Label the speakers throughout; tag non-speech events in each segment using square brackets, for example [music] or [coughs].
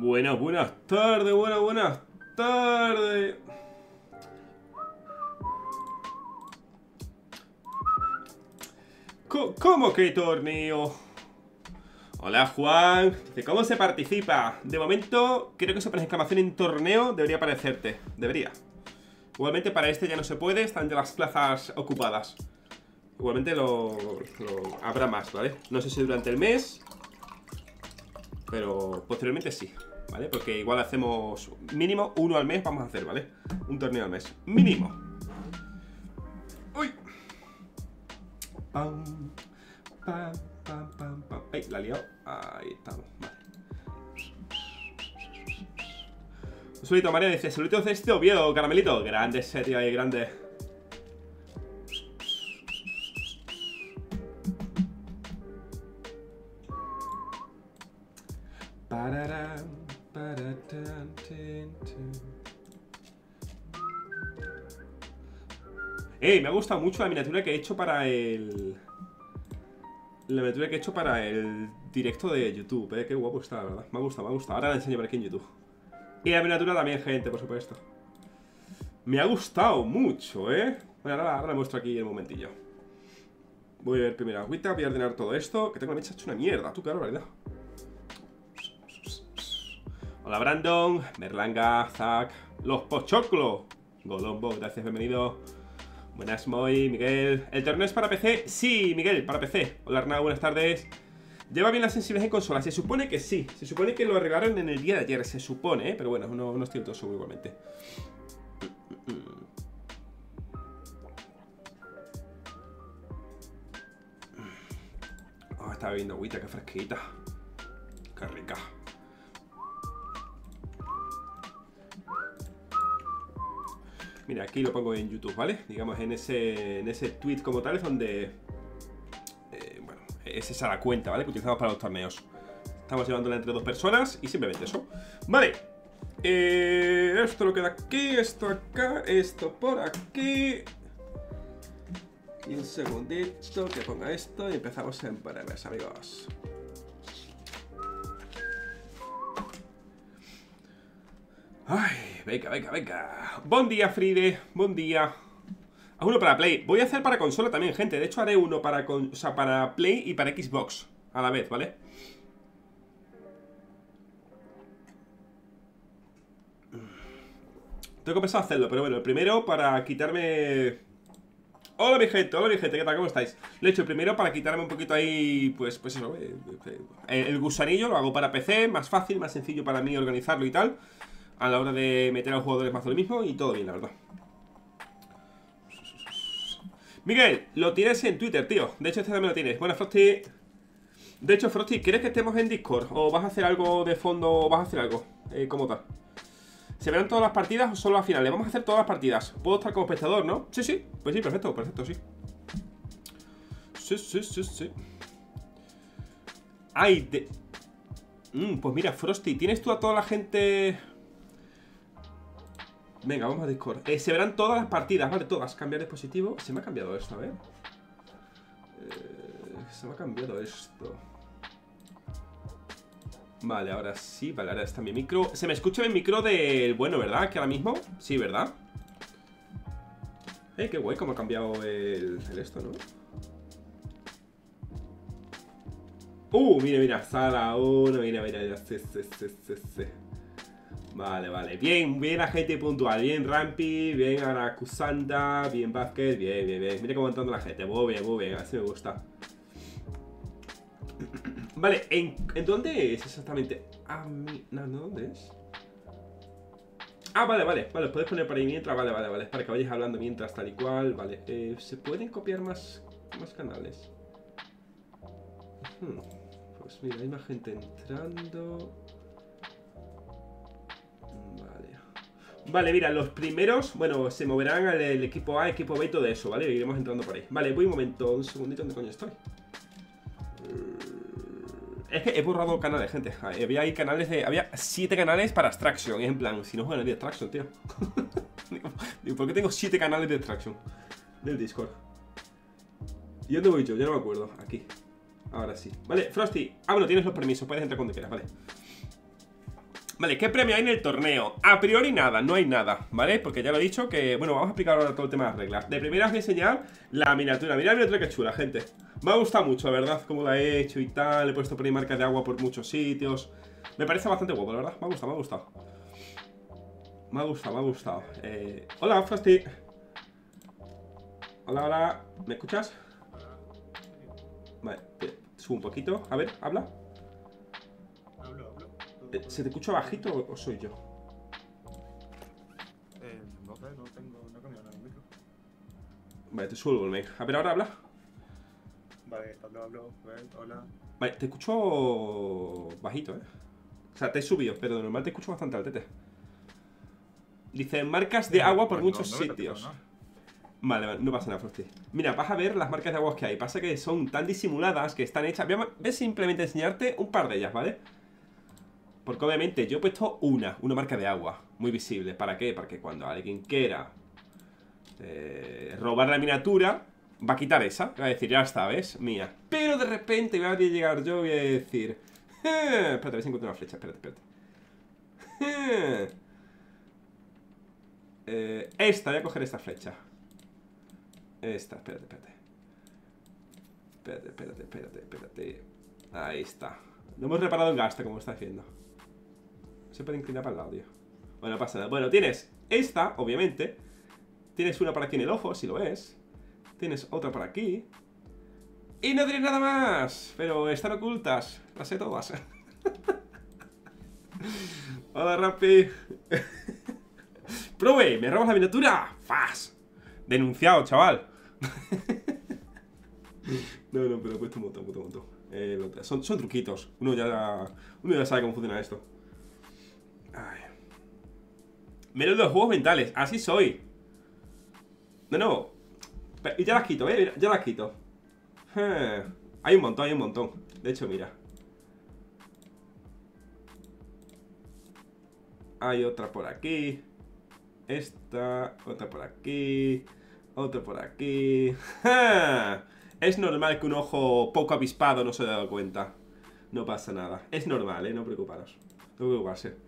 Speaker 1: Buenas, buenas tardes, buenas, buenas tardes. ¿Cómo que torneo? Hola Juan, ¿cómo se participa? De momento, creo que pone exclamación en torneo debería aparecerte. Debería. Igualmente para este ya no se puede, están ya las plazas ocupadas. Igualmente lo, lo- habrá más, ¿vale? No sé si durante el mes, pero posteriormente sí, ¿vale? Porque igual hacemos mínimo uno al mes, vamos a hacer, ¿vale? Un torneo al mes, mínimo. ¡Uy! Pam, pam, pam, pam, pam. ¡Ay, la he liado! Ahí estamos, vale. Un solito María dice, de este Oviedo, caramelito. Grande ese tío ahí, grande. ¡Ey! Me ha gustado mucho la miniatura que he hecho para el... La miniatura que he hecho para el directo de YouTube, ¿eh? Qué guapo está, la verdad. Me ha gustado, me ha gustado. Ahora la enseño por aquí en YouTube. Y la miniatura también, gente, por supuesto. Me ha gustado mucho, ¿eh? Bueno, ahora, la muestro aquí un momentillo. Voy a ver primero agüita, voy a ordenar todo esto. Que tengo la mecha hecho una mierda, tú, qué barbaridad. Hola Brandon, Merlanga, Zack, Los Pochoclo, Golombo, gracias, bienvenido. Buenas, Moy, Miguel. ¿El torneo es para PC? Sí, Miguel, para PC. Hola Arnau, buenas tardes. ¿Lleva bien la sensibilidad en consola? Se supone que sí. Se supone que lo arreglaron en el día de ayer, se supone, ¿eh? Pero bueno, no, no estoy del todo igualmente. Oh, estaba bebiendo agüita, qué fresquita. Qué rica. Mira, aquí lo pongo en YouTube, ¿vale? Digamos, en ese, en ese tweet como tal es donde... eh, bueno, es esa la cuenta, ¿vale? Que utilizamos para los torneos. Estamos llevándola entre dos personas y simplemente eso. Vale. Eh, esto lo queda aquí, esto acá, esto por aquí. Y un segundito que ponga esto y empezamos en breves, amigos. Ay, venga, venga, venga. Buen día, Fride. Buen día. Haz uno para Play. Voy a hacer para consola también, gente. De hecho, haré uno para, con- para Play y para Xbox. A la vez, ¿vale? Tengo pensado hacerlo, pero bueno, el primero para quitarme... Hola mi gente, hola mi gente, ¿qué tal? ¿Cómo estáis? Lo he hecho primero para quitarme un poquito ahí, pues, pues eso, eh, eh, el gusanillo, lo hago para PC, más fácil, más sencillo para mí organizarlo y tal A la hora de meter a los jugadores más de lo mismo y todo bien, la verdad Miguel, lo tienes en Twitter, tío De hecho, este también lo tienes Bueno, Frosty De hecho, Frosty, ¿quieres que estemos en Discord? ¿O vas a hacer algo de fondo o vas a hacer algo? Eh, como tal ¿Se verán todas las partidas o solo las finales? Vamos a hacer todas las partidas Puedo estar como espectador, ¿no? Sí, sí, pues sí, perfecto, perfecto, sí Sí, sí, sí, sí Ay, de... Mm, pues mira, Frosty, ¿tienes tú a toda la gente...? Venga, vamos a Discord Eh, Se verán todas las partidas, vale, todas Cambiar dispositivo Se me ha cambiado esto, a ver Eh, Se me ha cambiado esto Vale, ahora sí, vale, ahora está mi micro Se me escucha el micro del bueno, ¿verdad? Que ahora mismo, sí, ¿verdad? Eh, qué guay cómo ha cambiado el, esto, ¿no? Uh, mira, mira, sala 1, mira, mira, mira, sí, sí, sí, sí. Vale, vale, bien, bien a gente puntual, bien Rampi, bien Arakusanda, bien Vázquez, bien, bien, bien Mira cómo entrando la gente, muy bien, muy bien, así me gusta [clears throat] Vale, ¿en, ¿en dónde es exactamente? Ah, mi... No, ¿no? ¿dónde es? Ah, vale, vale, vale, puedes poner por ahí mientras, vale, vale, vale, para que vayas hablando mientras tal y cual, vale. Eh, ¿Se pueden copiar más, más canales? Hmm, Pues mira, hay más gente entrando. Vale, mira, los primeros, bueno, se moverán al equipo A, equipo B y todo eso, ¿vale? Iremos entrando por ahí. Vale, voy un momento, un segundito, ¿dónde coño estoy? Es que he borrado canales, gente. Había ahí canales de. Había siete canales para extraction. En plan, si no juegan de extraction, tío. [laughs] ¿por qué tengo siete canales de extraction? Del Discord. ¿Y dónde voy yo? Ya no me acuerdo. Aquí. Ahora sí. Vale, Frosty. Ah, bueno, tienes los permisos. Puedes entrar cuando quieras, vale. Vale, ¿qué premio hay en el torneo? A priori nada, no hay nada, ¿vale? Porque ya lo he dicho que... Bueno, vamos a explicar ahora todo el tema de las reglas. De primera os voy a enseñar la miniatura. Mira la miniatura que chula, gente. Me ha gustado mucho, la verdad, cómo la he hecho y tal. He puesto por ahí marcas de agua por muchos sitios. Me parece bastante guapo, la verdad. Me ha gustado, me ha gustado. Me ha gustado, me ha gustado. Eh... Hola, Frosty. Hola, hola. ¿Me escuchas? Vale, subo un poquito. A ver, habla ¿Se te escucha bajito o soy yo?
Speaker 2: Eh, no sé, no tengo, no he cambiado el micro.
Speaker 1: Vale, te subo el volumen. A ver, ahora habla.
Speaker 2: Vale, hablo, hablo, hola.
Speaker 1: Vale, te escucho bajito, ¿eh? O sea, te he subido, pero de normal te escucho bastante altete. Dice, marcas de agua por pues muchos sitios. Vale, vale, no pasa nada, Frosty. Mira, vas a ver las marcas de agua que hay. Pasa que son tan disimuladas que están hechas. Voy a simplemente enseñarte un par de ellas, ¿vale? Porque obviamente yo he puesto una, una marca de agua, muy visible. ¿Para qué? Para que cuando alguien quiera eh, robar la miniatura, va a quitar esa. Va a decir, ya está, ¿ves? Mía. Pero de repente va a llegar yo y voy a decir... Eh, espérate, a ver si encuentro una flecha, espérate, espérate. Eh, esta, voy a coger esta flecha. Esta, espérate, espérate. Espérate, espérate, espérate, espérate. Ahí está. No hemos reparado el gasto, como está haciendo. Se puede inclinar para el lado, tío. Bueno, no pasa nada. Bueno, tienes esta, obviamente. Tienes una para aquí en el ojo, si lo ves. Tienes otra por aquí. Y no tienes nada más. Pero están ocultas. Las sé todas. [laughs] Hola, Rappi. [laughs] ¡Prove! ¡Me robas la miniatura! ¡Fas! Denunciado, chaval. [laughs] no, no, pero he puesto un montón, un montón, eh, son, son truquitos. Uno ya, uno ya sabe cómo funciona esto. Menos los juegos mentales, así soy. No, no. Y ya las quito, ¿eh? Ya las quito. Hay un montón, hay un montón. De hecho, mira. Hay otra por aquí. Esta, otra por aquí. Otra por aquí. Es normal que un ojo poco avispado no se haya dado cuenta. No pasa nada. Es normal, ¿eh? No preocuparos. No preocuparse.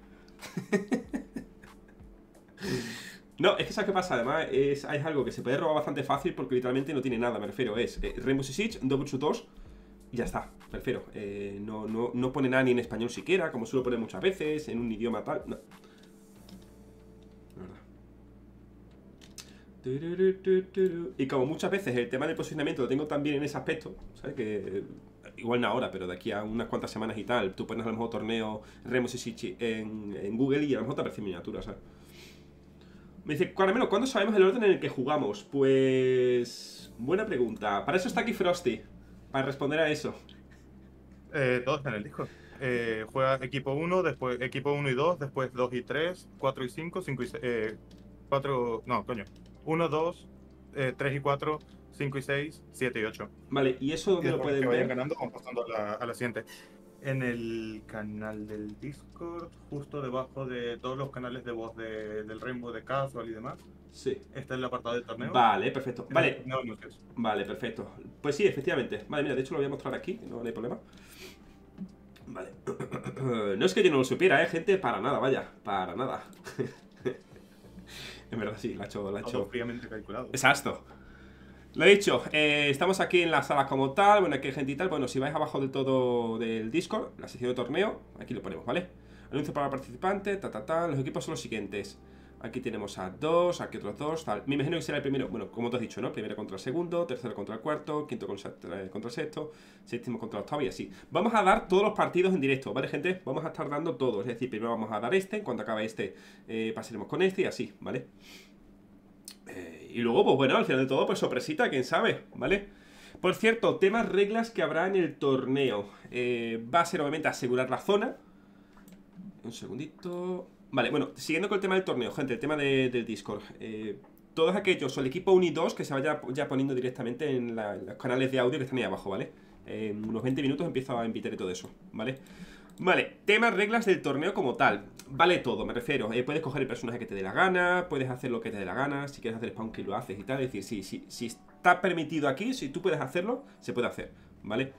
Speaker 1: No, es que ¿sabes qué pasa? Además, es, algo que se puede robar bastante fácil porque literalmente no tiene nada, me refiero. Es eh, Rainbow Six Double 2 y ya está, me refiero. Eh, no, no, pone nada ni en español siquiera, como suelo poner muchas veces, en un idioma tal. No. Y como muchas veces el tema del posicionamiento lo tengo también en ese aspecto, ¿sabes? Que igual no ahora, pero de aquí a unas cuantas semanas y tal, tú pones a lo mejor torneo Rainbow Six en, en Google y a lo mejor te aparece miniatura, ¿sabes? Me dice, Caramelo, ¿cuándo sabemos el orden en el que jugamos? Pues... Buena pregunta. Para eso está aquí Frosty. Para responder a eso.
Speaker 2: Eh, todo está en el disco. Eh, juega equipo 1, después equipo 1 y 2, después 2 y 3, 4 y 5, 5 y 6. Eh, 4. No, coño. 1, 2, 3 y 4, 5 y 6, 7 y 8.
Speaker 1: Vale, ¿y eso dónde lo pueden
Speaker 2: ver? vayan ganando, pasando a la, a la siguiente en el canal del Discord, justo debajo de todos los canales de voz del Rainbow de Casual y demás.
Speaker 1: Sí.
Speaker 2: Está el apartado de torneo.
Speaker 1: Vale, perfecto. Vale. Vale, perfecto. Pues sí, efectivamente. Vale, mira, de hecho lo voy a mostrar aquí, no, hay problema. Vale. [clears throat] no es que yo no lo supiera, eh, gente, para nada, vaya, para nada. [laughs] en verdad sí, la ha hecho, la ha hecho.
Speaker 2: calculado.
Speaker 1: Exacto. Lo he dicho, eh, estamos aquí en la sala como tal, bueno, aquí hay gente y tal, bueno, si vais abajo del todo del Discord, la sección de torneo, aquí lo ponemos, ¿vale? Anuncio para participante, ta, ta, ta, los equipos son los siguientes. Aquí tenemos a dos, aquí otros dos, tal. Me imagino que será el primero, bueno, como te has dicho, ¿no? Primero contra el segundo, tercero contra el cuarto, quinto contra el sexto, séptimo contra el octavo y así. Vamos a dar todos los partidos en directo, ¿vale, gente? Vamos a estar dando todos, es decir, primero vamos a dar este, en cuanto acabe este, eh, pasaremos con este y así, ¿vale? Eh, y luego, pues bueno, al final de todo, pues sorpresita, quién sabe, ¿vale? Por cierto, temas, reglas que habrá en el torneo. Eh, va a ser obviamente asegurar la zona. Un segundito. Vale, bueno, siguiendo con el tema del torneo, gente, el tema del Discord. Eh, todos aquellos, o el equipo 1 y 2, que se vaya ya poniendo directamente en, los canales de audio que están ahí abajo, ¿vale? En unos 20 minutos empiezo a invitar y todo eso, ¿vale? Vale, temas, reglas del torneo como tal. Vale todo, me refiero. Eh, puedes coger el personaje que te dé la gana, puedes hacer lo que te dé la gana. Si quieres hacer spawn que lo haces y tal. Es decir, si, si, si está permitido aquí, si tú puedes hacerlo, se puede hacer, ¿vale?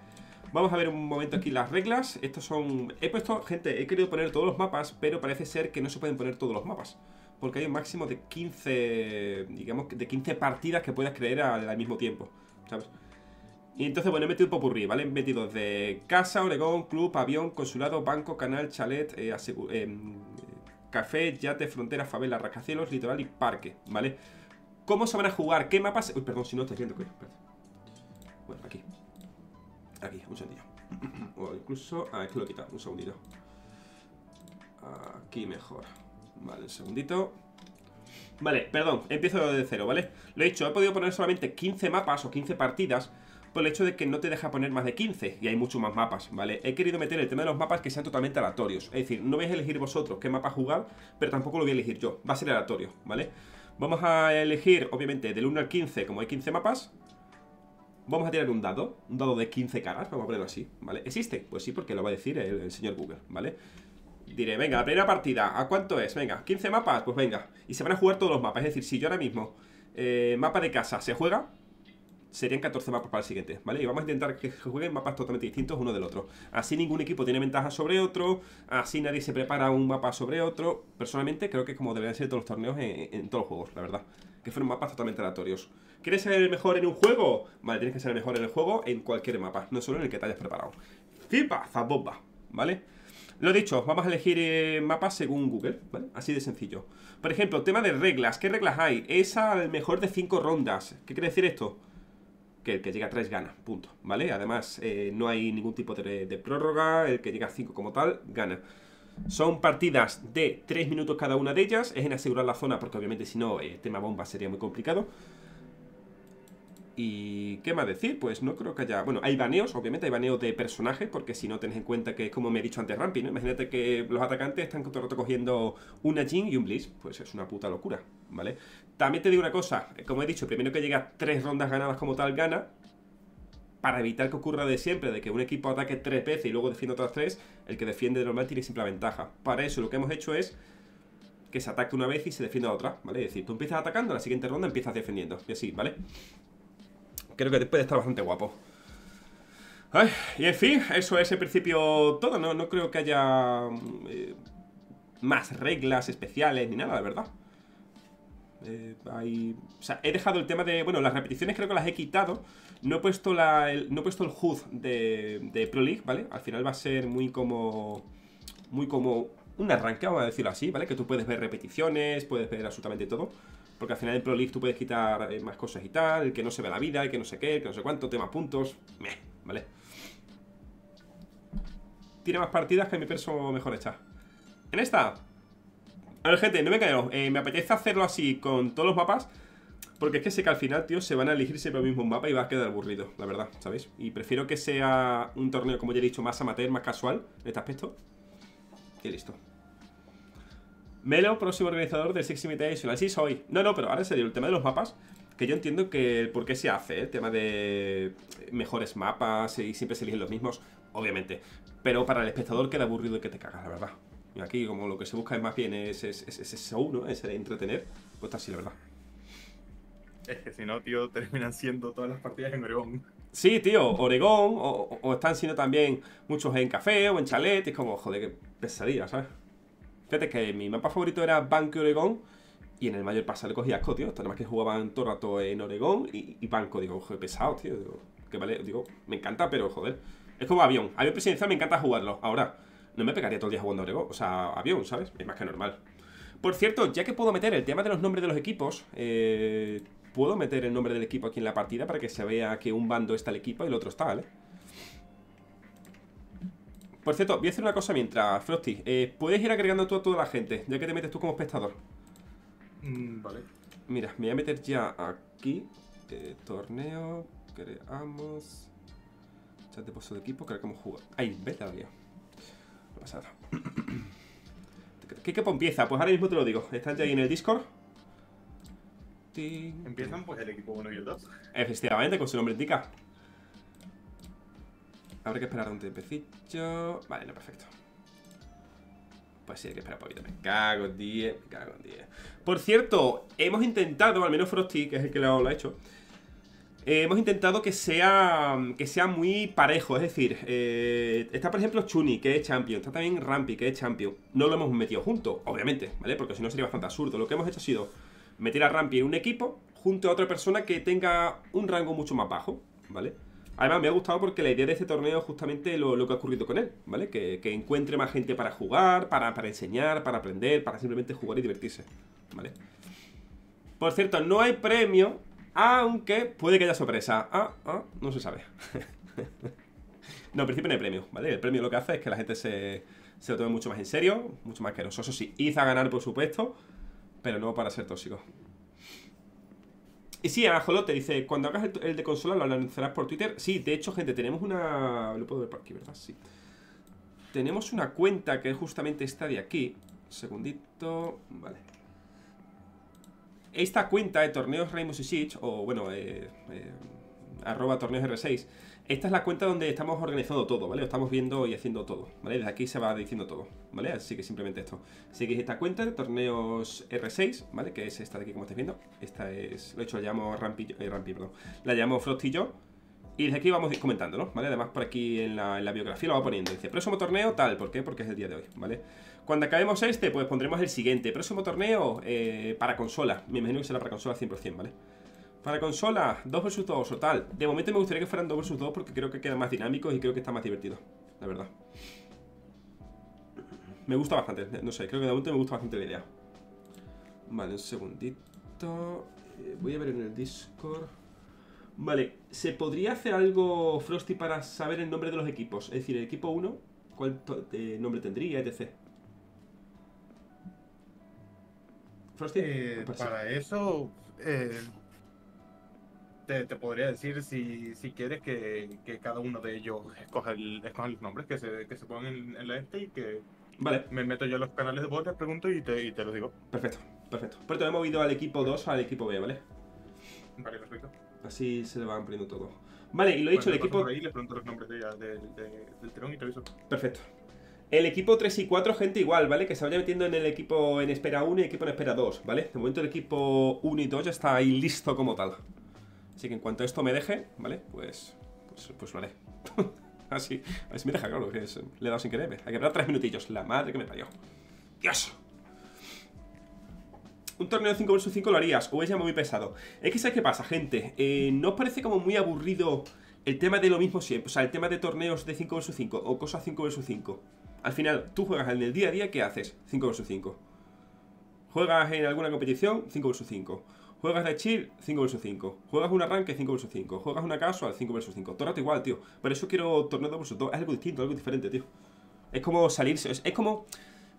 Speaker 1: Vamos a ver un momento aquí las reglas. Estos son... He puesto, gente, he querido poner todos los mapas, pero parece ser que no se pueden poner todos los mapas. Porque hay un máximo de 15, digamos, de 15 partidas que puedas creer al, mismo tiempo, ¿sabes? Y entonces, bueno, he metido popurrí, ¿vale? He metido de casa, Oregón, club, avión, consulado, banco, canal, chalet, eh, eh, café, yate, frontera, favela, rascacielos, litoral y parque, ¿vale? ¿Cómo se van a jugar? ¿Qué mapas? Uy, perdón, si no estoy viendo, ¿qué? Bueno, aquí. Aquí, un segundillo. [clears throat] o incluso... Ah, es que lo he quitado, un segundito. Aquí mejor. Vale, un segundito. Vale, perdón, empiezo de cero, ¿vale? Lo he dicho, he podido poner solamente 15 mapas o 15 partidas por el hecho de que no te deja poner más de 15 y hay muchos más mapas, ¿vale? He querido meter el tema de los mapas que sean totalmente aleatorios, es decir, no vais a elegir vosotros qué mapa jugar, pero tampoco lo voy a elegir yo, va a ser aleatorio, ¿vale? Vamos a elegir, obviamente, del 1 al 15, como hay 15 mapas, Vamos a tirar un dado, un dado de 15 caras, vamos a ponerlo así, ¿vale? ¿Existe? Pues sí, porque lo va a decir el, señor Google, ¿vale? Diré, venga, la primera partida, ¿a cuánto es? Venga, 15 mapas, pues venga. Y se van a jugar todos los mapas, es decir, si yo ahora mismo, eh, mapa de casa se juega, serían 14 mapas para el siguiente, ¿vale? Y vamos a intentar que jueguen mapas totalmente distintos uno del otro. Así ningún equipo tiene ventaja sobre otro, así nadie se prepara un mapa sobre otro. Personalmente creo que es como deberían ser todos los torneos en, todos los juegos, la verdad. Que fueron mapas totalmente aleatorios. ¿Quieres ser el mejor en un juego? Vale, tienes que ser el mejor en el juego en cualquier mapa, no solo en el que te hayas preparado. Fipa, zabomba, ¿vale? Lo dicho, vamos a elegir eh, mapas según Google, ¿vale? Así de sencillo. Por ejemplo, tema de reglas. ¿Qué reglas hay? Es al mejor de 5 rondas. ¿Qué quiere decir esto? Que el que llega a 3 gana, punto, ¿vale? Además, eh, no hay ningún tipo de, prórroga, el que llega a 5 como tal, gana. Son partidas de 3 minutos cada una de ellas, es en asegurar la zona, porque obviamente si no, el tema bomba sería muy complicado. ¿Y qué más decir? Pues no creo que haya... Bueno, hay baneos, obviamente, hay baneos de personajes, porque si no tenés en cuenta que es como me he dicho antes Rampi, ¿no? Imagínate que los atacantes están todo el rato cogiendo una Jin y un Blitz, pues es una puta locura, ¿vale? También te digo una cosa, como he dicho, primero que llega tres rondas ganadas como tal, gana, para evitar que ocurra de siempre, de que un equipo ataque tres veces y luego defienda otras tres, el que defiende de normal tiene simple ventaja. Para eso lo que hemos hecho es que se ataque una vez y se defienda otra, ¿vale? Es decir, tú empiezas atacando, la siguiente ronda empiezas defendiendo, y así, ¿vale? Creo que puede estar bastante guapo. y en fin, eso es en principio todo. No, no creo que haya eh, más reglas especiales ni nada, de verdad. Eh. O sea, he dejado el tema de... Bueno, las repeticiones creo que las he quitado. No he puesto, la, el, no he puesto el HUD de, de Pro League, ¿vale? Al final va a ser muy como... Muy como un arranque, vamos a decirlo así, ¿vale? Que tú puedes ver repeticiones, puedes ver absolutamente todo. Porque al final en Pro League tú puedes quitar eh, más cosas y tal, el que no se ve la vida, el que no sé qué, el que no sé cuánto, tema puntos, meh, ¿vale? Tiene más partidas que mi perso mejor hecha. En esta... A ver, gente, no me caigo. Eh, me apetece hacerlo así con todos los mapas. Porque es que sé que al final, tío, se van a elegir siempre el mismo mapa y va a quedar aburrido, la verdad, ¿sabéis? Y prefiero que sea un torneo, como ya he dicho, más amateur, más casual en este aspecto. Y listo. Melo, próximo organizador del Six Invitation. Así soy. No, no, pero ahora en serio, el tema de los mapas, que yo entiendo que por qué se hace, ¿eh? el tema de mejores mapas y siempre se eligen los mismos, obviamente. Pero para el espectador queda aburrido y que te cagas, la verdad. Y aquí, como lo que se busca es más bien es, ese show, ¿no? Ese de entretener, pues está así, la verdad.
Speaker 2: Es que si no, tío, terminan siendo todas las partidas en Oregón.
Speaker 1: Sí, tío, Oregón, o, o están siendo también muchos en café o en chalet, es como, joder, qué pesadilla, ¿sabes? Fíjate que mi mapa favorito era Banco y Oregón. Y en el mayor paso le cogí asco, tío. Más que jugaban todo el rato en Oregón y, Banco. Digo, joder, pesado, tío. que vale, digo, me encanta, pero joder. Es como avión. Avión presidencial me encanta jugarlo. Ahora, no me pegaría todo el día jugando Oregón. O sea, avión, ¿sabes? Es más que normal. Por cierto, ya que puedo meter el tema de los nombres de los equipos, eh, puedo meter el nombre del equipo aquí en la partida para que se vea que un bando está el equipo y el otro está, ¿vale? Por cierto, voy a hacer una cosa mientras, Frosty. Eh, puedes ir agregando tú a toda la gente, ya que te metes tú como espectador.
Speaker 2: Mm, vale.
Speaker 1: Mira, me voy a meter ya aquí. Eh, torneo. Creamos. Chat de pozo de equipo. Que cómo jugar. Ahí, ves la No pasa nada. [clears throat] ¿Qué equipo empieza? Pues ahora mismo te lo digo. Están ya ahí en el Discord.
Speaker 2: Empiezan pues el equipo 1 y el 2.
Speaker 1: Efectivamente, con su nombre indica. Habrá que esperar un tiempecillo. Vale, no, perfecto. Pues sí, hay que esperar un poquito. Me cago en 10, me cago en 10. Por cierto, hemos intentado, al menos Frosty, que es el que lo ha hecho, eh, hemos intentado que sea, que sea muy parejo, es decir, eh, está por ejemplo Chuni, que es champion, está también Rampi, que es champion. No lo hemos metido junto, obviamente, ¿vale? Porque si no sería bastante absurdo. Lo que hemos hecho ha sido meter a Rampi en un equipo junto a otra persona que tenga un rango mucho más bajo, ¿vale? Además me ha gustado porque la idea de este torneo es justamente lo, que ha ocurrido con él, ¿vale? Que, encuentre más gente para jugar, para, enseñar, para aprender, para simplemente jugar y divertirse, ¿vale? Por cierto, no hay premio aunque puede que haya sorpresa. Ah, ah, no se sabe. [laughs] no, en principio no hay premio, ¿vale? El premio lo que hace es que la gente se, lo tome mucho más en serio, mucho más que Eso sí, hizo a ganar, por supuesto, pero no para ser tóxico. Y sí, Ajolote dice, cuando hagas el, de consola lo anunciarás por Twitter. Sí, de hecho, gente, tenemos una... Lo puedo ver por aquí, ¿verdad? Sí. Tenemos una cuenta que es justamente esta de aquí. segundito. Vale. Esta cuenta de torneos Rainbow Six o bueno, eh, eh, arroba torneos R6, esta es la cuenta donde estamos organizando todo, ¿vale? estamos viendo y haciendo todo, ¿vale? Desde aquí se va diciendo todo, ¿vale? Así que simplemente esto. Seguís esta cuenta de torneos R6, ¿vale? Que es esta de aquí como estáis viendo. Esta es, lo he hecho, la llamo Rampi, eh, Rampi perdón. La llamo Frosty y yo. Y desde aquí vamos comentándolo, ¿vale? Además por aquí en la, en la biografía lo va poniendo. Dice, próximo torneo tal, ¿por qué? Porque es el día de hoy, ¿vale? Cuando acabemos este, pues pondremos el siguiente. Próximo torneo eh, para consola. Me imagino que será para consola 100%, ¿vale? Para consola, 2 vs 2 o tal. De momento me gustaría que fueran 2 vs 2 porque creo que quedan más dinámicos y creo que está más divertido. La verdad. Me gusta bastante. No sé, creo que de momento me gusta bastante la idea. Vale, un segundito. Eh, voy a ver en el Discord. Vale, ¿se podría hacer algo, Frosty, para saber el nombre de los equipos? Es decir, el equipo 1, ¿cuál eh, nombre tendría, etc.?
Speaker 2: Eh, para eso, eh, te, podría decir si, quieres que, cada uno de ellos escoja, los nombres que se, que se pongan en, la este y que
Speaker 1: vale.
Speaker 2: me meto yo a los canales de voz, les pregunto y te, y te lo digo.
Speaker 1: Perfecto, perfecto. Por esto hemos movido al equipo 2 al equipo B, ¿vale?
Speaker 2: Vale, perfecto.
Speaker 1: Así se le van poniendo todo. Vale, y lo he dicho, el equipo...
Speaker 2: ahí, les pregunto los nombres de, del tron y te aviso.
Speaker 1: Perfecto. El equipo 3 y 4, gente igual, ¿vale? Que se vaya metiendo en el equipo en espera 1 y equipo en espera 2, ¿vale? De momento el equipo 1 y 2 ya está ahí listo como tal. Así que en cuanto esto me deje, ¿vale? Pues, pues, pues lo haré. [laughs] Así, a ver si me deja, claro, que le he dado sin querer. Hay que esperar 3 minutillos, la madre que me parió. ¡Dios! Un torneo 5 vs 5 lo harías, o es ya muy pesado. Es que ¿sabes qué pasa, gente? Eh, ¿No os parece como muy aburrido el tema de lo mismo siempre? O sea, el tema de torneos de 5 vs 5 o cosas 5 vs 5. Al final, tú juegas en el día a día, ¿qué haces? 5 vs 5. Juegas en alguna competición, 5 vs 5. Juegas de chill, 5 vs 5. Juegas un arranque, 5 vs 5. Juegas una casual, 5 vs 5. Todo igual, tío. Por eso quiero torneo 2 vs 2. Es algo distinto, algo diferente, tío. Es como salirse. Es, como.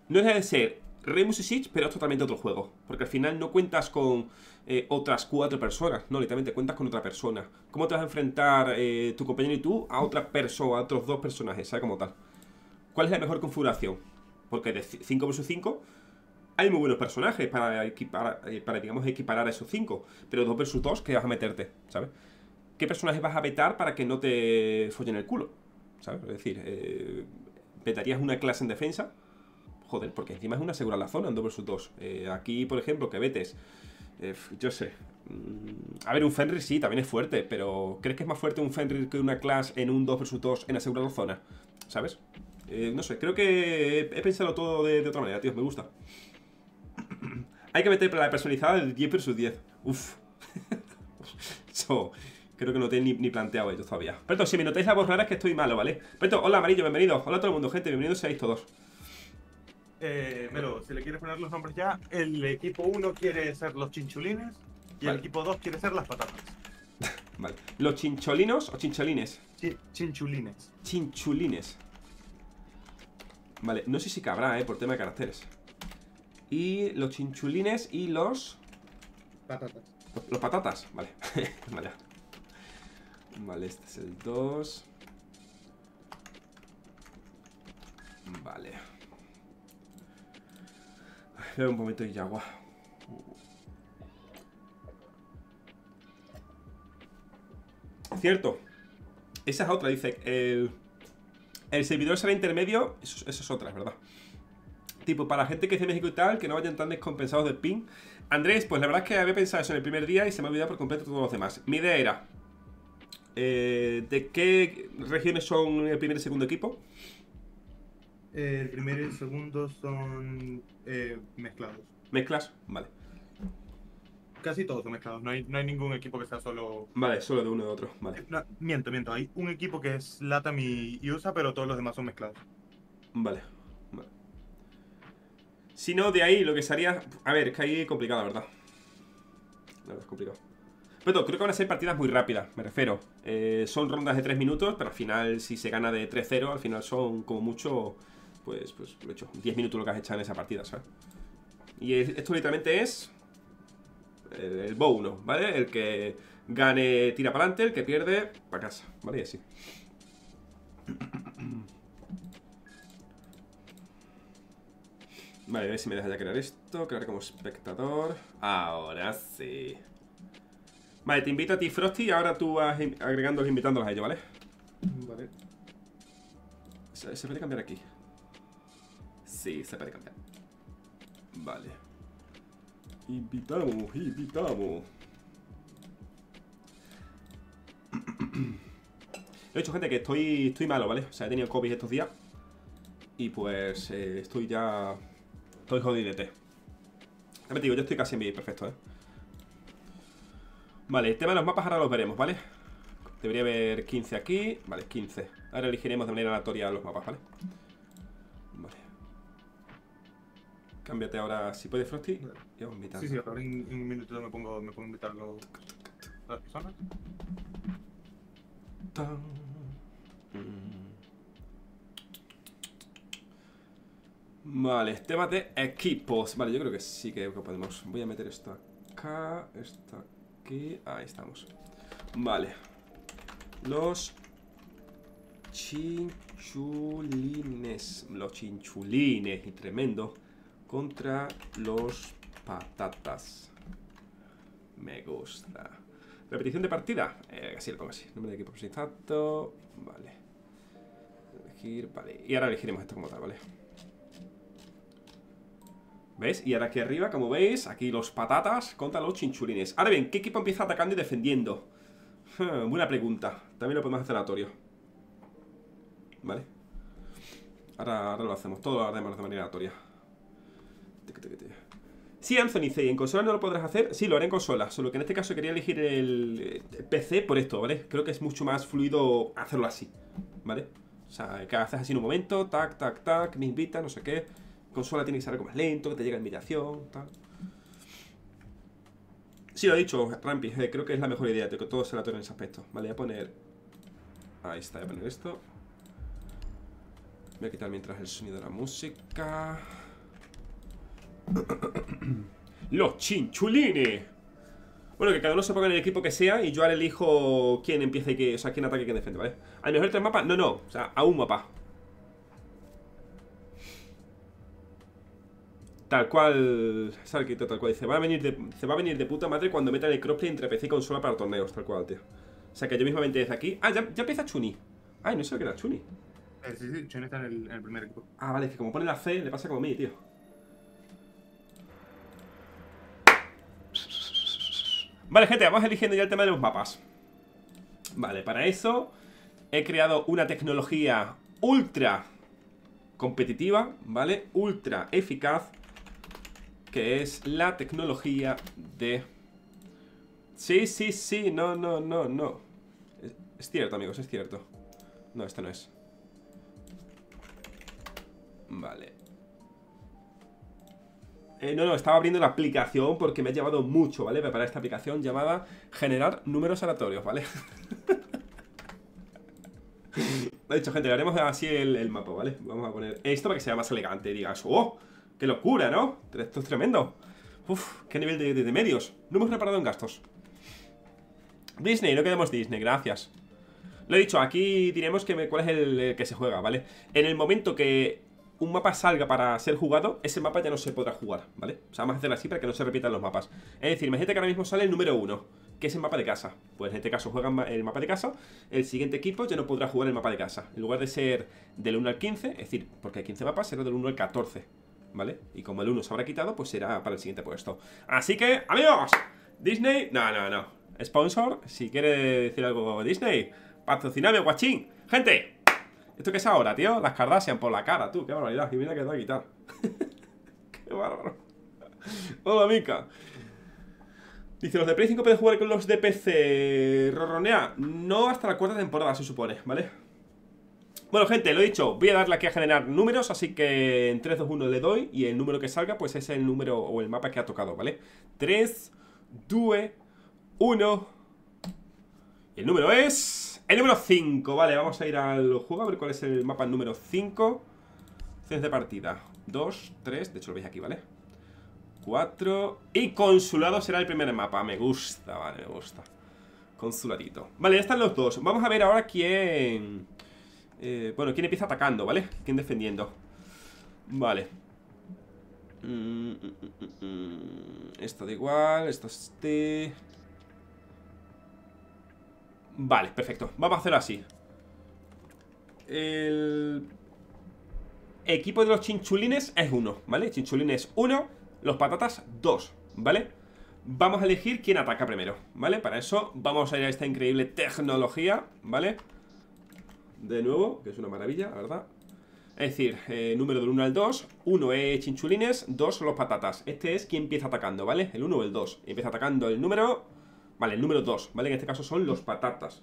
Speaker 1: No es de ser Rainbow Six, pero es totalmente otro juego. Porque al final no cuentas con eh, otras cuatro personas. No, literalmente cuentas con otra persona. ¿Cómo te vas a enfrentar eh, tu compañero y tú a otra persona, a otros dos personajes, ¿sabes? Como tal. ¿Cuál es la mejor configuración? Porque de 5 vs 5 hay muy buenos personajes para, equipar, eh, para digamos, equiparar a esos 5. Pero 2 vs 2, ¿qué vas a meterte? ¿Sabes? ¿Qué personajes vas a vetar para que no te follen el culo? ¿Sabes? Es decir, eh, ¿vetarías una clase en defensa? Joder, porque encima es una segura la zona en 2 vs 2. aquí, por ejemplo, que vetes, eh, yo sé. Mm, a ver, un Fenrir sí, también es fuerte, pero ¿crees que es más fuerte un Fenrir que una clase en un 2 vs 2 en asegurar la zona? ¿Sabes? No sé, creo que he, pensado todo de, otra manera, tío, me gusta. Hay que meter la personalizada del 10 vs 10. Uf. [laughs] Eso, creo que no tengo ni, planteado ellos todavía. Pero si me notáis la voz rara es que estoy malo, ¿vale? Pero hola amarillo, bienvenidos. Hola a todo el mundo, gente, bienvenidos seáis todos.
Speaker 2: Eh, Melo, si le quieres poner los nombres ya, el equipo 1 quiere ser los chinchulines y el equipo 2 quiere ser las patatas. [laughs]
Speaker 1: vale. ¿Los chincholinos o chincholines?
Speaker 2: chinchulines.
Speaker 1: Chinchulines. Vale, no sé si cabrá, eh, por tema de caracteres. Y los chinchulines y los...
Speaker 2: Patatas.
Speaker 1: Los, patatas, vale. [laughs] vale. Vale, este es el 2. Vale. Un momento de agua. Cierto. Esa es otra, dice. El, el servidor será intermedio. Eso, es otra, es verdad. Tipo, para gente que es de México y tal, que no vayan tan descompensados de ping. Andrés, pues la verdad es que había pensado eso en el primer día y se me ha olvidado por completo todos los demás. Mi idea era Eh, ¿De qué regiones son el primer y segundo equipo?
Speaker 2: Eh, el primero y el segundo son eh, mezclados.
Speaker 1: ¿Mezclas? Vale.
Speaker 2: Casi todos son mezclados. No hay, no hay ningún equipo que sea solo.
Speaker 1: Vale, solo de uno de otro. Vale.
Speaker 2: No, miento, miento. Hay un equipo que es Latam y USA, pero todos los demás son mezclados.
Speaker 1: Vale. Si no, de ahí lo que sería. A ver, es que ahí es complicado, la verdad. La verdad es complicado. Pero creo que van a ser partidas muy rápidas, me refiero. Eh, son rondas de 3 minutos, pero al final, si se gana de 3-0, al final son como mucho. Pues, pues, lo he hecho, 10 minutos lo que has echado en esa partida, ¿sabes? Y es- esto literalmente es. El, el bow 1, ¿vale? El que gane tira para adelante, el que pierde para casa, ¿vale? Y así. Vale, a ver si me deja ya crear esto. Crear como espectador. Ahora sí. Vale, te invito a ti, Frosty, y ahora tú vas agregándolos, invitándolos a ellos, ¿vale? Vale. ¿Se, se puede cambiar aquí? Sí, se puede cambiar. Vale. Invitamos, invitamos. He dicho, gente, que estoy, estoy malo, ¿vale? O sea, he tenido COVID estos días. Y pues eh, estoy ya. Estoy jodidete. Ya me digo, yo estoy casi en mi perfecto, ¿eh? Vale, el tema de los mapas ahora los veremos, ¿vale? Debería haber 15 aquí. Vale, 15. Ahora elegiremos de manera aleatoria los mapas, ¿vale? Vale. Cámbiate ahora, si puedes, Frosty. Y vamos a invitar.
Speaker 2: Sí, sí, ahora en, en un minutito me pongo, me pongo a invitar a las personas.
Speaker 1: Tan. Mm. Vale, temas de equipos. Vale, yo creo que sí que podemos. Voy a meter esto acá, esto aquí. Ahí estamos. Vale. Los chinchulines. Los chinchulines. Y tremendo. Contra los patatas. Me gusta. Repetición de partida. Eh, así lo así. Número de equipo pues, exacto. Vale. Elegir, vale. Y ahora elegiremos esto como tal, ¿vale? ¿Ves? Y ahora aquí arriba, como veis, aquí los patatas contra los chinchulines. Ahora bien, ¿qué equipo empieza atacando y defendiendo? [laughs] Buena pregunta. También lo podemos hacer aleatorio. ¿Vale? Ahora, ahora lo hacemos. Todo lo haremos de manera aleatoria. Sí, Anthony C. ¿En consola no lo podrás hacer? Sí, lo haré en consola. Solo que en este caso quería elegir el el PC por esto, ¿vale? Creo que es mucho más fluido hacerlo así, ¿vale? O sea, que haces así en un momento, tac, tac, tac, me invita, no sé qué. Consola tiene que ser algo más lento, que te llega la invitación, tal. Sí, lo he dicho, Rampi, eh, creo que es la mejor idea, de que todo sea aleatorio en ese aspecto. Vale, voy a poner... Ahí está, voy a poner esto. Voy a quitar mientras el sonido de la música. [coughs] Los chinchulines. Bueno, que cada uno se ponga en el equipo que sea y yo ahora elijo quién empieza y qué, o sea, quién ataque y quién defiende, ¿vale? ¿Al mejor tres mapas? No, no, o sea, a un mapa. Tal cual, Sarkito, tal cual dice, va a venir de, se va a venir de puta madre cuando metan el crossplay entre PC y consola para torneos, tal cual, tío. O sea, que yo mismamente desde aquí... Ah, ya, ya empieza Chuni. Ay, no sé que era Chuni.
Speaker 2: Eh, sí, sí, Chen está en el, en el primer equipo.
Speaker 1: Ah, vale, es que como pone la C, le pasa como a mí, tío. Vale, gente, vamos eligiendo ya el tema de los mapas. Vale, para eso he creado una tecnología ultra competitiva, ¿vale? Ultra eficaz, que es la tecnología de... Sí, sí, sí, no, no, no, no. Es, cierto, amigos, es cierto. No, esta no es. Vale. Eh, no, no, estaba abriendo la aplicación porque me ha llevado mucho, ¿vale? Preparar esta aplicación llamada Generar Números Aleatorios, ¿vale? [laughs] De hecho, gente, haremos así el, mapa, ¿vale? Vamos a poner esto para que sea más elegante digas, ¡oh! ¡Qué locura, ¿no? Esto es tremendo. Uf, qué nivel de, medios. No hemos reparado en gastos. Disney, no queremos Disney, gracias. Lo he dicho, aquí diremos que cuál es el, el que se juega, ¿vale? En el momento que un mapa salga para ser jugado, ese mapa ya no se podrá jugar, ¿vale? O sea, vamos a hacerlo así para que no se repitan los mapas. Es decir, imagínate que ahora mismo sale el número uno, que es el mapa de casa. Pues en este caso juegan el mapa de casa, el siguiente equipo ya no podrá jugar el mapa de casa. En lugar de ser del 1 al 15, es decir, porque hay 15 mapas, será del 1 al 14, ¿vale? Y como el 1 se habrá quitado, pues será para el siguiente puesto. Así que, amigos, Disney, no, no, no. sponsor. Si quiere decir algo Disney, patrociname, guachín. Gente, ¿esto qué es ahora, tío? Las Kardashian por la cara, tú, qué barbaridad. Y mira que te ha quitado. qué bárbaro. Hola, Mica. Dice, los de Play 5 pueden jugar con los de PC. Rorronea. No hasta la cuarta temporada, se supone, ¿vale? Bueno, gente, lo he dicho, voy a darle aquí a generar números, así que en 3, 2, 1 le doy y el número que salga, pues es el número o el mapa que ha tocado, ¿vale? 3, 2, 1... Y el número es... El número 5, vale, vamos a ir al juego a ver cuál es el mapa número 5. Opciones de partida. 2, 3, de hecho lo veis aquí, ¿vale? 4 y consulado será el primer mapa, me gusta, vale, me gusta. Consuladito. Vale, ya están los dos. Vamos a ver ahora quién... Eh, bueno, ¿quién empieza atacando, vale? ¿Quién defendiendo? Vale mm, mm, mm, Esto da igual Esto este Vale, perfecto Vamos a hacerlo así El equipo de los chinchulines es uno, ¿vale? Chinchulines uno Los patatas dos, ¿vale? Vamos a elegir quién ataca primero, ¿vale? Para eso vamos a ir a esta increíble tecnología, ¿vale? De nuevo, que es una maravilla, ¿verdad? Es decir, eh, número del 1 al 2 1 es chinchulines, 2 son los patatas Este es quien empieza atacando, ¿vale? El 1 o el 2 Empieza atacando el número... Vale, el número 2, ¿vale? En este caso son los patatas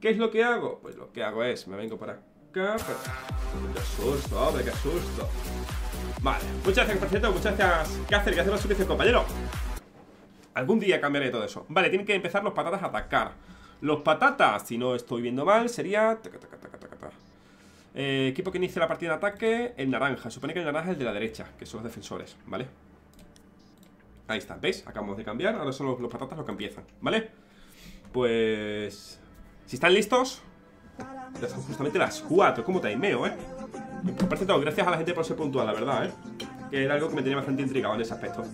Speaker 1: ¿Qué es lo que hago? Pues lo que hago es, me vengo para acá ¡Qué susto, hombre, qué susto! Vale, muchas gracias, por cierto, muchas gracias ¿Qué hacer? ¿Qué hacer los servicios, compañero? Algún día cambiaré todo eso Vale, tienen que empezar los patatas a atacar los patatas, si no estoy viendo mal, sería... Eh, equipo que inicia la partida de ataque, el naranja. Supone que el naranja es el de la derecha, que son los defensores, ¿vale? Ahí está, ¿veis? Acabamos de cambiar, ahora son los, patatas los que empiezan, ¿vale? Pues... Si están listos Ya son justamente las 4, como timeo, ¿eh? Por cierto, gracias a la gente por ser puntual, la verdad, ¿eh? Que era algo que me tenía bastante intrigado en ese aspecto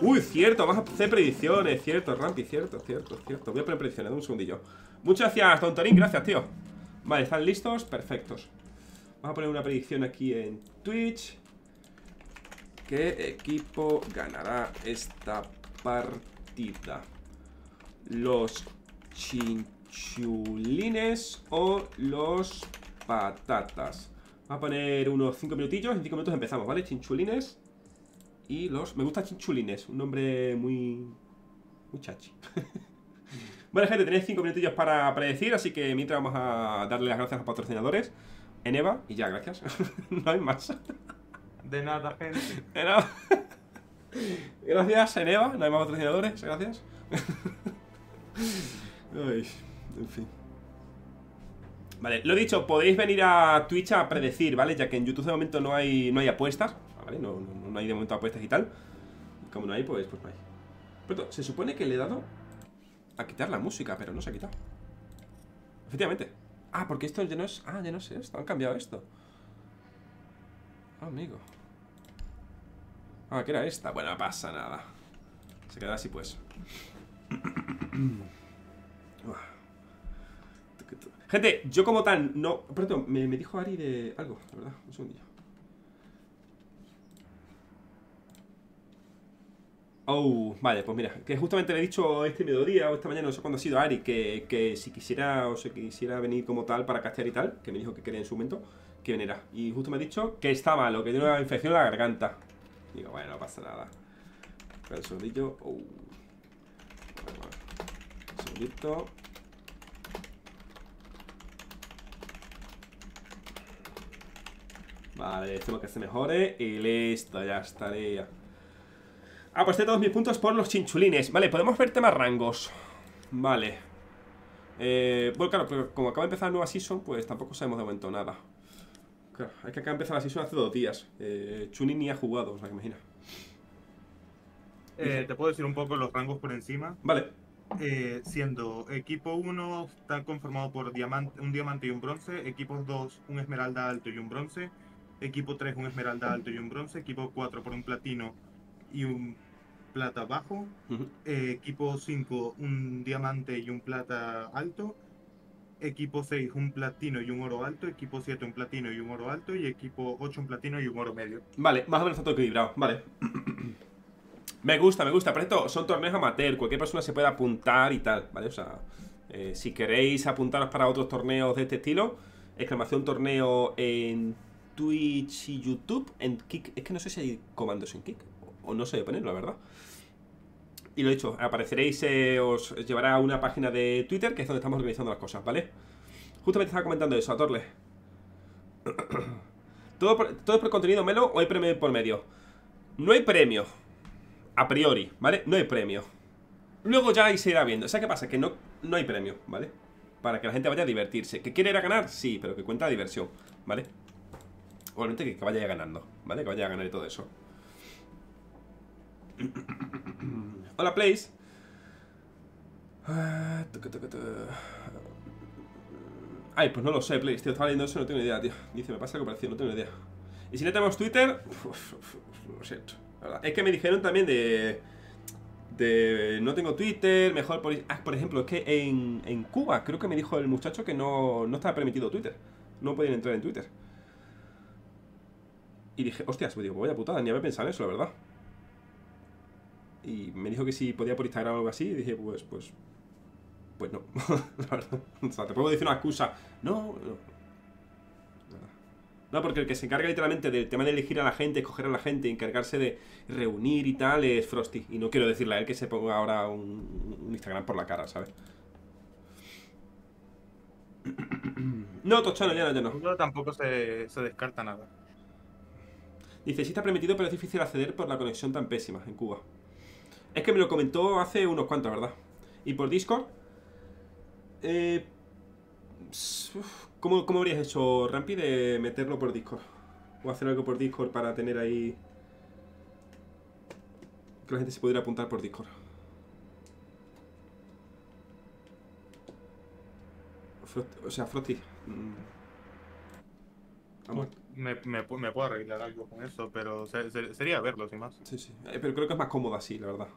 Speaker 1: Uy, cierto, vamos a hacer predicciones Cierto, Rampi, cierto, cierto, cierto Voy a poner predicciones, un segundillo Muchas gracias, Tontorín, gracias, tío Vale, ¿están listos? Perfectos Vamos a poner una predicción aquí en Twitch ¿Qué equipo ganará esta partida? ¿Los chinchulines o los patatas? Vamos a poner unos 5 minutillos En 5 minutos empezamos, ¿vale? Chinchulines y los... Me gusta Chinchulines, un nombre muy... Muy chachi. [laughs] bueno, gente, tenéis 5 minutillos para predecir, así que mientras vamos a darle las gracias a los patrocinadores. Eneva, y ya, gracias. [laughs] no hay más.
Speaker 2: De nada, gente.
Speaker 1: De nada. Gracias, Eneva. No hay más patrocinadores, gracias. [laughs] Ay, en fin. Vale, lo dicho, podéis venir a Twitch a predecir, ¿vale? Ya que en YouTube de momento no hay, no hay apuestas. No, hay de momento apuestas y tal. como no hay, pues, pues no hay. Pero se supone que le he dado a quitar la música, pero no se ha quitado. Efectivamente. Ah, porque esto ya no es... Ah, ya no es esto. Han cambiado esto. Ah, amigo. Ah, que era esta. Bueno, no pasa nada. Se queda así, pues. [coughs] Gente, yo como tal no... Perdón, me, me dijo Ari de algo, ¿verdad? Un segundillo. Oh, vale, pues mira, que justamente le he dicho este mediodía o esta mañana, no sé cuándo ha sido Ari, que, que si quisiera o se quisiera venir como tal para castear y tal, que me dijo que quería en su momento, que veniera. Y justo me ha dicho que está malo, que tiene una infección en la garganta. Digo, bueno, no pasa nada. Espera un segundillo. Oh. Un segundito. Vale, decimos que se mejore y listo, ya estaría. Aposté todos mis puntos por los chinchulines. Vale, podemos ver temas rangos. Vale. Eh, Bueno, claro, pero como acaba de empezar la nueva season Pues tampoco sabemos de momento nada. Claro, es que acaba de empezar la season hace dos días. Eh, Chunin ni ha jugado, o sea, que imagina.
Speaker 2: Eh, Te puedo decir un poco los rangos por encima.
Speaker 1: Vale.
Speaker 2: Eh, Siendo equipo 1 está conformado por diamante, un diamante y un bronce Equipo 2 un esmeralda alto y un bronce Equipo 3 un esmeralda alto y un bronce Equipo 4 por un platino y un plata bajo. Eh, equipo 5, un diamante y un plata alto. Equipo 6, un platino y un oro alto. Equipo 7, un platino y un oro alto. Y equipo 8, un platino y un oro medio.
Speaker 1: Vale, más o menos está todo equilibrado. Vale. [clears throat] Me gusta, me gusta. Por esto son torneos amateur, cualquier persona se puede apuntar y tal, ¿vale? O sea, eh, si queréis apuntaros para otros torneos de este estilo, exclamación torneo en Twitch y YouTube, en Kick. Es que no sé si hay comandos en Kick, o no sé ponerlo, la verdad. Y lo he dicho, apareceréis, eh, os llevará a una página de Twitter, que es donde estamos organizando las cosas, ¿vale? Justamente estaba comentando eso, a. [coughs] ¿Todo, por, ¿Todo por contenido melo o hay premio por medio? No hay premio. A priori, ¿vale? No hay premio. Luego ya ahí se irá viendo. ¿Sabes qué pasa? Que no, no hay premio, ¿vale? Para que la gente vaya a divertirse. ¿Que quiere ir a ganar? Sí, pero que cuenta diversión, ¿vale? Obviamente que, que vaya ganando, ¿vale? Que vaya a ganar y todo eso. Hola, Place. Ay, pues no lo sé, Place, tío. Estaba leyendo eso, no tengo ni idea, tío. Dice, me pasa algo parecido, no tengo ni idea. Y si no tenemos Twitter, lo siento. Es que me dijeron también de. De. No tengo Twitter, mejor por. Ah, por ejemplo, es que en, en Cuba creo que me dijo el muchacho que no, no estaba permitido Twitter. No podían entrar en Twitter. Y dije, hostias, me digo, pues vaya putada, ni había pensado en eso, la verdad. Y me dijo que si podía por Instagram o algo así. Y dije, pues, pues. Pues no. [laughs] la verdad. O sea, te puedo decir una excusa. No, no. No, porque el que se encarga literalmente del tema de elegir a la gente, escoger a la gente, encargarse de reunir y tal, es Frosty. Y no quiero decirle a él que se ponga ahora un, un Instagram por la cara, ¿sabes? No, Tochano, ya no, ya no.
Speaker 2: Tampoco se, se descarta nada.
Speaker 1: Dice, sí está permitido, pero es difícil acceder por la conexión tan pésima en Cuba. Es que me lo comentó hace unos cuantos, ¿verdad? ¿Y por Discord? Eh, ¿cómo, ¿Cómo habrías hecho, Rampi, de meterlo por Discord? O hacer algo por Discord para tener ahí... Que la gente se pudiera apuntar por Discord. O sea, Frosty... Mm.
Speaker 2: Vamos. Me, me, me, puedo arreglar algo con eso, pero se, se, sería verlo, sin más.
Speaker 1: Sí, sí. Eh, pero creo que es más cómodo así, la verdad.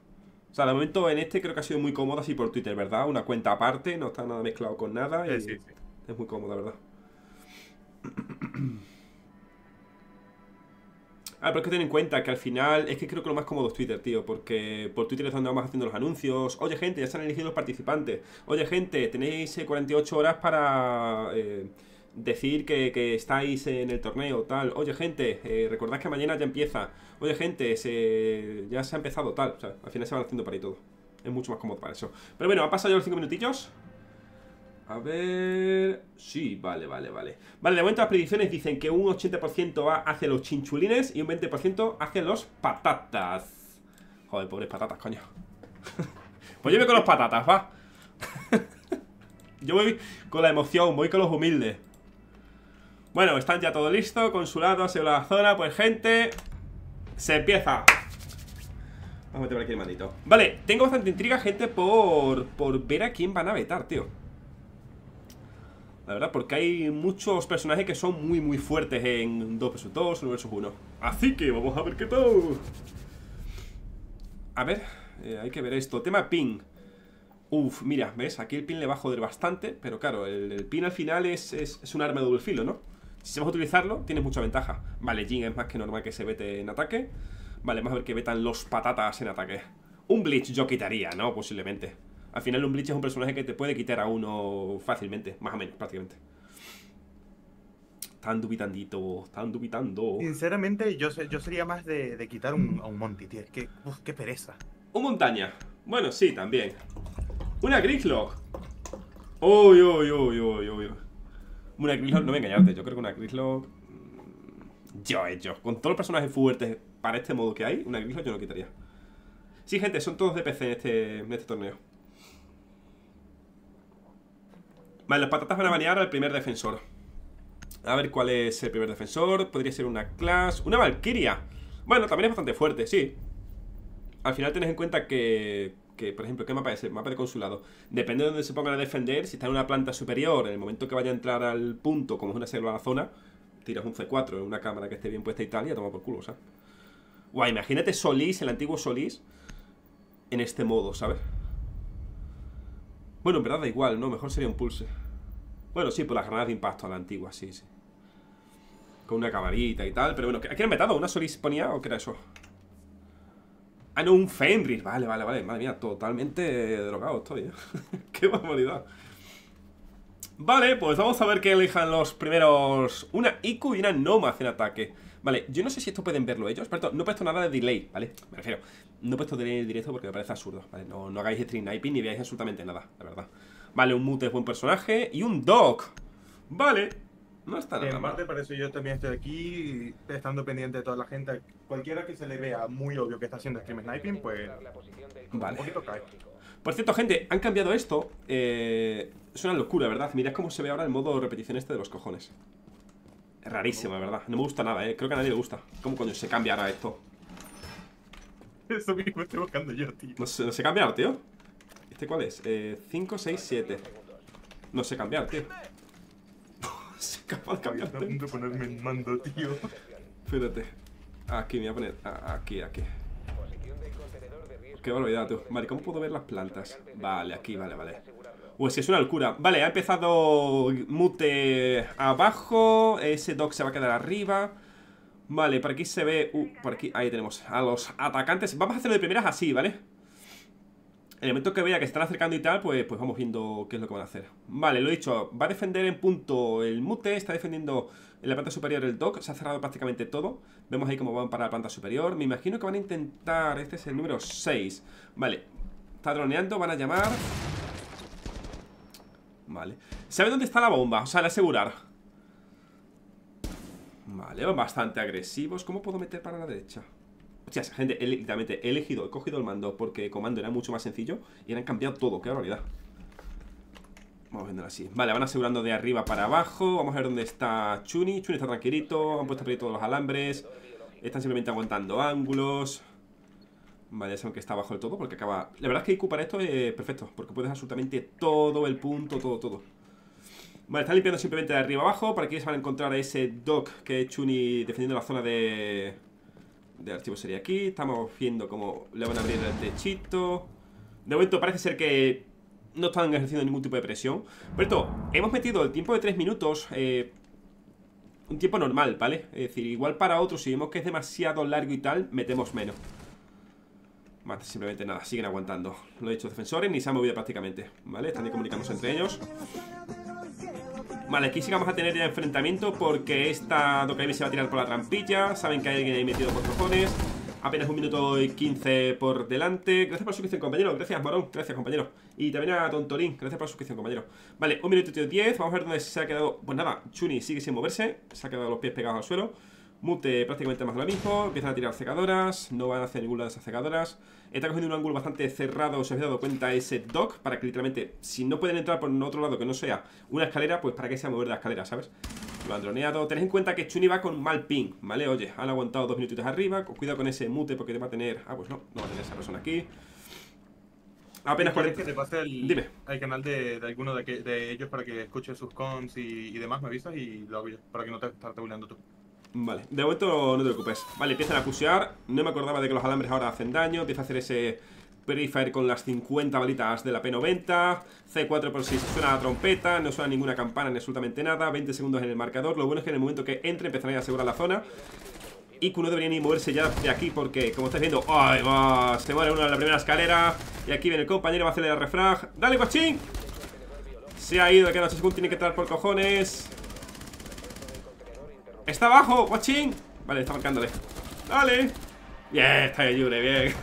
Speaker 1: O sea, de momento en este creo que ha sido muy cómodo así por Twitter, ¿verdad? Una cuenta aparte, no está nada mezclado con nada. Y
Speaker 2: sí, sí.
Speaker 1: Es muy cómodo, ¿verdad? Ah, pero es que ten en cuenta que al final es que creo que lo más cómodo es Twitter, tío, porque por Twitter es donde vamos haciendo los anuncios. Oye, gente, ya se han elegido los participantes. Oye, gente, tenéis 48 horas para eh, decir que, que, estáis en el torneo, tal. Oye, gente, eh, recordad que mañana ya empieza. Oye, gente, se, ya se ha empezado, tal. O sea, al final se van haciendo para ahí todo. Es mucho más cómodo para eso. Pero bueno, ha pasado ya los 5 minutillos. A ver... Sí, vale, vale, vale. Vale, de momento las predicciones dicen que un 80% va hacia los chinchulines y un 20% hacia los patatas. Joder, pobres patatas, coño. [laughs] pues yo voy con los patatas, va. [laughs] yo voy con la emoción, voy con los humildes. Bueno, están ya todo listo, consulado, ha la zona, pues gente... Se empieza. Vamos a meter por aquí el maldito. Vale, tengo bastante intriga, gente, por, por ver a quién van a vetar, tío. La verdad, porque hay muchos personajes que son muy, muy fuertes en 2 vs 2, 1 vs 1. Así que vamos a ver qué tal. A ver, eh, hay que ver esto. Tema ping. Uf, mira, ¿ves? Aquí el pin le va a joder bastante, pero claro, el, el pin al final es, es, es, un arma de doble filo, ¿no? Si sabes utilizarlo, tienes mucha ventaja. Vale, Jin es más que normal que se vete en ataque. Vale, vamos a ver que vetan los patatas en ataque. Un Bleach yo quitaría, ¿no? Posiblemente. Al final un Bleach es un personaje que te puede quitar a uno fácilmente, más o menos, prácticamente. Están dubitandito, están dubitando.
Speaker 2: Sinceramente, yo, yo sería más de, de quitar un, a un Monty, tío. Uf, qué pereza.
Speaker 1: Un montaña. Bueno, sí, también. Una Grislock. Uy, uy, uy, uy, uy. Una Grislock, no me engañarte, yo creo que una Grislock. Yo he hecho. Con todos los personajes fuertes para este modo que hay, una Grislock yo no quitaría. Sí, gente, son todos de PC en este, en este torneo. Vale, las patatas van a banear al primer defensor. A ver cuál es el primer defensor. Podría ser una clase. Una Valkyria. Bueno, también es bastante fuerte, sí. Al final tenés en cuenta que, que por ejemplo, ¿qué mapa es? El mapa de consulado. Depende de dónde se pongan a defender. Si está en una planta superior, en el momento que vaya a entrar al punto, como es una selva a la zona, tiras un C4 en una cámara que esté bien puesta y tal, y a tomar por culo, sea. Guau, imagínate Solís, el antiguo Solís, en este modo, ¿sabes? Bueno, en verdad da igual, ¿no? Mejor sería un pulse. Bueno, sí, por las granadas de impacto a la antigua, sí, sí. Con una camarita y tal, pero bueno, ¿a quién han metado? ¿Una Solís ponía o qué era eso? Ah, no, un Fenris. Vale, vale, vale. Madre mía, totalmente drogado estoy, ¿eh? [laughs] Qué barbaridad. Vale, pues vamos a ver que elijan los primeros... Una IQ y una Nomad en ataque. Vale, yo no sé si esto pueden verlo ellos, pero no he puesto nada de delay, ¿vale? Me refiero, no he puesto delay directo porque me parece absurdo, ¿vale? No, no hagáis stream sniping ni veáis absolutamente nada, la verdad. Vale, un mute es buen personaje y un dog. Vale, no está nada
Speaker 2: En
Speaker 1: mal.
Speaker 2: parte, por eso yo también estoy aquí, estando pendiente de toda la gente. Cualquiera que se le vea muy obvio que está haciendo stream sniping, pues
Speaker 1: Vale.
Speaker 2: un poquito cae.
Speaker 1: Por cierto, gente, han cambiado esto. eh, es una locura, ¿verdad? Mirad cómo se ve ahora el modo repetición este de los cojones. Es rarísimo, ¿verdad? No me gusta nada, ¿eh? Creo que a nadie le gusta. ¿Cómo coño se cambia ahora esto?
Speaker 2: Eso mismo estoy buscando yo, tío.
Speaker 1: No sé, no sé cambiar, tío. ¿Este cuál es? Eh, 5, 6, 7. No sé cambiar, tío. [laughs] Soy capaz de cambiar,
Speaker 2: Estoy a
Speaker 1: tío.
Speaker 2: punto de ponerme en mando, tío.
Speaker 1: Espérate. Aquí, me voy a poner. Aquí, aquí. Qué barbaridad, tú. Vale, ¿cómo puedo ver las plantas? Vale, aquí, vale, vale. Pues es una locura. Vale, ha empezado mute abajo. Ese dog se va a quedar arriba. Vale, por aquí se ve. Uh, por aquí, ahí tenemos a los atacantes. Vamos a hacerlo de primeras así, ¿vale? El momento que vea que están acercando y tal, pues, pues vamos viendo qué es lo que van a hacer. Vale, lo he dicho. Va a defender en punto el mute. Está defendiendo en la planta superior el dog. Se ha cerrado prácticamente todo. Vemos ahí cómo van para la planta superior. Me imagino que van a intentar. Este es el número 6. Vale. Está droneando. Van a llamar. Vale. ¿Sabe dónde está la bomba? O sea, el asegurar. Vale, van bastante agresivos. ¿Cómo puedo meter para la derecha? Hostias, gente, he, literalmente he elegido, he cogido el mando porque el comando era mucho más sencillo y han cambiado todo, qué barbaridad. Vamos viéndolo así. Vale, van asegurando de arriba para abajo. Vamos a ver dónde está Chuni. Chuni está tranquilito. Han puesto por ahí todos los alambres. Están simplemente aguantando ángulos. Vale, ya saben que está abajo del todo porque acaba... La verdad es que IQ para esto es perfecto porque puedes absolutamente todo el punto, todo, todo. Vale, están limpiando simplemente de arriba abajo. Por aquí se van a encontrar a ese Doc que es Chuni defendiendo la zona de... De archivo sería aquí. Estamos viendo cómo le van a abrir el techito. De momento parece ser que no están ejerciendo ningún tipo de presión. Por esto, hemos metido el tiempo de 3 minutos. eh, un tiempo normal, ¿vale? Es decir, igual para otros, si vemos que es demasiado largo y tal, metemos menos. Vale, simplemente nada, siguen aguantando. Lo he dicho, defensores, ni se han movido prácticamente. ¿Vale? Están comunicándose entre ellos. Vale, aquí sí que vamos a tener ya enfrentamiento porque esta Dokaibi se va a tirar por la trampilla. Saben que hay alguien ahí metido por cojones. Apenas un minuto y 15 por delante. Gracias por la suscripción, compañero. Gracias, Morón. Gracias, compañero. Y también a Tontorín. Gracias por la suscripción, compañero. Vale, un minuto y 10. Vamos a ver dónde se ha quedado. Pues nada, Chuni sigue sin moverse. Se ha quedado los pies pegados al suelo. Mute prácticamente más de lo mismo. Empiezan a tirar secadoras. No van a hacer ninguna de esas secadoras. Está cogiendo un ángulo bastante cerrado. Si habéis dado cuenta, ese dock. Para que literalmente, si no pueden entrar por otro lado que no sea una escalera, pues para que sea mover la escalera, ¿sabes? Lo han droneado. Tened en cuenta que Chuni va con mal ping, ¿vale? Oye, han aguantado dos minutitos arriba. Cuidado con ese mute porque te va a tener. Ah, pues no, no va a tener esa persona aquí. Apenas
Speaker 2: ¿Quieres
Speaker 1: 40.
Speaker 2: que te pase el,
Speaker 1: Dime.
Speaker 2: al canal de, de alguno de, que- de ellos para que escuches sus cons y, y demás? Me avisas y lo hago yo, para que no te estés tabulando tú.
Speaker 1: Vale, de momento no te preocupes. Vale, empiezan a pushear. No me acordaba de que los alambres ahora hacen daño. Empieza a hacer ese Prefire con las 50 balitas de la P90. C4 por si suena la trompeta. No suena ninguna campana ni absolutamente nada. 20 segundos en el marcador. Lo bueno es que en el momento que entre empezarán a asegurar la zona. IQ no debería ni moverse ya de aquí porque, como estáis viendo, ¡ay, va! Se muere uno en la primera escalera. Y aquí viene el compañero, va a hacerle el refrag. ¡Dale, guachín! Se ha ido, que quedan 8 segundos, tiene que entrar por cojones. ¡Está abajo! ¡Guachín! Vale, está marcándole. ¡Dale! Bien, está de Yure, bien.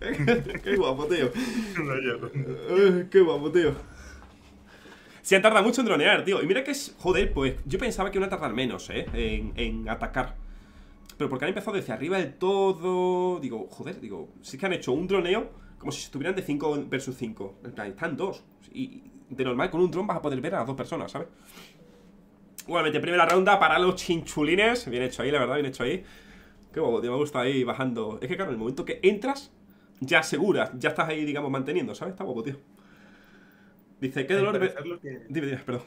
Speaker 1: [laughs] Qué guapo, tío. Eh, Qué guapo, tío. Se han tardado mucho en dronear, tío. Y mira que es. Joder, pues yo pensaba que iban a tardar menos, ¿eh? En, en atacar. Pero porque han empezado desde arriba del todo. Digo, joder, digo. Sí que han hecho un droneo como si estuvieran de 5 versus 5. En plan, están dos. Y de normal con un dron vas a poder ver a las dos personas, ¿sabes? Igualmente, primera ronda para los chinchulines. Bien hecho ahí, la verdad, bien hecho ahí. Qué guapo, tío, me gusta ahí bajando. Es que claro, en el momento que entras, ya aseguras, ya estás ahí, digamos, manteniendo, ¿sabes? Está guapo, tío. Dice, qué dolor ver...
Speaker 2: Que...
Speaker 1: Dime, dime, perdón.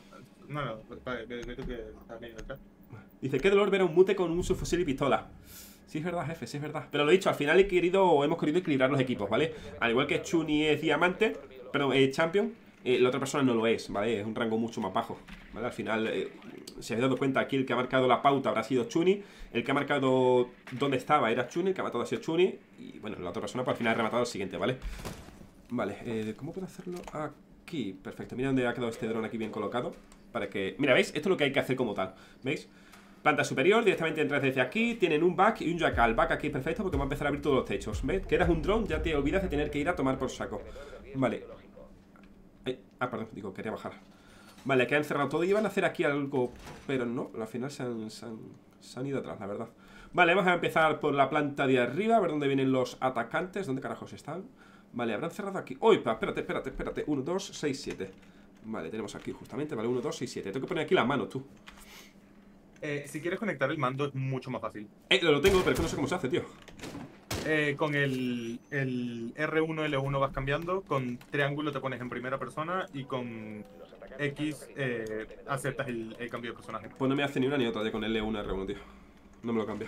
Speaker 2: No, no, ve tú que estás bien acá.
Speaker 1: Dice, qué dolor ver a un mute con un subfusil y pistola. Sí, es verdad, jefe, sí, es verdad. Pero lo he dicho, al final he querido, hemos querido equilibrar los equipos, ¿vale? Al igual que Chuni es diamante, perdón, es champion. Eh, la otra persona no lo es, ¿vale? Es un rango mucho más bajo, ¿vale? Al final, eh, si habéis dado cuenta, aquí el que ha marcado la pauta habrá sido Chuni, el que ha marcado dónde estaba era Chuni, el que ha matado ha sido Chuni, y bueno, la otra persona pues, al final ha rematado al siguiente, ¿vale? Vale, eh, ¿cómo puedo hacerlo? Aquí, perfecto, mira dónde ha quedado este dron aquí bien colocado, para que... Mira, ¿veis? Esto es lo que hay que hacer como tal, ¿veis? Planta superior, directamente entras desde aquí Tienen un back y un jackal Back aquí perfecto porque va a empezar a abrir todos los techos ¿Ves? Quedas un dron, ya te olvidas de tener que ir a tomar por saco Vale Ah, perdón, digo, quería bajar. Vale, que han cerrado todo. Iban a hacer aquí algo, pero no Al final se han, se han, ido atrás, la verdad. Vale, vamos a empezar por la planta de arriba A ver dónde vienen los atacantes ¿Dónde carajos están? Vale, habrán cerrado aquí. Uy, espérate, espérate, espérate. 1, 2, 6, 7 Vale, tenemos aquí justamente, vale, 1, 2, 6, 7 Tengo que poner aquí la mano, tú.
Speaker 2: Eh, si quieres conectar el mando es mucho más fácil.
Speaker 1: Eh, lo tengo, pero es que no sé cómo se hace, tío.
Speaker 2: Eh, con el, el R1, L1 vas cambiando, con triángulo te pones en primera persona y con X eh, aceptas el, cambio de personaje.
Speaker 1: Pues no me hace ni una ni otra de con L1, R1, tío. No me lo cambia.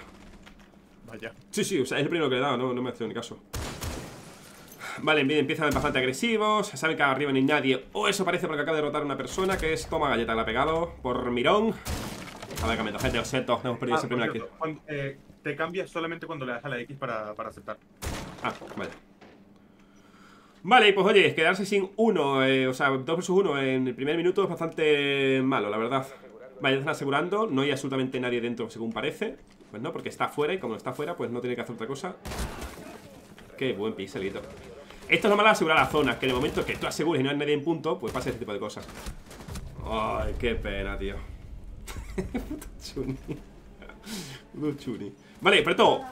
Speaker 2: Vaya.
Speaker 1: Sí, sí, o sea, es el primero que le he dado, no, no me hace ni caso. Vale, bien, empiezan bastante agresivos Saben que arriba ni nadie O eso parece porque acaba de derrotar a una persona Que es Toma Galleta, la ha pegado Por Mirón a ver, cambiando, gente, os no hemos perdido ah, ese primer aquí.
Speaker 2: Te cambias solamente cuando le das a la X para, para aceptar.
Speaker 1: Ah, vale. Vale, pues oye, quedarse sin uno, eh, o sea, dos versus uno en el primer minuto es bastante malo, la verdad. Vale, están asegurando, no hay absolutamente nadie dentro según parece. Pues no, porque está fuera y como está fuera, pues no tiene que hacer otra cosa. Qué buen pixelito. Esto es lo malo de asegurar la zona, que en el momento que tú asegures y no hay nadie en punto, pues pasa este tipo de cosas. Ay, qué pena, tío. [laughs] chuni. Vale, pero todo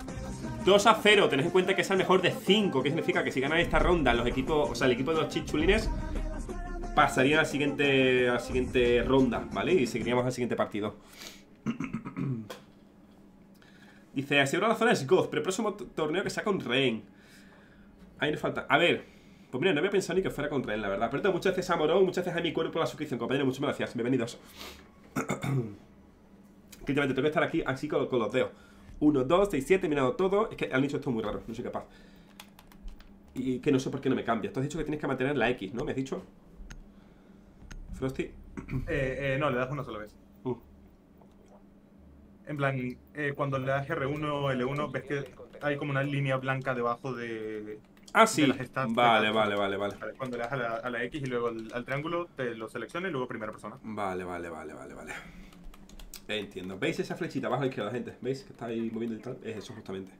Speaker 1: 2 a 0, tened en cuenta que es el mejor de 5 Que significa que si ganan esta ronda Los equipos, o sea, el equipo de los chichulines Pasarían a la siguiente A la siguiente ronda, ¿vale? Y seguiríamos al siguiente partido. [clears throat] Dice, asegura la zona es God Pero el próximo torneo que sea con Rain Ahí nos falta, a ver Pues mira, no había pensado ni que fuera con Rain, la verdad. Pero muchas veces a Morón, muchas veces a mi cuerpo por la suscripción Compañero, muchas gracias, bienvenidos. [clears throat] Que tengo que estar aquí así con, los dedos. 1, 2, 6, 7, mirado todo. Es que han dicho esto muy raro, no soy capaz. Y que no sé por qué no me cambia. Tú has dicho que tienes que mantener la X, ¿no? ¿Me has dicho? Frosty.
Speaker 2: Eh, eh, no, le das una sola vez. Uh. En plan, eh, cuando le das R1 o L1, ves que hay como una línea blanca debajo de.
Speaker 1: Ah, sí. vale, vale, vale, vale,
Speaker 2: Cuando le das a la, X y luego al, triángulo, te lo selecciona y luego primera persona.
Speaker 1: Vale, vale, vale, vale, vale. Entiendo. ¿Veis esa flechita abajo a la izquierda, gente? ¿Veis que está ahí moviendo y tal? Es eso justamente.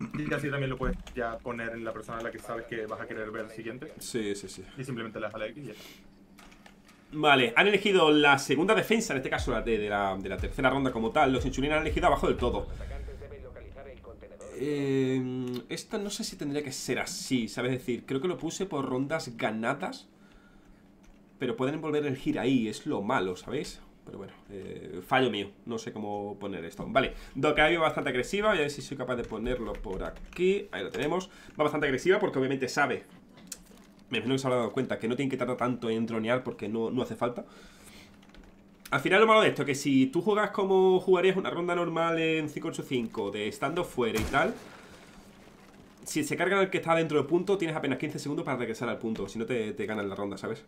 Speaker 2: Y así también lo puedes ya poner en la persona a la que sabes que vas a querer ver el siguiente.
Speaker 1: Sí, sí, sí.
Speaker 2: Y simplemente le das a la X y ya
Speaker 1: Vale, han elegido la segunda defensa, en este caso la de, la, tercera ronda como tal. Los insulinos han elegido abajo del todo. Eh, esta no sé si tendría que ser así, ¿sabes? decir, creo que lo puse por rondas ganadas. Pero pueden envolver el giro ahí, es lo malo, ¿sabéis? Pero bueno, eh, fallo mío, no sé cómo poner esto. Vale, Dokabi va bastante agresiva Voy a ver si soy capaz de ponerlo por aquí. Ahí lo tenemos, va bastante agresiva porque obviamente sabe Me imagino que se habrá dado cuenta que no tiene que tardar tanto en dronear Porque no, no hace falta. Al final lo malo de esto es que si tú juegas como jugarías una ronda normal en 585 De estando fuera y tal Si se carga el que está dentro del punto Tienes apenas 15 segundos para regresar al punto Si no te, te ganan la ronda, ¿sabes?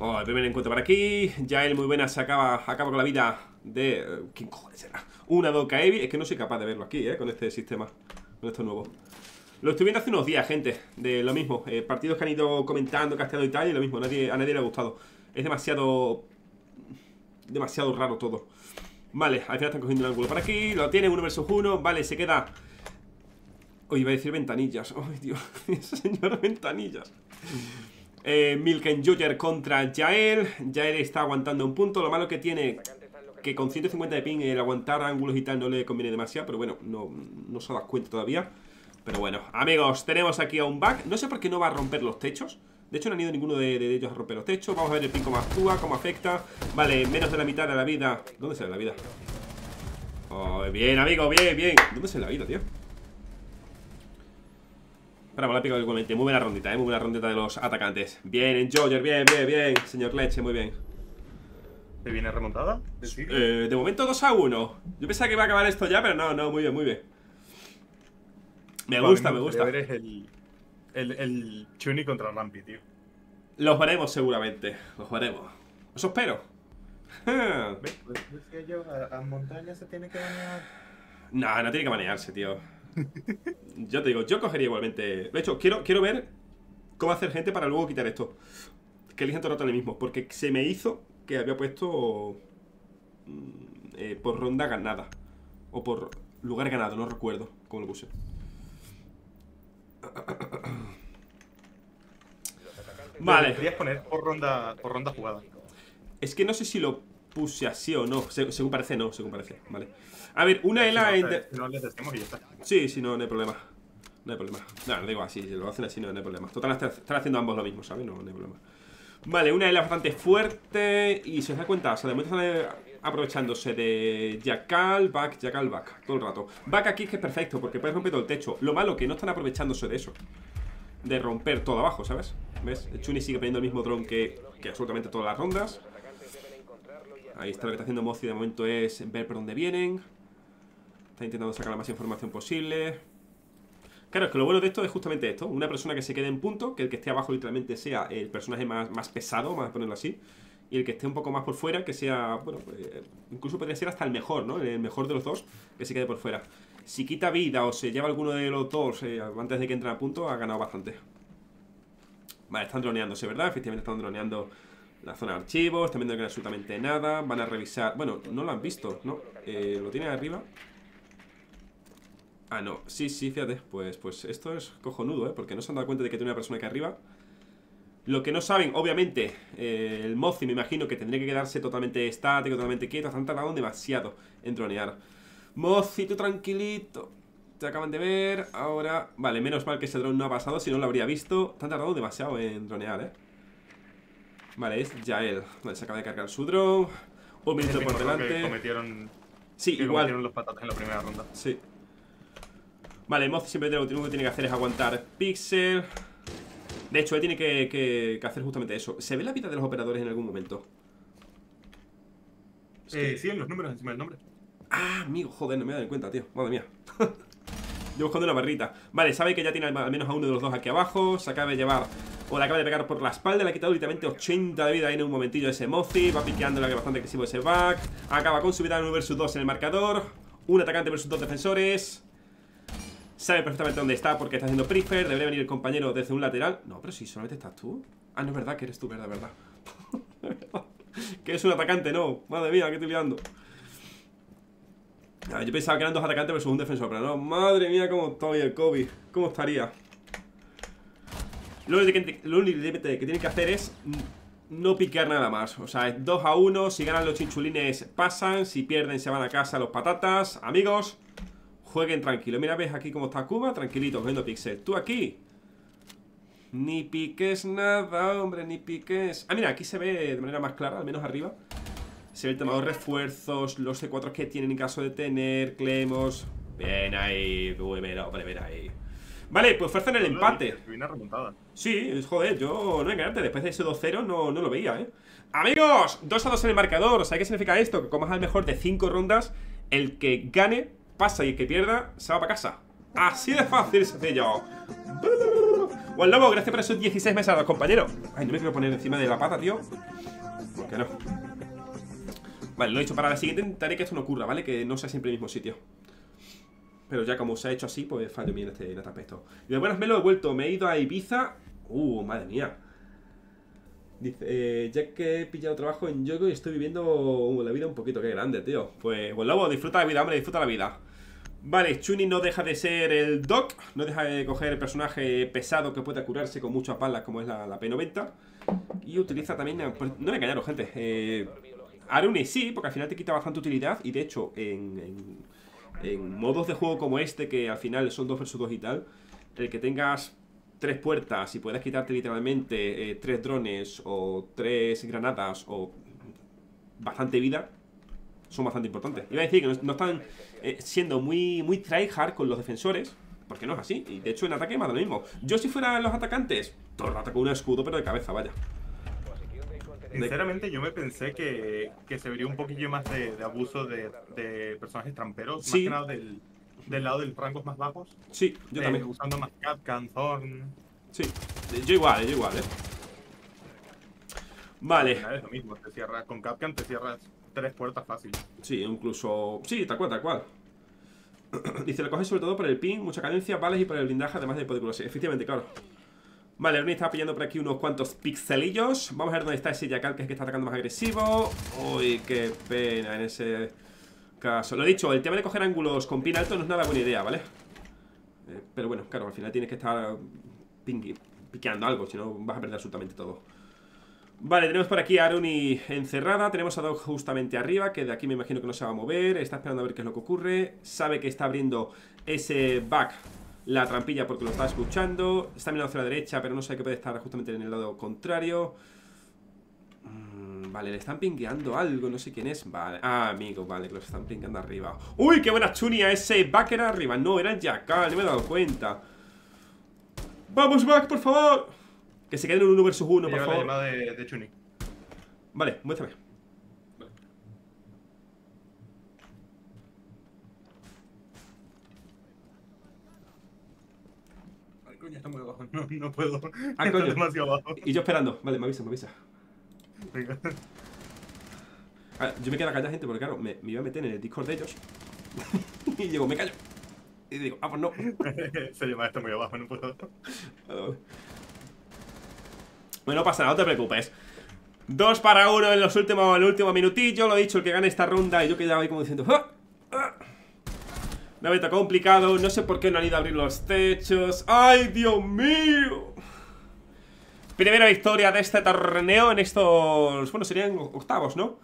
Speaker 1: Oh, el primer encuentro por aquí. Ya el muy buena se acaba, acaba con la vida de. ¿Quién cojones será? Una Doka Evi. Es que no soy capaz de verlo aquí, ¿eh? Con este sistema. Con esto nuevo. Lo estoy viendo hace unos días, gente. De lo mismo. Eh, partidos que han ido comentando, casteando y tal. Y lo mismo. A nadie le ha gustado. Es demasiado. Demasiado raro todo. Vale, al final están cogiendo un ángulo por aquí. Lo tiene, uno versus uno. Vale, se queda. Hoy iba a decir ventanillas. [laughs] Ay, Dios. [laughs] Señor, ventanillas. Eh, Milken Joyer contra Jael. Jael está aguantando un punto. Lo malo que tiene que con 150 de ping el aguantar ángulos y tal no le conviene demasiado. Pero bueno, no, no se dado cuenta todavía. Pero bueno, amigos, tenemos aquí a un back. No sé por qué no va a romper los techos. De hecho, no han ido ninguno de, ellos a romper los techos. Vamos a ver el ping cómo actúa, cómo afecta. Vale, menos de la mitad de la vida. ¿Dónde se la vida? Oh, bien, amigo, bien, bien. ¿Dónde se la vida, tío? Para la pico igualmente. Muy buena rondita, ¿eh? Muy buena rondita de los atacantes. Bien, en Joger, bien, bien, bien. Señor Leche, muy bien.
Speaker 2: ¿Te viene remontada?
Speaker 1: Eh, de momento 2 a 1. Yo pensaba que iba a acabar esto ya, pero no, no, muy bien, muy bien. Me gusta, me, gusta.
Speaker 2: Ver el, el, el Chuni contra Rampi, tío.
Speaker 1: Los veremos seguramente. Los veremos. Os espero. [laughs]
Speaker 2: ¿Ves? Pues yo, a, a montaña se tiene que bañar.
Speaker 1: No, no tiene que manejarse, tío. Yo te digo, yo cogería igualmente. De hecho, quiero, quiero ver cómo hacer gente para luego quitar esto. Que eligen todo el rato el mismo. Porque se me hizo que había puesto mm, eh, por ronda ganada. O por lugar ganado, no recuerdo cómo lo puse. [coughs] Vale.
Speaker 2: Deberías poner por ronda, por ronda jugada.
Speaker 1: Es que no sé si lo puse así o no. Se- según parece, no, según parece. Vale. A ver, una
Speaker 2: Si
Speaker 1: ELA
Speaker 2: no,
Speaker 1: en.
Speaker 2: te- si no les decimos y ya está.
Speaker 1: Sí, sí, no, no hay problema. No hay problema. No, digo así, si lo hacen así no, no hay problema. Total, están haciendo ambos lo mismo, ¿sabes? No, no hay problema. Vale, una ELA bastante fuerte. Y si os das cuenta, o sea, de momento están eh, aprovechándose de Jackal, back, Jackal, back. Todo el rato. Back aquí es que es perfecto, porque puedes romper todo el techo. Lo malo que no están aprovechándose de eso. De romper todo abajo, ¿sabes? ¿Ves? Chuni sigue poniendo el mismo dron que, que absolutamente todas las rondas. Ahí está lo que está haciendo Mozi de momento es ver por dónde vienen. Está intentando sacar la más información posible. Claro, es que lo bueno de esto es justamente esto. Una persona que se quede en punto, que el que esté abajo literalmente sea el personaje más, más pesado, vamos a ponerlo así. Y el que esté un poco más por fuera, que sea, bueno, pues, incluso podría ser hasta el mejor, ¿no? El mejor de los dos, que se quede por fuera. Si quita vida o se lleva alguno de los dos eh, antes de que entren a punto, ha ganado bastante. Vale, están droneándose, ¿verdad? Efectivamente están droneando la zona de archivos, están viendo que no hay absolutamente nada. Van a revisar... Bueno, no lo han visto, ¿no? Eh, ¿Lo tienen arriba? Ah, no. Sí, sí, fíjate. Pues, pues esto es cojonudo, ¿eh? Porque no se han dado cuenta de que tiene una persona aquí arriba. Lo que no saben, obviamente, eh, el Mozi me imagino que tendría que quedarse totalmente estático, totalmente quieto. Han tardado demasiado en dronear. Mozi, tú tranquilito. Te acaban de ver. Ahora... Vale, menos mal que ese drone no ha pasado, si no lo habría visto. Te han tardado demasiado en dronear, ¿eh? Vale, es Yael. Vale, se acaba de cargar su drone. Un minuto por
Speaker 2: error que
Speaker 1: delante.
Speaker 2: cometieron,
Speaker 1: Sí,
Speaker 2: que
Speaker 1: igual.
Speaker 2: cometieron los patatas en la primera ronda.
Speaker 1: Sí. Vale, Moz siempre lo único que tiene que hacer es aguantar Pixel. De hecho, él tiene que, que- que hacer justamente eso. ¿Se ve la vida de los operadores en algún momento? Es que-
Speaker 2: Eh, sí, en los números encima del nombre.
Speaker 1: Ah, amigo, joder, no me he dado cuenta, tío. Madre mía. [laughs] Yo buscando una barrita. Vale, sabe que ya tiene al menos a uno de los dos aquí abajo. Se acaba de llevar. O le acaba de pegar por la espalda. Le ha quitado literalmente 80 de vida ahí en un momentillo ese Mozi. Va piqueando que bastante agresivo ese back. Acaba con su vida en 1 versus 2 en el marcador. Un atacante versus dos defensores. Sabe perfectamente dónde está porque está haciendo prefer. Debería venir el compañero desde un lateral. No, pero si solamente estás tú. Ah, no es verdad que eres tú, verdad, verdad. [laughs] que es un atacante, no. Madre mía, que estoy liando. Ah, yo pensaba que eran dos atacantes versus un defensor, pero no. Madre mía, cómo estoy el Kobe. ¿Cómo estaría? Lo único que, lo que tiene que hacer es no piquear nada más. O sea, es 2 a 1. Si ganan los chinchulines, pasan. Si pierden, se van a casa los patatas. Amigos, jueguen tranquilo. Mira, ves aquí cómo está Cuba. Tranquilito, cogiendo pixel. Tú aquí. Ni piques nada, hombre, ni piques. Ah, mira, aquí se ve de manera más clara, al menos arriba. Se ve el tema de los refuerzos, los C4 que tienen en caso de tener, Clemos. Bien ahí, mira, hombre, mira ahí. Vale, pues fuerzan el empate. Sí, joder, yo no engañarte, después de ese 2-0 no, no lo veía, ¿eh? Amigos, 2 a 2 en el marcador. ¿Sabes qué significa esto? Que como es al mejor de 5 rondas, el que gane pasa y el que pierda se va para casa. Así de fácil y sencillo. Buen lobo, gracias por esos 16 meses, compañero. Ay, no me quiero poner encima de la pata, tío. ¿Por qué no? Vale, lo he dicho para la siguiente. Intentaré que esto no ocurra, ¿vale? Que no sea siempre el mismo sitio. Pero ya como se ha hecho así, pues fallo bien en este, en este aspecto. Y de buenas me lo he vuelto, me he ido a Ibiza. Uh, madre mía. Dice, eh, ya que he pillado trabajo en Yogo y estoy viviendo la vida un poquito, qué grande, tío. Pues, buen lobo, disfruta la vida, hombre, disfruta la vida. Vale, Chuni no deja de ser el Doc, no deja de coger el personaje pesado que puede curarse con muchas balas como es la, la P90. Y utiliza también, eh, pues, no me engañaron, gente. Eh, Arune sí, porque al final te quita bastante utilidad y de hecho en, en, modos de juego como este, que al final son 2 versus 2 y tal, el que tengas tres puertas y puedas quitarte literalmente eh, tres drones o tres granadas o bastante vida, son bastante importantes. Iba a decir que no están eh, siendo muy, muy tryhard con los defensores, porque no es así. Y de hecho en ataque más lo mismo. Yo si fuera los atacantes, todo el rato con un escudo, pero de cabeza, vaya.
Speaker 2: Sinceramente, yo me pensé que, que se vería un poquillo más de, de abuso de, de personajes tramperos,
Speaker 1: Sí.
Speaker 2: más que nada del, del lado de los rangos más bajos.
Speaker 1: Sí, yo
Speaker 2: eh,
Speaker 1: también.
Speaker 2: Usando más Capcan, Thorn.
Speaker 1: Sí, yo igual, yo igual, ¿eh? Vale.
Speaker 2: Es lo mismo, te cierras con Capcan, te cierras tres puertas fácil.
Speaker 1: Sí, incluso... Sí, tal cual, tal cual. [clears throat] Dice, lo coges sobre todo por el ping, mucha cadencia, balas y por el blindaje, además de Sí, efectivamente, claro. Vale, Ernie está pillando por aquí unos cuantos pixelillos. Vamos a ver dónde está ese Yakal, que es que está atacando más agresivo. Uy, qué pena en ese caso. Lo he dicho, el tema de coger ángulos con pin alto no es nada buena idea, ¿vale? Eh, pero bueno, claro, al final tienes que estar piqueando algo, si no vas a perder absolutamente todo. Vale, tenemos por aquí a Aruni encerrada. Tenemos a Dog justamente arriba Que de aquí me imagino que no se va a mover. Está esperando a ver qué es lo que ocurre. Sabe que está abriendo ese back La trampilla porque lo está escuchando. Está mirando hacia la derecha Pero no sabe que puede estar justamente en el lado contrario. Mm, Vale, le están pingueando algo No sé quién es. Vale, ah, amigo, vale Que los están pingueando arriba. ¡Uy, qué buena chunia! Ese back era arriba. No, era el Jackal, no me he dado cuenta. ¡Vamos, back, por favor! Que se queden en un 1 versus 1, por favor.
Speaker 2: La de, de Chuni.
Speaker 1: Vale, muéstrame.
Speaker 2: Vale. Ay, coño, está muy abajo. [laughs] No, no puedo.
Speaker 1: Ah,
Speaker 2: está
Speaker 1: coño.
Speaker 2: demasiado abajo.
Speaker 1: Y yo esperando. Vale, me avisa, me avisa.
Speaker 2: Venga.
Speaker 1: Ah, yo me quedo callada, gente, porque claro, me, me, iba a meter en el Discord de ellos. [laughs] y digo, me callo. Y digo, ah, pues no.
Speaker 2: Se llama esto muy abajo, no puedo.
Speaker 1: Bueno, no pasa nada, no te preocupes. Dos para uno en los últimos, el último minutillo. Lo he dicho, el que gane esta ronda. Y yo quedaba ahí como diciendo. ¡Ah! ¡Ah! Ha complicado. No sé por qué no han ido a abrir los techos. ¡Ay, Dios mío! Primera victoria de este torneo en estos... Bueno, serían octavos, ¿no?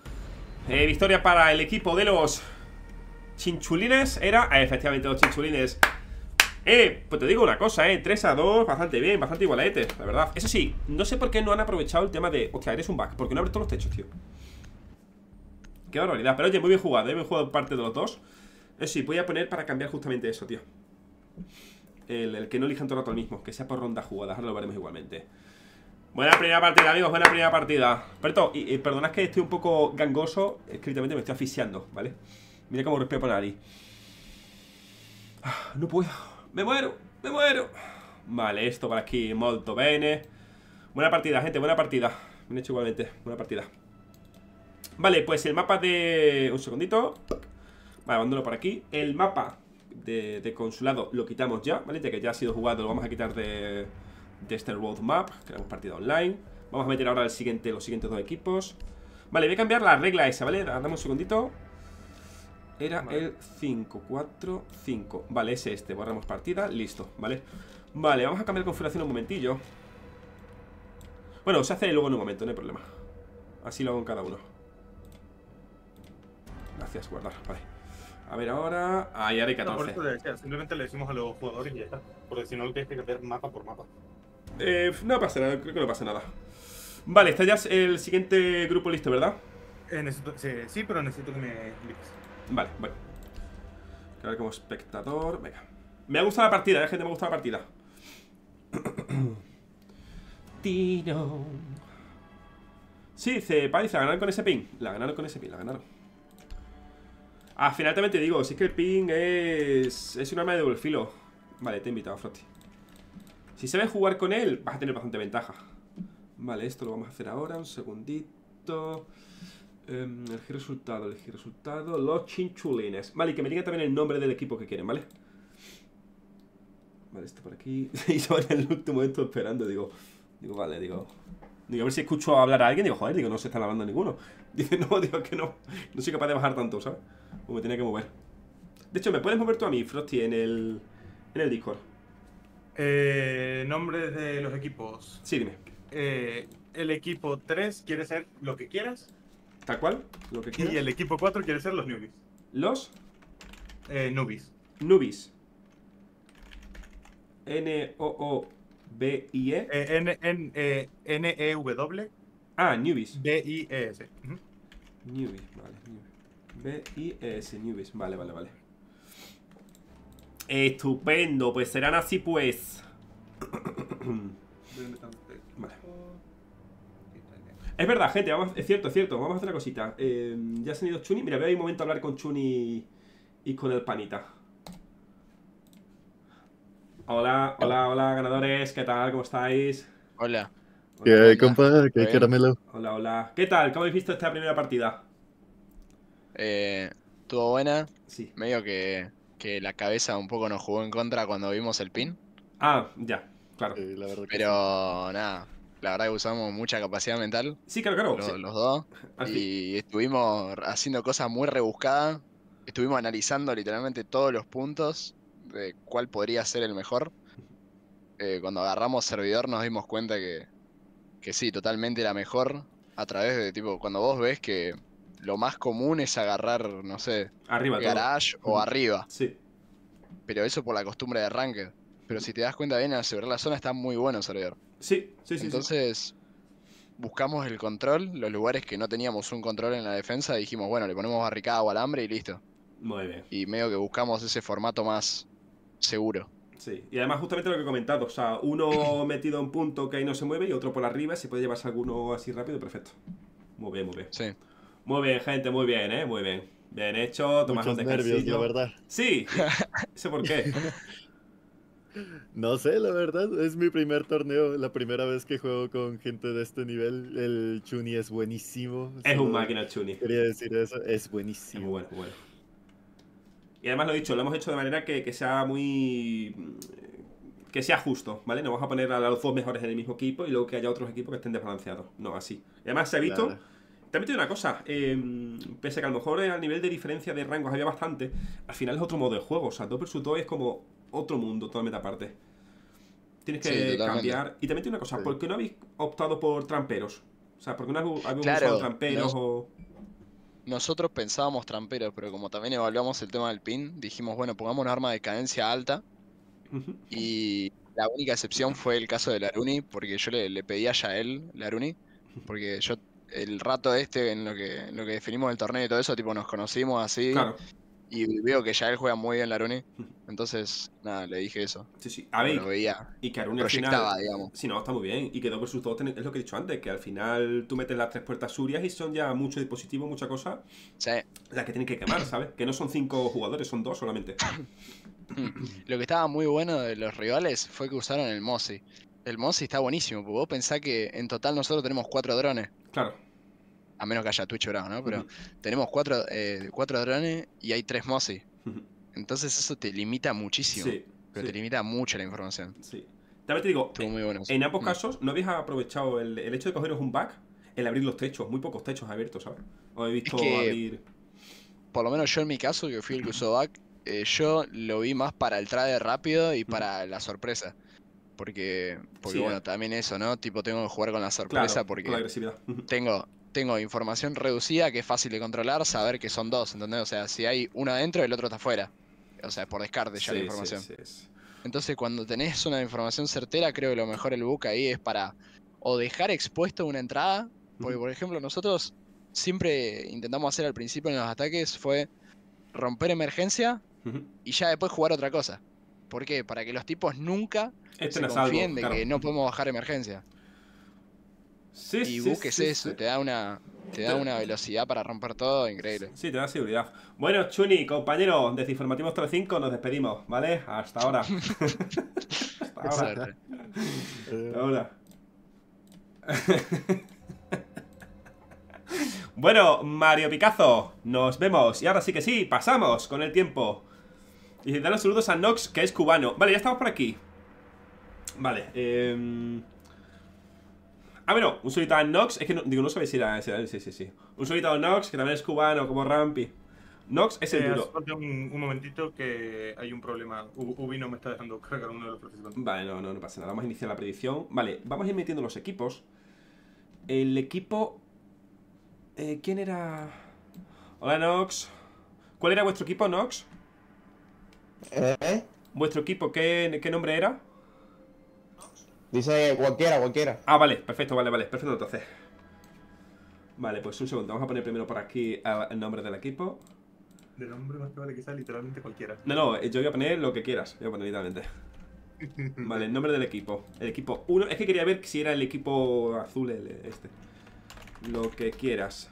Speaker 1: Eh, victoria para el equipo de los chinchulines. Era, efectivamente, los chinchulines eh, pues te digo una cosa, eh 3 a 2, bastante bien, bastante igualete La verdad, eso sí, no sé por qué no han aprovechado el tema de Hostia, eres un bug, porque no abres todos los techos, tío Qué barbaridad, pero oye, muy bien jugado, eh, muy jugado parte de los dos. Eso sí, voy a poner para cambiar justamente eso, tío. El, que no elijan todo el rato el mismo Que sea por ronda jugadas, ahora lo veremos igualmente. Buena primera partida, amigos, buena primera partida. Pero, y, perdonad que estoy un poco gangoso Escritamente me estoy asfixiando, ¿vale? Mira cómo respiro por la ah, No puedo ¡Me muero! ¡Me muero! Vale, esto por aquí, molto bene Buena partida, gente, buena partida han hecho igualmente, buena partida Vale, pues el mapa de... Un segundito Vale, abandono por aquí El mapa de, consulado lo quitamos ya, ¿vale? Ya que ya ha sido jugado, lo vamos a quitar de, de este roadmap Creamos partida online Vamos a meter ahora el siguiente, los siguientes dos equipos Vale, voy a cambiar la regla esa, ¿vale? Dame un segundito era el 5, 4, 5 Vale, es este, borramos partida, listo, ¿vale? Vale, vamos a cambiar configuración un momentillo. Bueno, se hace luego en un momento, no hay problema. Así lo hago en cada uno. Gracias, guardar, vale. A ver ahora... Ahí, ahora hay 14
Speaker 2: no, Simplemente le decimos a los jugadores y ya está. Porque si no, tienes que cambiar mapa por mapa.
Speaker 1: Eh, no pasa nada, creo que no pasa nada. Vale, está ya el siguiente grupo listo, ¿verdad?
Speaker 2: Eh, necesito, sí, sí, pero necesito que me
Speaker 1: Vale, bueno. Quedar como espectador. Venga. Me ha gustado la partida, ¿eh, gente? Me ha gustado la partida. [coughs] Tino. Sí, dice, pa, dice, la ganaron con ese ping. La ganaron con ese ping, la ganaron. Al final también te digo, si es que el ping es. Es un arma de doble filo. Vale, te he invitado, Frosty. Si sabes jugar con él, vas a tener bastante ventaja. Vale, esto lo vamos a hacer ahora, un segundito. Um, elegir resultado, elegir resultado. Los chinchulines. Vale, y que me diga también el nombre del equipo que quieren, ¿vale? Vale, esto por aquí. [laughs] y yo en el último momento esperando, digo. Digo, vale, digo. Digo, a ver si escucho hablar a alguien. Digo, joder, digo, no se está hablando ninguno. [laughs] Dice, no, digo que no. No soy capaz de bajar tanto, ¿sabes? Pues me tenía que mover. De hecho, ¿me puedes mover tú a mí, Frosty, en el. En el Discord?
Speaker 2: Eh, nombres de los equipos.
Speaker 1: Sí, dime.
Speaker 2: Eh, el equipo 3 quiere ser lo que quieras.
Speaker 1: Tal cual, lo que quieras.
Speaker 2: Y el equipo 4 quiere ser los newbies.
Speaker 1: ¿Los?
Speaker 2: Eh, newbies.
Speaker 1: Newbies. N-O-O-B-I-E.
Speaker 2: Eh, N-E-W.
Speaker 1: E ah, newbies.
Speaker 2: B-I-E-S.
Speaker 1: Newbies, vale. B-I-E-S, newbies. Vale, vale, vale. Estupendo, pues serán así pues. Es verdad, gente, vamos, es cierto, es cierto, vamos a hacer una cosita. Eh, ya se han ido Chuni. Mira, voy a ir un momento a hablar con Chuni y con el panita. Hola, hola, hola, ganadores, ¿qué tal? ¿Cómo estáis?
Speaker 3: Hola. ¿Qué
Speaker 1: Hola,
Speaker 3: hay,
Speaker 4: onda?
Speaker 3: compa? ¿Qué hay, caramelo?
Speaker 1: Hola, hola. ¿Qué tal? ¿Cómo habéis visto esta primera partida?
Speaker 4: Eh, estuvo buena,
Speaker 1: Sí.
Speaker 4: medio que, que la cabeza un poco nos jugó en contra cuando vimos el pin,
Speaker 1: Ah, ya, claro.
Speaker 3: Sí, la verdad que
Speaker 4: pero nada, la verdad que usamos mucha capacidad mental,
Speaker 1: Sí, claro, claro.
Speaker 4: los,
Speaker 1: sí.
Speaker 4: los dos, y estuvimos haciendo cosas muy rebuscadas, estuvimos analizando literalmente todos los puntos de cuál podría ser el mejor. Eh, cuando agarramos servidor nos dimos cuenta que, que sí, totalmente era mejor a través de tipo, cuando vos ves que lo más común es agarrar, no sé,
Speaker 1: Arriba todo.
Speaker 4: garage o arriba,
Speaker 1: Sí.
Speaker 4: pero eso por la costumbre de ranked. Pero si te das cuenta bien, asegurar la zona está muy bueno servidor.
Speaker 1: Sí, sí, sí. sí.
Speaker 4: Entonces, buscamos el control, los lugares que no teníamos un control en la defensa, dijimos, bueno, le ponemos barricada o alambre y listo.
Speaker 1: Muy bien.
Speaker 4: Y medio que buscamos ese formato más seguro.
Speaker 1: Sí. Y además, justamente lo que he comentado. O sea, uno [clears throat] metido en punto que ahí no se mueve y otro por arriba. Si puede llevarse alguno así rápido, perfecto. Muy bien, muy bien.
Speaker 4: Sí.
Speaker 1: Muy bien, gente, muy bien, ¿eh? Muy bien. Bien hecho, un
Speaker 3: Muchos nervios, la verdad.
Speaker 1: Sí. [laughs] ¿Sé por qué? [laughs]
Speaker 3: No sé, la verdad, es mi primer torneo, la primera vez que juego con gente de este nivel. El Chuni es buenísimo.
Speaker 1: Es un máquina el Chuni.
Speaker 3: Quería decir eso, es buenísimo.
Speaker 1: muy bueno, bueno. Y además lo he dicho, lo hemos hecho de manera que, que sea muy. que sea justo, ¿vale? No vamos a poner a los dos mejores en el mismo equipo y luego que haya otros equipos que estén desbalanceados. No, así. Y además se ha visto.
Speaker 3: Claro.
Speaker 1: También te digo una cosa, eh, pese a que a lo mejor al nivel de diferencia de rangos había bastante, al final es otro modo de juego. O sea, 2 vs 2 es como otro mundo totalmente aparte. Tienes que
Speaker 4: Sí,
Speaker 1: cambiar. Y también digo una cosa. ¿por qué no habéis optado por tramperos? O sea, ¿por qué no habéis
Speaker 4: Claro,
Speaker 1: usado tramperos o.?
Speaker 4: Nosotros pensábamos tramperos, pero como también evaluamos el tema del pin, dijimos, bueno, pongamos un arma de cadencia alta. Y la única excepción fue el caso de Laruni, porque yo le, le pedí a Yael, Laruni, porque yo el rato este en lo que en lo que definimos el torneo y todo eso, tipo nos conocimos así
Speaker 1: Claro,
Speaker 4: y veo que Yael juega muy bien Laruni. Entonces, nada, le dije eso.
Speaker 1: sí, sí. A ver,
Speaker 4: Lo veía,
Speaker 1: y que Aruni al
Speaker 4: proyectaba,
Speaker 1: final.
Speaker 4: digamos.
Speaker 1: Sí, no, está muy bien. Y que 2 vs 2 es lo que he dicho antes, que al final tú metes las tres puertas surias y son ya mucho dispositivo, mucha cosa,
Speaker 4: Sí.
Speaker 1: las que tienen que quemar, ¿sabes? Que no son cinco jugadores, son dos solamente. [coughs]
Speaker 4: Lo que estaba muy bueno de los rivales fue que usaron el Mosi. El Mosi está buenísimo, porque vos pensás que en total nosotros tenemos cuatro drones.
Speaker 1: Claro.
Speaker 4: A menos que haya Twitch Bravo, ¿no? Pero tenemos cuatro, eh, cuatro drones y hay tres.
Speaker 1: Ujú.
Speaker 4: Entonces eso te limita muchísimo.
Speaker 1: Sí,
Speaker 4: Pero
Speaker 1: sí,
Speaker 4: te limita mucho la información.
Speaker 1: sí. También te digo,
Speaker 4: Estuvo muy bueno.
Speaker 1: en ambos
Speaker 4: Mm.
Speaker 1: casos no habéis aprovechado el, el hecho de cogeros un back, el abrir los techos, muy pocos techos abiertos, ¿sabes? O he visto
Speaker 4: que-
Speaker 1: abrir.
Speaker 4: Por lo menos yo en mi caso, que fui el que usó back, eh, yo lo vi más para el trade rápido y para la sorpresa. Porque, porque
Speaker 1: Sí,
Speaker 4: bueno,
Speaker 1: eh.
Speaker 4: también eso, ¿no? Tipo, tengo que jugar con la
Speaker 1: Claro,
Speaker 4: sorpresa porque
Speaker 1: con la agresividad.
Speaker 4: Tengo, tengo información reducida que es fácil de controlar, saber que son dos, ¿entendés? O sea, si hay uno adentro, el otro está afuera. O sea, por descarte ya
Speaker 1: Sí,
Speaker 4: la información.
Speaker 1: sí, sí.
Speaker 4: Entonces, cuando tenés una información certera, creo que lo mejor el book ahí es para o dejar expuesto una entrada, porque por ejemplo, nosotros siempre intentamos hacer al principio en los ataques fue romper emergencia y ya después jugar otra cosa. ¿Por qué? Para que los tipos nunca
Speaker 1: Este
Speaker 4: se
Speaker 1: algo,
Speaker 4: confíen de
Speaker 1: claro.
Speaker 4: que no podemos bajar emergencia.
Speaker 1: Sí,
Speaker 4: Y
Speaker 1: sí,
Speaker 4: Book es
Speaker 1: sí,
Speaker 4: eso, te da una te da una velocidad para romper todo increíble.
Speaker 1: Sí, te da seguridad. Bueno, Chuni, compañero, de Desinformativos 35, nos despedimos, ¿vale? Hasta ahora. [laughs] Hasta ahora. Hasta [laughs] ahora. bueno, Mario Picazo, nos vemos. Y ahora sí que sí, pasamos con el tiempo. Y dar los saludos a Nox, que es cubano. Vale, ya estamos por aquí. Vale, eh... Ah, bueno, un solito a Nox. Es que no, digo, no sabéis si era ese. Sí, sí, sí. Un solito a Nox, que también es cubano, como Rampi. Nox es el
Speaker 2: Eh,
Speaker 1: duro.
Speaker 2: un, un momentito que hay un problema. U- Ubi no me está dejando cargar uno de los participantes.
Speaker 1: Vale, no, no, no pasa nada. Vamos a iniciar la predicción. Vale, vamos a ir metiendo los equipos. El equipo. eh, ¿Quién era? Hola, Nox. ¿Cuál era vuestro equipo, Nox?
Speaker 5: ¿Eh?
Speaker 1: ¿Vuestro equipo qué, qué nombre era?
Speaker 5: Dice cualquiera, cualquiera.
Speaker 1: Ah, vale, perfecto, vale, vale. Perfecto, entonces. Vale, pues un segundo. Vamos a poner primero por aquí el el nombre del equipo.
Speaker 2: De nombre más que vale que sea literalmente cualquiera.
Speaker 1: No, no, yo voy a poner lo que quieras. Voy a poner literalmente. [laughs] Vale, el nombre del equipo. El equipo 1. Es que quería ver si era el equipo azul el, este. Lo que quieras.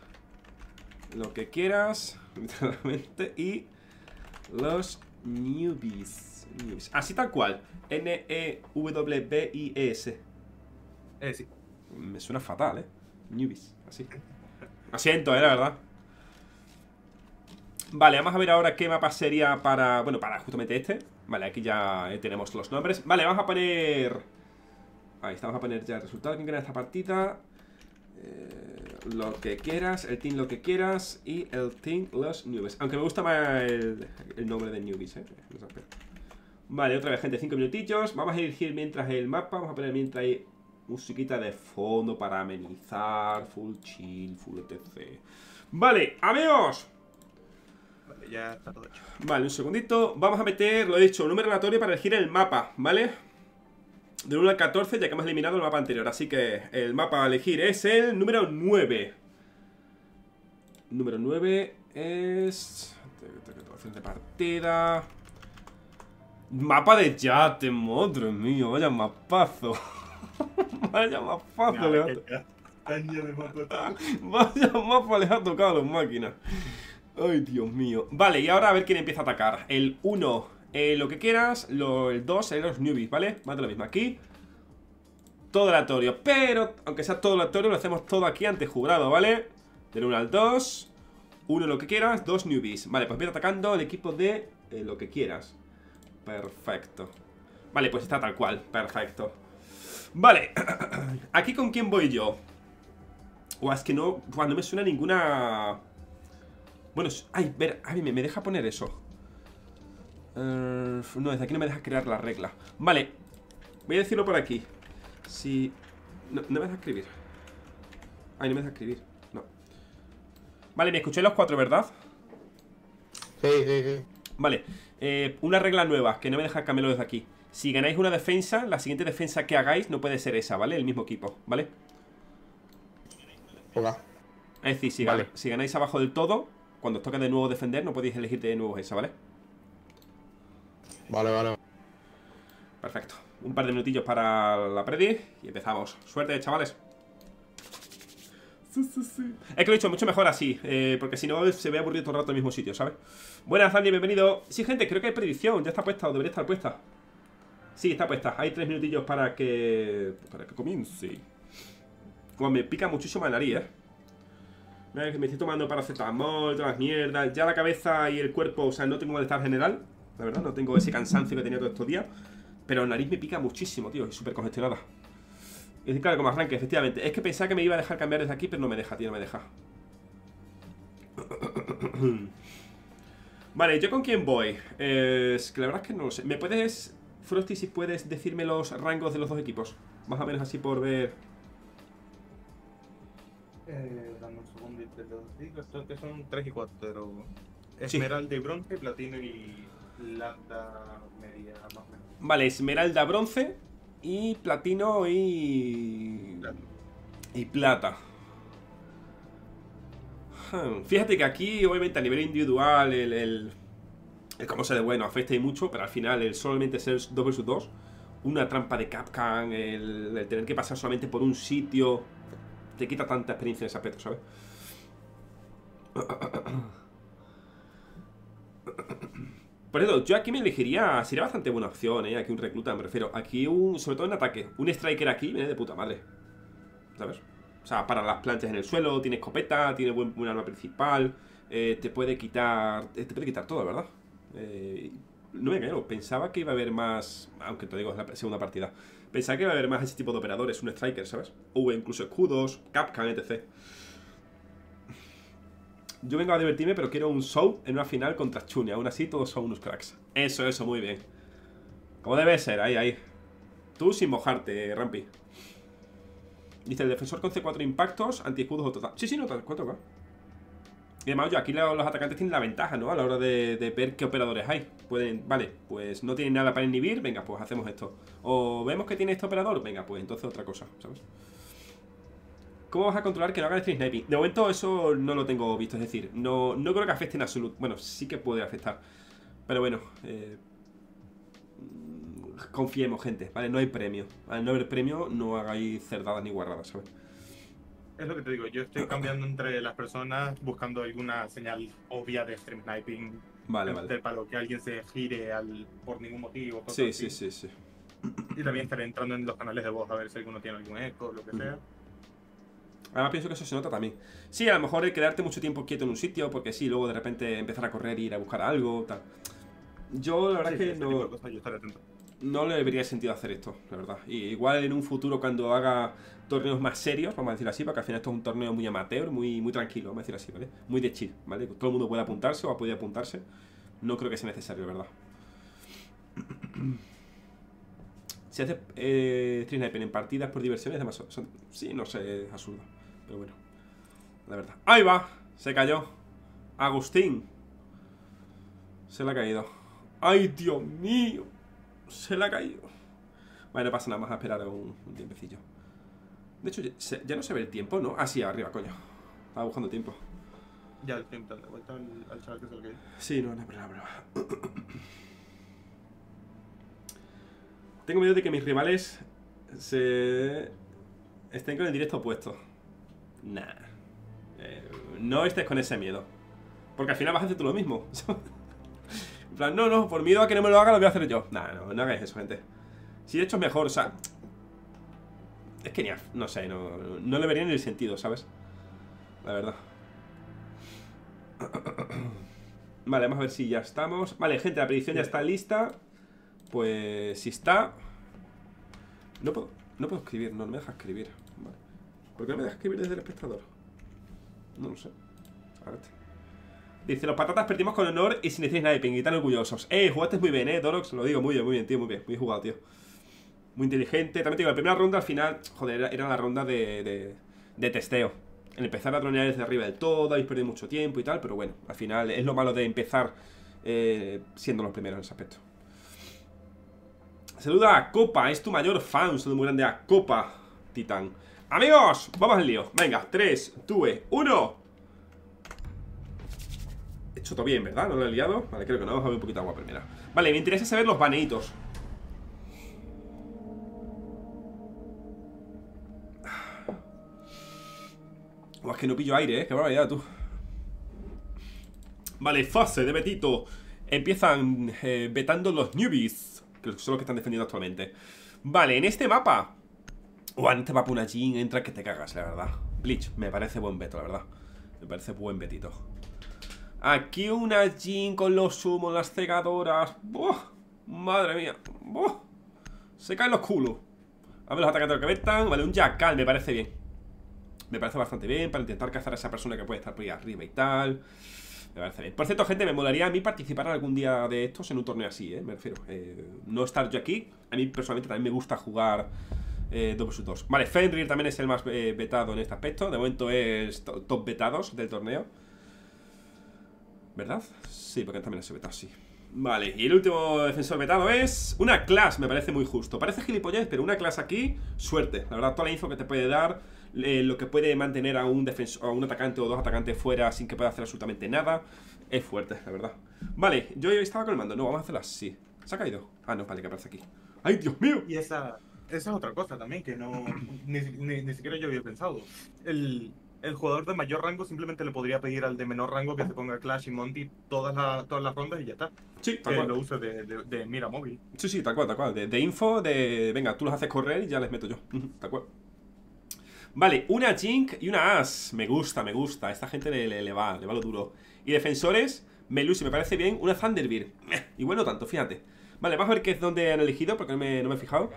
Speaker 1: Lo que quieras. [laughs] Literalmente. Y los newbies. newbies. Así tal cual. N-E-W-B-I-E-S.
Speaker 2: Eh, sí.
Speaker 1: Me suena fatal, ¿eh? Newbies, así. [laughs] Lo siento, ¿eh? La verdad. Vale, vamos a ver ahora qué mapa sería para... Bueno, para justamente este. Vale, aquí ya eh, tenemos los nombres. Vale, vamos a poner... Ahí está, vamos a poner ya el resultado. ¿Quién gana esta partida? Eh, lo que quieras, el team lo que quieras y el team los newbies. Aunque me gusta más el, el nombre de newbies, ¿eh? No sé, pero- Vale, otra vez, gente, 5 minutillos. Vamos a elegir mientras el mapa. Vamos a poner mientras hay musiquita de fondo para amenizar. Full chill, full etc. Vale, amigos.
Speaker 2: Vale, ya está todo hecho.
Speaker 1: Vale, un segundito. Vamos a meter, lo he dicho, un número aleatorio para elegir el mapa, ¿vale? Del 1 al 14, ya que hemos eliminado el mapa anterior. Así que el mapa a elegir es el número 9. Número 9 es... De partida... Mapa de yate, madre mía, vaya mapazo. [laughs] [laughs] vaya mapazo, le ha Vaya mapa les ha tocado a los máquinas. Ay, Dios mío. Vale, y ahora a ver quién empieza a atacar. El 1, lo que quieras. Lo, el 2, los newbies, ¿vale? Más de lo mismo. Aquí, todo aleatorio. Pero, aunque sea todo aleatorio, lo hacemos todo aquí ante jurado, ¿vale? Del 1 al 2. 1 lo que quieras, 2 newbies. Vale, pues empieza atacando el equipo de eh, lo que quieras. Perfecto. Vale, pues está tal cual. Perfecto. Vale. [clears throat] Aquí con quién voy yo. O es que no. buah, no me suena ninguna. Bueno, ay, ver, ay, me, me deja poner eso. Eh, no, desde aquí no me deja crear la regla. Vale, voy a decirlo por aquí. Si. No, no me deja escribir. Ay, no me deja escribir. No. Vale, me escuché los cuatro, ¿verdad?
Speaker 5: Sí, sí, sí.
Speaker 1: Vale, eh, una regla nueva que no me deja cambiarlo desde aquí. Si ganáis una defensa, la siguiente defensa que hagáis no puede ser esa, ¿vale? El mismo equipo, ¿vale?
Speaker 5: Ok.
Speaker 1: Es decir, si,
Speaker 5: Vale.
Speaker 1: gan- si ganáis abajo del todo, cuando os toque de nuevo defender, no podéis elegir de nuevo esa, ¿vale?
Speaker 5: Vale, vale.
Speaker 1: Perfecto. Un par de minutillos para la predi y empezamos. Suerte, chavales. Es que lo he dicho mucho mejor así, eh, porque si no se ve aburrido todo el rato en el mismo sitio, ¿sabes? Buenas, Andy, bienvenido. Sí, gente, creo que hay predicción. Ya está puesta o debería estar puesta. Sí, está puesta. Hay tres minutillos para que. para que comience. Como me pica muchísimo la nariz, ¿eh? Me estoy tomando paracetamol, todas las mierdas. Ya la cabeza y el cuerpo, o sea, no tengo malestar general. La verdad, no tengo ese cansancio que tenía todos estos días. Pero la nariz me pica muchísimo, tío. Es súper congestionada. Y claro, como arranque, efectivamente. Es que pensaba que me iba a dejar cambiar desde aquí, pero no me deja, tío, no me deja. [coughs] vale, ¿yo con quién voy? Eh, es que la verdad es que no lo sé. ¿Me puedes, Frosty, si puedes decirme los rangos de los dos equipos? Más o menos así por ver.
Speaker 2: Eh, dame un segundo y te lo digo. Estos que son 3 y 4. Esmeralda y bronce, platino y plata media más o menos.
Speaker 1: Vale, esmeralda, bronce y platino y.
Speaker 2: Plata.
Speaker 1: y plata. Hmm, Fíjate que aquí, obviamente, a nivel individual, el, el, el cómo se de bueno afecta y mucho, pero al final, el solamente ser 2 vs 2, una trampa de Capcan, el, el tener que pasar solamente por un sitio, te quita tanta experiencia en ese aspecto, ¿sabes? [coughs] Por eso, yo aquí me elegiría. Sería bastante buena opción, ¿eh? Aquí un recluta, me refiero. Aquí un. Sobre todo en ataque. Un striker aquí viene de puta madre. ¿Sabes? O sea, para las planchas en el suelo, tiene escopeta, tiene buen, arma principal. eh, te puede quitar. eh, Te puede quitar todo, ¿verdad? Eh, no me engaño, pensaba que iba a haber más. Aunque te digo, es la segunda partida. Pensaba que iba a haber más ese tipo de operadores, un striker, ¿sabes? O incluso escudos, Capcan, etc. Yo vengo a divertirme, pero quiero un show en una final contra Chuni. Aún así, todos son unos cracks. Eso, eso, muy bien. Como debe ser, ahí, ahí. Tú sin mojarte, Rampi. Dice el defensor con C4 impactos, anti-escudos o total. Sí, sí, no, tal cual, toca. Y además, yo, aquí lo- los atacantes tienen la ventaja, ¿no? A la hora de, de ver qué operadores hay. Pueden, vale, pues no tienen nada para inhibir, venga, pues hacemos esto. O vemos que tiene este operador, venga, pues entonces otra cosa, ¿sabes? ¿Cómo vas a controlar que no hagan stream sniping? De momento eso no lo tengo visto, es decir, no, no creo que afecte en absoluto. Bueno, sí que puede afectar. Pero bueno, eh, mm, confiemos, gente, ¿vale? No hay premio. Al no haber premio, no hagáis cerdadas ni guarradas, ¿sabes?
Speaker 2: Es lo que te digo, yo estoy [coughs] cambiando entre las personas buscando alguna señal obvia de stream sniping.
Speaker 1: Vale, vale.
Speaker 2: Para lo que alguien se gire al, por ningún motivo.
Speaker 1: Sí,
Speaker 2: así.
Speaker 1: sí, sí, sí.
Speaker 2: Y también estaré entrando en los canales de voz a ver si alguno tiene algún eco, lo que sea.
Speaker 1: Además pienso que eso se nota también. Sí, a lo mejor el quedarte mucho tiempo quieto en un sitio, porque sí, luego de repente empezar a correr e ir a buscar algo, tal. Yo la verdad
Speaker 2: Sí,
Speaker 1: es que
Speaker 2: este
Speaker 1: no, no le vería sentido hacer esto, la verdad. Y igual en un futuro cuando haga torneos más serios, vamos a decir así, porque al final esto es un torneo muy amateur, muy, muy tranquilo, vamos a decir así, ¿vale? Muy de chill, ¿vale? Todo el mundo puede apuntarse o ha podido apuntarse. No creo que sea necesario, la verdad. [clears throat] Si hace eh, Sniper en partidas por diversión es demasiado... sí, no sé, es absurdo. Pero bueno, la verdad. ¡Ahí va! Se cayó. Agustín. Se le ha caído. ¡Ay, Dios mío! Se le ha caído. Vale, no pasa nada más a esperar un, un tiempecillo. De hecho, ya, se- ya no se ve el tiempo, ¿no? Ah, sí, arriba, coño. Estaba buscando tiempo.
Speaker 2: Ya dando vuelta al, al chaval que se lo que
Speaker 1: Sí, no, no, pero no, Tengo miedo de que mis rivales se estén con el directo opuesto. Nah. Eh, no estés con ese miedo. Porque al final vas a hacer tú lo mismo. [laughs] en plan, no, no, por miedo a que no me lo haga, lo voy a hacer yo. Nah, no, no hagáis eso, gente. Si de hecho es mejor, o sea. Es que ni, no sé, no, no le vería ni el sentido, ¿sabes? La verdad. [coughs] Vale, vamos a ver si ya estamos. Vale, gente, la predicción ya está lista. Pues si está. No puedo, no puedo escribir, no, no me deja escribir. ¿Por qué no me deja escribir desde el espectador? No lo sé. Dice, los patatas perdimos con honor y sin decir sniping y tan orgullosos. Eh, jugaste muy bien, eh, Dorox. Lo digo muy bien, muy bien, tío, muy bien. Muy jugado, tío. Muy inteligente. También te digo, la primera ronda al final, joder, era, la ronda de, de, de testeo. El empezar a dronear desde arriba del todo, habéis perdido mucho tiempo y tal, pero bueno, al final es lo malo de empezar eh, siendo los primeros en ese aspecto. Saluda a Copa, es tu mayor fan. Un saludo muy grande a Copa, Titán. Amigos, vamos al lío. Venga, 3, 2, 1. He hecho todo bien, ¿verdad? ¿No lo he liado? Vale, creo que no. Vamos a ver un poquito de agua primero. Vale, me interesa saber los baneitos. Buah, es que no pillo aire, ¿eh? Qué barbaridad, tú. Vale, fase de Betito. Empiezan eh, vetando los newbies, que son los que están defendiendo actualmente. Vale, en este mapa. O en este mapa una Jin entra que te cagas, la verdad. Bleach, me parece buen veto, la verdad. Me parece buen betito. Aquí una Jin con los humos, las cegadoras. ¡Buah! Madre mía. ¡Buah! Se caen los culos. A ver los atacantes que vetan. Vale, un Jackal me parece bien. Me parece bastante bien para intentar cazar a esa persona que puede estar por ahí arriba y tal. Me parece bien. Por cierto, gente, me molaría a mí participar algún día de estos en un torneo así, ¿eh? Me refiero. Eh, no estar yo aquí. A mí personalmente también me gusta jugar eh, 2 vs 2. Vale, Fenrir también es el más eh, vetado en este aspecto. De momento es to- top vetados del torneo. ¿Verdad? Sí, porque también es vetado, sí. Vale, y el último defensor vetado es una clase, me parece muy justo. Parece gilipollez, pero una clase aquí, suerte. La verdad, toda la info que te puede dar, eh, lo que puede mantener a un, defensor, a un atacante o dos atacantes fuera sin que pueda hacer absolutamente nada, es fuerte, la verdad. Vale, yo estaba con el mando, no, vamos a hacerlo así. ¿Se ha caído? Ah, no, vale, que aparece aquí. ¡Ay, Dios mío!
Speaker 2: Y esa, esa es otra cosa también que no ni, ni- ni siquiera yo había pensado. El, el jugador de mayor rango simplemente le podría pedir al de menor rango que se ponga Clash y Monty todas, las todas las rondas y ya está.
Speaker 1: Sí, tal
Speaker 2: Que
Speaker 1: cual.
Speaker 2: lo use de, de- de mira móvil.
Speaker 1: Sí, sí, tal cual, tal cual. De, de info, de. Venga, tú los haces correr y ya les meto yo. [laughs] Tal cual. Vale, una Jink y una As. Me gusta, me gusta. Esta gente le, le- le va, le va lo duro. Y defensores, Melusi, me parece bien. Una Thunderbird. [laughs] Igual no tanto, fíjate. Vale, vamos a ver qué es donde han elegido, porque no me, no me he fijado.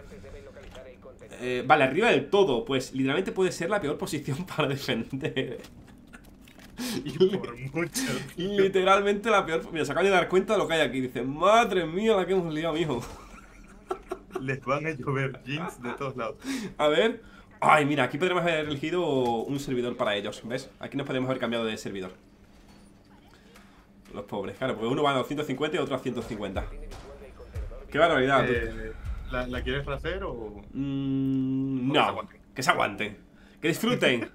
Speaker 1: Eh, vale, arriba del todo. Pues literalmente puede ser la peor posición [laughs] para defender.
Speaker 2: Por mucho.
Speaker 1: Literalmente la peor. Mira, se acaban de dar cuenta de lo que hay aquí. Dice, madre mía, la que hemos liado, mijo. [laughs]
Speaker 2: Les van a llover jeans de todos lados.
Speaker 1: A ver. Ay, mira, aquí podríamos haber elegido un servidor para ellos, ¿ves? Aquí nos podríamos haber cambiado de servidor. Los pobres, claro, porque uno va a 250 y otro a 150. Qué barbaridad.
Speaker 2: Eh, ¿la, ¿La quieres hacer o.?
Speaker 1: Mm, no, que se aguanten. Que disfruten.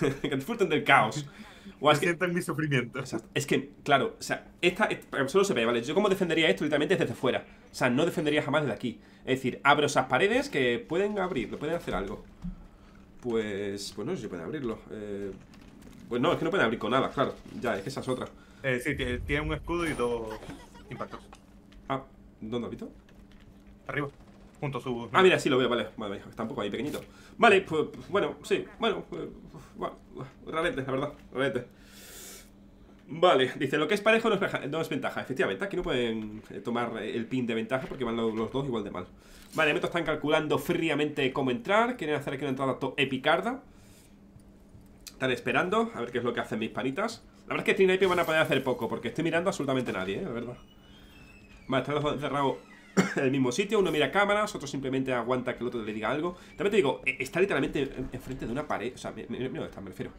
Speaker 1: [laughs] que disfruten del caos. O es que,
Speaker 2: sientan mi sufrimiento.
Speaker 1: Exacto. Es que, claro, o sea, esta, solo se ve, ¿vale? Yo como defendería esto literalmente desde fuera. O sea, no defendería jamás desde aquí. Es decir, abro esas paredes que pueden abrir, pueden hacer algo. Pues, pues no sé si pueden abrirlo. Eh, pues no, es que no pueden abrir con nada, claro. Ya, es que esa es otra.
Speaker 2: Eh, sí, tiene, un escudo y dos impactos.
Speaker 1: Ah, ¿dónde has visto?
Speaker 2: Arriba.
Speaker 1: Ah, mira, sí lo veo, vale. Vale, está un poco ahí pequeñito. Vale, pues bueno, sí, bueno, pues, bueno, rarete, la verdad, rarete. Vale, dice, lo que es parejo no es, veja- no es ventaja. Efectivamente, aquí no pueden eh, tomar el pin de ventaja porque van los, los dos igual de mal. Vale, Meto están calculando fríamente cómo entrar. Quieren hacer aquí una entrada epicarda. Están esperando a ver qué es lo que hacen mis panitas. La verdad es que Trinaipe van a poder hacer poco porque estoy mirando absolutamente nadie, ¿eh? la verdad. Vale, están los dos encerrados en el mismo sitio. Uno mira cámaras, otro simplemente aguanta que el otro le diga algo. También te digo, eh, está literalmente en- enfrente de una pared. O sea, mi- mi- mira dónde está, me refiero.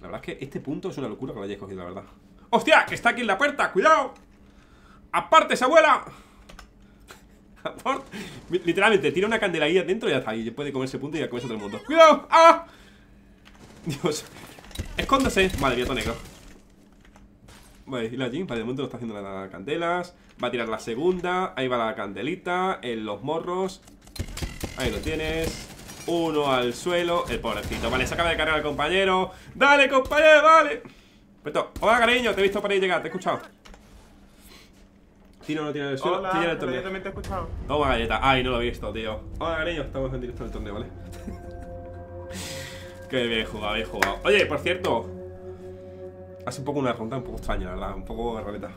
Speaker 1: La verdad es que este punto es una locura que lo hayáis cogido, la verdad. ¡Hostia! ¡Que está aquí en la puerta! ¡Cuidado! ¡Aparte, abuela! [laughs] Aparte. Literalmente, tira una candela ahí adentro y ya está. Y puede comerse punto y ya comerse todo el mundo. ¡Cuidado! ¡Ah! Dios. Escóndase. Vale, viento negro. Vale, y la Jin, vale, de momento no está haciendo nada candelas. Va a tirar la segunda. Ahí va la candelita. En los morros. Ahí lo tienes. Uno al suelo. El pobrecito. Vale, se acaba de cargar al compañero. ¡Dale, compañero! ¡Dale! Perfecto. Hola, cariño. Te he visto por ahí llegar. Te he escuchado. Tiro no tiene el suelo.
Speaker 2: Hola,
Speaker 1: Tira el torneo.
Speaker 2: yo también te he escuchado.
Speaker 1: Toma galleta. Ay, no lo he visto, tío. Hola, cariño. Estamos en directo en el torneo, ¿vale? [laughs] Qué bien jugado, bien jugado. Oye, por cierto. Hace un poco una ronda un poco extraña, la verdad. Un poco rareta.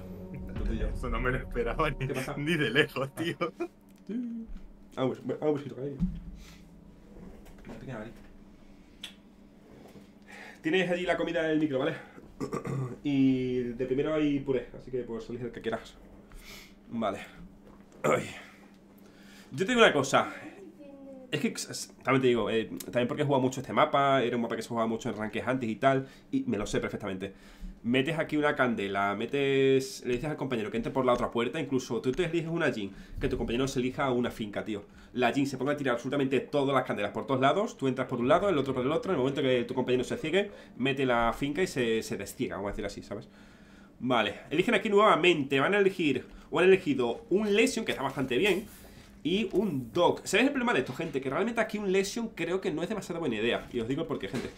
Speaker 2: Eso no me lo esperaba ni, ni de lejos, tío.
Speaker 1: Vamos, vamos a besito, cariño. Una pequeña varita. Tienes allí la comida en el micro, ¿vale? [clears throat] y de primero hay puré, así que puedes elegir el que quieras. Vale. Ay. Yo te digo una cosa. Es que, también te digo, eh, también porque he jugado mucho este mapa, era un mapa que se jugaba mucho en ranques antes y tal, y me lo sé perfectamente. Metes aquí una candela, metes. Le dices al compañero que entre por la otra puerta, incluso tú te eliges una Jin, que tu compañero se elija una finca, tío. La Jin se ponga a tirar absolutamente todas las candelas por todos lados, tú entras por un lado, el otro por el otro, en el momento que tu compañero se ciegue, mete la finca y se, se desciega, vamos a decir así, ¿sabes? Vale, eligen aquí nuevamente, van a elegir, o han elegido un Lesion, que está bastante bien, y un Dog. ¿Sabéis el problema de esto, gente? Que realmente aquí un Lesion creo que no es demasiado buena idea. Y os digo el porqué, gente.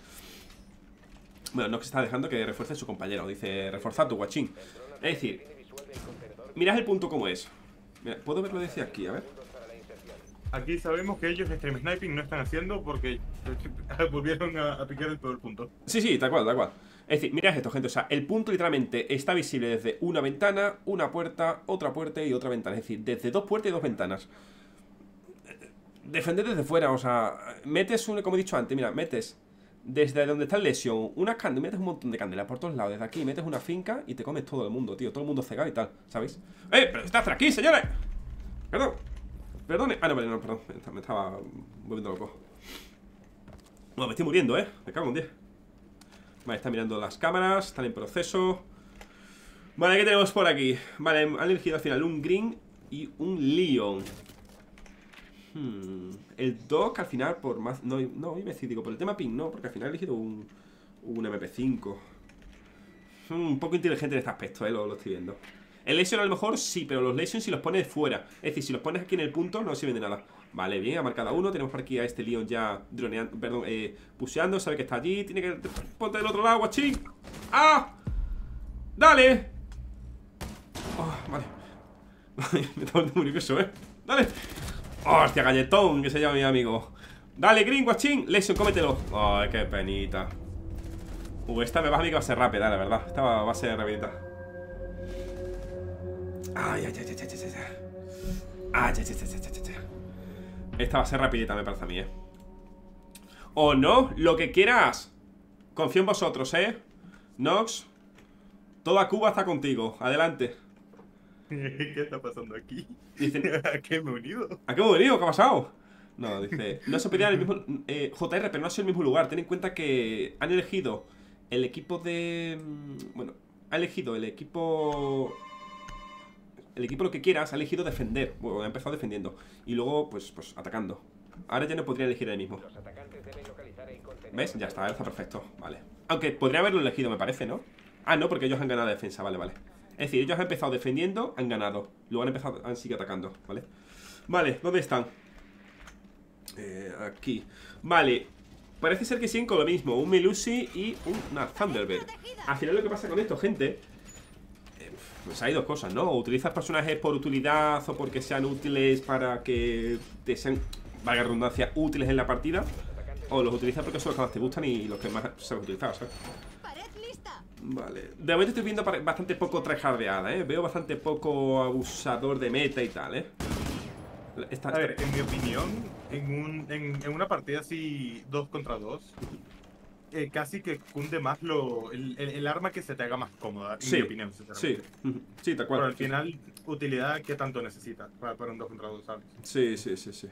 Speaker 1: Bueno, no que se está dejando que refuerce a su compañero. Dice, reforzar tu guachín. Es decir, mirad el punto como es. Mira, ¿puedo verlo desde aquí? A ver.
Speaker 2: Aquí sabemos que ellos stream sniping no están haciendo porque [laughs] volvieron a, a picar en todo el punto.
Speaker 1: Sí, sí, tal cual, tal cual. Es decir, mirad esto, gente. O sea, el punto literalmente está visible desde una ventana, una puerta, otra puerta y otra ventana. Es decir, desde dos puertas y dos ventanas. Defender desde fuera, o sea, metes un, como he dicho antes, mira, metes desde donde está el lesión, una candela, metes un montón de candelas por todos lados. Desde aquí metes una finca y te comes todo el mundo, tío. Todo el mundo cegado y tal, ¿sabéis? ¡Eh! ¡Pero estás aquí, señores! Perdón. Perdone. Ah, no, no, perdón. Me estaba- volviendo loco. Bueno, me estoy muriendo, ¿eh? Me cago en 10. Vale, están mirando las cámaras, están en proceso. Vale, ¿qué tenemos por aquí? Vale, han elegido al final un Green y un Leon. Hmm, El Doc al final, por más. No, no, iba a decir, digo, por el tema ping, no, porque al final he elegido un, un MP5. Hmm, un poco inteligente en este aspecto, eh, lo, lo estoy viendo. El Lesion a lo mejor sí, pero los Lesion si los pones fuera. Es decir, si los pones aquí en el punto, no sirven de nada. Vale, bien, ha marcado a uno. Tenemos por aquí a este Leon ya droneando, perdón, eh, puseando. Sabe que está allí. Tiene que. Ponte del otro lado, guachín. ¡Ah! ¡Dale! Oh, vale. [laughs] Me está volviendo muy nervioso, ¿eh? ¡Dale! ¡Hostia, galletón! Que se llama mi amigo. ¡Dale, green, guachín! Lesion, cómetelo. ¡Ay, qué penita! Uh, esta me va a mí que va a ser rápida, la verdad. Esta va, a ser rapidita. Ay, ay, ay. Ay, ay, ay, ay, ay, ay, ay. Esta va a ser rapidita, me parece a mí, ¿eh? O no, lo que quieras. Confío en vosotros, ¿eh? Nox, toda Cuba está contigo. Adelante. [laughs]
Speaker 2: ¿Qué está pasando aquí?
Speaker 1: Dicen, [laughs]
Speaker 2: ¿A qué me he unido?
Speaker 1: ¿A qué hemos venido? ¿Qué ha pasado? No, dice, no se pedía en el mismo... eh, JR, pero no ha sido el mismo lugar. Ten en cuenta que han elegido el equipo de... mm, Bueno, ha elegido el equipo... El equipo lo que quieras, ha elegido defender. Bueno, ha empezado defendiendo. Y luego, pues, pues atacando. Ahora ya no podría elegir el mismo. ¿Ves? Ya está, ahora está perfecto. Vale. Aunque podría haberlo elegido, me parece, ¿no? Ah, no, porque ellos han ganado defensa, vale, vale. Es decir, ellos han empezado defendiendo, han ganado. Luego han empezado, han seguido atacando, ¿vale? Vale, ¿dónde están? Eh, aquí. Vale. Parece ser que siguen con lo mismo. Un Melusi y una Thunderbird. Al final lo que pasa con esto, gente... eh, Pues hay dos cosas, ¿no? Utilizas personajes por utilidad o porque sean útiles para que te sean, valga redundancia, útiles en la partida. O los utilizas porque son los que más te gustan y los que más sabes utilizar, ¿sabes? Vale. De momento estoy viendo bastante poco tryhardeada, ¿eh? Veo bastante poco abusador de meta y tal, ¿eh? Esta,
Speaker 2: A ver, en mi opinión, en, un, en, en una partida así, dos contra dos, eh, casi que cunde más lo, el, el- el arma que se te haga más cómoda, en
Speaker 1: Sí,
Speaker 2: mi opinión,
Speaker 1: Sí, sí, tal cual.
Speaker 2: Pero al final, utilidad, ¿qué tanto necesitas para, para un dos contra dos, sabes?
Speaker 1: Sí, sí, sí, sí.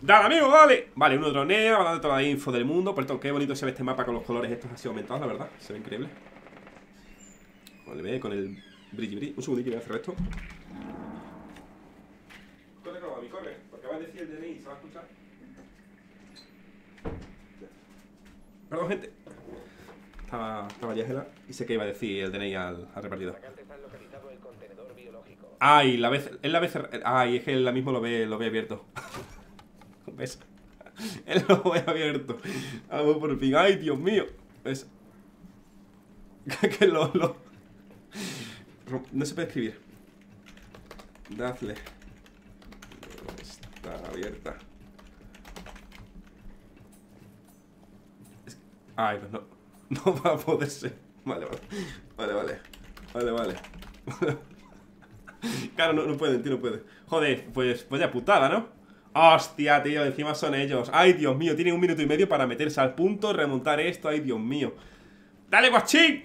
Speaker 1: ¡Dale, amigo, dale! Vale, uno dronea, va dando toda la info del mundo. Cierto, qué bonito se ve este mapa con los colores estos así aumentados, la verdad. Se ve increíble. Vale, ve con el brilli brilli. Un segundito, voy a hacer esto. Corre, Robbie, corre. Porque va a decir el DNI, ¿se va a escuchar? Perdón, gente. Estaba, estaba Yagela y sé que iba a decir el DNI al, al repartidor. Ay, la vez, él la vez, ay, es que él mismo lo ve, lo ve abierto. [laughs] Él lo ve abierto. Vamos por fin. Ay, Dios mío. ¿Ves? [laughs] que lo, lo... No se puede escribir. Dadle. No está abierta. Ay, pues no. [laughs] No va a poder ser. Vale, vale. Vale, vale. Vale, vale. [laughs] Claro, no, no pueden, tío, no puede. Joder, pues vaya putada, ¿no? Hostia, tío, encima son ellos. Ay, Dios mío, tienen un minuto y medio para meterse al punto, remontar esto. Ay, Dios mío. ¡Dale, guachín!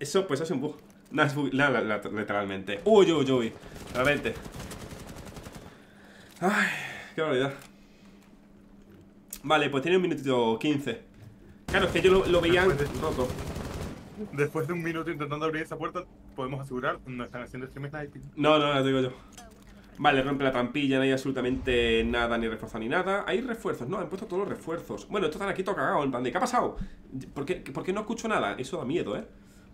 Speaker 1: Eso, pues, es un bug. No, es bug, la- literalmente. Uy, uy, uy. Realmente. Ay, qué barbaridad. Vale, pues tiene un minutito 15. Claro, es que yo lo, lo veía roto.
Speaker 2: Después de un minuto intentando abrir esa puerta, podemos asegurar, no están haciendo stream sniping.
Speaker 1: No, no, lo digo yo. Vale, rompe la trampilla, no hay absolutamente nada, ni refuerzo ni nada. Hay refuerzos, no, han puesto todos los refuerzos. Bueno, estos están aquí todo cagado, en plan de, ¿qué ha pasado? ¿Por qué, no escucho nada? Eso da miedo, ¿eh?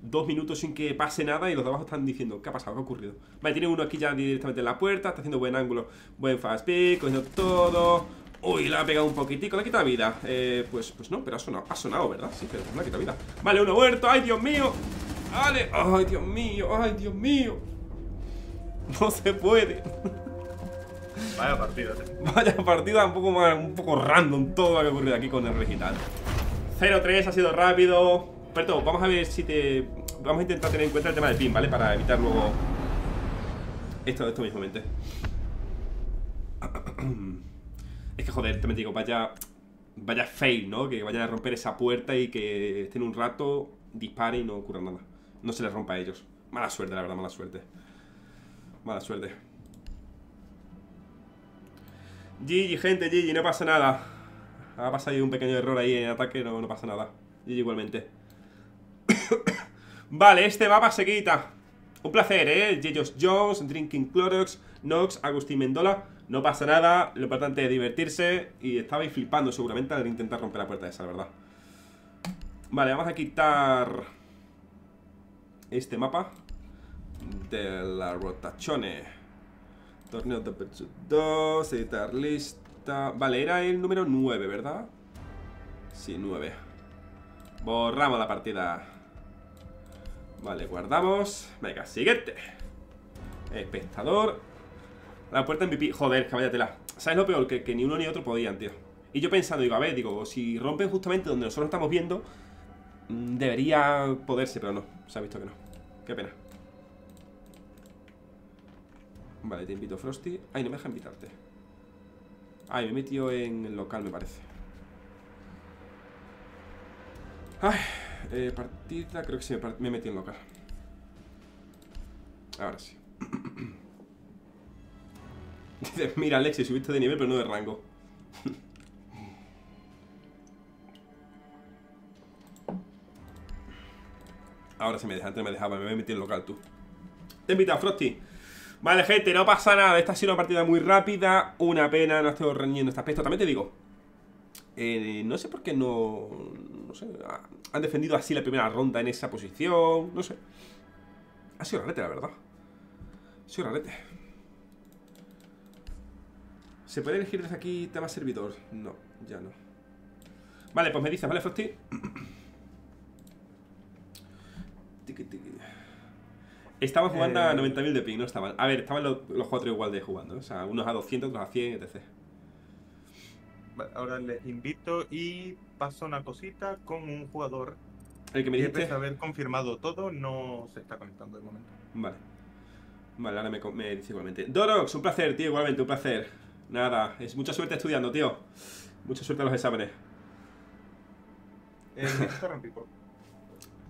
Speaker 1: Dos minutos sin que pase nada y los de abajo están diciendo, ¿qué ha pasado? ¿Qué ha ocurrido? Vale, tiene uno aquí ya directamente en la puerta, está haciendo buen ángulo, buen fast pick, cogiendo todo. Uy, le ha pegado un poquitico, le ha quitado vida. Eh, pues, pues no, pero ha sonado, ha sonado, ¿verdad? Sí, pero le ha quitado vida. Vale, uno muerto, ¡ay, Dios mío! Vale, ¡ay, Dios mío! ¡ay, Dios mío! [laughs] No se puede.
Speaker 2: Vaya partida, eh.
Speaker 1: Vaya partida un poco más, un poco random todo lo que ha ocurrido aquí con el Regital. 0-3 ha sido rápido. Perto, vamos a ver si te. Vamos a intentar tener en cuenta el tema del pin, ¿vale? Para evitar luego. Esto, esto mismamente. [clears throat] Es que joder, te me digo, vaya. Vaya fail, ¿no? Que vayan a romper esa puerta y que estén un rato, dispare y no ocurra nada. No se les rompa a ellos. Mala suerte, la verdad, mala suerte. Mala suerte. GG, gente, GG, no pasa nada. Ha pasado un pequeño error ahí en ataque, no, no pasa nada. GG igualmente. [coughs] vale, este mapa se quita. Un placer, ¿eh? Jejos Jones, Drinking Clorox, Nox, Agustín Mendola. No pasa nada, lo importante es divertirse. Y estabais flipando seguramente al intentar romper la puerta esa, la verdad. Vale, vamos a quitar este mapa de la rotazione. Torneo de Pezzo 2, editar lista. Vale, era el número 9, ¿verdad? Sí, 9. Borramos la partida. Vale, guardamos. Venga, siguiente. Espectador. La puerta MVP. Joder, que vaya tela. ¿Sabes lo peor? Que, que ni uno ni otro podían, tío. Y yo pensando, digo, a ver, digo, si rompen justamente donde nosotros estamos viendo, mm, debería poderse, pero no. Se ha visto que no. Qué pena. Vale, te invito Frosty. Ay, no me deja invitarte. Ay, me he metido en local, me parece. Ay, eh, partida, creo que sí, me, me metido en local. Ahora sí. [laughs] Dice, mira, Alexi, subiste de nivel, pero no de rango. [laughs] Ahora sí me deja, antes me dejaba, me meter en local tú. Te invita Frosty. Vale, gente, no pasa nada. Esta ha sido una partida muy rápida. Una pena, no estoy reñiendo este aspecto. También te digo, eh, no sé por qué no. No sé. Han defendido así la primera ronda en esa posición. No sé. Ha sido rarete, la verdad. Ha sido rarete. ¿Se puede elegir desde aquí tema servidor? No, ya no. Vale, pues me dices, ¿vale, Frosty? [clears throat] Tiqui, tiqui. Estamos jugando a
Speaker 2: Eh.
Speaker 1: 90.000 de ping, no estaban. A ver, estaban los, los cuatro igual de jugando. ¿eh? O sea, unos a 200, otros a 100, etc.
Speaker 2: Vale, ahora les invito y paso una cosita con un jugador
Speaker 1: El que me dijiste.
Speaker 2: pese a haber confirmado todo, no se está conectando de momento.
Speaker 1: Vale. Vale, ahora me, me dice igualmente. Dorox, un placer, tío, igualmente, un placer. Nada, es mucha suerte estudiando, tío. Mucha suerte en los exámenes.
Speaker 2: Eh, necesito Rampi, por-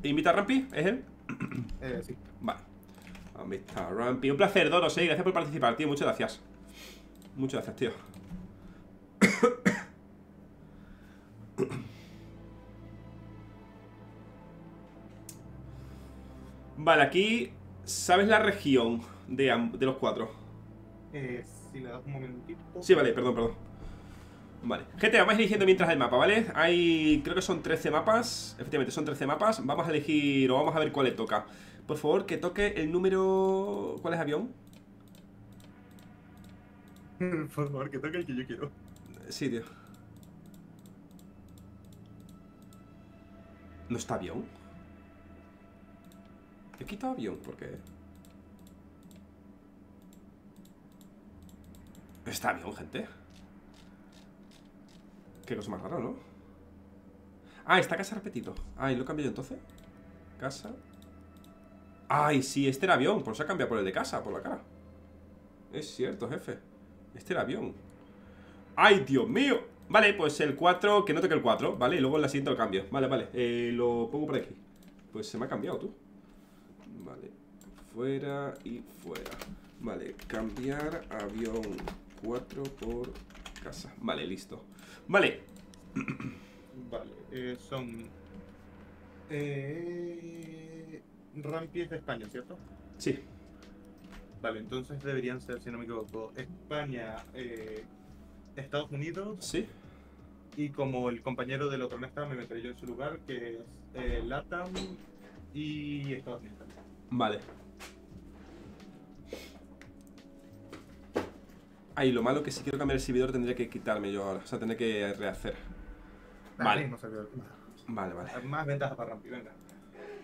Speaker 1: ¿Invita a Rampi? ¿Es él?
Speaker 2: eh, sí.
Speaker 1: Vale. Rampi. Un placer, Doros, eh. Gracias por participar, tío. Muchas gracias. Muchas gracias, tío. [coughs] Vale, aquí. ¿Sabes la región de, de los cuatro?
Speaker 2: Eh, si le das un momentito.
Speaker 1: Sí, vale, perdón, perdón. Vale. Gente, vamos eligiendo mientras el mapa, ¿vale? Hay, creo que son 13 mapas. Efectivamente, son 13 mapas. Vamos a elegir, o vamos a ver cuál le toca. Por favor, que toque el número... ¿Cuál es avión? [laughs]
Speaker 2: Por favor, que toque el que yo quiero.
Speaker 1: Sí, tío. ¿No está avión? He quitado avión porque... Está avión, gente. Qué cosa más rara, ¿no? Ah, está casa repetido. Ah, ¿y lo cambio yo entonces? Casa. Ay, sí, este era avión. Por eso ha cambiado por el de casa, por la cara. Es cierto, jefe. Este era avión. ¡Ay, Dios mío! Vale, pues el 4, que no toque el 4, ¿vale? Y luego en la siguiente lo cambio. Vale, vale. Eh, lo pongo por aquí. Pues se me ha cambiado, tú. Vale. Fuera y fuera. Vale, cambiar avión 4 por casa. Vale, listo. Vale.
Speaker 2: Vale, eh, son. Eh, Rampi es de España, ¿cierto?
Speaker 1: Sí.
Speaker 2: Vale, entonces deberían ser, si no me equivoco, España, eh, Estados Unidos
Speaker 1: Sí.
Speaker 2: y como el compañero del otro no está, me meteré yo en su lugar, que es eh, LATAM y Estados Unidos.
Speaker 1: Vale. Ay, lo malo que si quiero cambiar el servidor tendría que quitarme yo ahora. O sea, tendré que rehacer. Vale.
Speaker 2: Ah, sabía.
Speaker 1: Vale, vale.
Speaker 2: Más ventajas para Rampi, venga.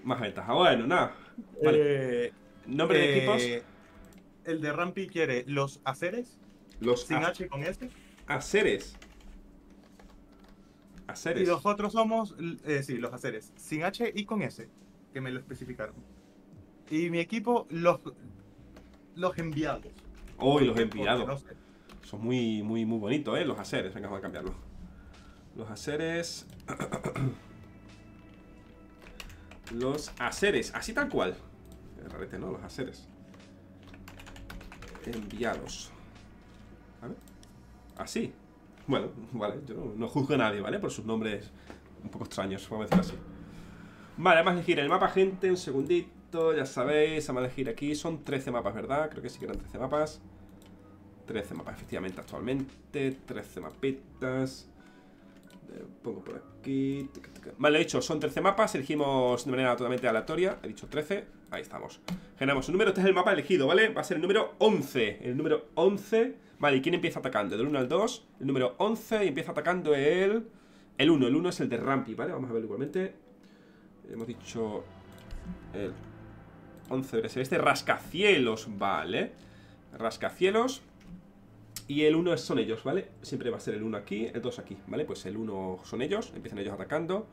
Speaker 1: Más ventaja. Bueno, nada. Vale.
Speaker 2: Eh,
Speaker 1: Nombre de
Speaker 2: eh,
Speaker 1: equipos.
Speaker 2: El de Rampi quiere los aceres,
Speaker 1: Los
Speaker 2: sin
Speaker 1: a-
Speaker 2: H con S,
Speaker 1: aceres.
Speaker 2: y
Speaker 1: Aceres.
Speaker 2: los otros somos, eh, sí, los aceres, sin H y con S, que me lo especificaron. Y mi equipo, los, los enviados.
Speaker 1: Oh, y los enviados.
Speaker 2: no sé.
Speaker 1: Son muy, muy, muy bonitos, ¿eh? Los aceres. Venga, vamos a cambiarlo. Los aceres. [clears throat] Los aceres. Así tal cual. Rarete, ¿no? Los aceres. Enviados. ¿Vale? Así. Bueno, vale. Yo no, juzgo a nadie, ¿vale? Por sus nombres un poco extraños, vamos a decirlo así. Vale, vamos a elegir el mapa, gente. Un segundito. Ya sabéis, vamos a elegir aquí. Son 13 mapas, ¿verdad? Creo que sí que eran 13 mapas. 13 mapas, efectivamente, actualmente. 13 mapitas. Pongo por aquí. Vale, he dicho, son 13 mapas. Elegimos de manera totalmente aleatoria. He dicho 13. Ahí estamos. Generamos un número. Este es el mapa elegido, ¿vale? Va a ser el número 11. El número 11. Vale, ¿y quién empieza atacando? Del 1 al 2. El número 11 y empieza atacando el. El 1. El 1 es el de Rampi, ¿vale? Vamos a verlo igualmente. Hemos dicho. El 11 debe ser este. Rascacielos, vale. Rascacielos. Y el 1 son ellos, ¿vale? Siempre va a ser el 1 aquí, el 2 aquí, ¿vale? Pues el 1 son ellos, empiezan ellos atacando.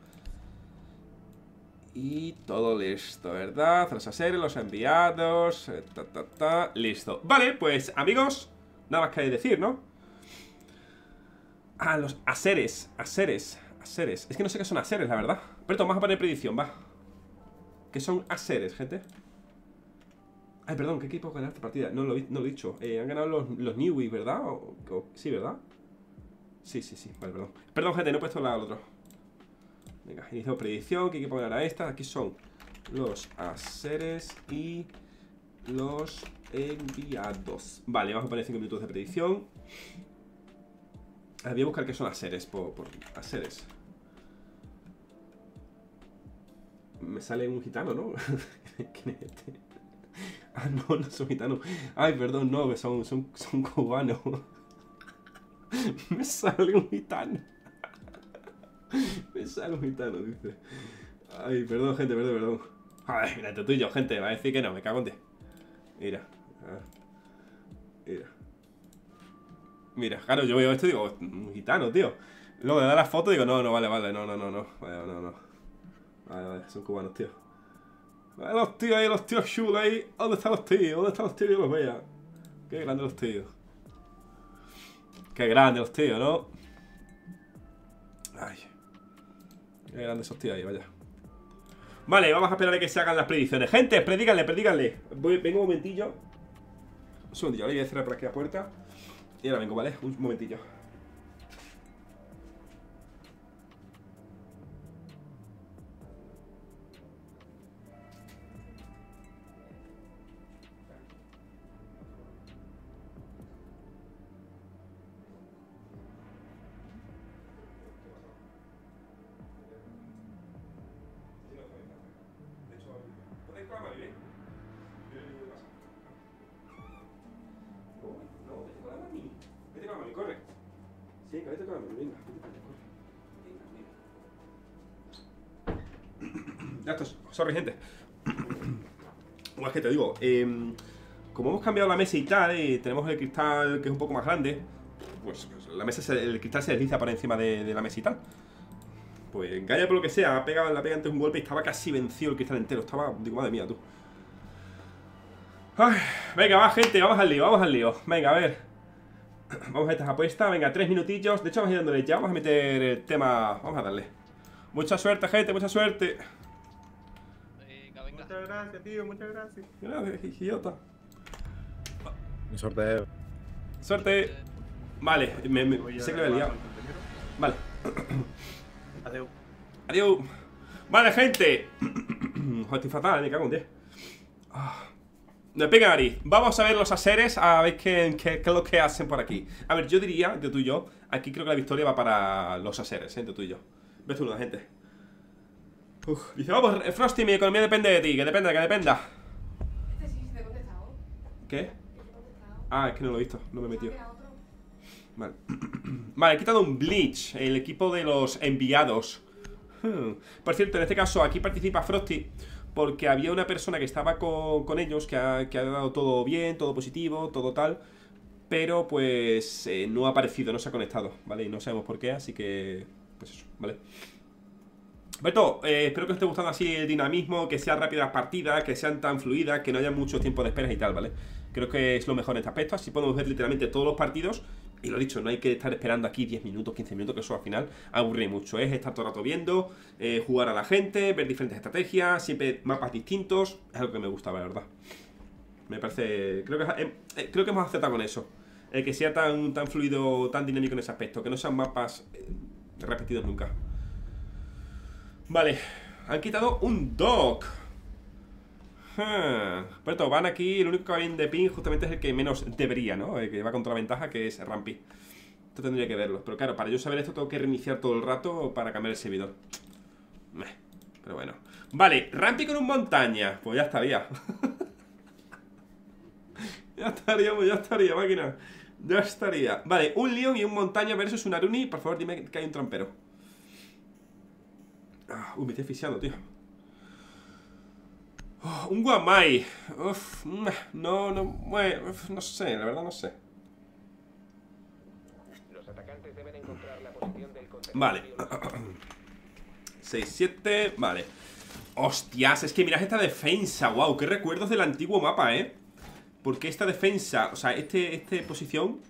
Speaker 1: Y todo listo, ¿verdad? Los aseres, los enviados, eh, ta, ta, ta, listo. Vale, pues amigos, nada más que decir, ¿no? Ah, los aseres, aseres, aseres. Es que no sé qué son aseres, la verdad. Pero vamos a poner predicción, va. ¿Qué son aseres, gente? Ay, perdón, ¿qué equipo ganó esta partida? No lo, no lo he dicho. Eh, han ganado los, los Newey, ¿verdad? O- sí, ¿verdad? Sí, sí, sí. Vale, perdón. Perdón, gente, no he puesto la- el otro. Venga, inicio predicción. ¿Qué equipo ganará esta? Aquí son los aseres y los enviados. Vale, vamos a poner 5 minutos de predicción. Ah, Voy a buscar qué son aseres por, por aseres. Me sale un gitano, ¿no? [laughs] ¿Quién es este? [laughs] Ah, no, no son gitanos. Ay, perdón, no, que son, son, son cubanos. [laughs] Me sale un gitano. [laughs] Me sale un gitano, dice. Ay, perdón, gente, perdón, perdón. Ay, mira, tú y yo, gente, va a decir que no, me cago en ti. Mira. Mira. Mira, claro, yo veo esto y digo, un gitano, tío. Luego de dar la foto digo, no, no, vale, vale, no, no, no, no. Vale, no, no. Vale, vale, son cubanos, tío. Los tíos ahí, los tíos chulos ahí. ¿Dónde están los tíos? ¿Dónde están los tíos? Yo los vea. Qué grandes los tíos. Qué grandes los tíos, ¿no? Ay. Qué grandes esos tíos ahí, vaya. Vale, vamos a esperar a que se hagan las predicciones. Gente, predíganle, predíganle. Voy, vengo un momentillo. Un segundillo, voy a cerrar por aquí la puerta. Y ahora vengo, ¿vale? Un momentillo. Estás. Sorry, gente. Bueno, es [coughs] que te digo, em, como hemos cambiado la mesa y tal, y tenemos el cristal que es un poco más grande, pues, la mesa el cristal se desliza por encima de, la mesa y tal. Pues engaña por lo que sea, ha pegado, le ha pegado antes un golpe y estaba casi vencido el cristal entero. Estaba, digo, madre mía, tú. Venga, va, gente, vamos al lío, vamos al lío. Venga, a ver. [coughs] Vamos a estas apuestas, venga, tres minutillos. De hecho, vamos a ir dándole ya, vamos a meter el tema. Vamos a darle. Mucha suerte, gente, mucha suerte.
Speaker 2: Muchas gracias, tío, muchas gracias.
Speaker 1: Gracias, idiota.
Speaker 3: Sorteo.
Speaker 1: Suerte. Vale, me, me-
Speaker 2: Voy a
Speaker 1: sé que lo he liado. Vale. [coughs]
Speaker 2: Adeu.
Speaker 1: Adiós. Vale, gente. [coughs] Estoy fatal, me cago en 10. Ah. Me pega nariz. Vamos a ver los aseres, a ver qué, qué- qué es lo que hacen por aquí. A ver, yo diría, entre tú y yo, aquí creo que la victoria va para los aseres, ¿eh? entre tú y yo. Ves tú una gente. Uf, dice, vamos, Frosty, mi economía depende de ti, que dependa, que dependa.
Speaker 6: Este sí, sí te contestado.
Speaker 1: ¿Qué?
Speaker 6: Te he contestado.
Speaker 1: Ah, es que no lo he visto, no me he metido.
Speaker 6: Era otro.
Speaker 1: Vale. [clears throat] Vale, he quitado un Bleach, el equipo de los enviados. Hmm. Por cierto, en este caso aquí participa Frosty porque había una persona que estaba con, con ellos que ha, que ha dado todo bien, todo positivo, todo tal. Pero pues eh, no ha aparecido, no se ha conectado, ¿vale? Y no sabemos por qué, así que... Pues eso, ¿vale? Berto, eh, espero que os esté gustando así el dinamismo, que sean rápidas partidas, que sean tan fluidas, que no haya mucho tiempo de espera y tal, ¿vale? Creo que es lo mejor en este aspecto, así podemos ver literalmente todos los partidos y lo dicho, no hay que estar esperando aquí 10 minutos, 15 minutos, que eso al final aburre mucho. Es estar todo el rato viendo, eh, jugar a la gente, ver diferentes estrategias, siempre mapas distintos. Es algo que me gusta, la verdad. Me parece. Creo que, eh, eh, creo que hemos acertado con eso. Que sea tan, tan fluido, tan dinámico en ese aspecto. Que no sean mapas repetidos nunca. Vale, han quitado un dog. Hmm. Pero van aquí, el único que va bien de ping justamente es el que menos debería, ¿no? El que va contra la ventaja, que es Rampy. Esto tendría que verlo. Pero claro, para yo saber esto tengo que reiniciar todo el rato para cambiar el servidor. Pero bueno. Vale, Rampy con un montaña. Pues ya estaría. [laughs] ya estaríamos, ya estaría, máquina. Ya estaría. Vale, un Leon y un montaña versus un Aruni. Por favor, dime que hay un trampero. Ah, uy, me estoy asfixiando, tío. Oh, un Guamai. Uf, no, no, bueno, uf, no sé, la verdad no sé.
Speaker 7: Los atacantes deben encontrar la posición del
Speaker 1: Vale.
Speaker 7: biológico.
Speaker 1: 6, 7, vale. Hostias, es que mirad esta defensa, wow, qué recuerdos del antiguo mapa, ¿eh? Porque esta defensa, o sea, este, este posición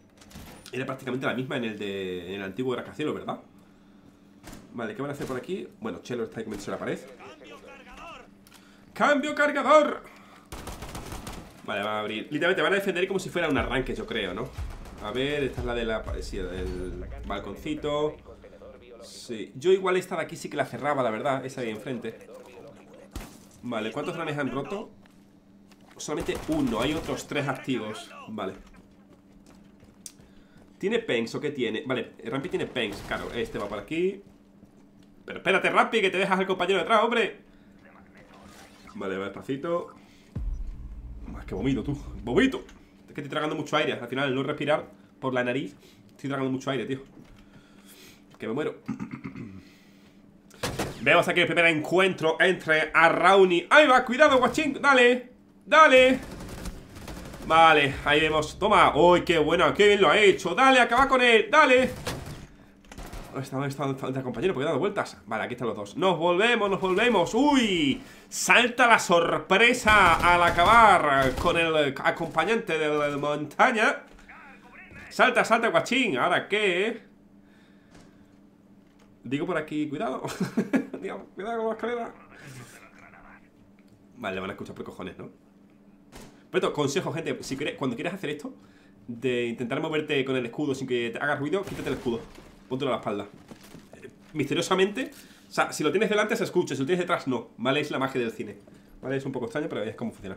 Speaker 1: era prácticamente la misma en el de en el antiguo rascacielos, ¿verdad? Vale, ¿qué van a hacer por aquí? Bueno, Chelo está ahí comiéndose la pared. ¡Cambio cargador! Vale, van a abrir. Literalmente van a defender como si fuera un arranque, yo creo, ¿no? A ver, esta es la de del balconcito. Sí, yo igual esta de aquí sí que la cerraba, la verdad, esa de ahí enfrente. Vale, ¿cuántos drones han roto? Solamente uno, hay otros tres activos. Vale. ¿Tiene Pengs o qué tiene? Vale, Rampi tiene Pengs, claro, este va por aquí. Pero espérate, Rampi, que te dejas al compañero detrás, hombre. Vale, va despacito. Más que vomito, tú. ¡Vomito! Es que estoy tragando mucho aire. Al final, al no respirar por la nariz, estoy tragando mucho aire, tío. Que me muero. Vemos aquí el primer encuentro entre Arrauni. ¡Ahí va! ¡Cuidado, guachín! ¡Dale! ¡Dale! Vale, ahí vemos. Toma. ¡Uy, qué bueno! ¡Qué bien lo ha hecho! ¡Dale, acaba con él! ¡Dale! ¿Dónde está? ¿Dónde compañero? Porque he dado vueltas. Vale, aquí están los dos. ¡Nos volvemos! ¡Nos volvemos! ¡Uy! Salta la sorpresa al acabar con el acompañante de la montaña. Salta, salta, guachín. ¿Ahora qué? Digo por aquí, cuidado. [laughs] Cuidado con la escalera. Vale, le van a escuchar por cojones, ¿no? Pero consejo, gente, si quieres, cuando quieras hacer esto, de intentar moverte con el escudo sin que te haga ruido, quítate el escudo. Póntelo la espalda. Eh, misteriosamente, o sea, si lo tienes delante se escucha, si lo tienes detrás no, ¿vale? Es la magia del cine. ¿Vale? Es un poco extraño, pero es cómo funciona.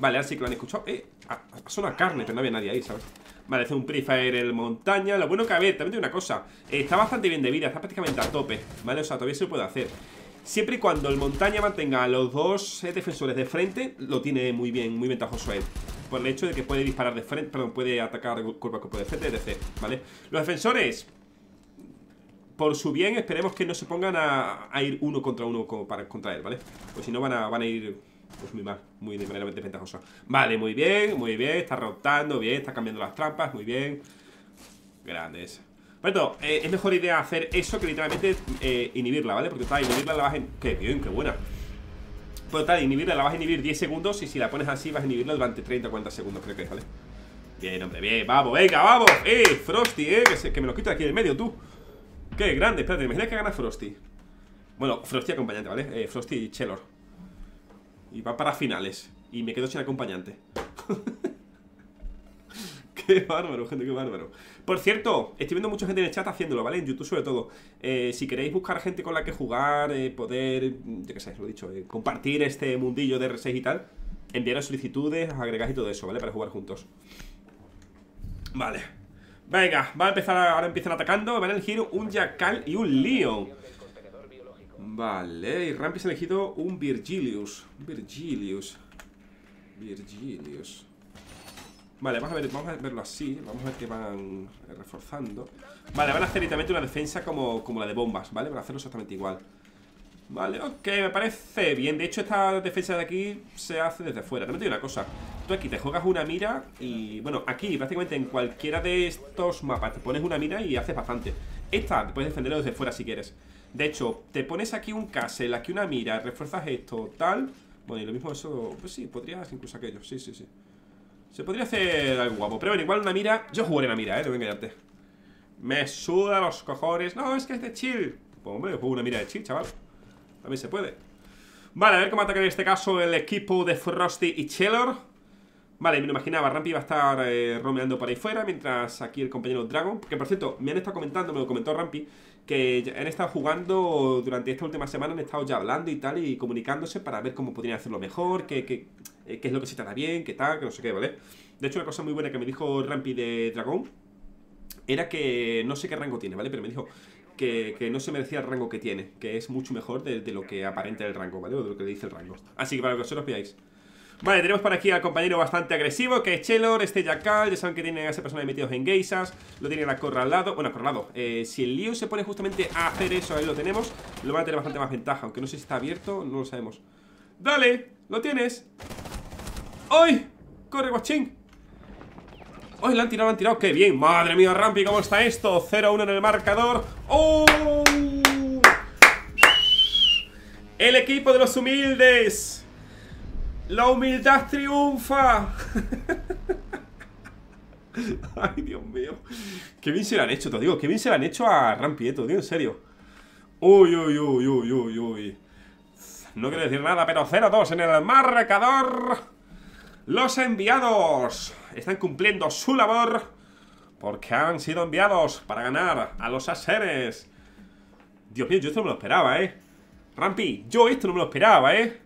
Speaker 1: Vale, ahora sí que lo han escuchado. Eh, ha, ha sonado carne, pero no había nadie ahí, ¿sabes? Vale, hace un Prefire el montaña. Lo bueno que, a ver, también digo una cosa. eh, está bastante bien de vida, está prácticamente a tope, ¿vale? O sea, todavía se puede hacer. Siempre y cuando el montaña mantenga a los dos eh, defensores de frente, lo tiene muy bien, muy ventajoso él. Por el hecho de que puede disparar de frente, perdón, puede atacar curva a curva de frente, etc. ¿Vale? Los defensores, por su bien, esperemos que no se pongan a, ir uno contra uno como para, contra él, ¿vale? Pues si no van a, van a ir pues muy mal, muy de manera desventajosa. Vale, muy bien, muy bien, está rotando, bien, está cambiando las trampas, muy bien. Grandes. Bueno, eh, es mejor idea hacer eso que literalmente eh, inhibirla, ¿vale? Porque tal, inhibirla la vas a... in- Qué bien, qué buena. Pues tal, inhibirla la vas a inhibir 10 segundos y si la pones así vas a inhibirla durante 30 o 40 segundos, creo que es, ¿vale? Bien, hombre, bien, vamos, venga, vamos. Eh, Frosty, eh, que, me lo quito de aquí del medio, tú. Qué grande, espérate, imagina que gana Frosty Bueno, Frosty acompañante, ¿vale? Eh, Frosty y Chelor. Y va para finales. Y me quedo sin acompañante [laughs] [laughs] Qué bárbaro, gente, qué bárbaro. Por cierto, estoy viendo mucha gente en el chat haciéndolo, ¿vale? En YouTube sobre todo. Eh, si queréis buscar gente con la que jugar, eh, poder, yo qué sé, lo he dicho, eh, compartir este mundillo de R6 y tal, enviaros solicitudes, agregáis y todo eso, ¿vale? Para jugar juntos. Vale. Venga, va a empezar, ahora empiezan atacando, van a elegir un Jackal y un Leon. Vale, y Rampy se ha elegido un Virgilius. Virgilius. Virgilius. Vale, vamos a, ver, vamos a verlo así. Vamos a ver que van eh, reforzando. Vale, van a hacer literalmente una defensa como, como la de bombas, ¿vale? Van a hacerlo exactamente igual. Vale, ok, me parece bien. De hecho, esta defensa de aquí se hace desde fuera. También te digo una cosa. Tú aquí te juegas una mira y... Bueno, aquí prácticamente en cualquiera de estos mapas te pones una mira y haces bastante. Esta te puedes defenderlo desde fuera si quieres. De hecho, te pones aquí un castle, aquí una mira, refuerzas esto, tal... Bueno, y lo mismo eso... Pues sí, podrías incluso aquello. Sí, sí, sí. Se podría hacer algo guapo. Pero bueno, igual una mira... Yo jugaré una mira, eh, no voy a engañarte. Me suda los cojones. No, es que es de chill. Pues hombre, juego una mira de chill, chaval. También se puede. Vale, a ver cómo ataca en este caso el equipo de Frosty y Chelor. Vale, me lo imaginaba, Rampi va a estar eh, romeando por ahí fuera, mientras aquí el compañero Dragon. Que por cierto, me han estado comentando, me lo comentó Rampi, que han estado jugando durante esta última semana, han estado ya hablando y tal, y comunicándose para ver cómo podrían hacerlo mejor, qué, qué, eh, qué es lo que se da bien, qué tal, que no sé qué, ¿vale? De hecho, una cosa muy buena que me dijo Rampi de Dragon era que no sé qué rango tiene, ¿vale? Pero me dijo que, que no se merecía el rango que tiene, que es mucho mejor de, lo que aparenta el rango, ¿vale? O de lo que le dice el rango. Así que para que vosotros veáis. Vale, tenemos por aquí al compañero bastante agresivo, que es Chelor, este Jackal, ya saben que tienen a ese personaje metidos en geisas, lo tienen acorralado, bueno, acorralado, eh, si el lío se pone justamente a hacer eso, ahí lo tenemos, lo van a tener bastante más ventaja, aunque no sé si está abierto, no lo sabemos. ¡Dale! ¡Lo tienes! ¡Ay! ¡Corre, guachín! ¡Ay, lo han tirado, lo han tirado! ¡Qué bien! ¡Madre mía, Rampi, cómo está esto! 0-1 en el marcador. ¡Oh! El equipo de los humildes. La humildad triunfa. [laughs] Ay, Dios mío. Qué bien se le han hecho, te digo. Qué bien se le han hecho a Rampi, te lo digo en serio. Uy, uy, uy, uy, uy, uy. No quiero decir nada, pero 0-2 en el marcador. Los enviados están cumpliendo su labor porque han sido enviados para ganar a los aseres. Dios mío, yo esto no me lo esperaba, ¿eh? Rampi, yo esto no me lo esperaba, ¿eh?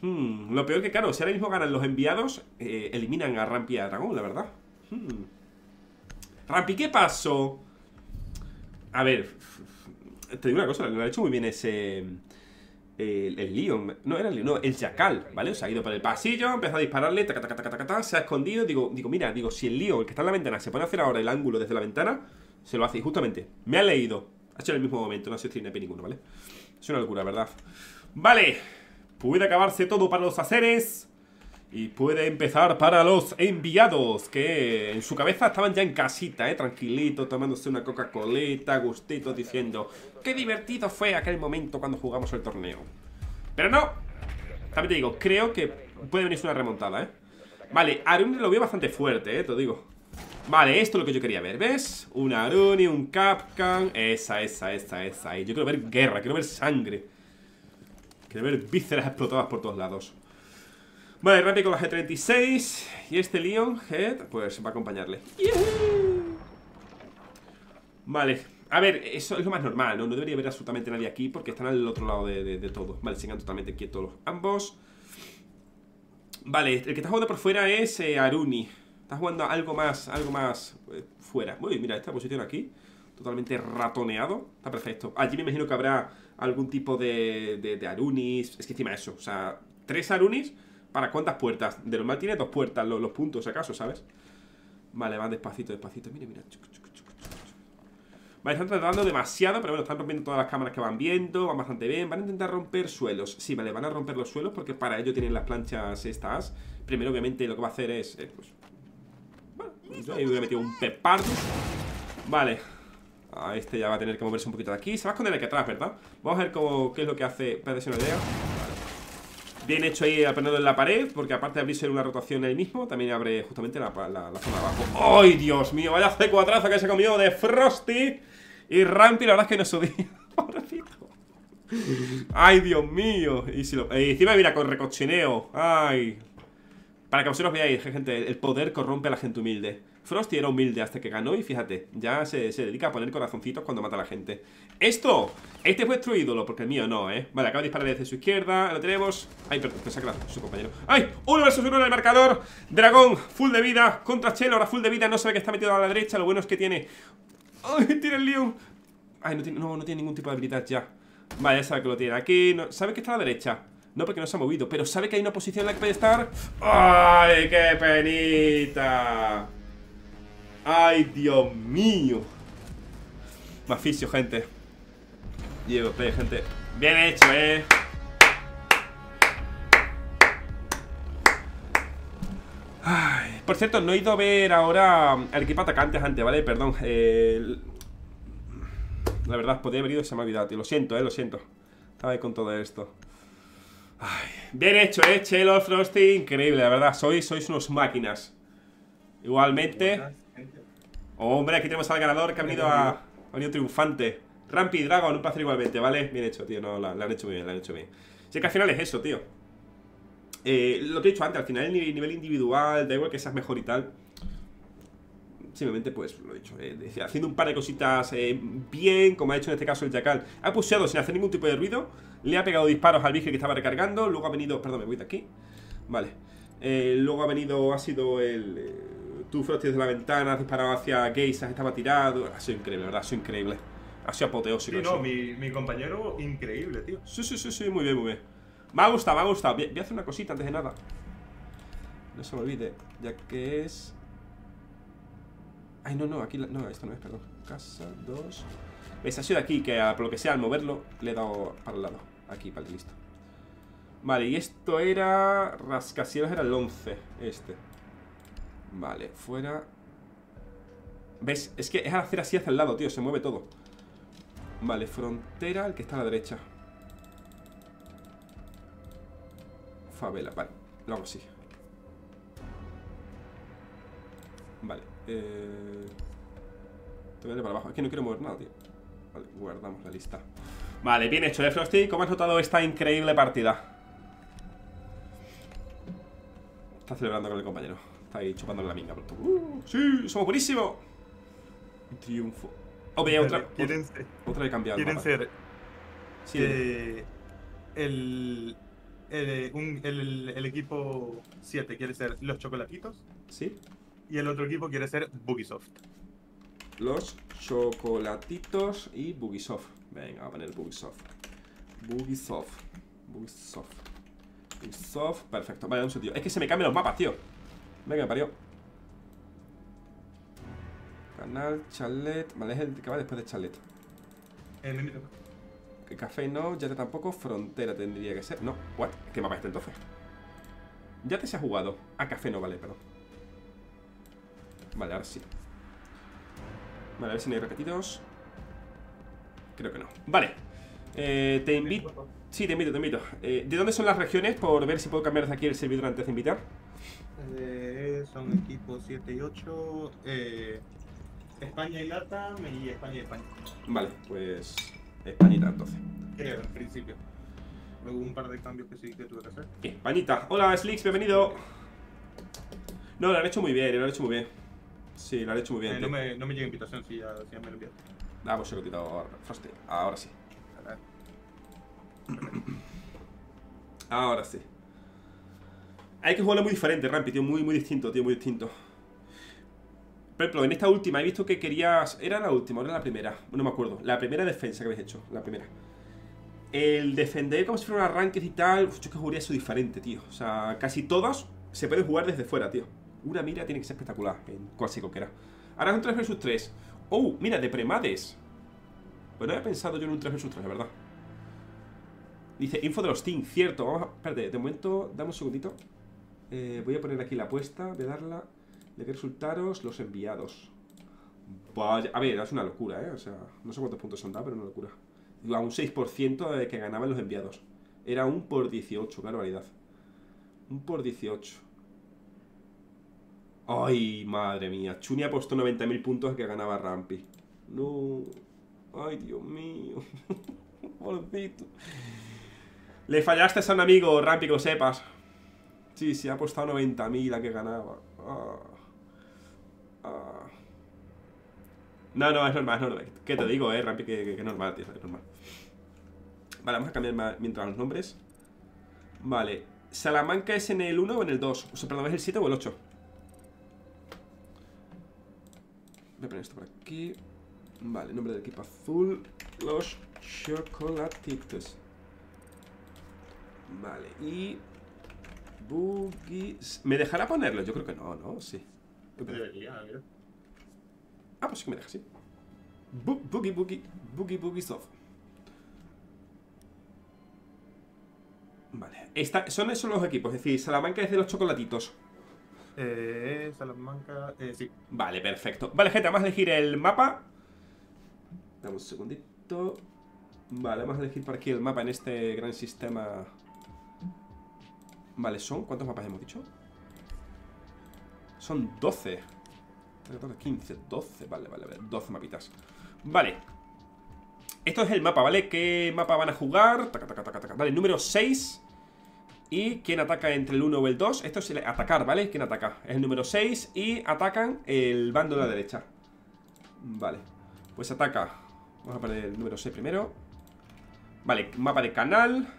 Speaker 1: Hmm, lo peor que, claro, si ahora mismo ganan los enviados, eh, eliminan a Rampi y a Dragón, la verdad. Hmm. Rampi, ¿qué pasó? A ver, te digo una cosa, lo ha hecho muy bien ese... El, el Leon, no era el Leon, no, el Jackal, ¿vale? O sea, ha ido por el pasillo, empezó a dispararle, taca, taca, taca, se ha escondido. Digo, digo, mira, digo, si el Leon, el que está en la ventana, se pone a hacer ahora el ángulo desde la ventana, se lo hace. Y justamente, me ha leído. Ha hecho en el mismo momento, no ha sido ninguno, ¿vale? Es una locura, ¿verdad? Vale, puede acabarse todo para los aceres. Y puede empezar para los enviados, que en su cabeza estaban ya en casita, ¿eh? Tranquilito, tomándose una Coca-Colita, gustito, diciendo Qué divertido fue aquel momento cuando jugamos el torneo. Pero no. También te digo, creo que puede venirse una remontada, ¿eh? Vale, Aruni lo veo bastante fuerte, ¿eh? Te lo digo. Vale, esto es lo que yo quería ver, ¿ves? Un Aruni, un Capcan Esa, esa, esa, esa Yo quiero ver guerra, quiero ver sangre Quiero ver vísceras explotadas por todos lados. Vale, Rappi con la G36 Y este Leon Head, pues va a acompañarle. ¡Yuhu! Vale, a ver, eso es lo más normal, ¿no? No debería haber absolutamente nadie aquí Porque están al otro lado de, de- de todo. Vale, sigan totalmente quietos los ambos. Vale, el que está jugando por fuera es eh, Aruni. Está jugando algo más, algo más eh, fuera. Uy, mira, esta posición aquí Totalmente ratoneado. Está perfecto. Allí me imagino que habrá algún tipo de, de, Arunis Es que encima eso, o sea Tres Arunis ¿Para cuántas puertas? De normal tiene dos puertas, los, puntos acaso, ¿sabes? Vale, van despacito, despacito Mira, mira. Vale, están tratando demasiado Pero bueno, están rompiendo todas las cámaras que van viendo Van bastante bien Van a intentar romper suelos Sí, vale, van a romper los suelos Porque para ello tienen las planchas estas Primero, obviamente, lo que va a hacer es eh, pues, Bueno, yo ahí hubiera metido un pepardo Vale Ah, Este ya va a tener que moverse un poquito de aquí Se va a esconder aquí atrás, ¿verdad? Vamos a ver cómo, qué es lo que hace Espérate, una idea. Bien hecho ahí aprendiendo en la pared Porque aparte de abrirse una rotación ahí mismo También abre justamente la, zona de abajo ¡Ay, Dios mío! Vaya C4 que se comió de Frosty Y Rampi la verdad es que no subí [laughs] Pobrecito ¡Ay, Dios mío! Y si lo, eh, encima mira, con recochineo ¡Ay! Para que vosotros veáis, gente, el poder corrompe a la gente humilde. Frosty era humilde hasta que ganó y fíjate, ya se, se dedica a poner corazoncitos cuando mata a la gente. ¡Esto! Este es vuestro ídolo, porque el mío no, ¿eh? Vale, acaba de disparar desde su izquierda, lo tenemos. ¡Ay, perdón, pensaba que su compañero! ¡Ay! ¡Uno versus uno en el marcador! Dragón, full de vida, contra Chelo, ahora full de vida, no sabe que está metido a la derecha, lo bueno es que tiene... ¡Ay, tiene el Leon! Ay, no tiene, no, no tiene ningún tipo de habilidad ya. Vale, ya sabe que lo tiene aquí, sabe que está a la derecha. No, porque no se ha movido, pero sabe que hay una posición en la que puede estar. ¡Ay, qué penita! ¡Ay, Dios mío! Maficio, gente. Diego P, gente. Bien hecho, eh. Ay, por cierto, no he ido a ver ahora al equipo atacantes antes, ¿vale? Perdón. la verdad, podría haber ido y se me ha olvidado, tío. Lo siento, eh, lo siento. Estaba ahí con todo esto. Ay, bien hecho, eh, Chelo, Frosty. Increíble, la verdad. Sois, sois unos máquinas. Igualmente. Hombre, aquí tenemos al ganador que ha venido a. Ha venido triunfante. Rampy Dragon, un placer igualmente, ¿vale? Bien hecho, tío. No, la, la han hecho muy bien, la han hecho bien. Sí, que al final es eso, tío. Eh, lo que he dicho antes, al final el nivel, individual, da igual que seas mejor y tal. Simplemente, pues, lo he dicho, eh, haciendo un par de cositas eh, bien, como ha hecho en este caso el Jackal. Ha puseado sin hacer ningún tipo de ruido, le ha pegado disparos al Vigil que estaba recargando, luego ha venido, perdón, me voy de aquí. Vale. Luego ha venido, ha sido el... Tú Frosty desde la ventana, has disparado hacia Geisas, estaba tirado. Ha sido increíble, ¿verdad? Ha sido increíble. Ha sido apoteósico
Speaker 2: Sí, no, mi, mi compañero, increíble, tío.
Speaker 1: Sí, sí, sí, sí, muy bien, muy bien. Me ha gustado, me ha gustado. Voy voy a hacer una cosita antes de nada. No se me olvide, ya que es. Ay, no, no, aquí. la- No, esto no es, perdón. Casa, dos. ¿Ves? Ha sido aquí que, por lo que sea, al moverlo, le he dado para el lado. Aquí, vale, listo. Vale, y esto era. Rascacielos era el 11. Este. Vale, fuera. ¿Ves? Es que es hacer así hacia el lado, tío. Se mueve todo. Vale, frontera, el que está a la derecha. Favela, vale, lo hago así. Vale, eh... Te voy a para abajo. Es que no quiero mover nada, tío. Vale, guardamos la lista. Vale, bien hecho, ¿eh, Frosty? ¿Cómo has notado esta increíble partida? Está celebrando con el compañero. Está ahí chupándole la minga. ¡Uh! ¡Sí! ¡Somos buenísimos! Triunfo. Oh, veía otra,
Speaker 2: Quieren
Speaker 1: otra de cambiar.
Speaker 2: quieren ser
Speaker 1: Sí,
Speaker 2: eh, el, el, un- el- el equipo 7 quiere ser los chocolatitos
Speaker 1: sí.
Speaker 2: y el otro equipo quiere ser Bugisoft.
Speaker 1: Los chocolatitos y Bugisoft. Venga, a poner Bugisoft. Bugisoft. Bugisoft. Bugisoft. Perfecto. Vale, un sentido. Es que se me cambian los mapas, tío. Venga, me parió. Canal, chalet. Vale, es el que va después de chalet.
Speaker 2: En el mismo-
Speaker 1: Que Café no, ya tampoco. Frontera tendría que ser. No, what? ¿Qué mapa es este entonces? Ya te se ha jugado. A café no vale, pero. Vale, ahora sí. Vale, a ver si no hay repetidos. Creo que no. Vale. Eh, te invito. Sí, te invito, te invito. Eh, ¿De dónde son las regiones? Por ver si puedo cambiar desde aquí el servidor antes de invitar.
Speaker 2: Son equipos 7 y 8. Eh, España y Latam y España y España.
Speaker 1: Vale, pues. Españita, entonces.
Speaker 2: Creo, en principio. Luego un par de cambios que sí que tuve que hacer.
Speaker 1: Españita. Hola, Slicks, bienvenido. No, lo han hecho muy bien, lo han hecho muy bien. Sí, lo han hecho muy bien.
Speaker 2: Eh, no, me, no me llega invitación si ya, si ya me lo enviaste.
Speaker 1: Ah, pues se lo he quitado ahora. Frosty. Ahora sí. Ahora sí. Hay que jugarlo muy diferente, Rampi, tío. Muy, muy distinto, tío, muy distinto. Por ejemplo, en esta última he visto que querías. ¿Era la última o era la primera? No me acuerdo. La primera defensa que habéis hecho. La primera. El defender como si fuera un arranque y tal. uf, yo que jugaría eso diferente, tío. O sea, casi todas se pueden jugar desde fuera, tío. Una mira tiene que ser espectacular en clásico que era. Ahora es un 3 vs 3. Oh, mira, de premades. Pues no había pensado yo en un 3 vs 3, la verdad. Dice, info de los team, cierto. Vamos a... Espérate, de momento, dame un segundito. Eh, voy a poner aquí la apuesta, voy a darla. ¿De qué resultaros? Los enviados. Vaya, a ver, es una locura, ¿eh? O sea, no sé cuántos puntos han dado, pero una locura. A un 6% de que ganaban los enviados. Era un por 18, qué barbaridad. Un por 18. Ay, madre mía. Chuni ha puesto 90.000 puntos que ganaba Rampi. No. Ay, Dios mío. [laughs] Pobrecito. Le fallaste a un amigo, Rampi, que lo sepas. Sí, sí, ha apostado 90.000 a que ganaba. Ah. Ah. No, no, es normal, es normal. ¿Qué te digo, eh, Rampi? Que, es normal, tío, es normal. Vale, vamos a cambiar mientras los nombres. Vale. ¿Salamanca es en el 1 o en el 2? O sea, perdón, ¿es el 7 o el 8? Voy a poner esto por aquí. Vale, nombre del equipo azul. Los chocolatitos. Vale, y... Boogies... ¿Me dejará ponerlo? Yo creo que no, ¿no? Sí.
Speaker 2: Debería, mira.
Speaker 1: Ah, pues sí que me deja, sí. Boogie, boogie, boogie, boogie soft. Vale. Esta- son esos los equipos, es decir, Salamanca es de los chocolatitos.
Speaker 2: Eh, Salamanca, eh, sí.
Speaker 1: Vale, perfecto. Vale, gente, vamos a elegir el mapa. Dame un segundito. Vale, vamos a elegir por aquí el mapa en este gran sistema. Vale, son. ¿Cuántos mapas hemos dicho? Son 12. 14, 15, 12. Vale, vale, vale. 12 mapitas. Vale. Esto es el mapa, ¿vale? ¿Qué mapa van a jugar? Taca, taca, taca, taca. Vale, número 6. ¿Y quién ataca entre el 1 o el 2? Esto es el atacar, ¿vale? ¿Quién ataca? Es el número 6 y atacan el bando de la derecha. Vale. Pues ataca. Vamos a poner el número 6 primero. Vale, mapa de canal.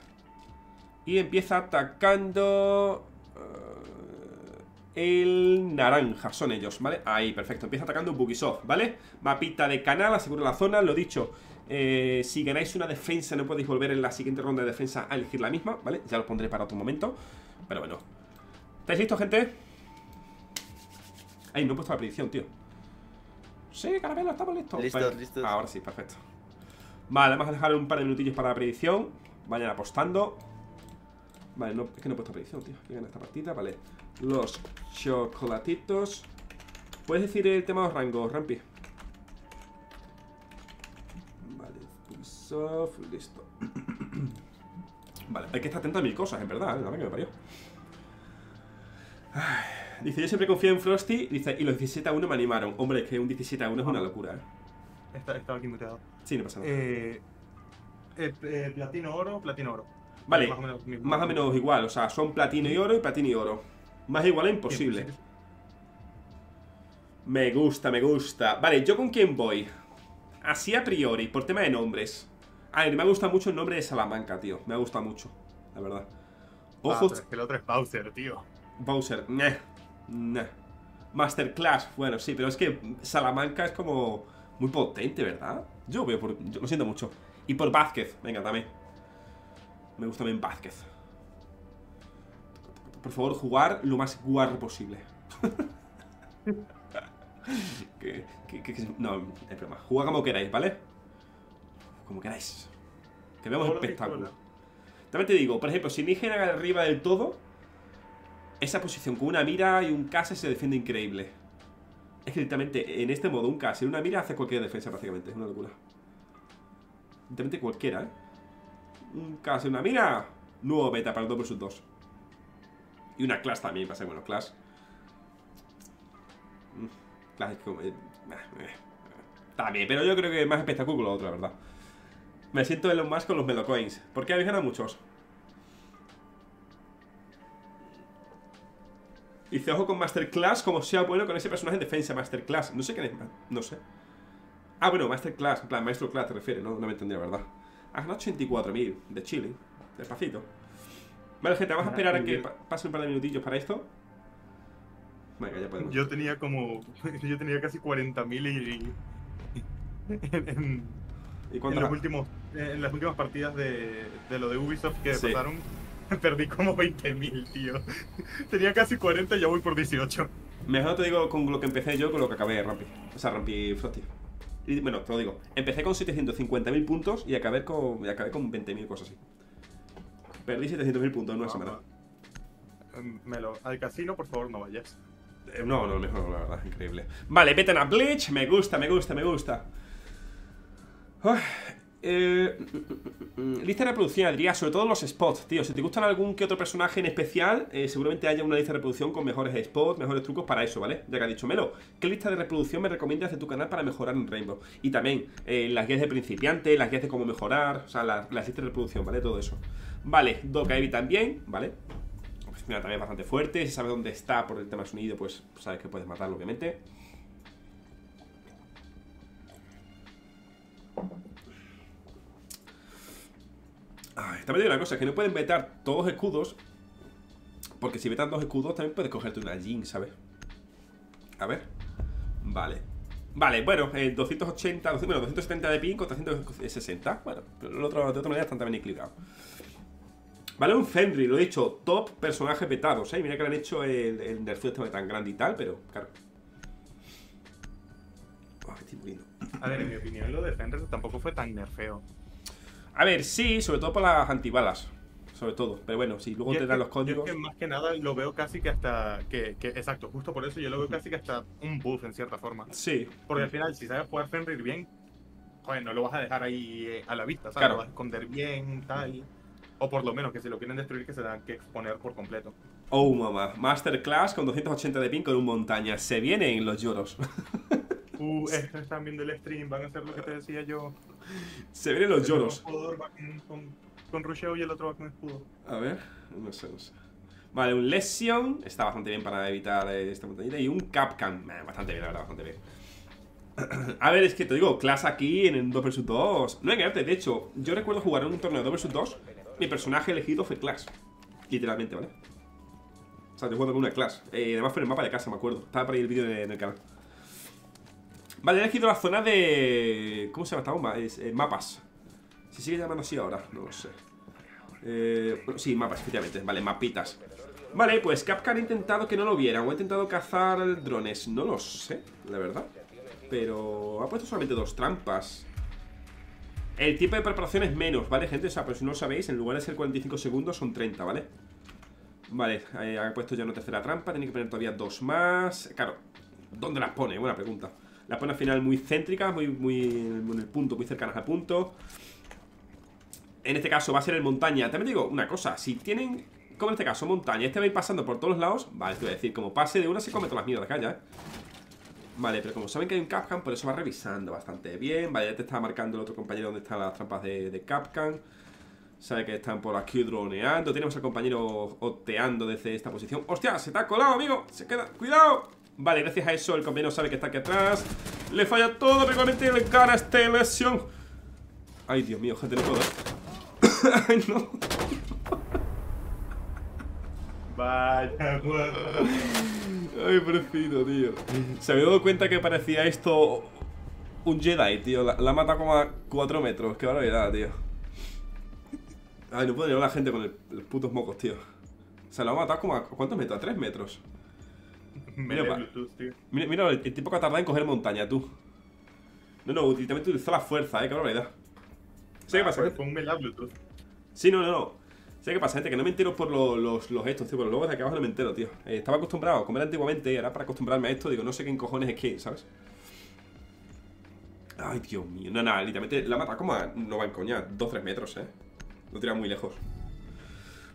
Speaker 1: Y empieza atacando... eh, el naranja, son ellos, ¿vale? Ahí, perfecto. Empieza atacando Bugisoft, ¿vale? Mapita de canal, asegura la zona, lo dicho. eh, si ganáis una defensa, no podéis volver en la siguiente ronda de defensa a elegir la misma, ¿vale? Ya lo pondré para otro momento. Pero bueno. ¿Estáis listos, gente? Ay, no he puesto la predicción, tío. Sí, caramelo, estamos listos.
Speaker 3: Listos,
Speaker 1: Vale.
Speaker 3: listos.
Speaker 1: Ahora sí, perfecto. Vale, vamos a dejar un par de minutillos para la predicción. Vayan apostando. Vale, no, es que no he puesto predicción, tío. ¿Quién gana esta partida? Vale. Los chocolatitos. ¿Puedes decir el tema de los rangos, Rampi? Vale, Ubisoft, listo. [clears throat] vale, hay que estar atento a mil cosas, en verdad, ¿eh? La verdad que me parió. Ay, Dice, yo siempre confío en Frosty. Dice, y los 17 a 1 me animaron. Hombre, es que un 17 a 1 es una locura, ¿eh?
Speaker 2: Estaba aquí muteado.
Speaker 1: Sí, no pasa nada.
Speaker 2: Eh, eh, eh, platino oro, platino oro.
Speaker 1: Vale,
Speaker 2: Más o menos, mismo.
Speaker 1: Más o menos igual, o sea, son platino y oro y platino y oro. Más igual es imposible.
Speaker 2: Sí.
Speaker 1: Me gusta, me gusta. Vale, ¿yo con quién voy? Así a priori, por tema de nombres. A ver, me ha gustado mucho el nombre de Salamanca, tío. Me ha gustado mucho, la verdad.
Speaker 2: Ah,
Speaker 1: Ojos,
Speaker 2: pero es que el otro es Bowser, tío.
Speaker 1: Bowser, nah, nah. Masterclass, bueno, sí, pero es que Salamanca es como muy potente, ¿verdad? Yo veo por. Yo lo siento mucho. Y por Vázquez, venga, también. Me gusta bien Vázquez. Por favor, jugar lo más guarro posible. [laughs] que, que- que- no, es broma. Jugad como queráis, ¿vale? Como queráis. Que veamos espectáculo. También te digo, por ejemplo, si Níger arriba del todo, esa posición con una mira y un case se defiende increíble. Es que directamente en este modo un case y una mira hace cualquier defensa prácticamente. Es una locura. Literalmente cualquiera, ¿eh? Y una mira. Nuevo beta para el 2 vs 2. Y una class también, pasa bueno, class. Mm, Class es como. eh, eh, eh. También, pero yo creo que es más espectáculo la verdad. Me siento Elon Musk con los Melocoins. ¿Por qué habéis ganado muchos? Dice, ojo con Masterclass, como sea bueno con ese personaje en defensa. Masterclass, no sé quién es. No sé. Ah, bueno, Masterclass, en plan, Maestro Class te refiere, ¿no? No me entendía, verdad. Has ganado 84.000 de Chile. Despacito. Vale, gente, vamos a esperar a que pa- pase un par de minutillos para esto. Venga, ya podemos.
Speaker 2: Yo tenía como. [laughs] Yo tenía casi 40.000 y. [laughs] En, en-
Speaker 1: ¿Y
Speaker 2: en los últimos, en las últimas partidas de, de lo de Ubisoft que
Speaker 1: Sí.
Speaker 2: pasaron, [laughs] perdí como 20.000, tío. Tenía casi 40 y ya voy por 18.
Speaker 1: Mejor te digo con lo que empecé yo con lo que acabé Rampi. O sea, Rampi Frosty. Y bueno, te lo digo. Empecé con 750.000 puntos y acabé con, y acabé con 20.000 cosas así. Perdí 700.000 puntos en una semana.
Speaker 2: Em, Melo, al casino, por favor, no vayas.
Speaker 1: Eh, No, no, mejor no, la verdad, increíble. Vale, Betan a Bleach, me gusta, me gusta, me gusta. Uf, eh, lista de reproducción, diría, sobre todo los spots, tío. Si te gustan algún que otro personaje en especial, eh, seguramente haya una lista de reproducción con mejores spots, mejores trucos para eso, ¿vale? Ya que ha dicho Melo, ¿qué lista de reproducción me recomiendas de tu canal para mejorar en Rainbow? Y también eh, las guías de principiante, las guías de cómo mejorar, o sea, la- las listas de reproducción, ¿vale? Todo eso. Vale, Doka Evi también, ¿vale? Pues también bastante fuerte. Si sabes dónde está por el tema sonido, pues sabes que puedes matarlo, obviamente. Ay, también digo una cosa, que no pueden vetar todos escudos. Porque si vetan dos escudos, también puedes cogerte una Jin, ¿sabes? A ver. Vale. Vale, bueno, eh, 280, 200, bueno, 270 de ping contra 160. Bueno, pero el otro, de otra manera están también equilibrados. Vale, un Fenry, lo he dicho, top personaje petados, ¿eh? Mira que le han hecho el, el nerfeo este tan grande y tal, pero claro. Oh, estoy muriendo.
Speaker 2: A ver, en mi opinión, lo de Fenrir tampoco fue tan nerfeo.
Speaker 1: A ver, sí, sobre todo por las antibalas. Sobre todo. Pero bueno, si luego
Speaker 2: Yo
Speaker 1: te
Speaker 2: es
Speaker 1: dan
Speaker 2: que-
Speaker 1: los
Speaker 2: yo
Speaker 1: códigos.
Speaker 2: es que más que nada lo veo casi que hasta. Que, que- exacto, justo por eso yo lo veo casi que hasta un buff en cierta forma.
Speaker 1: Sí,
Speaker 2: Porque al final, si sabes jugar Fenrir bien, joder, no lo vas a dejar ahí eh, a la vista, ¿sabes?
Speaker 1: Claro.
Speaker 2: Lo vas a esconder bien, tal. O por lo menos que si lo quieren destruir, que se dan que exponer por completo.
Speaker 1: Oh, mamá. Masterclass con 280 de ping con un montaña. Se vienen los lloros. [laughs]
Speaker 2: Uh, estos están viendo el stream, van a hacer lo que te decía yo. [laughs]
Speaker 1: Se vienen los lloros.
Speaker 2: Con, rusheo y el otro va con escudo.
Speaker 1: A ver, no sé, no sé. Vale, un Lesion. Está bastante bien para evitar eh, esta montañita. Y un Capcan. Bastante bien, la verdad, bastante bien. [clears throat] A ver, es que te digo, clase aquí en el 2 vs 2. No engañarte, de hecho, yo recuerdo jugar en un torneo de 2 vs 2. Mi personaje elegido fue Clash. Literalmente, ¿vale? O sea, yo jugando con una Clash. Eh, además fue en el mapa de casa, me acuerdo. Estaba por ahí el vídeo en el canal. Vale, he elegido la zona de. ¿Cómo se llama esta bomba? Es, eh, mapas. ¿Se sigue llamando así ahora? No lo sé. Eh, sí, mapas, efectivamente. Vale, mapitas. Vale, pues Capcan ha intentado que no lo vieran. O ha intentado cazar drones. No lo sé, la verdad. Pero ha puesto solamente dos trampas. El tiempo de preparación es menos, ¿vale, gente? O sea, pero si no lo sabéis, en lugar de ser 45 segundos, son 30, ¿vale? Vale, eh, ha puesto ya una tercera trampa. Tiene que poner todavía dos más. Claro, ¿dónde las pone? Buena pregunta. Las pone al final muy céntricas, muy, muy en el punto, muy cercanas al punto. En este caso va a ser el montaña. También digo una cosa, si tienen, como en este caso, montaña, este va a ir pasando por todos los lados. Vale, te voy a decir, como pase de una se come todas las mierdas que haya, ¿eh? Vale, pero como saben que hay un Capcan, por eso va revisando bastante bien. Vale, ya te está marcando el otro compañero donde están las trampas de, de Capcan. Sabe que están por aquí droneando. Tenemos al compañero oteando desde esta posición. ¡Hostia! ¡Se te ha colado, amigo! ¡Se queda! ¡Cuidado! Vale, gracias a eso el compañero sabe que está aquí atrás. Le falla todo, pero igualmente le gana esta lesión. Ay, Dios mío, gente, no puedo. [coughs] Ay, no.
Speaker 2: Vaya.
Speaker 1: Ay, pobrecito, tío. Se había dado cuenta que parecía esto un Jedi, tío. La, la ha matado como a 4 metros. Qué barbaridad, tío. Ay, no puedo llevar a la gente con el- los putos mocos, tío. O sea, la ha matado como a... ¿Cuántos metros? ¿A 3 metros? Mira,
Speaker 2: Bluetooth, tío.
Speaker 1: Mira, mira el, tipo que ha tardado en coger montaña, tú. No, no, literalmente utilizó la fuerza, eh, qué barbaridad. ¿Sí qué
Speaker 2: Ah,
Speaker 1: pasa?
Speaker 2: pues un melee Bluetooth.
Speaker 1: Sí, no, no, no. ¿Sabes qué pasa, gente? Que no me entero por lo- los, los estos, tío. Por los logos de aquí abajo no me entero, tío. Eh, estaba acostumbrado a comer antiguamente y ahora para acostumbrarme a esto, digo, no sé qué cojones es que, ¿sabes? Ay, Dios mío. No, nada, literalmente la mata como a, no va en coña, 2-3 metros, eh. Lo tira muy lejos.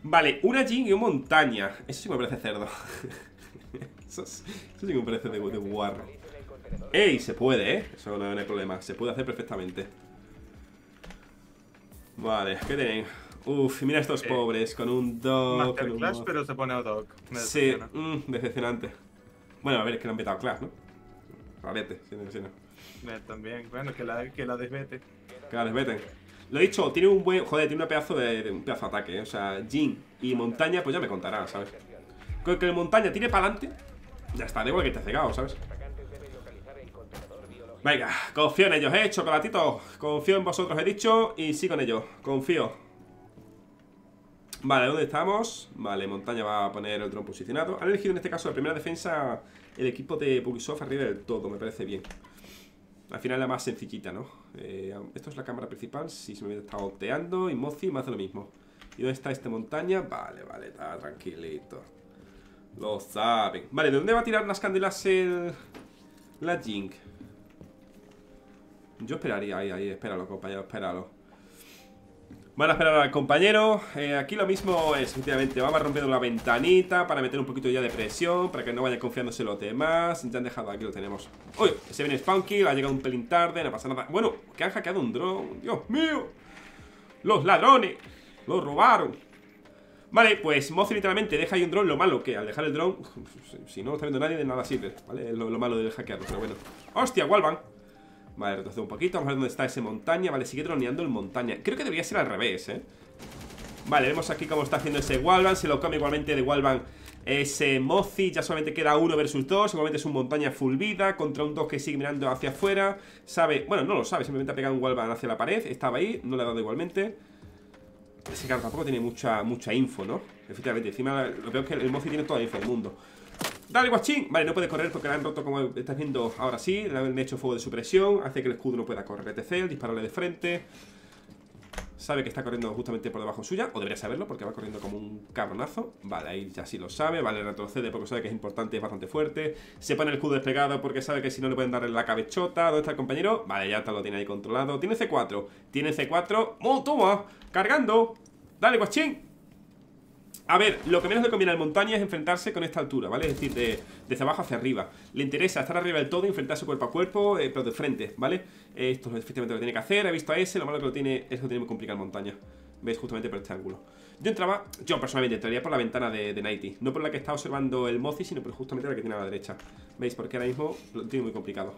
Speaker 1: Vale, una Jin y una montaña. Eso sí me parece cerdo. [laughs] eso, es- eso sí que me parece de, de guarro. ¡Ey! Se puede, ¿eh? Eso no, no hay problema. Se puede hacer perfectamente. Vale, ¿qué tienen? Uf, mira estos
Speaker 2: Eh,
Speaker 1: pobres, con un dog, con un mod.
Speaker 2: pero se pone dog.
Speaker 1: Sí, mm, decepcionante. Bueno, a ver, es que no han vetado Clash, ¿no? Rarete, sí, no.
Speaker 2: Eh, También, bueno, que la, que la desvete.
Speaker 1: Que la desveten. Lo he dicho, tiene un buen. Joder, tiene un pedazo de, de- un pedazo de ataque, ¿eh? O sea, Jin y montaña, pues ya me contará, ¿sabes? Con que el montaña tire para adelante, ya está, da igual que esté cegado, ¿sabes? Venga, confío en ellos, ¿eh? Chocolatito, confío en vosotros, he dicho, y sí con ellos, confío. Vale, ¿dónde estamos? Vale, montaña va a poner el dron posicionado. Han elegido en este caso la primera defensa el equipo de Ubisoft arriba del todo, me parece bien. Al final la más sencillita, ¿no? Eh, esto es la cámara principal, si se me está volteando y Mozi me hace lo mismo. ¿Y dónde está este montaña? Vale, vale, está tranquilito. Lo saben. Vale, ¿de dónde va a tirar las candelas el... La Jink? Yo esperaría, ahí, ahí, espéralo, compañero, espéralo. Van a esperar al compañero. Eh, aquí lo mismo es, efectivamente, vamos rompiendo la ventanita para meter un poquito ya de presión, para que no vayan confiándose los demás. Ya han dejado, aquí lo tenemos. Uy, se viene Kill, ha llegado un pelín tarde, no pasa nada. Bueno, que han hackeado un dron, Dios mío. Los ladrones, lo robaron. Vale, pues Mozi literalmente deja ahí un dron, lo malo que al dejar el dron, [laughs] si no lo está viendo nadie, de nada sirve, ¿vale? Lo, lo malo del hackearlo, pero bueno. ¡Hostia, Walvan! Vale, retrocedo un poquito, vamos a ver dónde está ese montaña Vale, sigue droneando el montaña Creo que debería ser al revés, ¿eh? Vale, vemos aquí cómo está haciendo ese Walvan Se lo come igualmente de Walvan ese Mozi Ya solamente queda uno versus dos Igualmente es un montaña full vida Contra un 2 que sigue mirando hacia afuera Sabe, bueno, no lo sabe Simplemente ha pegado un Walvan hacia la pared Estaba ahí, no le ha dado igualmente Ese carro tampoco tiene mucha, mucha info, ¿no? Efectivamente, encima lo peor es que el Mozi tiene toda la info del mundo Dale, guachín. Vale, no puede correr porque la han roto como estás viendo ahora sí. Le han hecho fuego de supresión. Hace que el escudo no pueda correr. etc. Dispararle de frente. Sabe que está corriendo justamente por debajo suya. O debería saberlo porque va corriendo como un cabronazo. Vale, ahí ya sí lo sabe. Vale, retrocede porque sabe que es importante, es bastante fuerte. Se pone el escudo desplegado porque sabe que si no le pueden darle la cabechota. ¿Dónde está el compañero? Vale, ya está, lo tiene ahí controlado. Tiene C4. Tiene C4. ¡Oh, toma! Cargando. Dale, guachín. A ver, lo que menos le conviene al montaña es enfrentarse con esta altura, ¿vale? Es decir, de, desde abajo hacia arriba. Le interesa estar arriba del todo enfrentarse cuerpo a cuerpo, eh, pero de frente, ¿vale? Esto es efectivamente lo que tiene que hacer. He visto a ese, lo malo que lo tiene es que lo tiene muy complicado el montaña. ¿Ves? Justamente por este ángulo. Yo entraba, yo personalmente entraría por la ventana de, de Nighty. No por la que está observando el Mozi, sino por justamente la que tiene a la derecha. ¿Veis? Porque ahora mismo lo tiene muy complicado.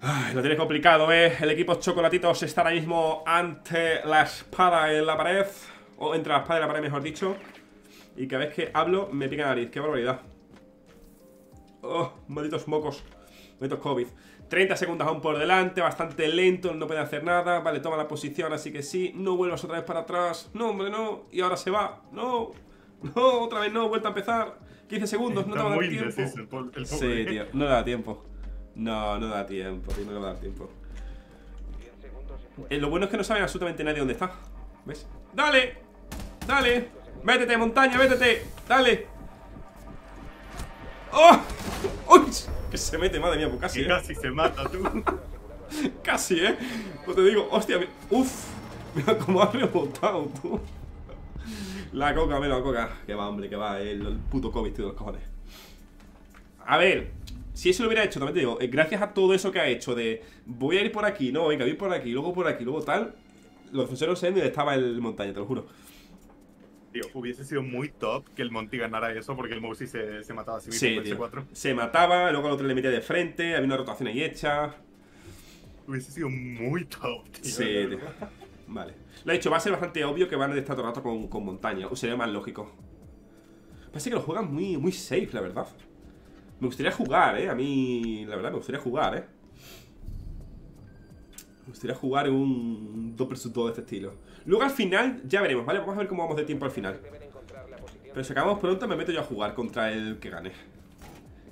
Speaker 1: Ay, lo tiene complicado, ¿eh? El equipo Chocolatitos está ahora mismo ante la espada en la pared. O entre la espada y la pared, mejor dicho. Y cada vez que hablo me pica la nariz. ¡Qué barbaridad! ¡Oh! Malditos mocos. Malditos COVID. 30 segundos aún por delante, bastante lento, no puede hacer nada. Vale, toma la posición, así que sí. No vuelvas otra vez para atrás. No, hombre, no. Y ahora se va. No. No, otra vez no. Vuelta a empezar. 15 segundos, no te va a dar tiempo.
Speaker 2: el el
Speaker 1: Sí, tío. No da tiempo. No, no da tiempo, tío. No le va a dar tiempo. Eh, lo bueno es que no sabe absolutamente nadie dónde está. ¿Ves? ¡Dale! ¡Dale! ¡Vétete, montaña! ¡Vétete! ¡Dale! ¡Oh! ¡Uy! Que se mete, madre mía, pues casi,
Speaker 2: Que
Speaker 1: ¿eh?
Speaker 2: casi se mata tú. [laughs]
Speaker 1: Casi, ¿eh? Pues te digo, hostia, mi- uf, mira cómo ha rebotado, tú. La coca, mira la coca. Que va, hombre, que va, el, el puto COVID, tío, de los cojones. A ver, si eso lo hubiera hecho, también te digo, eh, gracias a todo eso que ha hecho de voy a ir por aquí, no, venga, voy por aquí, luego por aquí, luego tal, los defensores no saben ni dónde estaba el montaña, te lo juro.
Speaker 2: Tío, hubiese sido muy top que el Monty ganara eso porque el Mousy se, se mataba a sí mismo
Speaker 1: Sí,
Speaker 2: con
Speaker 1: tío.
Speaker 2: ese 4.
Speaker 1: Se mataba, luego al otro le metía de frente, había una rotación ahí hecha.
Speaker 2: Hubiese sido muy top, tío.
Speaker 1: Sí, tío. Vale. Lo he dicho, va a ser bastante obvio que van a estar todo el rato con, con montaña. O sería más lógico. Parece que lo juegan muy, muy safe, la verdad. Me gustaría jugar, eh. A mí, la verdad, me gustaría jugar, eh. Me gustaría jugar un 2 vs 2 de este estilo. Luego al final, ya veremos, ¿vale? Vamos a ver cómo vamos de tiempo al final. Pero si acabamos pronto, me meto yo a jugar contra el que gane.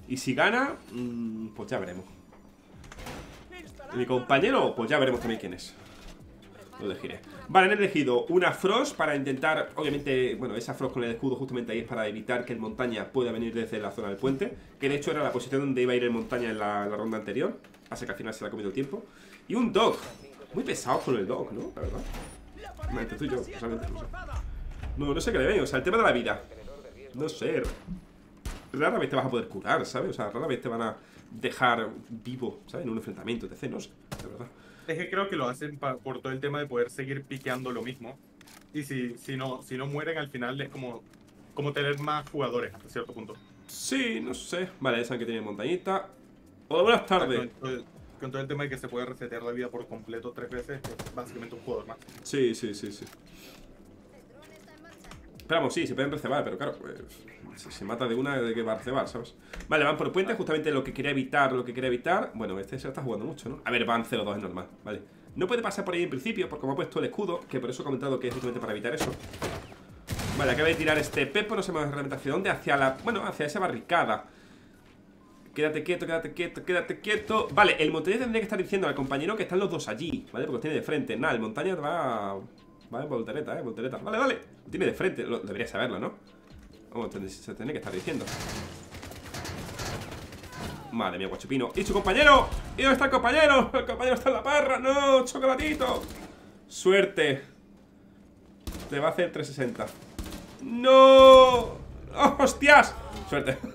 Speaker 1: Y si gana, mm, pues ya veremos. Y mi compañero, pues ya veremos también quién es. Lo elegiré. Vale, han elegido una Frost para intentar, obviamente, bueno, esa Frost con el escudo justamente ahí es para evitar que el montaña pueda venir desde la zona del puente. Que de hecho era la posición donde iba a ir el montaña en la, la ronda anterior. Así que al final se le ha comido el tiempo. Y un dog. Muy pesado con el dog, ¿no? La verdad. Entre tú y yo, no sé. No, no sé qué le ven, o sea, el tema de la vida. No sé. Rara vez te vas a poder curar, ¿sabes? O sea, rara vez te van a dejar vivo, ¿sabes? En un enfrentamiento, etc. No sé, de verdad.
Speaker 2: Es que creo que lo hacen pa- por todo el tema de poder seguir piqueando lo mismo. Y si, si, no, si no mueren al final es como, como tener más jugadores hasta cierto punto.
Speaker 1: Sí, no sé. Vale, saben que tiene montañita. Hola, buenas tardes.
Speaker 2: Con, con todo el tema de que se puede resetear la vida por completo tres veces, es básicamente un jugador más.
Speaker 1: Sí, sí, sí, sí. Pero vamos, sí, se pueden recebar, pero claro, pues, si se mata de una, de que va a recebar, ¿sabes? Vale, van por puente, justamente lo que quería evitar, lo que quería evitar. Bueno, este se está jugando mucho, ¿no? A ver, van 0-2, es normal, vale. No puede pasar por ahí en principio, porque me ha puesto el escudo, que por eso he comentado que es justamente para evitar eso. Vale, acaba de tirar este Pepo, no sé más realmente hacia dónde, hacia la. Bueno, hacia esa barricada. Quédate quieto, quédate quieto, quédate quieto. Vale, el montaña tendría que estar diciendo al compañero que están los dos allí, ¿vale? Porque los tiene de frente. Nada, el montaña va. Va en voltereta, eh, voltereta. Vale, vale. Tiene de frente, lo, debería saberlo, ¿no? Vamos, se tiene que estar diciendo. Madre mía, guachupino. ¡Y su compañero! ¿Y dónde está el compañero? El compañero está en la parra. ¡No! ¡Chocolatito! Suerte. Te va a hacer 360. ¡No! ¡Oh, ¡Hostias! Suerte. [laughs]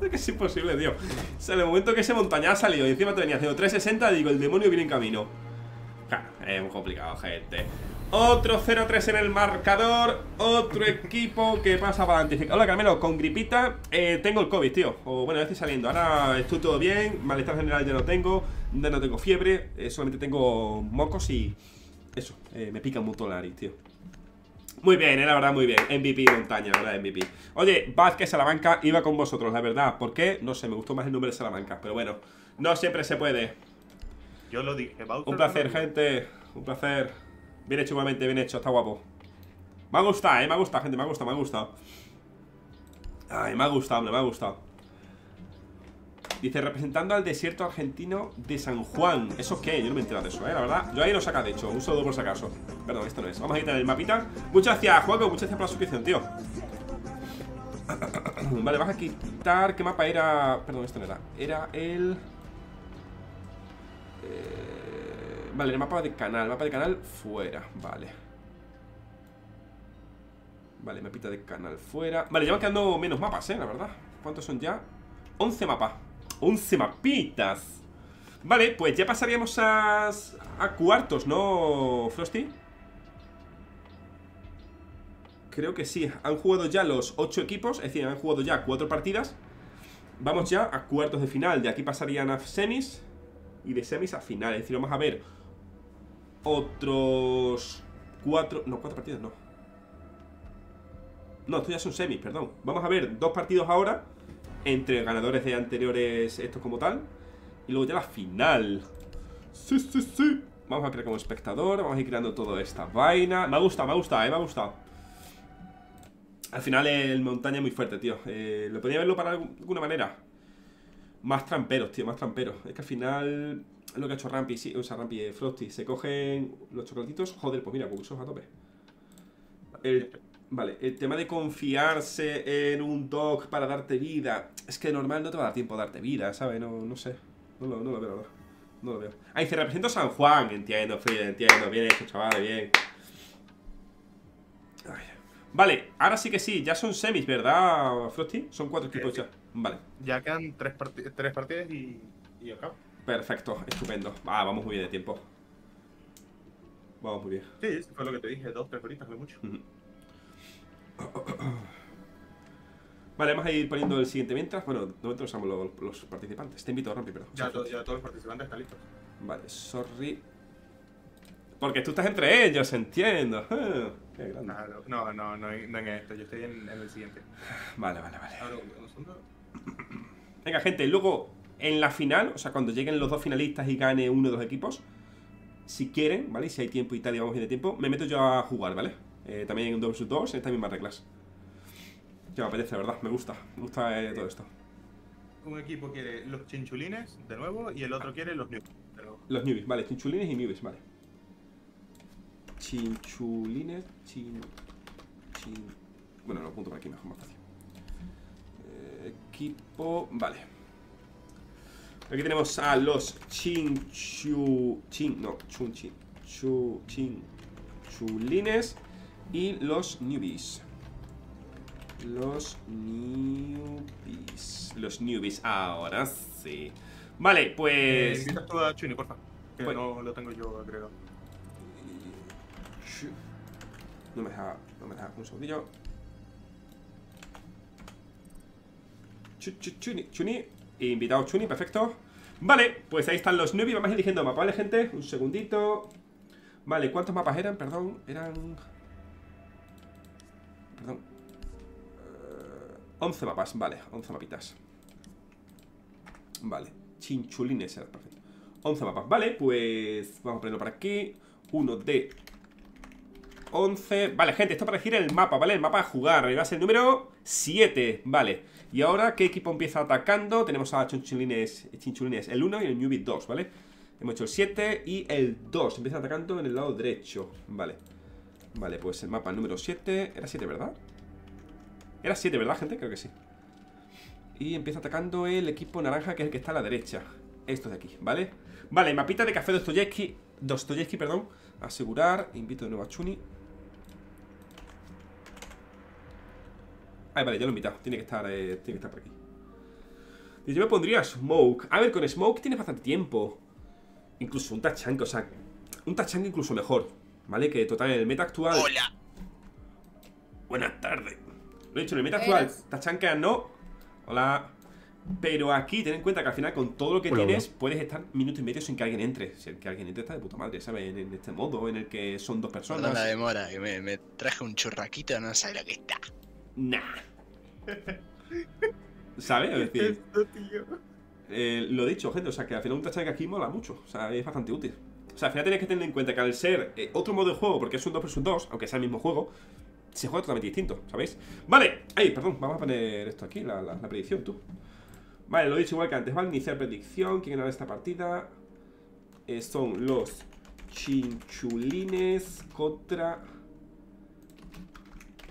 Speaker 1: Es que es imposible, tío. O sea, en el momento que ese montaña ha salido y encima te venía haciendo 360, digo, el demonio viene en camino. Es muy complicado, gente. Otro 0-3 en el marcador. Otro equipo que pasa para adelante. Hola, Carmelo, con gripita. eh, tengo el COVID, tío. O bueno, estoy saliendo. Ahora estoy todo bien. Malestar general ya no tengo. Ya no tengo fiebre. eh, solamente tengo mocos y. Eso, eh, me pica montón la nariz, tío. Muy bien, eh, la verdad, muy bien. MVP montaña, la verdad, MVP. Oye, Vázquez Salamanca iba con vosotros, la verdad. ¿Por qué? No sé, me gustó más el nombre de Salamanca. Pero bueno, no siempre se puede.
Speaker 2: Yo lo dije, Bowser
Speaker 1: Un placer, gente. Un placer. Bien hecho, igualmente, bien hecho, está guapo. Me ha gustado, eh, me ha gustado, gente, me ha gustado, me ha gustado. Ay, me ha gustado, hombre, me ha gustado. Dice, representando al desierto argentino de San Juan. ¿Eso qué? Yo no me he enterado de eso, eh, la verdad. Yo ahí lo saca, de hecho, un saludo por si acaso. Perdón, esto no es. Vamos a quitar el mapita. Muchas gracias, Juego, muchas gracias por la suscripción, tío. [coughs] Vale, vas a quitar. ¿Qué mapa era? Perdón, esto no era. Era el. Eh, Vale, el mapa de canal. Mapa de canal fuera. Vale. Vale, mapita de canal fuera. Vale, ya van quedando menos mapas, eh, la verdad. ¿Cuántos son ya? 11 mapas. 11 mapitas. Vale, pues ya pasaríamos a, a cuartos, ¿no, Frosty? Creo que sí. Han jugado ya los 8 equipos, es decir, han jugado ya 4 partidas. Vamos ya a cuartos de final. De aquí pasarían a semis. Y de semis a final. Es decir, vamos a ver otros 4. No, 4 partidos no. No, estos ya son semis, perdón. Vamos a ver dos partidos ahora. Entre ganadores de anteriores, estos como tal. Y luego ya la final. Sí, sí, sí. Vamos a crear como espectador. Vamos a ir creando toda esta vaina. Me ha gustado, me ha gustado, eh, me ha gustado. Al final el montaña es muy fuerte, tío. Eh, ¿Lo podía verlo para alguna manera? Más tramperos, tío, más tramperos. Es que al final lo que ha hecho Rampy, sí, o sea, Rampy, eh, Frosty, se cogen los chocolatitos. Joder, pues mira, pulsos a tope. Vale, el tema de confiarse en un dog para darte vida. Es que normal no te va a dar tiempo a darte vida, ¿sabes? No, no sé. No lo, no lo veo, verdad. No lo veo. Ah, dice, represento San Juan. Entiendo, Frida, entiendo. Bien hecho, chaval, bien. Vale, ahora sí que sí, ya son semis, ¿verdad, Frosty? Son cuatro equipos ya. Vale,
Speaker 2: Ya quedan tres, parti- tres partidas y, y acabo.
Speaker 1: perfecto, estupendo. Ah, vamos muy bien de tiempo. Vamos muy bien.
Speaker 2: Sí, eso fue lo que te dije, dos, tres horitas, no mucho. [coughs]
Speaker 1: Vale, vamos a ir poniendo el siguiente mientras. Bueno, de momento usamos los, los participantes. Te invito, Rampi, pero.
Speaker 2: Ya, to- ya todos los participantes están listos.
Speaker 1: Vale, sorry. Porque tú estás entre ellos, entiendo. [laughs] Qué grande.
Speaker 2: No, no, no, no, en- no en esto, yo estoy en, en el siguiente.
Speaker 1: Vale, vale, vale.
Speaker 2: Ahora, un segundo.
Speaker 1: Venga, gente, luego en la final, o sea, cuando lleguen los dos finalistas y gane uno de los equipos, si quieren, ¿vale? Si hay tiempo y tal y vamos bien de tiempo, me meto yo a jugar, ¿vale? Eh, también en un 2 vs 2 en estas mismas reglas. Que me apetece, ¿verdad? Me gusta, me gusta eh, todo esto.
Speaker 2: Un equipo quiere los chinchulines, de nuevo, y el otro quiere los new. de nuevo.
Speaker 1: Los newbies, vale, chinchulines y newbies, vale. Chinchulines, chin. chin. Bueno, lo apunto por aquí mejor, más fácil. Eh, equipo, vale. Aquí tenemos a los chinchu. Chin, no, chunchi. Chu, chinchulines y los newbies. Los newbies. Los newbies, ahora sí. Vale,
Speaker 2: Eh,
Speaker 1: pues.
Speaker 2: tú a Chuni, porfa. Que
Speaker 1: Pues-
Speaker 2: no lo tengo yo agregado.
Speaker 1: No me deja. No me deja. Un segundillo. Chuni, Chuni. Invitado Chuni, perfecto. Vale, pues ahí están los newbies. Vamos eligiendo mapas, ¿vale, gente? Un segundito. Vale, ¿cuántos mapas eran? Perdón, eran. Perdón. Eh, 11 mapas, vale, 11 mapitas. Vale, chinchulines era perfecto. 11 mapas, vale, pues vamos a ponerlo por aquí. Uno de 11. Vale, gente, esto para elegir el mapa, ¿vale? El mapa a jugar. Ahí va a ser el número 7. Vale. Y ahora, ¿qué equipo empieza atacando? Tenemos a Chinchulines, Chinchulines el 1 y el Newbie 2, ¿vale? Hemos hecho el 7 y el 2. Empieza atacando en el lado derecho. Vale. Vale, pues el mapa número 7. Era 7, ¿verdad? Era 7, ¿verdad, gente? Creo que sí. Y empieza atacando el equipo naranja, que es el que está a la derecha. Esto de aquí, ¿vale? Vale, mapita de café Dostoyevsky. Dostoyevsky, perdón. Asegurar. Invito de nuevo a Chuni. Ay, vale, ya lo he invitado. Tiene que estar, eh, tiene que estar por aquí. Y yo me pondría Smoke. A ver, con Smoke tienes bastante tiempo. Incluso un Tachank, o sea, un Tachank incluso mejor. ¿Vale? Que total, en el meta actual.
Speaker 4: Hola.
Speaker 1: Buenas tardes. Lo he dicho, en el meta actual. Tachanka no. Hola. Pero aquí ten en cuenta que al final con todo lo que
Speaker 3: Hola,
Speaker 1: tienes puedes estar minuto y medio sin que alguien entre. Si el que alguien entre está de puta madre, ¿sabes? En, en este modo en el que son dos
Speaker 4: Perdón
Speaker 1: personas.
Speaker 4: la demora, que me, me traje un churraquito, no sé lo que está.
Speaker 1: Nah. ¿Sabes? Es decir,
Speaker 2: Esto, tío.
Speaker 1: eh, lo dicho, gente, o sea que al final un Tachanka aquí mola mucho. O sea, es bastante útil. O sea, al final tienes que tener en cuenta que al ser eh, otro modo de juego, porque es un 2 vs 2, aunque sea el mismo juego, se juega totalmente distinto, ¿sabéis? Vale, ahí, perdón, vamos a poner esto aquí, la, la- la predicción, tú. Vale, lo he dicho igual que antes, ¿vale? Iniciar predicción, ¿quién ganará esta partida? Eh, son los chinchulines contra...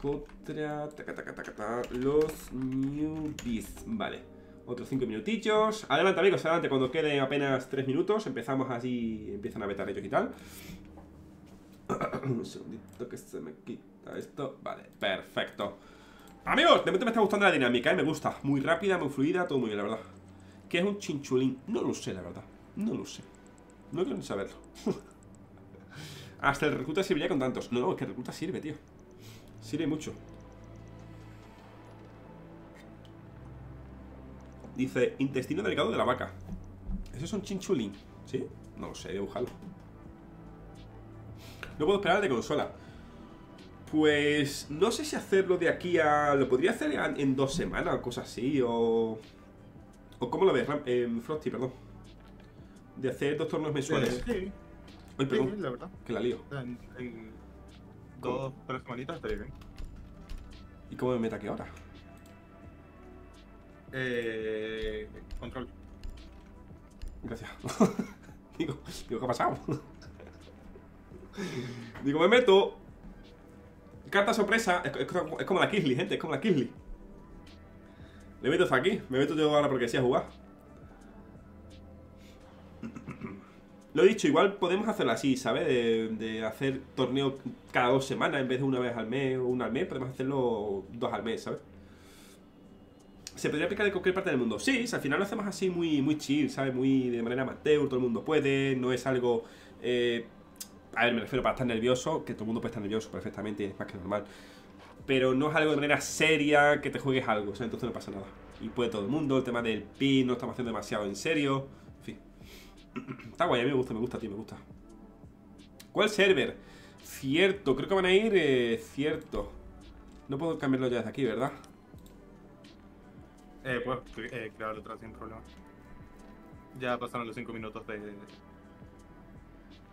Speaker 1: Contra... taca, taca, taca, los newbies, vale. Otros 5 minutillos. Adelante, amigos, adelante. Cuando queden apenas 3 minutos, empezamos así. Empiezan a vetar ellos y tal. [coughs] Un segundito que se me quita esto. Vale, perfecto. Amigos, de momento me está gustando la dinámica, ¿eh? me gusta. Muy rápida, muy fluida, todo muy bien, la verdad. ¿Qué es un chinchulín? No lo sé, la verdad. No lo sé. No quiero ni saberlo. [laughs] Hasta el recluta serviría con tantos. No, no, es que el recluta sirve, tío. Sirve mucho. Dice, intestino delgado de la vaca. Eso es un chinchulín, ¿sí? No lo sé, buscarlo. No puedo esperar de consola. Pues no sé si hacerlo de aquí a... Lo podría hacer en, dos semanas o cosas así, o... ¿O cómo lo ves, Ram- em, Frosty, perdón? De hacer dos torneos mensuales.
Speaker 2: Sí,
Speaker 1: Ay,
Speaker 2: sí,
Speaker 1: perdón,
Speaker 2: la verdad.
Speaker 1: que la lío.
Speaker 2: Dos, tres semanitas estaría bien.
Speaker 1: ¿Y cómo me meto aquí ahora?
Speaker 2: Eh, control.
Speaker 1: Gracias. [laughs] digo, digo, ¿qué ha pasado? [laughs] digo, me meto. Carta sorpresa. Es, es como- es como la Kisley, gente. Es como la Kisley. Le meto hasta aquí. Me meto yo ahora porque sí a jugar. Lo he dicho, igual podemos hacerlo así, ¿sabes? De, hacer torneo cada dos semanas en vez de una vez al mes o una al mes. Podemos hacerlo dos al mes, ¿sabes? Se podría aplicar en cualquier parte del mundo. Sí, al final lo hacemos así muy, muy chill, ¿sabes? Muy de manera amateur, todo el mundo puede, no es algo... eh, a ver, me refiero para estar nervioso, que todo el mundo puede estar nervioso perfectamente, es más que normal. Pero no es algo de manera seria que te juegues algo, ¿sabes? Entonces no pasa nada. Y puede todo el mundo, el tema del pin, no estamos haciendo demasiado en serio. [clears throat] Está guay, a mí me gusta, me gusta, tío, me gusta. ¿Cuál server? Cierto, creo que van a ir... eh, cierto. No puedo cambiarlo ya desde aquí, ¿verdad?
Speaker 2: Eh, puedes eh, crear otra sin problema. Ya pasaron los 5 minutos de.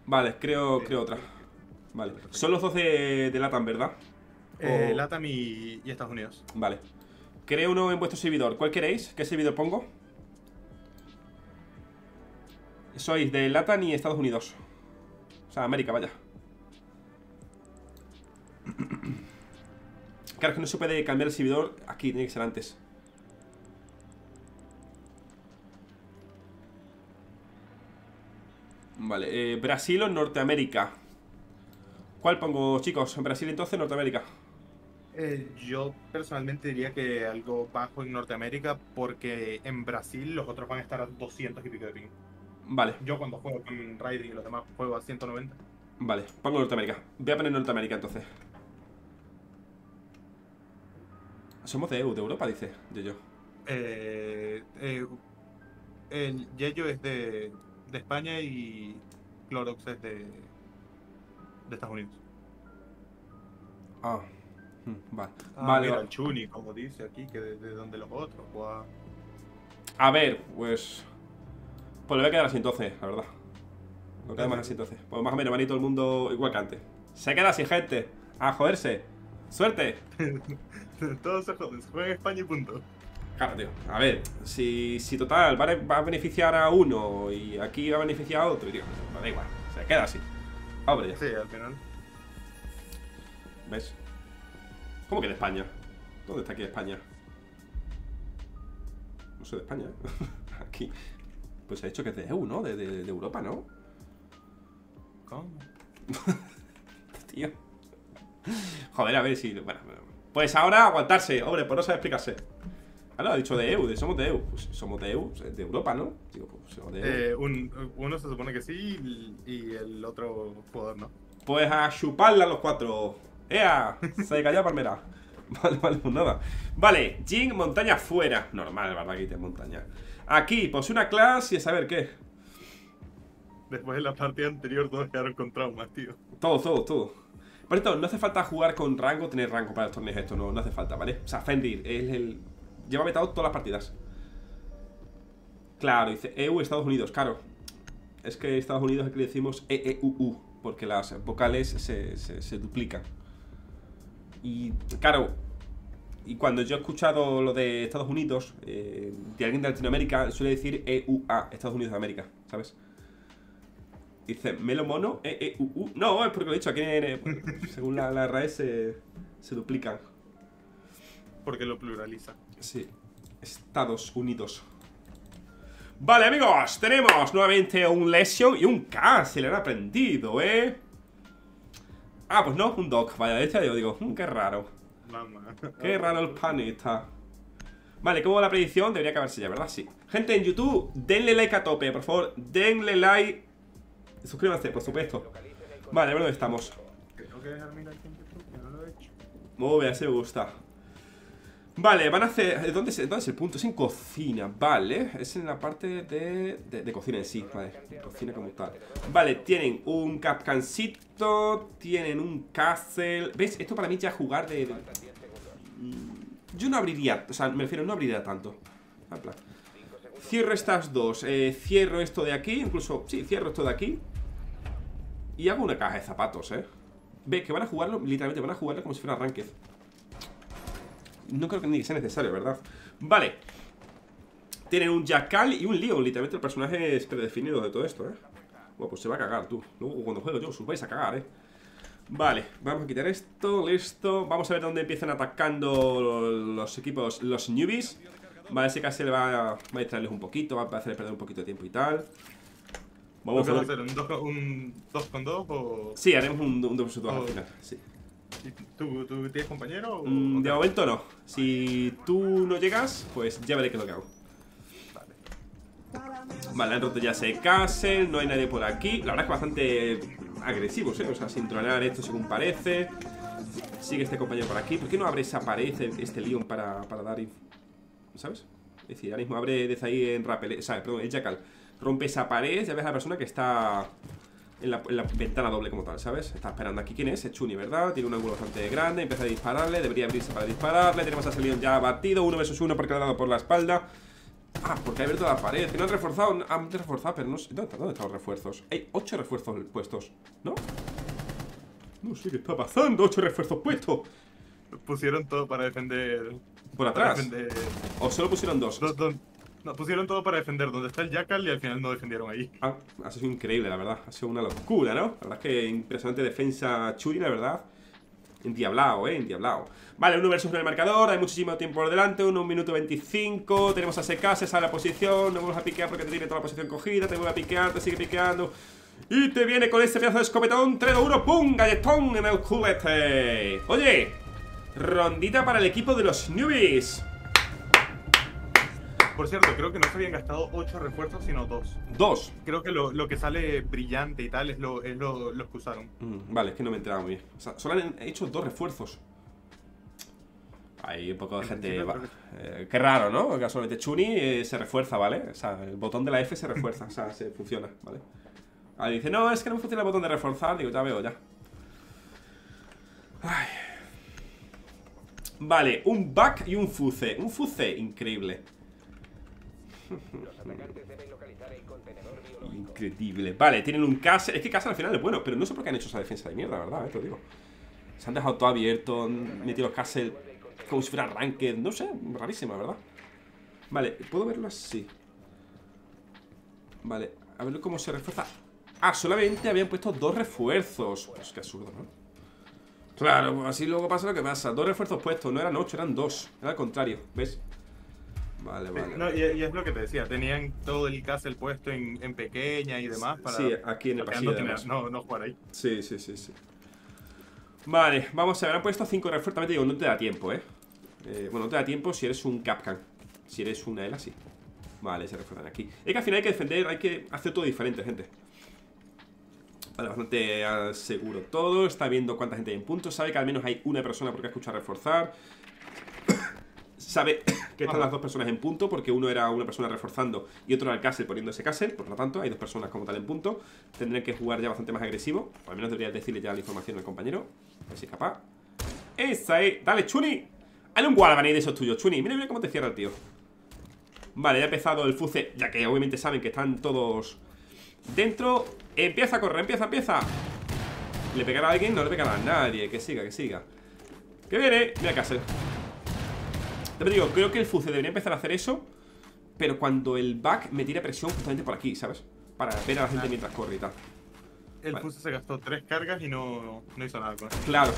Speaker 1: Vale, creo, creo otra. Vale. Son los dos de, de Latam, ¿verdad?
Speaker 2: Eh,
Speaker 1: O-
Speaker 2: Latam y, y Estados Unidos.
Speaker 1: Vale. Creo uno en vuestro servidor. ¿Cuál queréis? ¿Qué servidor pongo? Sois de LATAM y Estados Unidos. O sea, América, vaya. [clears throat] Claro, que no se puede cambiar el servidor aquí, tiene que ser antes. Vale, eh, Brasil o Norteamérica. ¿Cuál pongo, chicos? ¿Brasil entonces Norteamérica?
Speaker 2: Eh, yo personalmente diría que algo bajo en Norteamérica porque en Brasil los otros van a estar a 200 y pico de ping.
Speaker 1: Vale,
Speaker 2: Yo cuando juego con Raiden y los demás juego a 190.
Speaker 1: vale, pongo Norteamérica. Voy a poner Norteamérica entonces. Somos de EU, de Europa, dice yo yo.
Speaker 2: Eh, eh, el Yeyo es de, de España y Clorox es de, de Estados Unidos.
Speaker 1: Ah, mm, vale.
Speaker 2: Ah,
Speaker 1: vale,
Speaker 2: mira,
Speaker 1: vale.
Speaker 2: el Chuni, como dice aquí, que de, de donde los otros.
Speaker 1: A ver, pues. Pues lo voy a quedar así entonces, la verdad. Lo queda más así entonces. Pues más o menos van a ir todo el mundo igual que antes. Se queda así, gente. A joderse. Suerte. [laughs]
Speaker 2: Todos se joden, se juega en España y punto.
Speaker 1: Claro, tío. A ver, si, si total va a, va a beneficiar a uno y aquí va a beneficiar a otro, tío. Me da igual. Se queda así. Hombre, ya.
Speaker 2: Sí, al final.
Speaker 1: ¿Ves? ¿Cómo que de España? ¿Dónde está aquí España? No soy de España, ¿eh? [laughs] Aquí. Pues he dicho que es de EU, ¿no? De, de- de Europa, ¿no?
Speaker 2: ¿Cómo? [laughs]
Speaker 1: Tío. Joder, a ver si. Bueno, pues ahora aguantarse, hombre, pues no sabe explicarse. Ahora ha dicho de EU, de somos de EU. Pues somos de EU, de Europa, ¿no? Digo, pues somos de EU.
Speaker 2: Eh, un, uno se supone que sí y, el otro jugador no.
Speaker 1: Pues a chuparla a los cuatro. ¡Ea! Se cayó palmera. [laughs] Vale, vale, pues nada. Vale, Jing, montaña fuera. Normal, ¿verdad? Que te montaña. Aquí, pues una clase y a saber qué.
Speaker 2: Después de la partida anterior todos quedaron con traumas, tío.
Speaker 1: Todo, todo, todo. Por cierto, no hace falta jugar con rango, tener rango para los torneos esto, no, no hace falta, ¿vale? O sea, Fenrir es el... Lleva vetado todas las partidas. Claro, dice EU, Estados Unidos, claro. Es que Estados Unidos que le decimos EEUU, porque las vocales se, se, se duplican. Y, claro, y cuando yo he escuchado lo de Estados Unidos, eh, de alguien de Latinoamérica, suele decir EUA, Estados Unidos de América, ¿sabes? Dice, Melo Mono, E, E, U, U. No, es porque lo he dicho, aquí en, según la, la RAE se, se duplican.
Speaker 2: Porque lo pluraliza.
Speaker 1: Sí. Estados Unidos. Vale, amigos, tenemos nuevamente un Lesion y un K. Se le han aprendido, ¿eh? Ah, pues no, un Doc. Vaya, este yo digo, "Mm, qué raro.
Speaker 2: Mamá.
Speaker 1: Qué raro el panita. Vale, ¿cómo va la predicción? Debería acabarse ya, ¿verdad? Sí. Gente en YouTube, denle like a tope, por favor. Denle like. Suscríbanse, por supuesto. Vale, a ver dónde estamos.
Speaker 2: Tengo que dejarme ir aquí en YouTube, que no lo he hecho.
Speaker 1: Muy bien, así me gusta. Vale, van a hacer. ¿Dónde es, dónde es el punto? Es en cocina, vale. Es en la parte de, de, cocina en sí, vale. Cocina como tal. Vale, tienen un capcancito, tienen un castle. ¿Ves? Esto para mí ya jugar de. Mm, Yo no abriría, o sea, me refiero, no abriría tanto. Cierro estas dos, eh, cierro esto de aquí, incluso, sí, cierro esto de aquí. Y hago una caja de zapatos, ¿eh? Ve, que van a jugarlo, literalmente van a jugarlo como si fuera Ranked. No creo que ni sea necesario, ¿verdad? Vale. Tienen un Jackal y un Leon. Literalmente el personaje es predefinido de todo esto, ¿eh? Bueno, pues se va a cagar, tú. Luego cuando juego yo, os vais a cagar, ¿eh? Vale, vamos a quitar esto, listo. Vamos a ver dónde empiezan atacando los equipos, los newbies. Vale, ese casi le va a, va a distraerles un poquito, va a hacerles perder un poquito de tiempo y tal. Vamos
Speaker 2: ¿Qué
Speaker 1: a
Speaker 2: hacer? ¿Un 2 con, un dos con dos o.?
Speaker 1: Sí, haremos un, un 2 2 al final, sí.
Speaker 2: ¿Tú, ¿Tú tienes compañero o.?
Speaker 1: Mm, de momento no. Si tú no llegas, pues ya veré qué es lo que hago. Vale, han roto ya ese castle, no hay nadie por aquí. La verdad es que bastante agresivos, ¿eh? O sea, sin tronar esto según parece. Sigue este compañero por aquí. ¿Por qué no abre esa pared, este Leon, para, para dar... ¿Sabes? Es decir, ahora mismo abre desde ahí en rappel... O sea, perdón, el jackal. Rompe esa pared, ya ves a la persona que está... En la, en la ventana doble como tal, ¿sabes? Está esperando aquí quién es, es Chuni, ¿verdad? Tiene un ángulo bastante grande, empieza a dispararle, debería abrirse para dispararle. Tenemos a ese Leon ya abatido, uno versus uno porque le ha dado por la espalda. Ah, porque ha abierto la pared, que no han reforzado, han reforzado, pero no sé. ¿Dónde, dónde están los refuerzos? Hay ocho refuerzos puestos, ¿no? No sé qué está pasando, ocho refuerzos puestos.
Speaker 2: Pusieron todo para defender.
Speaker 1: Por atrás.
Speaker 2: defender.
Speaker 1: O solo pusieron dos.
Speaker 2: Dos, dos- Pusieron todo para defender donde está el Jackal y al final no defendieron ahí.
Speaker 1: Ah, ha sido increíble, la verdad. Ha sido una locura, ¿no? La verdad es que impresionante defensa Churi, la verdad. Endiablado, ¿eh? Endiablado. Vale, 1 versus 1 en el marcador. Hay muchísimo tiempo por delante. 1 minuto 25. Tenemos a SK, se sale la posición. No vamos a piquear porque te tiene toda la posición cogida. Te vuelve a piquear, te sigue piqueando. Y te viene con ese pedazo de escopetón. 3, 2, 1, ¡pum! Galletón en el culete. Oye, rondita para el equipo de los newbies.
Speaker 2: Por cierto, creo que no se habían gastado 8 refuerzos, sino 2.
Speaker 1: Dos.
Speaker 2: Creo que lo, lo que sale brillante y tal es lo, es lo, los que usaron.
Speaker 1: Mm, vale, es que no me he enterado muy bien. O sea, solo han hecho dos refuerzos. Hay un poco de
Speaker 2: En
Speaker 1: gente. va- eh, qué raro, ¿no? Casualmente Chuni eh, se refuerza, ¿vale? O sea, el botón de la F se refuerza, o sea, se funciona, ¿vale? Ahí dice, no, es que no me funciona el botón de reforzar. Digo, ya veo, ya. Ay. Vale, un back y un fuce. Un fuce increíble.
Speaker 7: Los atacantes deben localizar el contenedor.
Speaker 1: Increíble. Vale, tienen un Castle. Es que Castle al final es bueno, pero no sé por qué han hecho esa defensa de mierda, ¿verdad? Eh, te lo digo. Se han dejado todo abierto, han metido los Castle como si fuera Ranked. No sé, rarísima, ¿verdad? Vale, ¿puedo verlo así? Vale, a ver cómo se refuerza. Ah, solamente habían puesto dos refuerzos. Pues qué absurdo, ¿no? Claro, pues así luego pasa lo que pasa. Dos refuerzos puestos, no eran ocho, eran dos. Era al contrario, ¿ves? Vale, vale.
Speaker 2: No, y, y es lo que te decía, tenían todo el castle puesto en, en pequeña y demás para,
Speaker 1: Sí, aquí en el pasillo.
Speaker 2: no, tener- no, no jugar ahí.
Speaker 1: Sí, sí, sí, sí. Vale, vamos a ver, han puesto 5 refuerzos. También te digo, no te da tiempo, ¿eh? Eh, Bueno, no te da tiempo si eres un Capcan. Si eres una ELA, sí. Vale, se refuerzan aquí. Es que al final hay que defender, hay que hacer todo diferente, gente. Vale, bastante seguro todo. Está viendo cuánta gente hay en punto. Sabe que al menos hay una persona porque ha escuchado reforzar. Sabe [coughs] que están las dos personas en punto porque uno era una persona reforzando y otro era el castle poniendo ese castle. Por lo tanto, hay dos personas como tal en punto. Tendrán que jugar ya bastante más agresivo. O al menos deberías decirle ya la información al compañero. A ver si es capaz. ¡Esa es! ¡Dale, Chuni! Hazle un ahí de esos tuyos, Chuni. Mira, mira cómo te cierra el tío. Vale, ya ha empezado el fuce. Ya que obviamente saben que están todos dentro. Empieza a correr, empieza, empieza. ¿Le pegará a alguien? No le pegará a nadie. Que siga, que siga. Que viene. Mira Castle. Te digo, creo que el fuce debería empezar a hacer eso. Pero cuando el back me tire presión justamente por aquí, ¿sabes? Para ver a la gente mientras corre y tal.
Speaker 2: El
Speaker 1: Vale.
Speaker 2: Fuse se gastó tres cargas y no, no hizo nada con eso.
Speaker 1: Claro,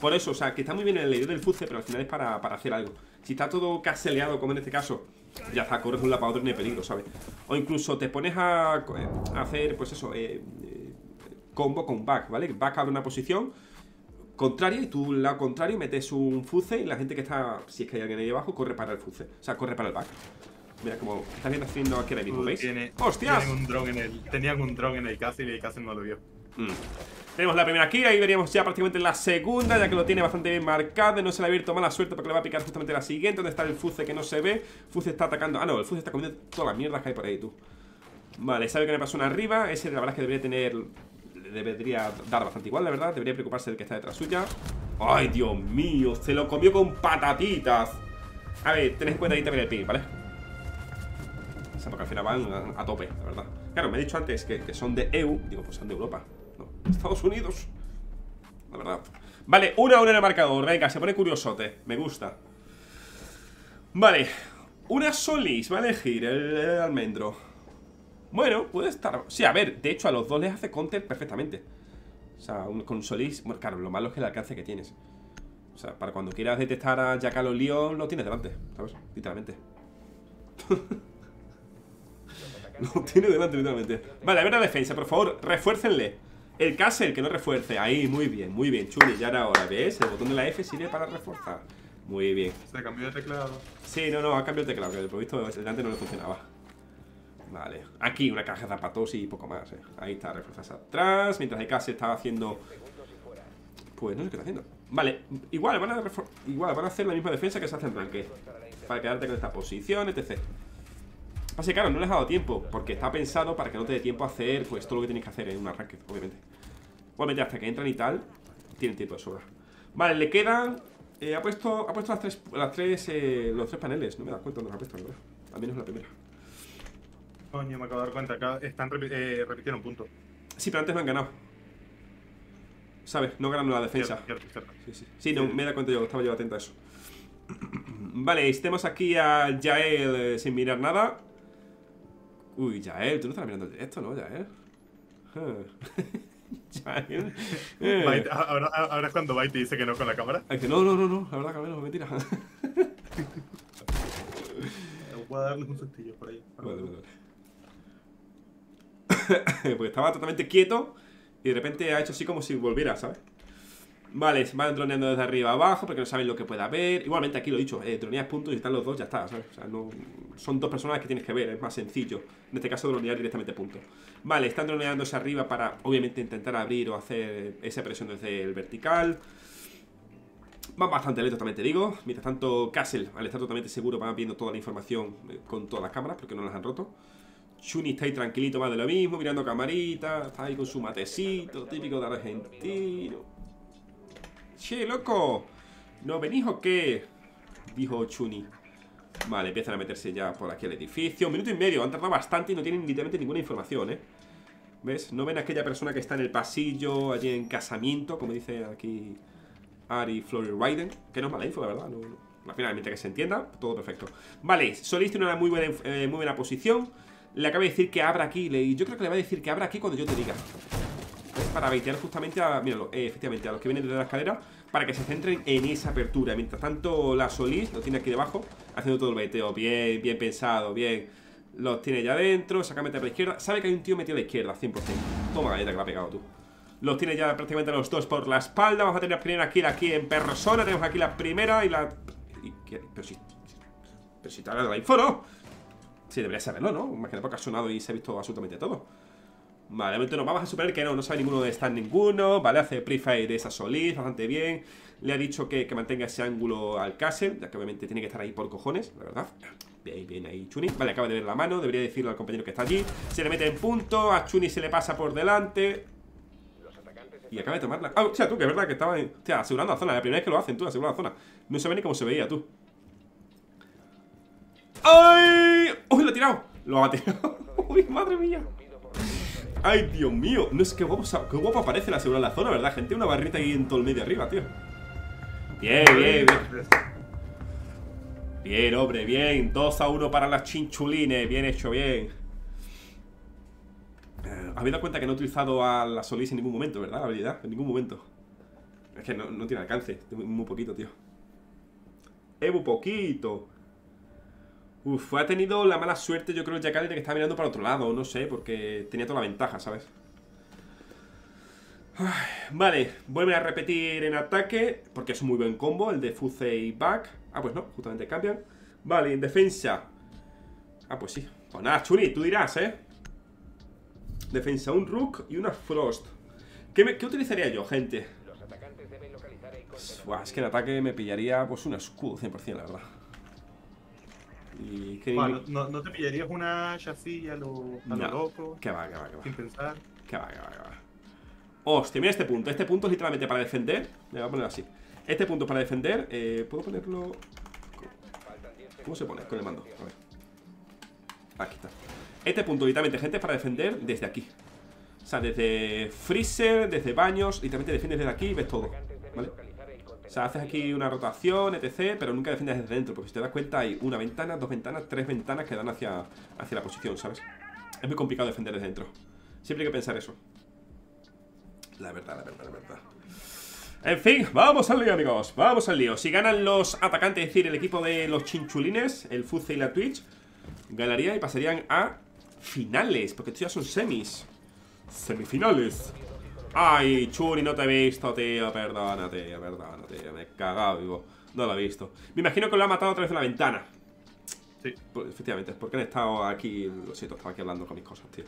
Speaker 1: por eso, o sea, que está muy bien el idea del fuce, pero al final es para, para hacer algo. Si está todo caseleado, como en este caso, ya está, corres de un lado para otro y no hay peligro, ¿sabes? O incluso te pones a, a hacer, pues eso, eh, eh, combo con back, ¿vale? Back abre una posición contraria y tú, al lado contrario, metes un fuce y la gente que está, si es que hay alguien ahí abajo, corre para el fuce. O sea, corre para el back. Mira, como estás viendo haciendo aquí ahora mismo, ¿veis?
Speaker 2: Tiene-
Speaker 1: ¡Hostias!
Speaker 2: Tienen un dron en el, tenían un dron en el castle y el castle no lo vio.
Speaker 1: Mm. Tenemos la primera aquí, ahí veríamos ya prácticamente la segunda, ya que lo tiene bastante bien marcado. No se le ha abierto mala suerte porque le va a picar justamente la siguiente, donde está el Fuce que no se ve. Fuce está atacando. Ah, no, el Fuce está comiendo todas las mierdas que hay por ahí, tú. Vale, sabe que me pasó una arriba. Ese, la verdad es que debería tener. Debería dar bastante igual, la verdad. Debería preocuparse del que está detrás suya. ¡Ay, Dios mío! Se lo comió con patatitas. A ver, tened en cuenta ahí también el ping, ¿vale? O sea, porque al final van a, tope, la verdad. Claro, me he dicho antes que, que son de EU. Digo, pues son de Europa. No, Estados Unidos. La verdad. Vale, una a una en el marcador. Venga, se pone curiosote. Me gusta. Vale. Una Solis va a elegir el, el almendro. Bueno, puede estar. Sí, a ver, de hecho, a los dos les hace counter perfectamente. O sea, un- con Solis. Bueno, claro, lo malo es que el alcance que tienes. O sea, para cuando quieras detectar a Jackalo Leon, lo tienes delante, ¿sabes? Literalmente. [laughs] Lo tiene delante, literalmente. Vale, a ver la defensa, por favor, refuércenle. El Castle, que no refuerce. Ahí, muy bien, muy bien, Chuli. Ya era hora, ¿ves? El botón de la F sirve para reforzar. Muy bien.
Speaker 2: Se cambió de teclado.
Speaker 1: Sí, no, no, ha cambiado el teclado, que por visto el delante no le funcionaba. Vale, aquí una caja de zapatos y poco más, eh. Ahí está, refuerzas atrás, mientras Castle estaba haciendo... Pues no sé qué está haciendo. Vale, igual van a, refor- igual van a hacer la misma defensa que se hace en ranque. Para quedarte con esta posición, etc. Pasa que, claro, no les ha dado tiempo, porque está pensado para que no te dé tiempo a hacer pues todo lo que tienes que hacer en un arranque, obviamente. Obviamente, hasta que entran y tal, tienen tiempo de sobra. Vale, le quedan. eh, ha puesto, ha puesto las tres, las tres eh, los tres paneles. No me dado cuenta dónde los ha puesto, la verdad. Al menos la primera.
Speaker 2: Coño, me acabo de dar cuenta. Acá están repi- eh, repitieron puntos.
Speaker 1: Sí, pero antes no han ganado. ¿Sabes? No ganaron la defensa.
Speaker 2: Cierto, cierto, cierto.
Speaker 1: Sí, sí. Sí, no, me he dado cuenta yo, estaba yo atento a eso. [clears throat] Vale, estemos aquí a Jael eh, sin mirar nada. Uy, Yael, tú no estás mirando el directo, ¿no, Yael? [laughs] Yael. eh.
Speaker 2: Byte- ahora, ahora es cuando Byte dice que no con la cámara.
Speaker 1: Que no, no, no, no, la verdad que no, mentira. [laughs]
Speaker 2: Voy a darles un sustillo por ahí.
Speaker 1: Vale, vale. [laughs] Porque estaba totalmente quieto y de repente ha hecho así como si volviera, ¿sabes? Vale, se van droneando desde arriba abajo porque no saben lo que pueda haber. Igualmente aquí lo he dicho, eh, droneas puntos y están los dos, ya está, ¿sabes? O sea, no, son dos personas que tienes que ver, es más sencillo. En este caso, dronear directamente puntos. Vale, están droneándose arriba para, obviamente, intentar abrir o hacer esa presión desde el vertical. Van bastante lento, también te digo. Mientras tanto, Castle, al estar totalmente seguro, va viendo toda la información eh, con todas las cámaras porque no las han roto. Chuni está ahí tranquilito, más de lo mismo, mirando camarita, está ahí con su matecito, típico de argentino. Che, loco, ¿no venís o qué? Dijo Chuni. Vale, empiezan a meterse ya por aquí al edificio. Un minuto y medio, han tardado bastante y no tienen literalmente ninguna información, ¿eh? ¿Ves? No ven a aquella persona que está en el pasillo, allí en casamiento, como dice aquí Ari Flory Ryden, que no es mala info, la verdad. No, no. Al final, mientras que se entienda, todo perfecto. Vale, Solís tiene una muy buena, eh, muy buena posición. Le acaba de decir que abra aquí. le- yo creo que le va a decir que abra aquí cuando yo te diga. Es para baitear justamente a. Míralo, eh, efectivamente, a los que vienen desde la escalera. Para que se centren en esa apertura. Mientras tanto, la Solís lo tiene aquí debajo. Haciendo todo el baiteo. Bien, bien pensado, bien. Los tiene ya adentro. Saca mete por la izquierda. Sabe que hay un tío metido a la izquierda, 100%. Toma galleta que la ha pegado tú. Los tiene ya prácticamente los dos por la espalda. Vamos a tener primera kill aquí en persona. Tenemos aquí la primera y la. Pero si. Pero si de la info, ¿no? Sí, debería saberlo, ¿no? Imagínate porque ha sonado y se ha visto absolutamente todo. Vale, de nos vamos a suponer que no, no sabe ninguno dónde está ninguno. Vale, hace pre-fire esa Solís, bastante bien. Le ha dicho que, que mantenga ese ángulo al Castle, ya que obviamente tiene que estar ahí por cojones, la verdad. Bien, bien ahí Chuni. Vale, acaba de ver la mano, debería decirle al compañero que está allí. Se le mete en punto, a Chuni se le pasa por delante. Y acaba de tomarla. Ah, o sea, tú, que es verdad que estaba en- hostia, asegurando la zona. La primera vez que lo hacen, tú, asegurando la zona. No se ve ni cómo se veía, tú. ¡Ay! ¡Uy, lo ha tirado! Lo ha tirado. [laughs] ¡Uy, madre mía! ¡Ay, Dios mío! No sé qué guapo, qué guapo aparece la asegurar la zona, ¿verdad, gente? Una barrita ahí en todo el medio arriba, tío. Bien, bien, bien. Bien, hombre, bien. 2 a 1 para las chinchulines. Bien hecho, bien. Eh, Habéis dado cuenta que no he utilizado a la Solís en ningún momento, ¿verdad? La habilidad, en ningún momento. Es que no, no tiene alcance, muy, muy poquito, tío. Es muy poquito. Uf, ha tenido la mala suerte, yo creo, el Jackal de que estaba mirando para otro lado, no sé, porque tenía toda la ventaja, ¿sabes? Vale, vuelven a repetir en ataque, porque es un muy buen combo, el de Fuze y Back. Ah, pues no, justamente cambian. Vale, en defensa. Ah, pues sí. Pues nada, Chuni, tú dirás, ¿eh? Defensa, un Rook y una Frost. ¿Qué, me- qué utilizaría yo, gente?
Speaker 7: Los atacantes deben localizar el contenedor.
Speaker 1: Buah, es que en ataque me pillaría pues un escudo 100%, la verdad. Y que...
Speaker 2: Bueno, no, no te pillarías una chasis a lo, a lo
Speaker 1: No.
Speaker 2: loco,
Speaker 1: Que va, que va, que va.
Speaker 2: sin pensar.
Speaker 1: Que va, que va, que va. Hostia, mira este punto. Este punto es literalmente para defender. Me voy a poner así. Este punto es para defender. Eh, ¿Puedo ponerlo? ¿Cómo se pone con el mando? A ver. Aquí está. Este punto, literalmente, gente, es para defender desde aquí. O sea, desde freezer, desde baños, literalmente defiendes desde aquí y ves todo. ¿Vale? O sea, haces aquí una rotación, etc., pero nunca defiendes desde dentro, porque si te das cuenta hay una ventana, dos ventanas, tres ventanas que dan hacia, hacia la posición, ¿sabes? Es muy complicado defender desde dentro. Siempre hay que pensar eso. La verdad, la verdad, la verdad. En fin, vamos al lío, amigos. Vamos al lío. Si ganan los atacantes, es decir, el equipo de los chinchulines, el Fuze y la Twitch, ganaría y pasarían a finales, porque estos ya son semis. Semifinales. Ay, Chuni, no te he visto, tío. Perdona, tío, perdona, tío. Me he cagado vivo. No lo he visto. Me imagino que lo ha matado a través de la ventana.
Speaker 2: Sí.
Speaker 1: Pues, efectivamente, porque han estado aquí. Lo siento, estaba aquí hablando con mis cosas, tío.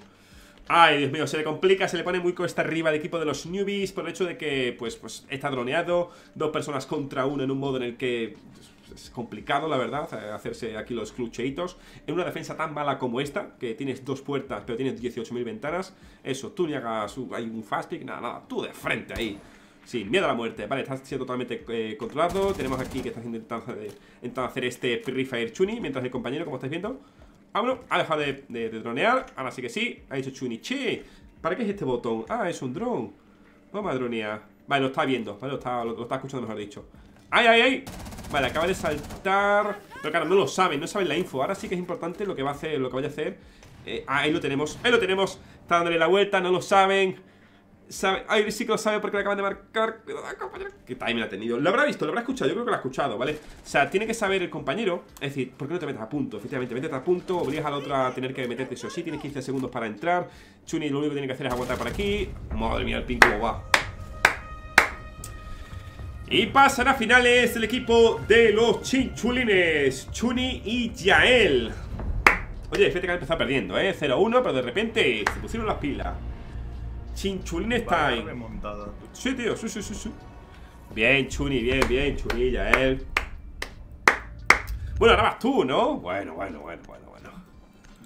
Speaker 1: Ay, Dios mío, se le complica, se le pone muy cuesta arriba al equipo de los newbies por el hecho de que, pues, pues está droneado, dos personas contra uno en un modo en el que pues, es complicado, la verdad, eh, hacerse aquí los clucheitos. En una defensa tan mala como esta, que tienes dos puertas, pero tienes 18.000 ventanas, eso, tú ni hagas hay un fast pick, nada, nada, tú de frente ahí. Sin miedo a la muerte, vale, está siendo totalmente eh, controlado. Tenemos aquí que está intentando, hacer este Free Fire Chuni, mientras el compañero, como estáis viendo, bueno, ha dejado de, de- dronear. Ahora sí que sí. Ha dicho Chuni. Che, ¿para qué es este botón? Ah, es un dron. Vamos a dronear. Vale, lo está viendo. Vale, lo está, lo, lo está escuchando, mejor dicho. ¡Ay, ay, ay! Vale, acaba de saltar. Pero claro, no lo saben, no saben la info. Ahora sí que es importante lo que va a hacer, lo que vaya a hacer Eh, ah, ahí lo tenemos, ahí lo tenemos. Está dándole la vuelta, no lo saben. Sabe, ay, sí que lo sabe porque le acaban de marcar. ¿Qué timing ha tenido? Lo habrá visto, lo habrá escuchado. Yo creo que lo ha escuchado, ¿vale? O sea, tiene que saber el compañero. Es decir, ¿por qué no te metes a punto? Efectivamente, métete a punto. Obligas a la otra a tener que meterte eso sí. Tienes 15 segundos para entrar. Chuni lo único que tiene que hacer es aguantar por aquí. Madre mía, el pin cómo va. Y pasan a finales el equipo de los chinchulines. Chuni y Yael. Oye, fíjate que han empezado perdiendo, ¿eh? 0-1, pero de repente se pusieron las pilas. Chinchulines time. Sí, tío, sí, sí, sí, sí. Bien, Chuni, bien, bien, Chuni, Yael. Bueno, ahora vas tú, ¿no? Bueno, bueno, bueno, bueno, bueno.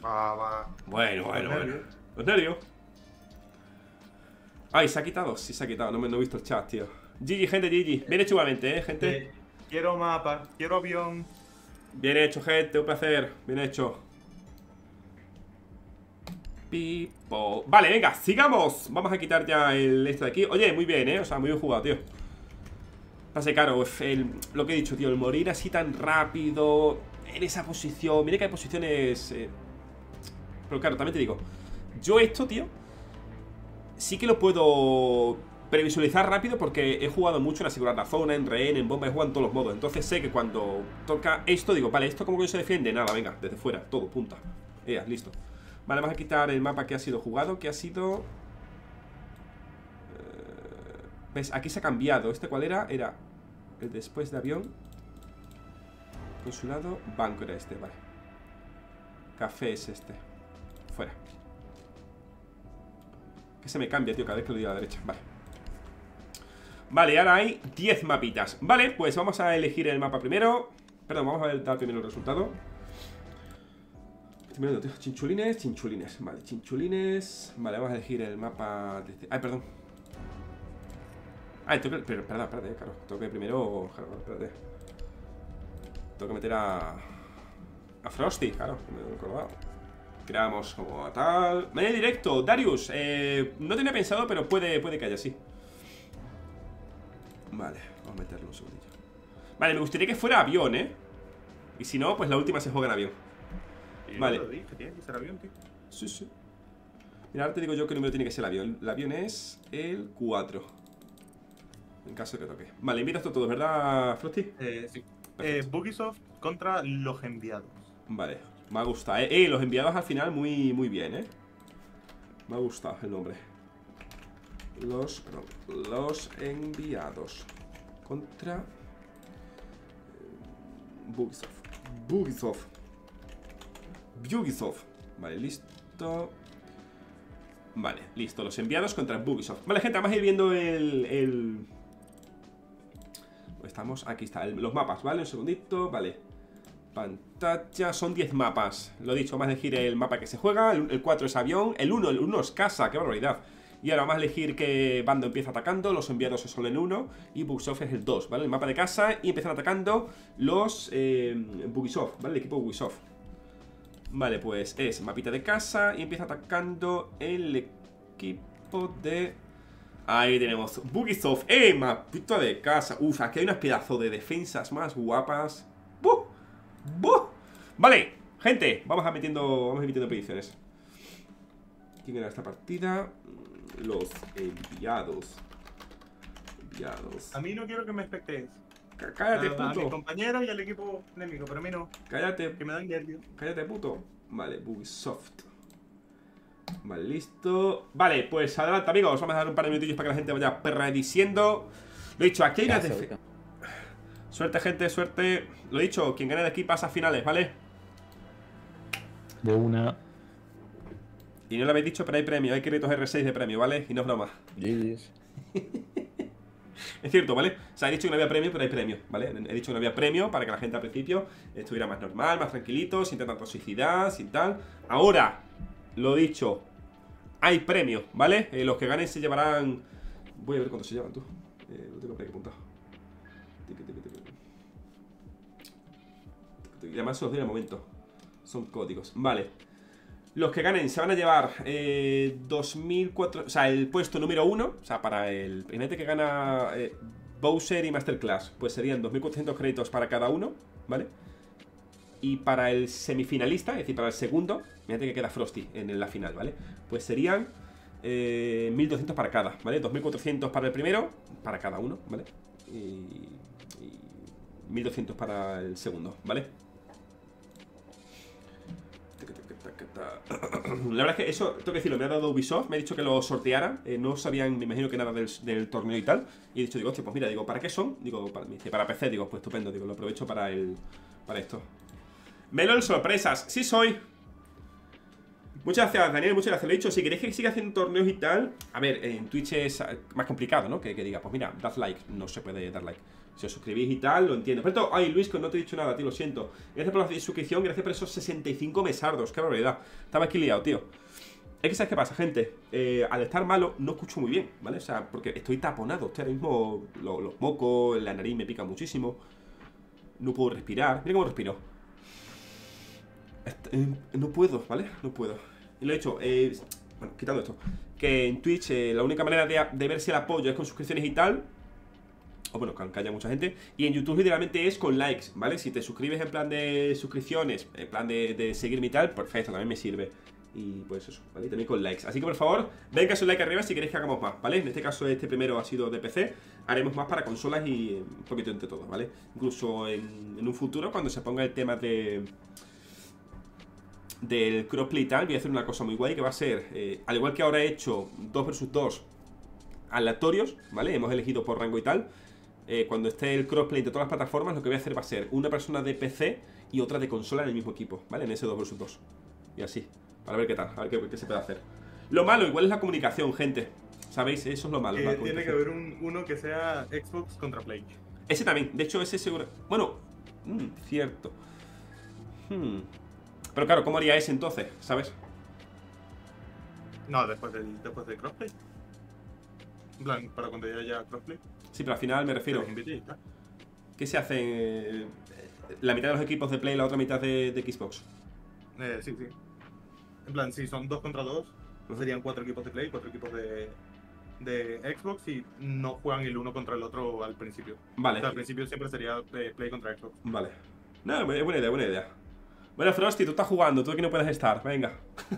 Speaker 2: Va, va.
Speaker 1: Bueno, bueno,
Speaker 2: Los
Speaker 1: bueno.
Speaker 2: nervios.
Speaker 1: Los nervios. Ay, ¿se ha quitado? Sí, se ha quitado. No, me, no he visto el chat, tío. GG, gente, GG. Bien hecho igualmente, ¿eh, gente?
Speaker 2: Eh, quiero mapa, quiero avión.
Speaker 1: Bien hecho, gente. Un placer. Bien hecho. People. Vale, venga, sigamos. Vamos a quitar ya el esto de aquí. Oye, muy bien, ¿eh? O sea, muy bien jugado, tío. Pase caro, el- lo que he dicho, tío, el morir así tan rápido en esa posición. Mira que hay posiciones. eh, Pero claro, también te digo, yo esto, tío, sí que lo puedo previsualizar rápido porque he jugado mucho en asegurar la zona, en rehén, en bomba, he jugado en todos los modos. Entonces sé que cuando toca esto, digo, vale, ¿esto cómo que se defiende? Nada, venga, desde fuera, todo, punta. Ya, listo. Vale, vamos a quitar el mapa que ha sido jugado, que ha sido... eh, ¿Ves? Aquí se ha cambiado. ¿Este cuál era? Era el después de avión. Consulado, banco era este, vale. Café es este. Fuera. Que se me cambia, tío, cada vez que lo digo a la derecha. Vale. Vale, ahora hay 10 mapitas. Vale, pues vamos a elegir el mapa primero. Perdón, vamos a dar primero el resultado. Chinchulines, chinchulines. Vale, chinchulines. Vale, vamos a elegir el mapa. Desde... Ay, perdón. Ay, tengo que. Pero, perdón, espérate, claro. Tengo que primero. Claro, espérate. Tengo que meter a. A Frosty, claro, me he acordado. Creamos como a tal. Media directo, Darius. Eh, no tenía pensado, pero puede, puede que haya, sí. Vale, vamos a meterlo un segundillo. Vale, me gustaría que fuera avión, ¿eh? Y si no, pues la última se juega en avión.
Speaker 2: Y
Speaker 1: Vale.
Speaker 2: lo dije, tiene que ser avión, tío.
Speaker 1: Sí, sí. Mira, ahora te digo yo qué número tiene que ser el avión. El avión es el 4. En caso de que toque. Vale, invitas tú todos, ¿verdad, Frosty?
Speaker 2: Eh, sí. Eh. Bugisoft contra los enviados.
Speaker 1: Vale, me ha gustado, ¿eh? Eh, los enviados al final muy, muy bien, ¿eh? Me ha gustado el nombre. Los, los enviados contra eh, Bugisoft. Bugisoft. Bugisoft. Vale, listo. Vale, listo. Los enviados contra Bugisoft. Vale, gente, vamos a ir viendo el... el... Estamos, aquí está, los mapas, ¿vale? Un segundito, vale. Pantalla, son 10 mapas. Lo dicho, a elegir el mapa que se juega. El, el 4 es avión. El 1, el 1 es casa, qué barbaridad. Y ahora vamos a elegir qué bando empieza atacando. Los enviados son el 1 y Bugisoft es el 2, ¿vale? El mapa de casa y empiezan atacando los eh, Bugisoft, ¿vale? El equipo Bugisoft. Vale, pues es mapita de casa y empieza atacando el equipo de... Ahí tenemos Bugisoft. ¡Eh! Mapita de casa. Uf, aquí hay unas pedazos de defensas más guapas. ¡Buh! ¡Buh! Vale, gente, vamos a metiendo, vamos a metiendo predicciones. ¿Quién era esta partida? Los enviados. Enviados.
Speaker 2: A mí no quiero que me expectéis.
Speaker 1: Cá- Cállate,
Speaker 2: a, a mis
Speaker 1: puto.
Speaker 2: compañeros y al equipo enemigo, pero a mí no,
Speaker 1: Cállate,
Speaker 2: que me dan nervios.
Speaker 1: cállate, puto. Vale, Bugisoft. Vale, listo. Vale, pues adelante, amigos. Vamos a dar un par de minutillos para que la gente vaya prediciendo. Lo dicho, aquí hay def-
Speaker 3: seguro.
Speaker 1: Suerte, gente, suerte. Lo dicho, quien gane de aquí pasa a finales, ¿vale?
Speaker 8: De una.
Speaker 1: Y no lo habéis dicho, pero hay premio. Hay créditos R6 de premio, ¿vale? Y no es broma.
Speaker 3: GG's.
Speaker 1: Es cierto, ¿vale? O sea, he dicho que no había premio, pero hay premio, ¿vale? He dicho que no había premio para que la gente al principio estuviera más normal, más tranquilito, sin tanta toxicidad, sin tal. Ahora, lo dicho, hay premio, ¿vale? Eh, los que ganen se llevarán... Voy a ver cuánto se llevan, tú. Eh, lo tengo por aquí apuntado. Y además se los doy al momento. Son códigos. Vale. Los que ganen se van a llevar eh, 2004, o sea, el puesto número uno, o sea, para el primete que gana eh, Bowser y Masterclass, pues serían 2400 créditos para cada uno, ¿vale? Y para el semifinalista, es decir, para el segundo, fíjate que queda Frosty en la final, ¿vale? Pues serían eh, 1200 para cada, ¿vale? 2400 para el primero, para cada uno, ¿vale? Y, y 1200 para el segundo, ¿vale? [clears throat] La verdad es que eso, tengo que decirlo, me ha dado Ubisoft, me ha dicho que lo sorteara, eh, no sabían, me imagino que nada del, del torneo y tal, y he dicho, digo, hostia, pues mira, digo, ¿para qué son? Digo, para, para PC, digo, pues estupendo, digo, lo aprovecho para el, para esto. Melon sorpresas, sí soy. Muchas gracias, Daniel, muchas gracias. Lo he dicho, si queréis que siga haciendo torneos y tal, a ver, en Twitch es eh, más complicado, ¿no? Que, que diga, pues mira, dad like, no se puede dar like. Si os suscribís y tal, lo entiendo. Por cierto, ay, Luis, que no te he dicho nada, tío, lo siento. Gracias por la suscripción, gracias por esos 65 mesardos, qué barbaridad. Estaba aquí liado, tío. Es que, ¿sabes qué pasa, gente? Eh, al estar malo, no escucho muy bien, ¿vale? O sea, porque estoy taponado. Estoy ahora mismo lo- los mocos, la nariz me pica muchísimo. No puedo respirar. Mira cómo respiro. Eh, no puedo, ¿vale? No puedo. Y lo he hecho, eh, bueno, quitando esto. Que en Twitch eh, la única manera de, de ver si el apoyo es con suscripciones y tal. O bueno, que haya mucha gente. Y en YouTube literalmente es con likes, ¿vale? Si te suscribes en plan de suscripciones, en plan de, seguirme y tal, perfecto, también me sirve. Y pues eso, ¿vale? También con likes. Así que por favor, venga su like arriba si queréis que hagamos más, ¿vale? En este caso, este primero ha sido de PC. Haremos más para consolas y un poquito entre todos, ¿vale? Incluso en, un futuro, cuando se ponga el tema de del crossplay y tal, voy a hacer una cosa muy guay que va a ser, eh, al igual que ahora he hecho 2 versus 2 aleatorios, ¿vale? Hemos elegido por rango y tal. Eh, cuando esté el crossplay entre todas las plataformas, lo que voy a hacer va a ser una persona de PC y otra de consola en el mismo equipo, ¿vale? En ese 2 versus 2. Y así, para ver qué tal, a ver qué, qué se puede hacer. Lo malo igual es la comunicación, gente. ¿Sabéis? Eso es lo malo.
Speaker 2: Eh, tiene que haber un, uno que sea Xbox contra Play.
Speaker 1: Ese también, de hecho ese seguro... Bueno, mm, cierto. Hmm. Pero claro, ¿cómo haría ese entonces? ¿Sabes?
Speaker 2: No, después del, después del crossplay. En plan, para cuando ya haya crossplay.
Speaker 1: Sí, pero al final me refiero... ¿Qué se hace? eh, La mitad de los equipos de Play y la otra mitad de, de Xbox.
Speaker 2: Eh, sí, sí. En plan, si son dos contra dos, serían cuatro equipos de Play, cuatro equipos de, de Xbox y no juegan el uno contra el otro al principio. O
Speaker 1: Vale,
Speaker 2: sea, al principio siempre sería eh, Play contra Xbox.
Speaker 1: vale. No, es buena idea, buena idea. Bueno, Frosty, tú estás jugando, tú aquí no puedes estar. Venga.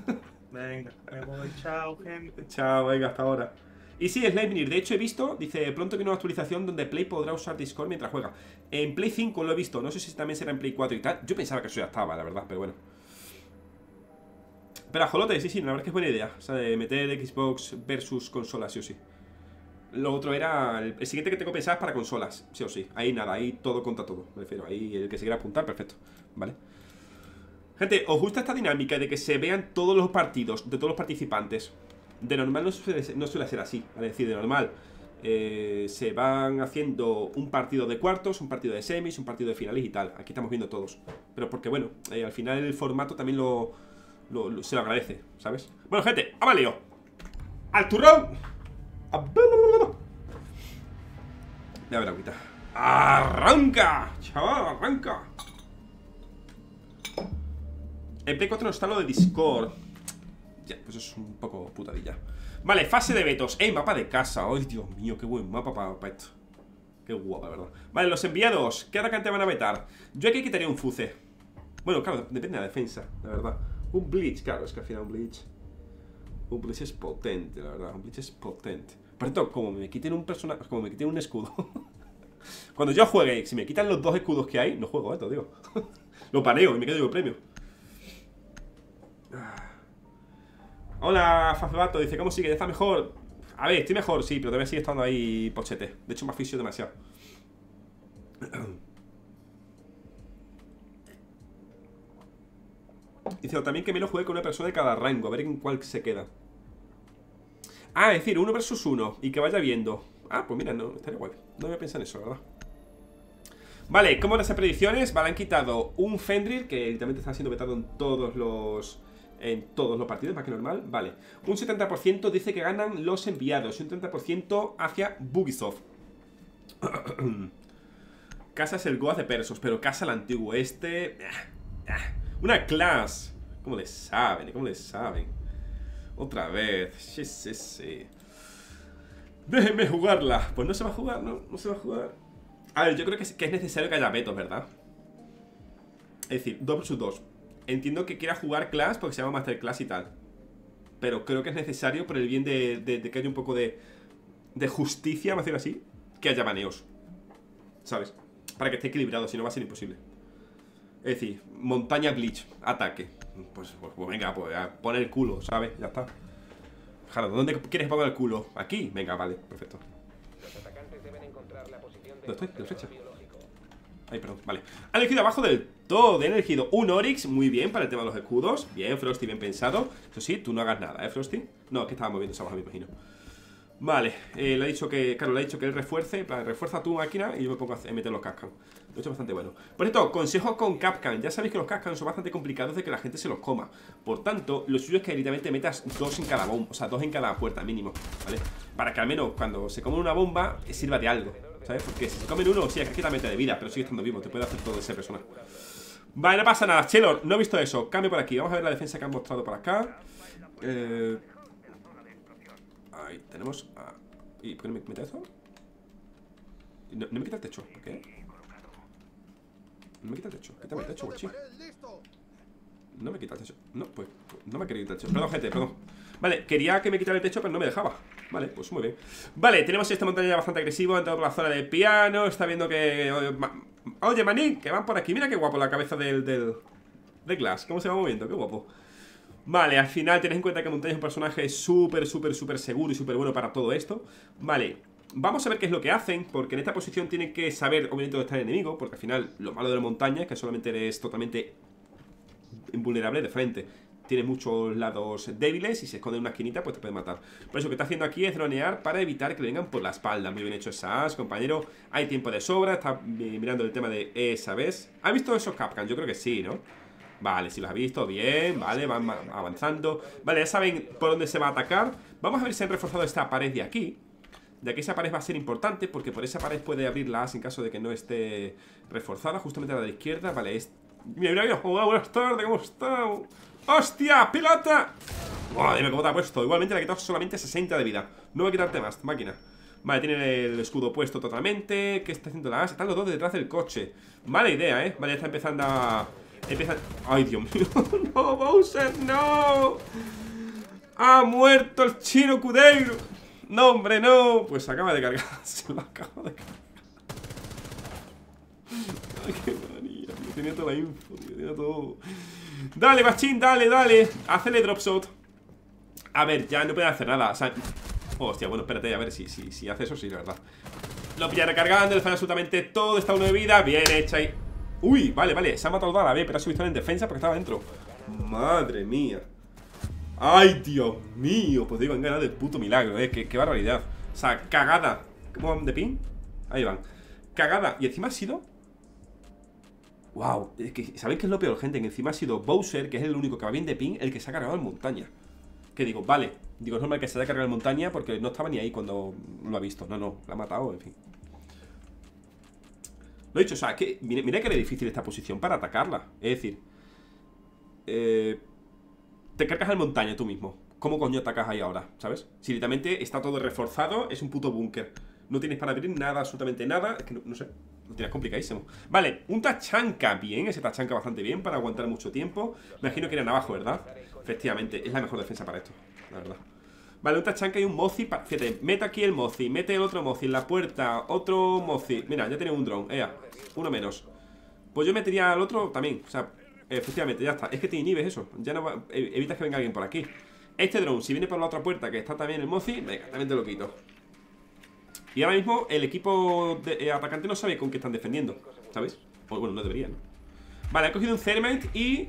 Speaker 1: [laughs]
Speaker 2: Venga, me voy, chao, gente.
Speaker 1: Chao, venga, hasta ahora. Y sí, Slavenir, de hecho he visto, dice, pronto viene una actualización donde Play podrá usar Discord mientras juega. En Play 5 lo he visto, no sé si también será en Play 4 y tal. Yo pensaba que eso ya estaba, la verdad, pero bueno. Pero ajolote, sí, sí, la verdad es que es buena idea. O sea, de meter Xbox versus consolas, sí o sí. Lo otro era. El siguiente que tengo pensado es para consolas, sí o sí. Ahí nada, ahí todo contra todo. Me refiero, ahí el que se quiera apuntar, perfecto. ¿Vale? Gente, ¿os gusta esta dinámica de que se vean todos los partidos de todos los participantes? De normal no suele, no suele ser así. Es decir, de normal eh, se van haciendo un partido de cuartos, un partido de semis, un partido de finales y tal. Aquí estamos viendo todos. Pero porque, bueno, eh, al final el formato también lo, se lo agradece, ¿sabes? Bueno, gente, ¡vamos al lío! ¡Al turrón! ¡A- Voy a ver agüita. ¡Arranca! ¡Chaval, arranca! En Play 4 no está lo de Discord. Ya, pues es un poco putadilla. Vale, fase de vetos. ¡Ey, mapa de casa! ¡Ay, Dios mío, qué buen mapa para esto! Qué guapa, verdad. Vale, los enviados. ¿Qué atacante van a vetar? Yo aquí quitaría un Fuce. Bueno, claro, depende de la defensa, la verdad. Un Bleach, claro, es que al final un Bleach. Un Bleach es potente, la verdad. Un Bleach es potente. Por cierto, como me quiten un personaje. Como me quiten un escudo. [laughs] Cuando yo juegue, si me quitan los dos escudos que hay, no juego, eh, te digo. [laughs] lo paneo y me quedo yo el premio. Hola, Fafebato, dice, ¿cómo sigue? ¿Ya está mejor? A ver, estoy mejor, sí, pero todavía sigue estando ahí pochete. De hecho, me asfixio demasiado. [clears throat] Dice, también que me lo juegue con una persona de cada rango, a ver en cuál se queda. Ah, es decir, uno versus uno, y que vaya viendo. Ah, pues mira, no, estaría guay. No voy a pensar en eso, verdad. Vale, ¿cómo las predicciones? Vale, han quitado un Fenrir, que literalmente está siendo vetado en todos los en todos los partidos, más que normal. Vale, un 70% dice que ganan los enviados y un 30% hacia Bugisoft. [coughs] Casa es el Goa de Persos, pero Casa el antiguo. Este... ah, ah, Una clase. ¿Cómo le saben? ¿Cómo le saben? Otra vez. Sí, sí, sí. Déjenme jugarla. Pues no se va a jugar, ¿no? No se va a jugar. A ver, yo creo que es, que es necesario que haya vetos, ¿verdad? Es decir, 2 vs 2. Entiendo que quiera jugar Clash porque se llama Masterclass y tal. Pero creo que es necesario por el bien de, de- de que haya un poco de, de justicia, a decirlo así, que haya baneos. ¿Sabes? Para que esté equilibrado, si no va a ser imposible. Es decir, montaña glitch, ataque. Pues, pues, pues venga, pues a poner el culo, ¿sabes? Ya está. Jaro, ¿dónde quieres poner el culo? Aquí. Venga, vale, perfecto.
Speaker 7: Los atacantes deben encontrar la posición de
Speaker 1: ¿Dónde estoy? ¿De la flecha? Ay, perdón, vale. Ha elegido abajo del todo. He elegido un Oryx, muy bien para el tema de los escudos. Bien, Frosty, bien pensado. Eso sí, tú no hagas nada, ¿eh, Frosty? No, es que estaba moviéndose abajo, me imagino. Vale, eh, le ha dicho que, claro, le ha dicho que él refuerce, plan, refuerza tu máquina y yo me pongo a meter los Capcan. Lo he hecho bastante bueno. Por cierto, consejo con Capcan. Ya sabéis que los Capcan son bastante complicados de que la gente se los coma. Por tanto, lo suyo es que directamente metas dos en cada bomba, o sea, dos en cada puerta mínimo, ¿vale? Para que al menos cuando se comen una bomba sirva de algo, ¿sabes? Porque si se comen uno, sí, es que quita mente de vida, pero sigue estando vivo, te puede hacer todo ese personaje. Vale, no pasa nada. Chelor, no he visto eso. Cambio por aquí. Vamos a ver la defensa que han mostrado por acá. Eh... Ahí tenemos. a- ¿Y por qué me mete eso? No, me quita el techo. ¿Por qué? No me quita el techo. Quítame el techo, guachi. No me quita el techo. No, pues pues, no me ha quitar el techo. Perdón, gente, perdón. Vale, quería que me quitara el techo, pero no me dejaba. Vale, pues muy bien. Vale, tenemos esta montaña bastante agresivo. Ha entrado por la zona de piano. Está viendo que. Oye, ma- Oye, maní, que van por aquí. Mira qué guapo la cabeza del. del de Glass. ¿Cómo se va moviendo? Qué guapo. Vale, al final tened en cuenta que Montaña es un personaje súper, súper, súper seguro y súper bueno para todo esto. Vale, vamos a ver qué es lo que hacen, porque en esta posición tienen que saber, obviamente, dónde está el enemigo, porque al final lo malo de la montaña es que solamente eres totalmente invulnerable de frente. Tiene muchos lados débiles y se esconde en una esquinita, pues te puede matar. Por eso lo que está haciendo aquí es dronear para evitar que le vengan por la espalda. Muy bien hecho esas, compañero. Hay tiempo de sobra, está mi- mirando el tema de esa vez. ¿Ha visto esos Capcan? Yo creo que sí, ¿no? Vale, si los ha visto, bien, vale, van avanzando Vale, ya saben por dónde se va a atacar Vamos a ver si han reforzado esta pared de aquí De aquí esa pared va a ser importante Porque por esa pared puede abrirlas en caso de que no esté reforzada Justamente a la de izquierda, vale, es... Mira, mira, mira, hola, buenas tardes, ¿cómo está? ¡Hostia, pilota! Buah, dime cómo te ha puesto Igualmente le ha quitado solamente 60 de vida No va a quitarte más, máquina Vale, tiene el escudo puesto totalmente ¿Qué está haciendo la asa? Están los dos detrás del coche Mala idea, ¿eh? Vale, ya está empezando a... Empieza... ¡Ay, Dios mío! [laughs] ¡No, Bowser, no! ¡Ha muerto el chino Cudeiro! ¡No, hombre, no! Pues se acaba de cargar. [laughs] Se lo acabo de cargar. ¡Ay, [laughs] qué manía! Tenía toda la info, tío. Tenía todo. ¡Dale, Machín! ¡Dale, dale! ¡Hazle drop shot! A ver, ya no puede hacer nada. O sea... Hostia, bueno, espérate, a ver si, si, si hace eso, sí, la verdad. Lo pilla recargando, le falla absolutamente todo. Está uno de vida. Bien hecha ahí. Uy, vale, vale. Se ha matado toda la vez, pero ha subido en defensa porque estaba dentro. Madre mía. Ay, Dios mío. Pues digo, han ganado de puto milagro, eh. Qué, qué barbaridad. O sea, cagada. ¿Cómo van de pin? Ahí van. Cagada. Y encima ha sido. Wow. Que, ¿sabéis qué es lo peor, gente? Que encima ha sido Bowser, que es el único que va bien de pin, el que se ha cargado en montaña. Que digo, vale. Digo, es normal que se haya cargado en montaña porque no estaba ni ahí cuando lo ha visto. No, no, la ha matado, en fin. Lo he dicho, o sea, que mira, que era difícil esta posición para atacarla. Es decir, eh, te cargas en montaña tú mismo. ¿Cómo coño atacas ahí ahora? ¿Sabes? Si literalmente está todo reforzado, es un puto búnker. No tienes para abrir nada, absolutamente nada. Es que no sé, lo tienes complicadísimo. Vale, un tachanka, bien, ese tachanka bastante bien para aguantar mucho tiempo. Me imagino que eran abajo, ¿verdad? Efectivamente, es la mejor defensa para esto, la verdad. Vale, un tachanka y un mozi. Fíjate, mete aquí el mozi, mete el otro mozi en la puerta, otro mozi. Mira, ya tiene un drone, ea, uno menos. Pues yo metería al otro también, o sea, efectivamente, ya está. Es que te inhibes eso, ya no va- e- evitas que venga alguien por aquí. Este drone, si viene por la otra puerta que está también el mozi, venga, también te lo quito. Y ahora mismo el equipo eh, atacante no sabe con qué están defendiendo, ¿sabes? Pues bueno, no deberían. Vale, ha cogido un Thermite y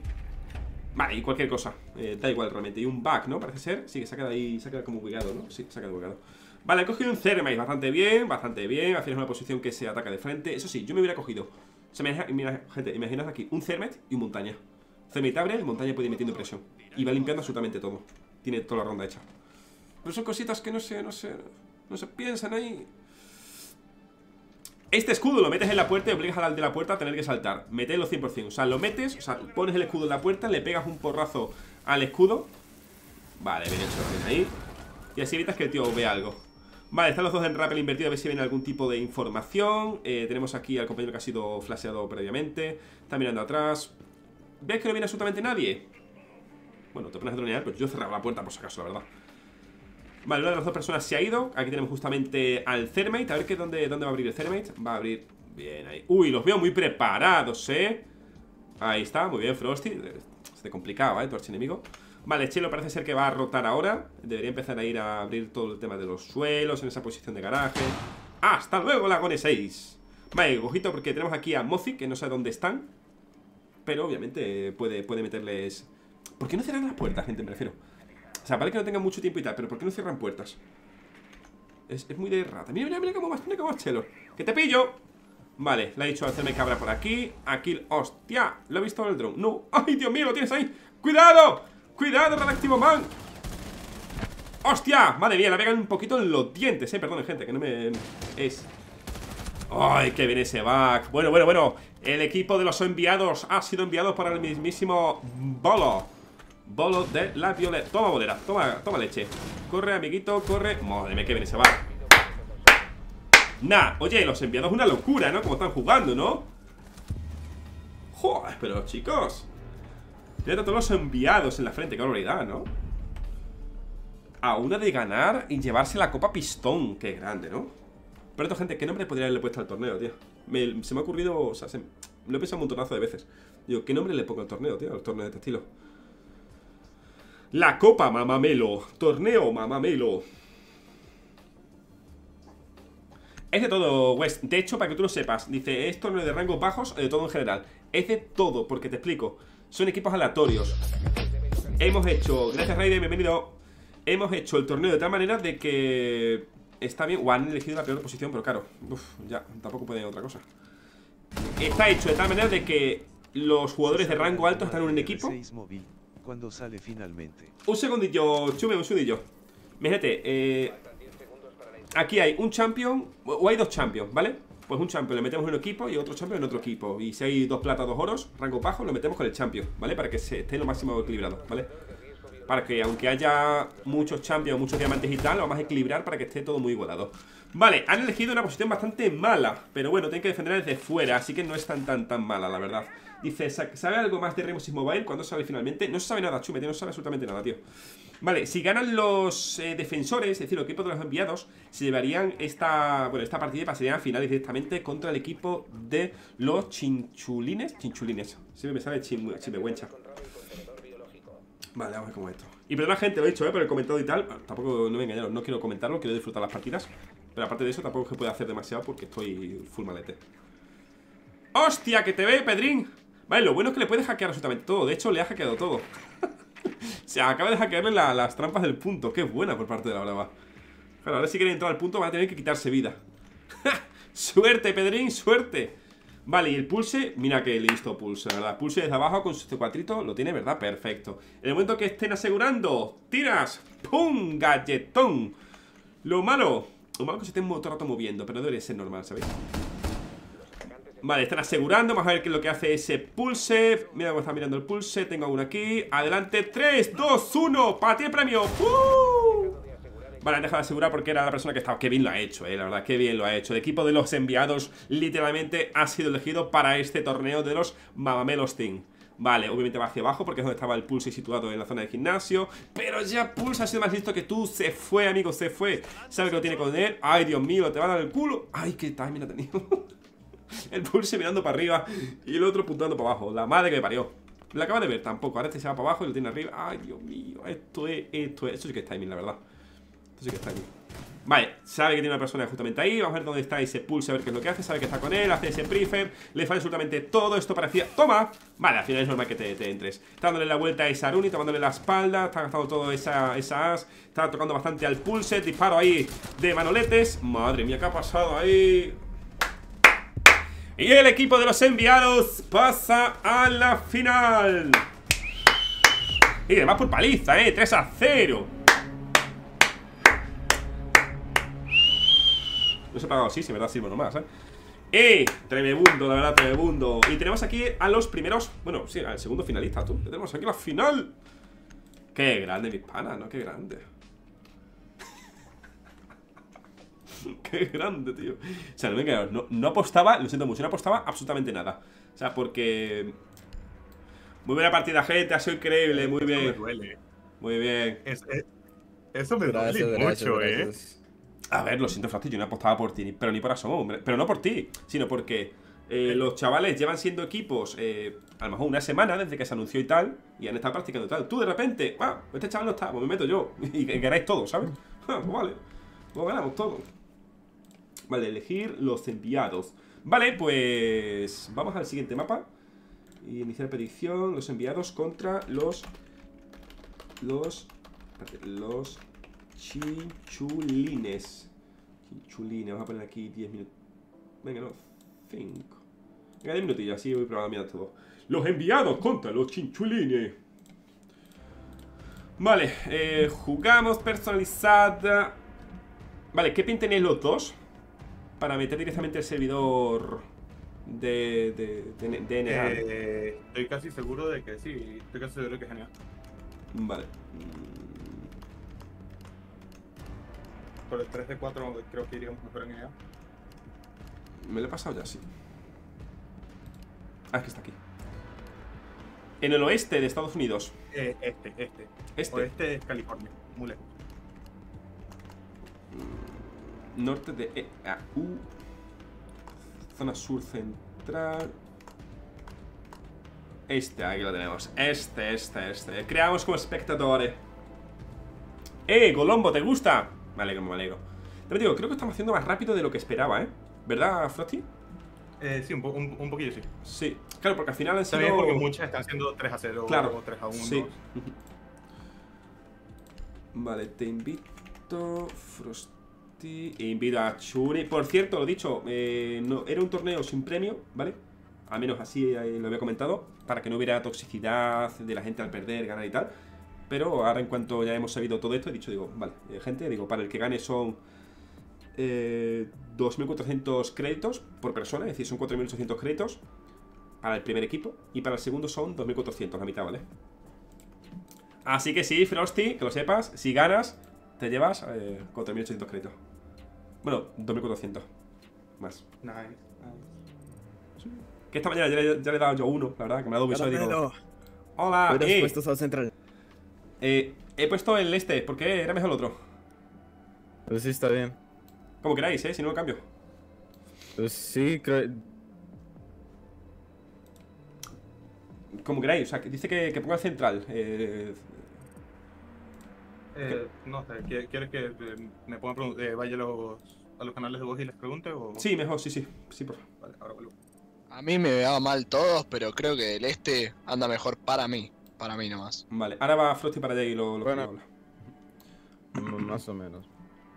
Speaker 1: Vale, y cualquier cosa. Eh, da igual realmente. Y un back, ¿no? Parece ser. Sí, que se ha ahí. Se ha como cuidado, ¿no? Sí, se ha quedado cuidado. Vale, he cogido un Thermite bastante bien, bastante bien. Al una posición que se ataca de frente. Eso sí, yo me hubiera cogido. O sea, mira, mira, gente, imaginad aquí un Thermite y un montaña. Thermite abre, montaña puede ir metiendo presión. Y va limpiando absolutamente todo. Tiene toda la ronda hecha. Pero son cositas que no sé, no sé. No se piensan ahí. Este escudo lo metes en la puerta y obligas al de la puerta a tener que saltar. Metelo 100%. O sea, lo metes, o sea, pones el escudo en la puerta, le pegas un porrazo al escudo. Vale, bien hecho, ahí. Y así evitas que el tío vea algo. Vale, están los dos en rappel invertido a ver si ven algún tipo de información. Eh, tenemos aquí al compañero que ha sido flasheado previamente. Está mirando atrás. ¿Ves que no viene absolutamente nadie? Bueno, te pones a dronear, pero yo he cerrado la puerta por si acaso, la verdad. Vale, una de las dos personas se ha ido. Aquí tenemos justamente al Thermite. A ver qué dónde, dónde va a abrir el Thermite. Va a abrir. Bien ahí. Uy, los veo muy preparados, ¿eh? Ahí está, muy bien, Frosty. Se complicaba, ¿eh? Tu archienemigo. Vale, Chelo parece ser que va a rotar ahora. Debería empezar a ir a abrir todo el tema de los suelos en esa posición de garaje. ¡Hasta luego, Lagone 6! Vale, ojito porque tenemos aquí a Mozi, que no sé dónde están. Pero obviamente puede, puede meterles... ¿Por qué no cierran las puertas, gente? Me refiero. Sea, vale que no tengan mucho tiempo y tal, pero ¿por qué no cierran puertas? Es, es muy de rata. Mira, mira, mira cómo vas, mira cómo vas, Chelo. ¡Que te pillo! Vale, le ha dicho hacerme cabra por aquí. Aquí, hostia, lo he visto en el drone. No, ay, Dios mío, lo tienes ahí. ¡Cuidado! ¡Cuidado, Radioactivo Man! ¡Hostia! Madre mía, la pegan un poquito en los dientes, eh. Perdón, gente, que no me. Es. ¡Ay, qué bien ese back! Bueno, bueno, bueno. El equipo de los enviados ha sido enviado para el mismísimo Bolo. Bolo de la Violeta. Toma bolera, toma, toma leche. Corre, amiguito, corre. Madre mía, qué bien ese back. Nah, oye, los enviados una locura, ¿no? Como están jugando, ¿no? Joder, pero chicos. Tiene a todos los enviados en la frente, qué barbaridad, ¿no? A una de ganar y llevarse la copa pistón. Qué grande, ¿no? Pero esto, gente, ¿qué nombre podría haberle puesto al torneo, tío? Se me ha ocurrido, o sea, se- lo he pensado un montonazo de veces. Digo, ¿qué nombre le pongo al torneo, tío? Al torneo de este estilo. La Copa Mamamelo. Torneo Mamamelo. Es de todo, West. De hecho, para que tú lo sepas, dice, ¿es torneo de rangos bajos de todo en general? Es de todo, porque te explico. Son equipos aleatorios. Hemos hecho, gracias Raiden, bienvenido. Hemos hecho el torneo de tal manera de que está bien. O han elegido la peor posición, pero claro, uf, ya, tampoco pueden otra cosa. Está hecho de tal manera de que los jugadores de rango alto están en un equipo.
Speaker 9: Cuando sale finalmente.
Speaker 1: Un segundillo, chume, un segundillo. Fíjate, eh, aquí hay un champion, o o hay dos champions, ¿vale? Pues un champion le metemos en un equipo y otro champion en otro equipo. Y si hay dos platas, dos oros, rango bajo, lo metemos con el champion, ¿vale? Para que se esté lo máximo equilibrado, ¿vale? Para que aunque haya muchos champions, muchos diamantes y tal, lo vamos a equilibrar para que esté todo muy igualado. Vale, han elegido una posición bastante mala, pero bueno, tienen que defender desde fuera, así que no es tan tan tan mala, la verdad. Dice, "Sa- ¿sabe algo más de Remosis Mobile? ¿Cuándo sale finalmente? No se sabe nada, Chumete, no sabe absolutamente nada, tío. Vale, si ganan los eh, defensores, es decir, el equipo de los enviados, se llevarían esta, bueno, esta partida y pasarían a finales directamente contra el equipo de los chinchulines. Chinchulines. Siempre me sale chim- chimehuencha. Vale, vamos a ver cómo es esto. Y perdona, gente, lo he dicho, ¿eh? Por el comentado y tal. Ah, Tampoco, no me engañaron, no quiero comentarlo, quiero disfrutar las partidas. Pero aparte de eso, tampoco es que pueda hacer demasiado porque estoy full malete. ¡Hostia, que te ve, Pedrín! Vale, lo bueno es que le puede hackear absolutamente todo. De hecho, le ha hackeado todo. [laughs] Se acaba de hackearle la- las trampas del punto. Qué buena por parte de la brava. Claro, ahora si quieren entrar al punto van a tener que quitarse vida. [laughs] ¡Suerte, Pedrín! ¡Suerte! Vale, y el pulse, mira que listo pulse, ¿verdad? Pulse desde abajo con su C4, lo tiene, ¿verdad? Perfecto. En el momento que estén asegurando, tiras, ¡pum! Galletón. Lo malo, lo malo es que se estén todo el rato moviendo, pero no debería ser normal, ¿sabéis? Vale, están asegurando, vamos a ver qué es lo que hace ese pulse. Mira cómo está mirando el pulse, tengo uno aquí. Adelante, 3, 2, 1, para ti el premio. ¡Uh! Vale, han dejado de asegurar porque era la persona que estaba. Qué bien lo ha hecho, eh, la verdad, qué bien lo ha hecho. El equipo de los enviados literalmente ha sido elegido para este torneo de los Mamamelos Team. Vale, obviamente va hacia abajo porque es donde estaba el Pulse situado en la zona de gimnasio. Pero ya Pulse ha sido más listo que tú. Se fue, amigo, se fue. Sabe que lo tiene con él Ay, Dios mío, te va a dar el culo. Ay, qué timing ha tenido [laughs] [laughs] El pulse mirando para arriba y el otro apuntando para abajo. La madre que me parió. La acaba de ver tampoco. Ahora este se va para abajo y lo tiene arriba. Ay, Dios mío. Esto es, esto es. Esto sí que es timing, la verdad. Esto sí que es timing. Vale, sabe que tiene una persona justamente ahí. Vamos a ver dónde está ese pulse, a ver qué es lo que hace. Sabe que está con él, hace ese prefer. Le falla absolutamente todo. Esto parecía. ¡Toma! Vale, al final es normal que te, te entres. Está dándole la vuelta a esa Runi, tomándole la espalda. Está gastando todo esa, esa as. Está tocando bastante al pulse. Disparo ahí de manoletes. Madre mía, ¿qué ha pasado ahí? Y el equipo de los enviados pasa a la final. Y además por paliza, ¿eh? 3 a 0. No se ha pagado así, si me da sirvo nomás, ¿eh? ¡Eh! Tremebundo, la verdad, tremebundo. Y tenemos aquí a los primeros... Bueno, sí, al segundo finalista, tú. Tenemos aquí la final. Qué grande, mis panas, ¿no? Qué grande. [laughs] Qué grande, tío. O sea, no me engañaros, no, no apostaba, lo siento mucho, no apostaba absolutamente nada. O sea, porque. Muy buena partida, gente. Ha sido increíble. Muy
Speaker 2: Eso me
Speaker 1: bien.
Speaker 2: duele.
Speaker 1: Muy bien.
Speaker 2: Es- es- eso me
Speaker 3: Gracias,
Speaker 2: duele
Speaker 3: gracias,
Speaker 2: mucho, ¿eh?
Speaker 1: A ver, lo siento, Frosty, yo no apostaba por ti, pero ni por asomo, hombre. Pero no por ti, sino porque eh, los chavales llevan siendo equipos eh, a lo mejor una semana desde que se anunció y tal, y han estado practicando y tal. Tú de repente, ah, este chaval no está, pues me meto yo. [laughs] Y ganáis todo, ¿sabes? [laughs] Ah, pues vale, pues ganamos todo. Vale, elegir los enviados. Vale, pues vamos al siguiente mapa. Y iniciar predicción, los enviados contra los... Los... Los chinchulines. Chinchulines, vamos a poner aquí 10 minutos. Venga, no, 5. Venga, 10 minutillos, así voy probando mirar todo. Los enviados contra los chinchulines. Vale, eh, jugamos personalizada. Vale, ¿qué pin tenéis los dos? Para meter directamente el servidor de, de, de, de NA.
Speaker 2: Eh, estoy casi seguro de que sí. Estoy casi seguro de que es genial.
Speaker 1: Vale.
Speaker 2: Por el 3 de 4 creo que iríamos mejor en ella.
Speaker 1: Me lo he pasado ya, sí. Ah, es que está aquí. En el oeste de Estados Unidos.
Speaker 2: Eh, este, este.
Speaker 1: Este.
Speaker 2: Oeste es California. Muy lejos.
Speaker 1: Norte de EAU. Zona sur central. Este, aquí lo tenemos. Este, este, este. Creamos como espectadores. ¡Eh, Colombo, ¿te gusta? Me alegro, me alegro. Te digo, creo que estamos haciendo más rápido de lo que esperaba, ¿eh? ¿Verdad, Frosty?
Speaker 2: Eh, sí, un, po- un, un poquillo sí.
Speaker 1: Sí. Claro, porque al final han sido...
Speaker 2: También porque muchas están haciendo 3 a 0
Speaker 1: Claro.
Speaker 2: o 3 a 1.
Speaker 1: Sí. Vale, te invito, Frosty. E invito a Churi. Por cierto, lo dicho, eh, era un torneo sin premio, ¿vale? Al menos así eh, lo había comentado. Para que no hubiera toxicidad de la gente al perder, ganar y tal. Pero ahora, en cuanto ya hemos sabido todo esto, he dicho, digo, vale, eh, gente, digo, para el que gane son eh, 2.400 créditos por persona, es decir, son 4.800 créditos para el primer equipo. Y para el segundo son 2.400, la mitad, ¿vale? Así que sí, Frosty, que lo sepas, si ganas, te llevas eh, 4.800 créditos. Bueno, 2.400. Más.
Speaker 2: Nice, nice.
Speaker 1: Que esta mañana ya, le- ya le he dado yo uno, la verdad, que me ha dado un y digo... Hola, eh,
Speaker 3: puesto South Central.
Speaker 1: eh, he puesto el este, porque era mejor el otro.
Speaker 3: Pues sí, está bien.
Speaker 1: Como queráis, eh, si no lo cambio.
Speaker 3: Pues sí, creo...
Speaker 1: Como queráis, o sea, que dice que, que ponga el central. Eh,
Speaker 2: Eh, no sé, ¿qui- ¿quieres que eh, me ponga eh, vaya a los, a los canales de voz y les pregunte? O...
Speaker 1: sí, mejor, sí, sí, sí, por favor.
Speaker 2: Vale, ahora vuelvo.
Speaker 4: A mí me va mal todos, pero creo que el este anda mejor para mí. Para mí nomás.
Speaker 1: Vale, ahora va Frosty para allá y lo, lo
Speaker 3: Bueno.
Speaker 1: habla.
Speaker 3: Mm, Más o menos.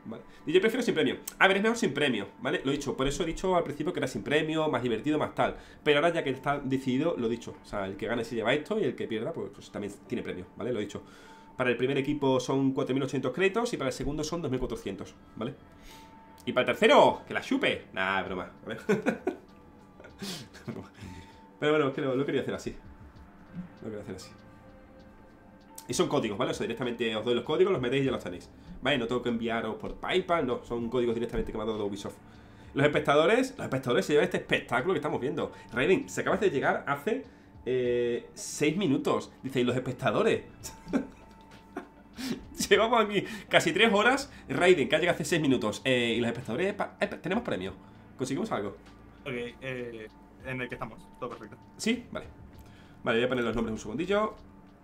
Speaker 1: Vale. Y yo prefiero sin premio. A ver, es mejor sin premio, ¿vale? Lo he dicho, por eso he dicho al principio que era sin premio, más divertido, más tal. Pero ahora ya que está decidido, lo he dicho. O sea, el que gane se lleva esto y el que pierda, pues, pues también tiene premio, ¿vale? Lo he dicho. Para el primer equipo son 4.800 créditos y para el segundo son 2.400, ¿vale? Y para el tercero, que la chupe. Nah, broma. A ver. [laughs] Pero bueno, lo, quería hacer así. Lo quería hacer así. Y son códigos, ¿vale? O sea, directamente os doy los códigos, los metéis y ya los tenéis. ¿Vale? No tengo que enviaros por PayPal, no, son códigos directamente que me ha dado Ubisoft. Los espectadores, los espectadores se llevan este espectáculo que estamos viendo. Raiden, se acabas de llegar hace 6 minutos. Dice, ¿y los espectadores? [laughs] [laughs] Llevamos aquí casi 3 horas. Raiden, que ha llegado hace 6 minutos. Eh, y los espectadores, pa- eh, tenemos premio. ¿Conseguimos algo?
Speaker 2: Ok, eh, en el que estamos, todo perfecto.
Speaker 1: ¿Sí? Vale. Vale, voy a poner los nombres un segundillo.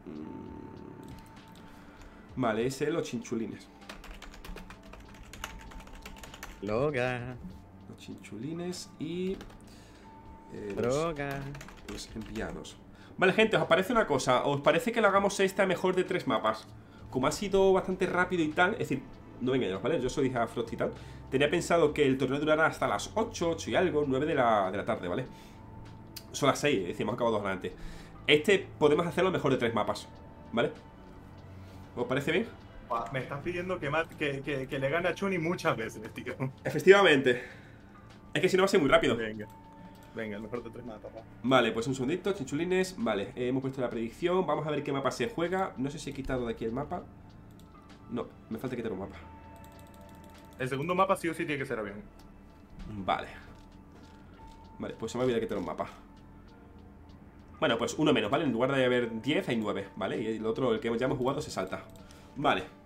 Speaker 1: Mm. Vale, ese los chinchulines.
Speaker 3: Loga.
Speaker 1: Los chinchulines y. eh, los,
Speaker 3: Droga.
Speaker 1: los enviados. Vale, gente, ¿os parece una cosa? ¿Os parece que lo hagamos esta mejor de tres mapas? Como ha sido bastante rápido y tal, es decir, no me engañéis, ¿vale? Yo soy a Frost y tal. Tenía pensado que el torneo durara hasta las 8, 8 y algo, 9 de la, de la tarde, ¿vale? Son las 6, es decir, hemos acabado dos horas antes. Este podemos hacerlo mejor de tres mapas, ¿vale? ¿Os parece bien?
Speaker 2: Me estás pidiendo que, ma- que, que, que le gane a Chuni muchas veces, tío.
Speaker 1: Efectivamente. Es que si no va a ser muy rápido.
Speaker 2: Venga. Venga, el mejor de tres matas. va.
Speaker 1: Vale, pues un segundito, chinchulines. Vale, eh, hemos puesto la predicción. Vamos a ver qué mapa se juega. No sé si he quitado de aquí el mapa. No, me falta quitar un mapa.
Speaker 2: El segundo mapa sí o sí tiene que ser avión.
Speaker 1: Vale. Vale, pues se me ha olvidado quitar un mapa. Bueno, pues uno menos, ¿vale? En lugar de haber 10 hay 9, ¿vale? Y el otro, el que ya hemos jugado, se salta. Vale.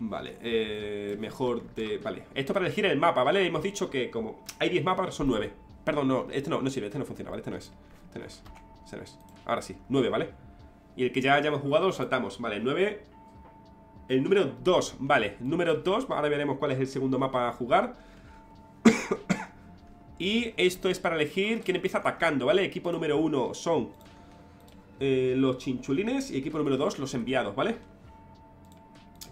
Speaker 1: Vale, eh, mejor de... Vale, esto para elegir el mapa, ¿vale? Hemos dicho que como hay 10 mapas, son 9 Perdón, no, este no, no sirve, este no funciona, ¿vale? Este no es, este no es, este no es Ahora sí, 9, ¿vale? Y el que ya hayamos jugado lo saltamos, vale, 9 El número 2, vale, número 2 Ahora veremos cuál es el segundo mapa a jugar [coughs] Y esto es para elegir quién empieza atacando, ¿vale? Equipo número 1 son eh, los chinchulines Y equipo número 2 los enviados, ¿vale?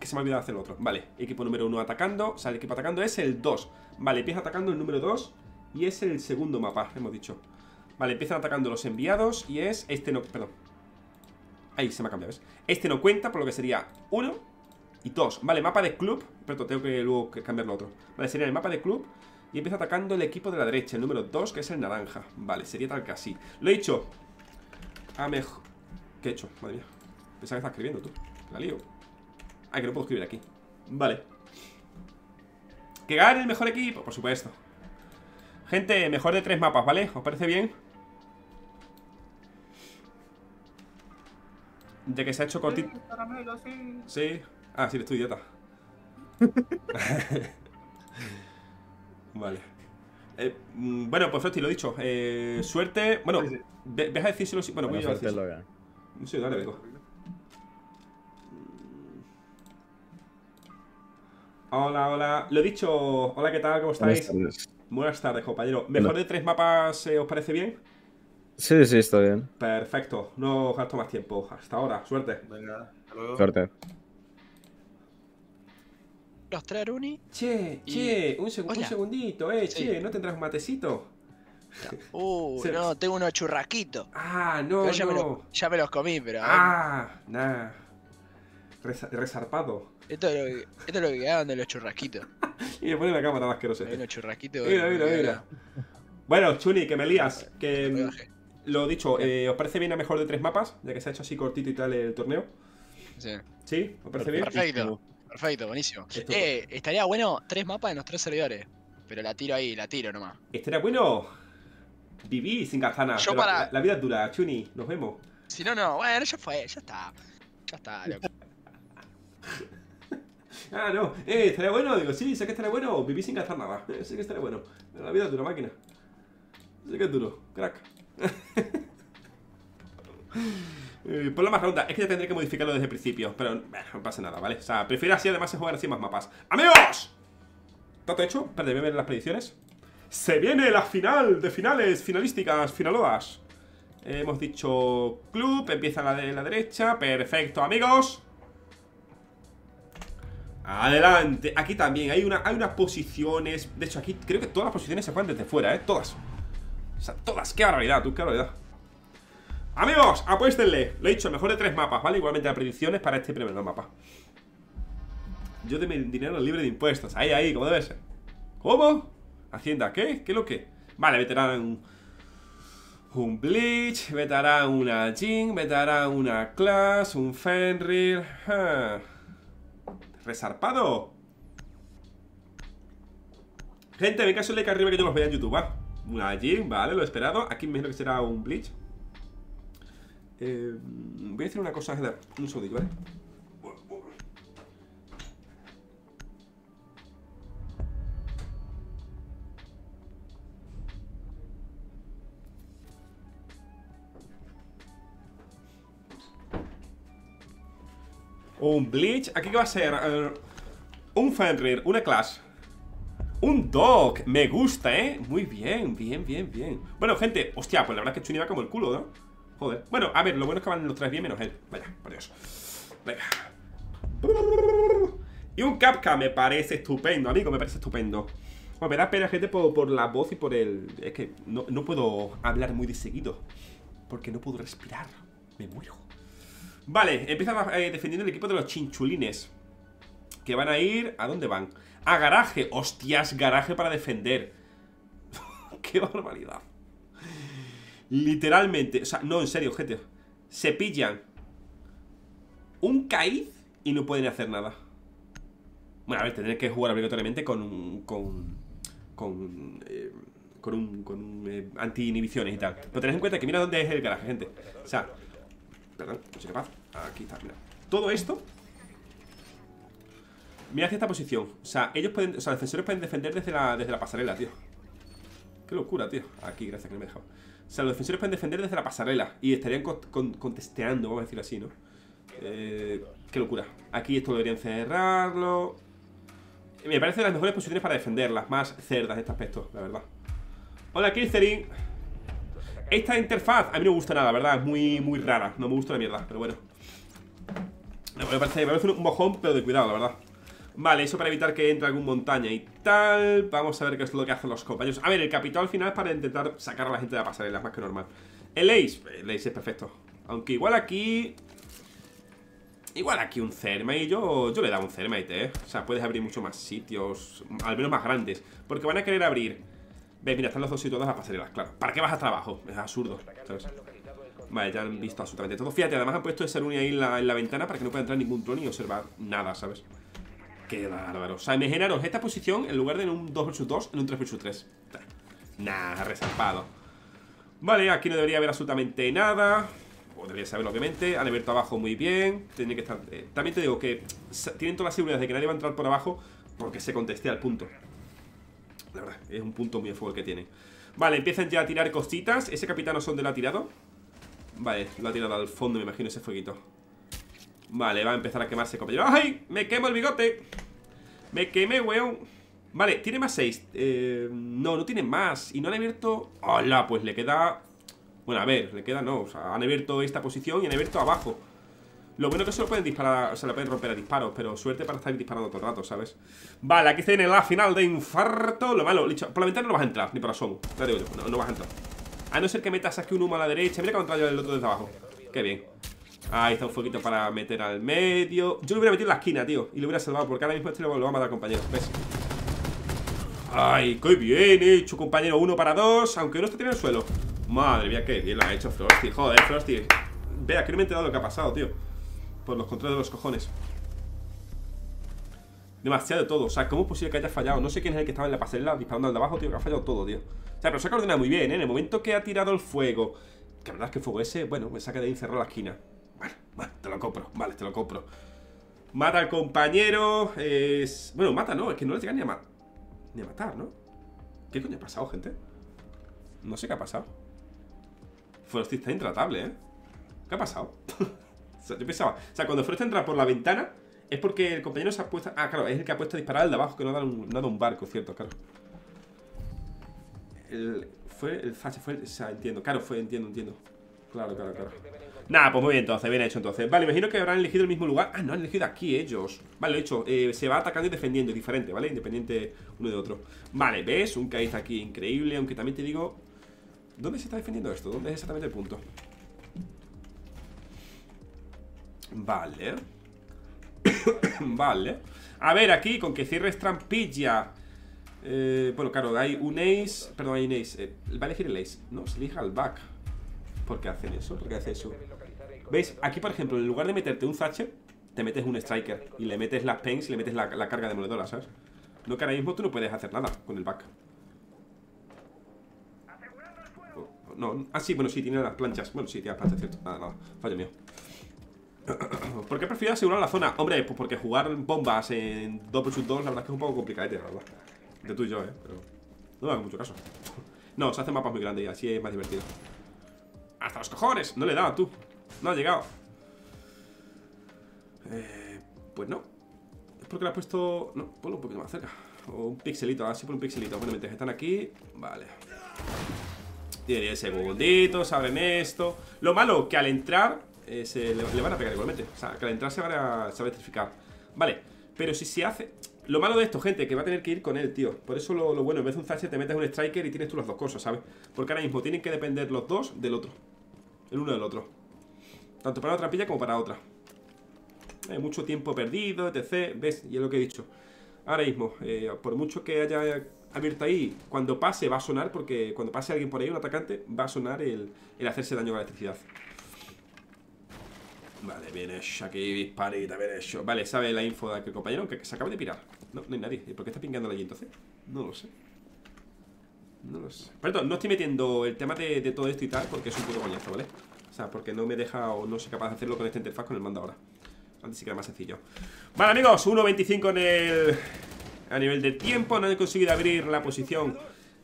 Speaker 1: Se me ha olvidado hacer el otro. Vale, equipo número 1 atacando. O sea, el equipo atacando es el 2 Vale, empieza atacando el número 2 Y es el segundo mapa, hemos dicho. Vale, empiezan atacando los enviados Y es este no... perdón. Ahí se me ha cambiado, ¿ves? Este no cuenta, por lo que sería 1 y 2 Vale, mapa de club Pero tengo que luego que cambiar lo otro. Vale, sería el mapa de club Y empieza atacando el equipo de la derecha El número 2, que es el naranja. Vale, sería tal que así. Lo he dicho. A mejor... ¿Qué he hecho? Madre mía. Pensaba que estás escribiendo tú. La lío Ay, que no puedo escribir aquí. Vale. Que gane el mejor equipo, por supuesto. Gente, mejor de tres mapas, ¿vale? ¿Os parece bien? De que se ha hecho cortito. Sí. Ah, sí, estoy idiota. [laughs] Vale. Eh, mm, Bueno, pues Frosty, lo dicho. Eh, Suerte, bueno
Speaker 2: Sí, sí.
Speaker 1: ve- Ves a decírselo si- Bueno, voy a
Speaker 3: Logan.
Speaker 1: Sí, dale, vengo Hola, hola. Lo he dicho. Hola, ¿qué tal? ¿Cómo estáis? Buenas tardes, compañero. ¿Mejor de tres mapas eh, os parece bien?
Speaker 10: Sí, sí, está bien.
Speaker 1: Perfecto. No gasto más tiempo. Hasta ahora. Suerte.
Speaker 2: Venga, hasta luego.
Speaker 10: Suerte.
Speaker 4: Los traer uni.
Speaker 1: Che,
Speaker 4: Y-
Speaker 1: che, un, seg- un segundito, eh,
Speaker 4: Sí.
Speaker 1: che, ¿no tendrás un matecito?
Speaker 4: Uh, [laughs]
Speaker 1: Se-
Speaker 4: no, tengo unos churrasquitos.
Speaker 1: Ah, no,
Speaker 4: Pero ya, me
Speaker 1: no.
Speaker 4: lo- ya me los comí, pero.
Speaker 1: Ah, nah. Resa- resarpado.
Speaker 4: Esto, es lo que, esto es lo que quedaban de los churrasquitos. [laughs]
Speaker 1: Y me pone la cámara más asquerosa.
Speaker 4: Hay unos churrasquitos.
Speaker 1: Mira, mira, mira. Bueno, Chuni, que me lías. Que mm, lo dicho, eh, ¿os parece bien a mejor de tres mapas? Ya que se ha hecho así cortito y tal el torneo.
Speaker 4: Sí.
Speaker 1: ¿Sí? ¿Os parece bien?
Speaker 4: Perfecto. Perfecto, buenísimo.
Speaker 1: Esto-
Speaker 4: Eh, estaría bueno tres mapas en los tres servidores. Pero la tiro ahí, la tiro nomás.
Speaker 1: Estaría bueno vivir sin gazana.
Speaker 4: Yo
Speaker 1: pero
Speaker 4: para-
Speaker 1: la, la vida es dura, Chuni. Nos vemos.
Speaker 4: Si no, no, bueno, ya fue, ya está. Ya está, loco.
Speaker 1: Ah, no. Eh, estaría bueno. Digo, sí, sé que estaría bueno vivir sin gastar nada. [laughs] Sé que estaría bueno. La vida es dura, máquina. Sé que es duro. Crack. [laughs] Eh, por la más ronda, es que ya tendré que modificarlo desde el principio, pero eh, no pasa nada, ¿vale? O sea, prefiero así además jugar así más mapas. ¡Amigos! ¿Todo hecho? Espérate, ver las predicciones. Se viene la final de finales, finalísticas, finaloas. Hemos dicho club, empieza la de la derecha. Perfecto, amigos. Adelante. Aquí también hay, una, hay unas posiciones. De hecho, aquí creo que todas las posiciones se juegan desde fuera, ¿eh? Todas. O sea, todas. Qué barbaridad, tú, qué barbaridad. Amigos, apuéstenle. Lo he dicho, mejor de tres mapas, ¿vale? Igualmente las predicciones para este primer mapa. Yo de mi dinero libre de impuestos. Ahí, ahí, como debe ser. ¿Cómo? Hacienda, ¿qué? ¿Qué es lo que? Vale, meterán un, Bleach, meterán una Jing, meterán una Class, un Fenrir. ah. Resarpado. Gente, venga, suele que arriba que yo los vea en YouTube, ¿va? Jing, vale, lo he esperado. Aquí me imagino que será un Bleach. Eh, voy a decir una cosa. Un segundillo, ¿vale? Un Bleach. ¿Aquí qué va a ser? Eh, un Fenrir, una Clash. Un Dog. Me gusta, ¿eh? Muy bien, bien, bien, bien. Bueno, gente, hostia, pues la verdad es que Chuni va como el culo, ¿no? Joder. Bueno, a ver, lo bueno es que van los tres bien menos él. Vaya, por Dios. Venga. Y un Capca me parece estupendo, amigo, me parece estupendo. Bueno, me da pena, gente, por, por la voz y por el... Es que no, no puedo hablar muy de seguido. Porque no puedo respirar. Me muero. Vale, empieza eh, defendiendo el equipo de los chinchulines. Que van a ir... ¿A dónde van? A garaje. Hostias, garaje para defender. [laughs] Qué barbaridad. Literalmente. O sea, no, en serio, gente. Se pillan un Kaiz y no pueden hacer nada. Bueno, a ver, tendré que jugar obligatoriamente con. con. con. eh, con un, con un eh, anti-inhibiciones y tal. Pero tened en cuenta que mira dónde es el garaje, gente. O sea, perdón, no soy capaz. Está, mira. Todo esto. Mira hacia esta posición. O sea, ellos pueden. O sea, los defensores pueden defender desde la, desde la pasarela, tío. Qué locura, tío. Aquí, gracias que no me he dejado. O sea, los defensores pueden defender desde la pasarela y estarían con- con- contesteando, vamos a decir así, ¿no? Eh, qué locura. Aquí esto deberían cerrarlo. Me parece de las mejores posiciones para defender, las más cerdas de este aspecto, la verdad. Hola, Kilzerin. Esta interfaz a mí no me gusta nada, la verdad, es muy, muy rara. No me gusta la mierda, pero bueno. Me parece, parece un mojón, pero de cuidado, la verdad. Vale, eso para evitar que entre algún montaña y tal. Vamos a ver qué es lo que hacen los compañeros. A ver, el capitán al final es para intentar sacar a la gente de la pasarela, más que normal. El Ace, el Ace es perfecto. Aunque igual aquí. Igual aquí un Thermite, yo, yo le dado un Thermite, ¿eh? O sea, puedes abrir mucho más sitios, al menos más grandes. Porque van a querer abrir. ¿Ves? Mira, están los dos de las pasarelas, claro. ¿Para qué vas a trabajo? Es absurdo, ¿sabes? Vale, ya han visto absolutamente todo. Fíjate, además han puesto ese Runi ahí en la, en la ventana para que no pueda entrar ningún dron y observar nada, ¿sabes? Qué bárbaro. O sea, imaginaros esta posición en lugar de en un 2 vs 2, en un 3 vs 3. Nah, resalpado. Vale, aquí no debería haber absolutamente nada. O debería saberlo, obviamente. Han abierto abajo muy bien. Tiene que estar. eh, también te digo que tienen todas las seguridades de que nadie va a entrar por abajo porque se conteste al punto. La verdad, es un punto muy a el que tienen. Vale, empiezan ya a tirar cositas. ¿Ese capitán son de lo ha tirado? Vale, lo ha tirado al fondo, me imagino, ese fueguito. Vale, va a empezar a quemarse, compañero. ¡Ay! ¡Me quemo el bigote! Me quemé, weón. Vale, tiene más 6. no, no tiene más. Y no han abierto. ¡Hola! Pues le queda. Bueno, a ver, le queda no. O sea, han abierto esta posición y han abierto abajo. Lo bueno que se lo pueden disparar, se lo pueden romper a disparos, pero suerte para estar disparando todo el rato, ¿sabes? Vale, aquí tiene la final de infarto. Lo malo, por la ventana no vas a entrar, ni por asomo. Te no, no vas a entrar. A no ser que metas aquí un humo a la derecha. Mira que ha el otro desde abajo. Qué bien. Ahí está un fueguito para meter al medio. Yo lo hubiera metido en la esquina, tío. Y lo hubiera salvado, porque ahora mismo este lo, va a matar, compañero. ¿Ves? Ay, qué bien hecho, compañero. Uno para dos, aunque no está tirando el suelo. Madre mía, qué bien lo ha hecho Frosty. Joder, Frosty. Vea, que no me he enterado lo que ha pasado, tío. Por los controles de los cojones. Demasiado de todo. O sea, ¿cómo es posible que haya fallado? No sé quién es el que estaba en la pasarela disparando al de abajo, tío, que ha fallado todo, tío. O sea, pero se ha coordinado muy bien, ¿eh? En el momento que ha tirado el fuego. Que la verdad es que fuego ese, bueno, me saca de ahí encerrado la esquina. Bueno, bueno, te lo compro. Vale, te lo compro. Mata al compañero. Es... Bueno, mata, no, es que no le llega ni a, ma- ni a matar, ¿no? ¿Qué coño ha pasado, gente? No sé qué ha pasado. Frosty está intratable, ¿eh? ¿Qué ha pasado? [laughs] yo pensaba. O sea, cuando Frosty entra por la ventana, es porque el compañero se ha puesto. Ah, claro, es el que ha puesto a disparar al de abajo, que no da un, no un barco, cierto, claro. El, fue el Thatcher, fue el, O sea, entiendo, claro, fue, entiendo, entiendo. Claro, claro, claro. Nada, pues muy bien entonces, bien hecho entonces Vale, imagino que habrán elegido el mismo lugar Ah, no, han elegido aquí ellos Vale, lo he hecho, eh, se va atacando y defendiendo, diferente, ¿vale? Independiente uno de otro Vale, ¿ves? Un caiz aquí increíble Aunque también te digo ¿Dónde se está defendiendo esto? ¿Dónde es exactamente el punto? Vale [coughs] Vale A ver, aquí, con que cierres trampilla eh, Bueno, claro, hay un ace Perdón, hay un ace eh, Va a elegir el ace No, se elige al back ¿Por qué hacen eso? ¿Por qué eso? ¿Veis? Aquí, por ejemplo, en lugar de meterte un Thatcher Te metes un Striker Y le metes las pengs y le metes la, carga demoledora, ¿sabes? No que ahora mismo tú no puedes hacer nada con el back No, ah, sí, bueno, sí, tiene las planchas Bueno, sí, tiene las planchas, cierto Nada, nada, fallo mío ¿Por qué prefiero asegurar la zona? Hombre, pues porque jugar bombas en 2 vs 2 La verdad es que es un poco complicado, la verdad. De tú y yo, eh, pero No me hagas mucho caso. No, se hacen mapas muy grandes y así es más divertido. ¡Hasta los cojones! No le he dado, tú. No ha llegado. Eh, Pues no. Es porque le has puesto... No, ponlo un poquito más cerca. O un pixelito, así por un pixelito. Bueno, mientras están aquí Vale. Tiene 10 segunditos, abren esto. Lo malo, que al entrar eh, se le, van a pegar igualmente. O sea, que al entrar se van a electrificar. Vale, pero si se hace Lo malo de esto, gente, que va a tener que ir con él, tío. Por eso lo, lo bueno, en vez de un Thatcher te metes un Striker Y tienes tú las dos cosas, ¿sabes? Porque ahora mismo tienen que depender los dos del otro. El uno del otro. Tanto para una trampilla como para otra. Hay mucho tiempo perdido, etc. ¿Ves? Y es lo que he dicho. Ahora mismo, eh, por mucho que haya abierto ahí Cuando pase va a sonar Porque cuando pase alguien por ahí, un atacante Va a sonar el, el hacerse daño con la electricidad Vale, bien hecho aquí, disparita, bien hecho Vale, sabe la info de aquel compañero que, se acaba de pirar No, no hay nadie ¿Y por qué está pingando allí entonces? No lo sé No lo sé. Perdón, no estoy metiendo el tema de, de todo esto y tal porque es un puto coñazo, ¿vale? O sea, porque no me deja o no soy capaz de hacerlo con esta interfaz con el mando ahora. Antes sí que era más sencillo. Vale, amigos, 1.25 en el... A nivel de tiempo, no he conseguido abrir la posición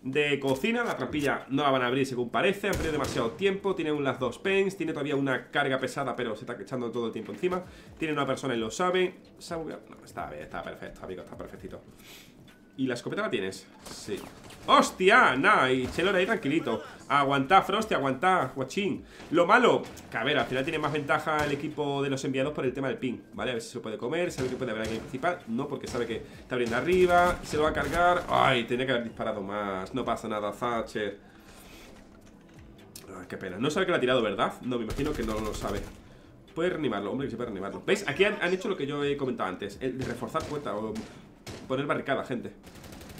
Speaker 1: de cocina La trampilla no la van a abrir según parece Han perdido demasiado tiempo, tiene unas dos pens Tiene todavía una carga pesada pero se está echando todo el tiempo encima. Tiene una persona y lo sabe. ¿Se ha está bien, está perfecto, amigo, está perfectito ¿Y la escopeta la tienes? Sí ¡Hostia! Nah, y Chelor ahí tranquilito Aguantá, Frosty, aguantá, guachín Lo malo, que a ver, al final tiene más ventaja el equipo de los enviados por el tema del ping ¿Vale? A ver si se puede comer, sabe que puede haber alguien principal No, porque sabe que está abriendo arriba Se lo va a cargar Ay, tenía que haber disparado más No pasa nada, Thatcher Ay, qué pena No sabe que la ha tirado, ¿verdad? No, me imagino que no lo sabe Puede reanimarlo, hombre, que se puede reanimarlo ¿Veis? Aquí han, hecho lo que yo he comentado antes El de reforzar puerta o poner barricada, gente.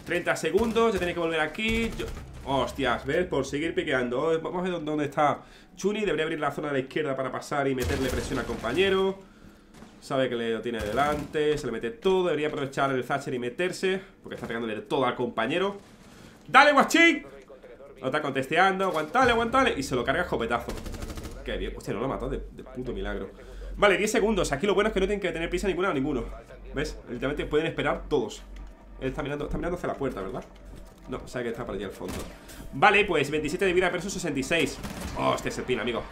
Speaker 1: 30 segundos, ya tiene que volver aquí. Yo- Hostias, ¿ves? Por seguir piqueando. Vamos a ver dónde- está Chuni. Debería abrir la zona de la izquierda para pasar y meterle presión al compañero. Sabe que le lo tiene delante Se le mete todo, debería aprovechar el Thatcher y meterse Porque está pegándole todo al compañero. ¡Dale, guachín! Lo está contesteando, aguantale, aguantale. Y se lo carga escopetazo. Qué bien, hostia, no lo ha matado de, de puto milagro. Vale, 10 segundos, aquí lo bueno es que no tienen que tener prisa ninguna a ninguno ¿Ves? Literalmente pueden esperar todos. Él está mirando, está mirando hacia la puerta, ¿verdad? No, sabe que está por allá al fondo. Vale, pues 27 de vida versus 66 Hostia, ese pin, amigo.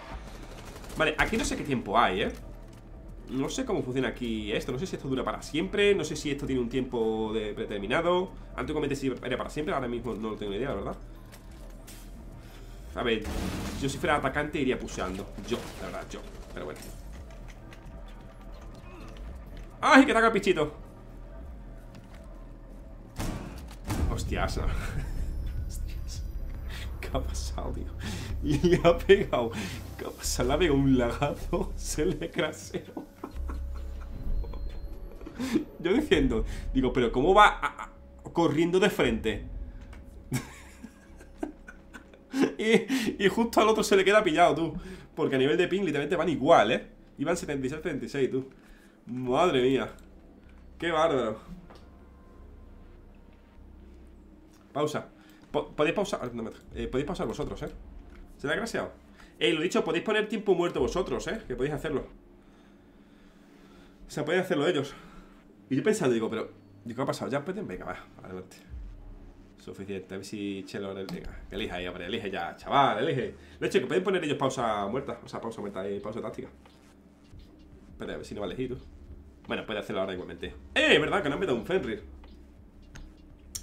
Speaker 1: Vale, aquí no sé qué tiempo hay, ¿eh? No sé cómo funciona aquí esto. No sé si esto dura para siempre. No sé si esto tiene un tiempo de predeterminado. Antes comenté si era para siempre Ahora mismo no lo tengo ni idea, verdad A ver, yo si fuera atacante iría pusheando. Yo, la verdad, yo. Pero bueno ¡Ay, que ataca el pichito! Hostias [laughs] Hostias ¿Qué ha pasado, tío? Y le ha pegado ¿Qué ha pasado? Le ha pegado un lagazo [laughs] Se le craseó Yo diciendo Digo, pero ¿cómo va corriendo de frente? [laughs] y, y justo al otro se le queda pillado, tú Porque a nivel de ping literalmente van igual, ¿eh? Iban 76-76, tú Madre mía Qué bárbaro Pausa Po- Podéis pausar ah. Eh, Podéis pausar vosotros, ¿eh? ¿Se le ha graseado? Eh, lo dicho, podéis poner tiempo muerto vosotros, ¿eh? Que podéis hacerlo O sea, podéis hacerlo ellos Y yo pensando, digo, pero ¿Qué ha pasado? ¿Ya pueden? Venga, va, adelante Suficiente, a ver si Chelo Venga, elija ahí, hombre, elige ya, chaval, elige De hecho, que pueden poner ellos pausa muerta O sea, pausa muerta y pausa táctica A ver si no va tú. Bueno, puede hacerlo ahora igualmente. ¡Eh! ¿Verdad? Que no han metido un Fenrir.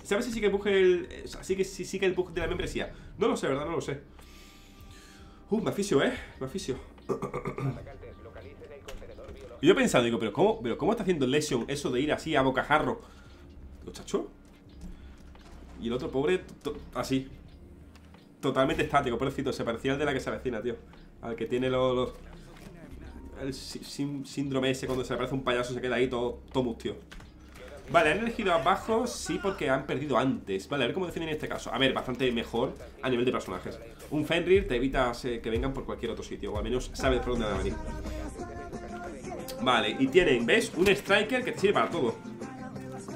Speaker 1: ¿Sabes si sigue el bug el. eh, sea, sigue, si sigue el bug de la membresía? No lo sé, ¿verdad? No lo sé. Uh, me aficio, ¿eh? Me aficio. Y yo he pensado, digo, ¿pero cómo, pero cómo está haciendo Lesion eso de ir así a bocajarro? Digo, chacho. Y el otro pobre, así. Totalmente estático, pobrecito. Se parecía al de la que se avecina, tío. Al que tiene los- el sí- sí- síndrome ese cuando se le aparece un payaso se queda ahí todo, todo mustio. Vale, han elegido abajo, sí, porque han perdido antes. Vale, a ver cómo definen este caso. A ver, bastante mejor a nivel de personajes. Un Fenrir te evitas eh, que vengan por cualquier otro sitio, o al menos sabes por dónde van a venir. Vale, y tienen, ¿ves? Un Striker que te sirve para todo.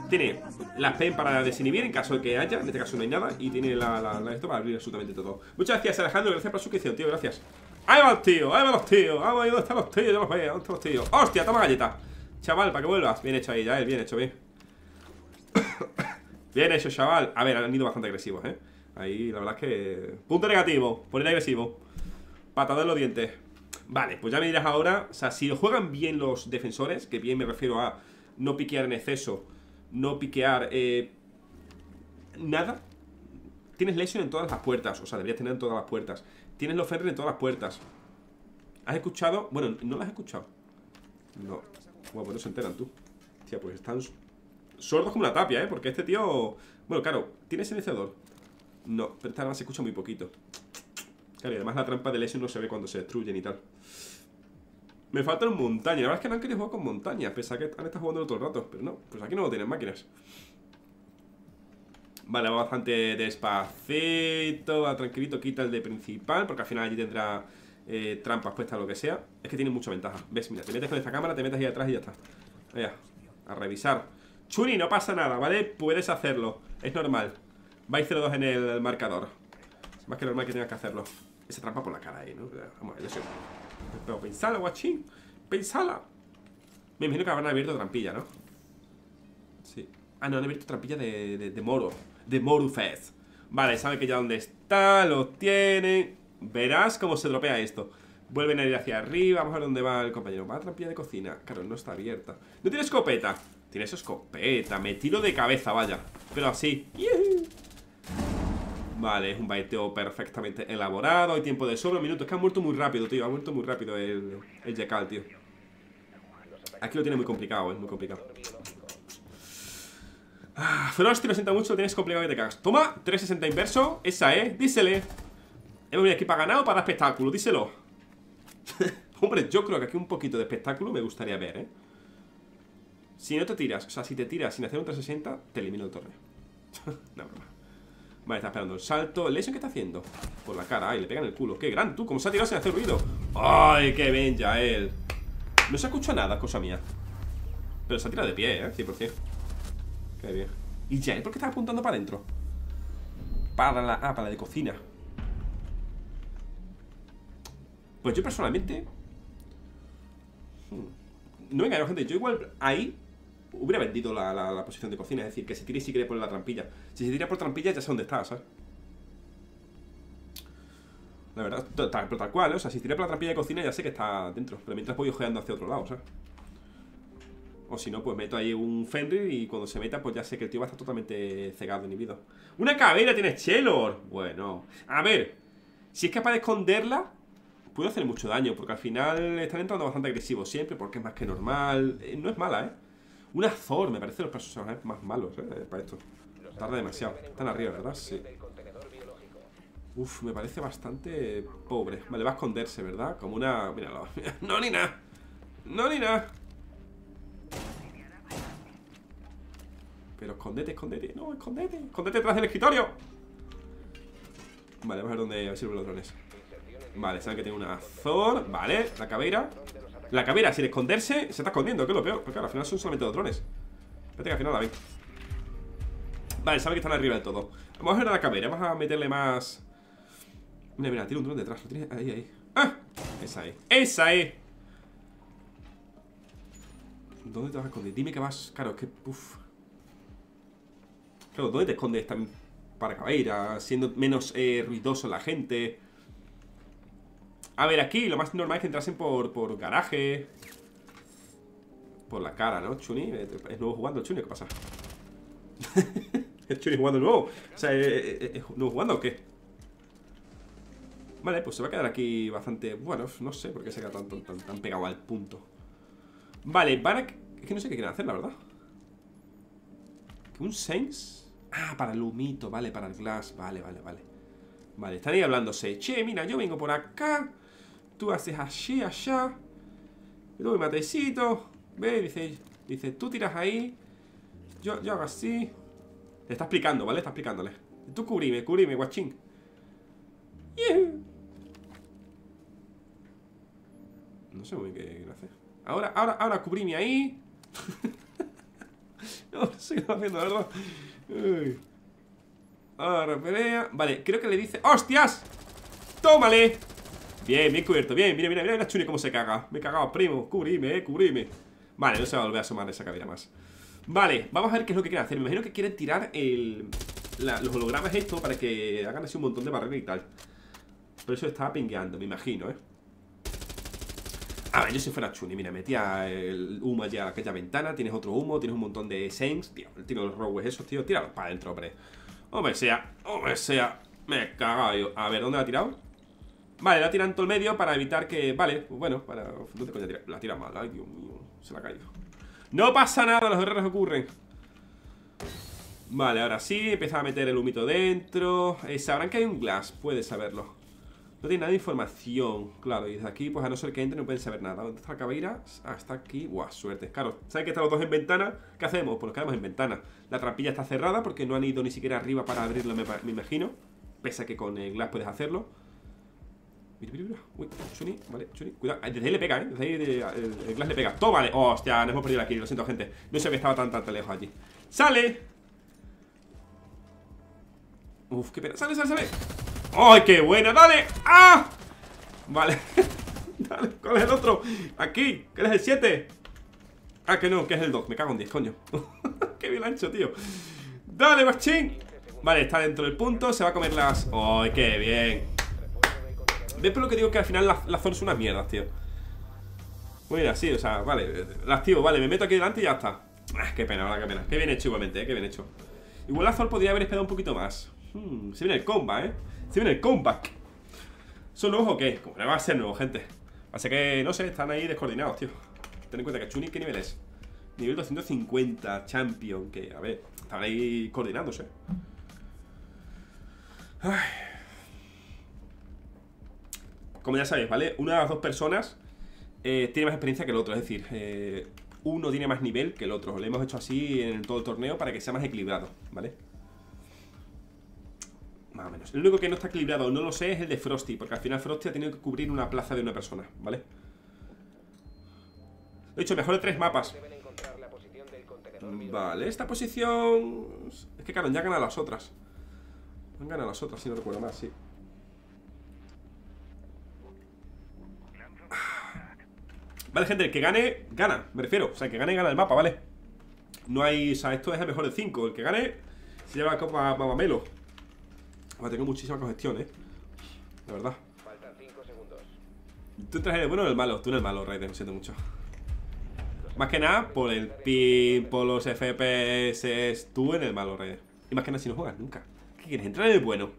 Speaker 1: Tiene la pen para desinhibir en caso de que haya, en este caso no hay nada, y tiene la, la- la esto para abrir absolutamente todo. Muchas gracias, Alejandro, gracias por la suscripción, tío, gracias. Ahí va el tío, ahí va los tíos, ahí, ¿dónde están los tíos? Yo los veo, ¿dónde están los tíos? ¡Hostia, toma galleta! Chaval, para que vuelvas. Bien hecho ahí, ya, bien hecho, bien. [coughs] bien hecho, chaval. A ver, han ido bastante agresivos, ¿eh? Ahí, la verdad es que... Punto negativo, poner agresivo. Patada en los dientes. Vale, pues ya me dirás ahora, o sea, si lo juegan bien los defensores, que bien me refiero a no piquear en exceso, no piquear eh, nada, tienes Lesion en todas las puertas, o sea, deberías tener en todas las puertas. Tienes los Fenrir en todas las puertas. ¿Has escuchado? Bueno, no las has escuchado. No. Bueno, pues no se enteran tú. Tía, pues están sordos como una tapia, ¿eh? Porque este tío... Bueno, claro, ¿tiene silenciador? No, pero esta arma se escucha muy poquito. Claro, y además la trampa de Lesion no se ve cuando se destruyen y tal. Me faltan montaña. La verdad es que no han querido jugar con montaña, pese a que han estado jugando todo el rato. Pero no, pues aquí no lo tienen máquinas. Vale, va bastante despacito, va tranquilito, quita el de principal, porque al final allí tendrá eh, trampas puestas lo que sea. Es que tiene mucha ventaja. ¿Ves? Mira, te metes con esta cámara, te metes ahí atrás y ya está. Allá, a revisar. Chuni, no pasa nada, ¿vale? Puedes hacerlo, es normal. Vais 0-2 en el marcador. Es más que normal que tengas que hacerlo. Esa trampa por la cara ahí, ¿no? Vamos a ver. Pero pensala, guachín. Pensala. Me imagino que habrán abierto trampilla, ¿no? Sí. Ah, no, han abierto trampilla de, de Moro. De Morufez. Vale, saben que ya dónde está, lo tienen. Verás cómo se dropea esto. Vuelven a ir hacia arriba. Vamos a ver dónde va el compañero. Va a trampilla de cocina. Claro, no está abierta. No tiene escopeta. Tiene su escopeta. Me tiro de cabeza, vaya. Pero así. Vale, es un baiteo perfectamente elaborado. Hay tiempo de solo minutos. Que ha muerto muy rápido, tío. Ha muerto muy rápido el, el Jekal, tío. Aquí lo tiene muy complicado, es muy complicado. Ah, Frosty lo siento mucho, tienes complicado que te cagas. Toma, 360 inverso. Esa, ¿eh? Dísele. Hemos venido aquí para ganar o para espectáculo, díselo. [laughs] Hombre, yo creo que aquí un poquito de espectáculo me gustaría ver, ¿eh? Si no te tiras, o sea, si te tiras sin hacer un 360, te elimino el torneo. [laughs] no, broma. Vale, está esperando el salto. ¿El Lesion qué está haciendo? Por la cara, ay, le pega en el culo. ¡Qué gran tú! ¿Cómo se ha tirado sin hacer ruido? ¡Ay, qué bien, él! No se escucha nada, cosa mía. Pero se ha tirado de pie, ¿eh? 100%. ¿Y Jael por qué está apuntando para adentro? Para la... Ah, para la de cocina. Pues yo personalmente... hmm, No me engaño, gente. Yo igual ahí hubiera vendido la, la- posición de cocina. Es decir, que se tire si quiere por la trampilla. Si se tira por trampilla ya sé dónde está, ¿sabes? La verdad, tal, tal cual, ¿eh? O sea, si tira por la trampilla de cocina ya sé que está dentro. Pero mientras voy ojeando hacia otro lado, ¿sabes? O si no, pues meto ahí un Fenrir y cuando se meta, pues ya sé que el tío va a estar totalmente cegado, inhibido. ¡Una caveira tiene Chelor! Bueno, a ver, si es capaz de esconderla, puede hacer mucho daño, porque al final están entrando bastante agresivos siempre, porque es más que normal. Eh, no es mala, ¿eh? Una Thor, me parece los personajes más malos, ¿eh? Para esto. Tarda demasiado. Están arriba, ¿verdad? Sí. Uf, me parece bastante pobre. Vale, va a esconderse, ¿verdad? Como una... Míralo. [laughs] no, ni nada. No, ni nada. Pero escondete, escondete. No, escondete. Escondete detrás del escritorio. Vale, vamos a ver dónde sirven los drones. Vale, saben que tengo una Thor. Vale, la caveira. La caveira, sin esconderse, se está escondiendo, que es lo peor. Porque claro, al final son solamente dos drones. Espérate que al final la ven. Vale, sabe que están arriba del todo. Vamos a ver a la caveira, vamos a meterle más. Mira, mira, tiene un dron detrás. Ahí, ahí. ¡Ah! Esa es. ¡Esa es! ¿Dónde te vas a esconder? Dime que vas. Claro, es que. Uf. Claro, ¿dónde te escondes también para caveira? Siendo menos eh, ruidoso la gente. A ver, aquí lo más normal es que entrasen por, por garaje. Por la cara, ¿no? Chuni, eh, es nuevo jugando Chuni, ¿qué pasa? ¿Es [laughs] Chuni jugando nuevo? O sea, ¿es, es- nuevo jugando o qué? Vale, pues se va a quedar aquí bastante... Bueno, no sé por qué se queda tan, tan, tan, pegado al punto. Vale, van a... Es que no sé qué quieren hacer, la verdad. ¿Un Sense? Ah, para el humito, vale, para el glass. Vale, vale, vale. Vale, están ahí hablándose. Che, mira, yo vengo por acá. Tú haces allí, allá. Yo doy matecito. Ve, dice, dice, tú tiras ahí. Yo, yo hago así. Le está explicando, ¿vale? Está explicándole. Tú cubrime, cubrime, guachín. Yujú. No sé muy qué hacer. Ahora, ahora, ahora cubrime ahí. [laughs] no, no sé haciendo, la verdad. Vale, creo que le dice. ¡Hostias! ¡Tómale! Bien, bien cubierto, bien. Mira, mira, mira, mira Chuni cómo se caga. Me he cagado, primo. Cubrime, eh, cubrime. Vale, no se va a volver a asomar esa cabina más. Vale, vamos a ver qué es lo que quieren hacer. Me imagino que quieren tirar el, los hologramas estos para que hagan así un montón de barreras y tal. Por eso estaba pingueando, me imagino, ¿eh? A ver, yo si fuera Chuni, mira, metía el humo allá a aquella ventana, tienes otro humo, tienes un montón de Sense, tío, tiro los Rowes esos, tío, tíralos para adentro, hombre. Hombre sea, hombre sea, me he cagado yo. A ver, ¿dónde la ha tirado? Vale, la tira en todo el medio para evitar que... Vale, pues bueno, para... ¿Dónde coño tira? La tira mal, ay, Dios mío, se la ha caído. No pasa nada, los errores ocurren. Vale, ahora sí, empieza a meter el humito dentro. Eh, sabrán que hay un glass, puede saberlo. No tiene nada de información, claro, y desde aquí, pues a no ser que entre, no pueden saber nada. ¿Dónde está la cabeira? Ah, está aquí. Buah, suerte. Claro, ¿saben que están los dos en ventana? ¿Qué hacemos? Pues nos quedamos en ventana. La trampilla está cerrada porque no han ido ni siquiera arriba para abrirlo, me, imagino. Pese a que con el glass puedes hacerlo. Mira, mira, mira. Uy, Chuni, vale, Chuni. Cuidado. Desde ahí le pega, ¿eh? Desde ahí el, glass le pega. ¡Toma! vale. Hostia, nos hemos perdido aquí. Lo siento, gente. No sé que estaba tan, tan lejos allí. ¡Sale! Uf, qué pena. Sale, sale, sale. ¡Ay, qué buena! ¡Dale! ¡Ah! Vale. [laughs] ¿cuál es el otro? Aquí, ¿cuál es el 7? Ah, que no, que es el 2. Me cago en 10, coño. [laughs] qué bien ancho, tío. ¡Dale, machín! Vale, está dentro del punto. Se va a comer las. ¡Ay, qué bien! ¿Ves por lo que digo que al final las la zonas son unas mierdas, tío? Mira, sí, o sea, vale. La activo, vale, me meto aquí delante y ya está. Ah, qué pena, ahora qué pena. Qué bien hecho igualmente, eh, qué bien hecho. Igual Azor podría haber esperado un poquito más. Hmm, se viene el combat, eh. Se viene el comeback. ¿Son nuevos o? Como no va a ser nuevo, gente. Así que, no sé, están ahí descoordinados, tío. Ten en cuenta que Chuni, ¿qué nivel es? Nivel 250, champion. Que, a ver, están ahí coordinándose. Ay. Como ya sabéis, ¿vale? Una de las dos personas eh, tiene más experiencia que el otro. Es decir, eh, uno tiene más nivel que el otro. Lo hemos hecho así en todo el torneo para que sea más equilibrado, ¿vale? Más o menos. El único que no está equilibrado, no lo sé, es el de Frosty. Porque al final Frosty ha tenido que cubrir una plaza de una persona, ¿vale? De hecho, mejor de tres mapas. Vale, esta posición... Es que claro, ya ganan las otras. Han ganado las otras, si no recuerdo más, sí. Vale, gente, el que gane, gana, me refiero. O sea, el que gane, gana el mapa, ¿vale? No hay... O sea, esto es el mejor de 5. El que gane se lleva la copa Mamamelo. Va a tener muchísima congestión, ¿eh? La verdad.
Speaker 7: Faltan 5 segundos.
Speaker 1: Tú traes el bueno o el malo. Tú en el malo, Raiden, lo siento mucho. Más que nada por el pin, por los FPS, tú en el malo, Raiden. Y más que nada si no juegas nunca. ¿Qué quieres? ¿Entrar en el bueno?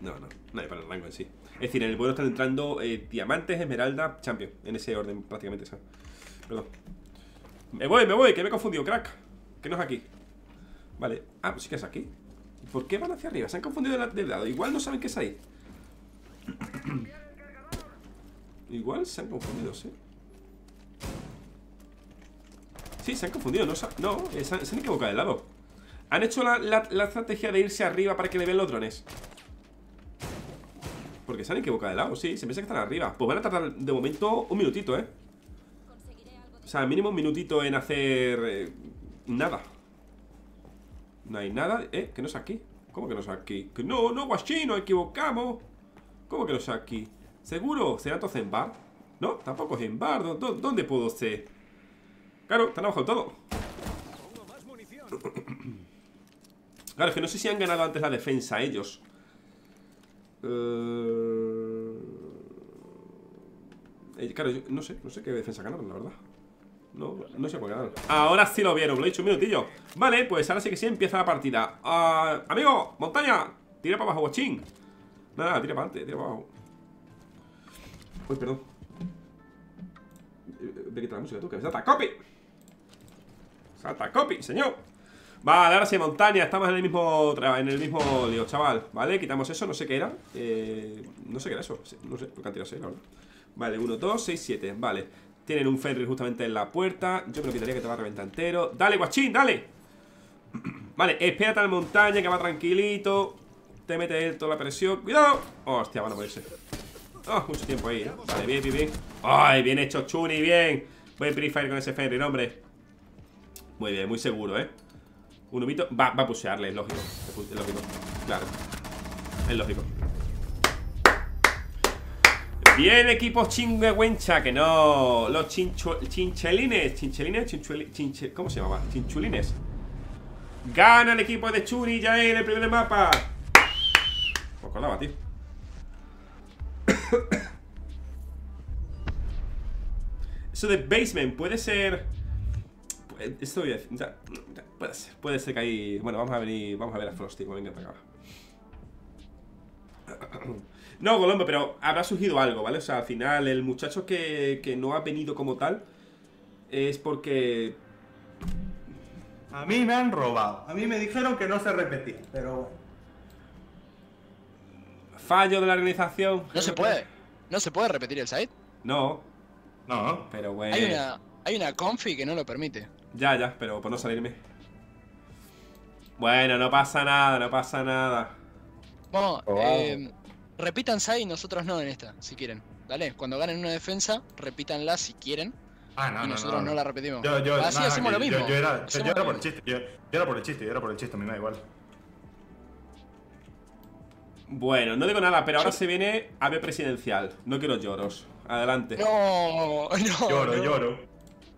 Speaker 1: No, no, hay para el rango en sí. Es decir, en el bueno están entrando eh, diamantes, esmeralda, champion. En ese orden, prácticamente. ¿sabes? Perdón. Me voy, me voy, que me he confundido, crack. Que no es aquí. Vale. Ah, pues sí que es aquí. ¿Por qué van hacia arriba? Se han confundido del, lado. Igual no saben qué es ahí. Igual se han confundido, sí. Sí, se han confundido, no, no eh, se, han, equivocado de lado. Han hecho la, la- la estrategia de irse arriba para que le vean los drones. Porque se han equivocado de lado, sí, se piensa que están arriba. Pues van a tardar de momento un minutito, ¿eh? O sea, mínimo un minutito en hacer eh, nada. No hay nada, ¿eh? Que no es aquí. ¿Cómo que no es aquí? Que no, no, guachín, nos equivocamos. ¿Cómo que no es aquí? ¿Seguro? ¿Será entonces en bar? No, tampoco es en bar. ¿Dó- dó- ¿Dónde puedo ser? Claro, están abajo del todo. [coughs] Claro, es que no sé si han ganado antes la defensa ellos. Eh, eh, claro, yo no sé, no sé qué defensa ganaron, la verdad. No, no sé cuál ganaron. Ahora sí lo vieron, lo he dicho un minutillo. Vale, pues ahora sí que sí empieza la partida. Ah, amigo, montaña, tira para abajo, guachín. Nada, nada, tira para adelante, tira para abajo. Uy, perdón. Voy a quitar la música, tú, que salta copy. Salta copy, señor. Vale, ahora sí, montaña, estamos en el mismo en el mismo lío, chaval. Vale, quitamos eso, no sé qué era. Eh, no sé qué era eso, no sé, han tirado seis, la verdad. Vale, 1, 2, 6, 7, vale. Tienen un ferry justamente en la puerta. Yo me lo quitaría que te va a reventar entero. Dale, guachín, dale. [clears throat] Vale, espérate al montaña que va tranquilito. Te mete toda la presión. ¡Cuidado! Hostia, van a morirse. Oh, mucho tiempo ahí, ¿eh? Vale, bien, bien, bien. ¡Ay, bien hecho, Chuni, bien! Buen pre-fire con ese ferry, hombre. Muy bien, muy seguro, ¿eh? Un humito. Va, va a pushearle, es lógico. Es lógico. Claro. Es lógico. Bien, equipo chingüengüencha, que no. Los chinchu- chinchelines. Chinchelines, chinchueli- chinche- ¿Cómo se llamaba? Chinchulines. Gana el equipo de Churi ya en el primer mapa. Pues colaba, tío. [coughs] Eso de basement puede ser. Esto voy a decir. Puede ser, puede ser que ahí. Bueno, vamos a venir. Vamos a ver a Frosty. venga para acá. No, Colombo, pero habrá surgido algo, ¿vale? O sea, al final, el muchacho que, que no ha venido como tal es porque.
Speaker 2: A mí me han robado. A mí me dijeron que no se repetía, pero bueno.
Speaker 1: Fallo de la organización.
Speaker 4: No se puede. No se puede repetir el site.
Speaker 1: No,
Speaker 2: No.
Speaker 1: pero bueno.
Speaker 4: Hay una, hay una confi que no lo permite.
Speaker 1: Ya, ya, pero por no salirme. Bueno, no pasa nada, no pasa nada.
Speaker 4: Vamos,
Speaker 5: Probado.
Speaker 4: eh, repitan site y nosotros no en esta, si quieren. Dale, cuando ganen una defensa, repítanla si quieren.
Speaker 2: Ah, no,
Speaker 4: y
Speaker 2: no,
Speaker 4: nosotros no,
Speaker 2: no.
Speaker 4: la repetimos.
Speaker 2: Yo, yo,
Speaker 4: Así
Speaker 2: nada,
Speaker 4: hacemos
Speaker 2: que
Speaker 4: lo mismo.
Speaker 2: Yo, yo era, por el chiste, yo, yo era por el chiste, yo era por el chiste, a mí me da igual.
Speaker 1: Bueno, no digo nada, pero ahora se viene ave presidencial. No quiero lloros. Adelante.
Speaker 4: No, [laughs] no.
Speaker 2: Lloro,
Speaker 4: no.
Speaker 2: lloro.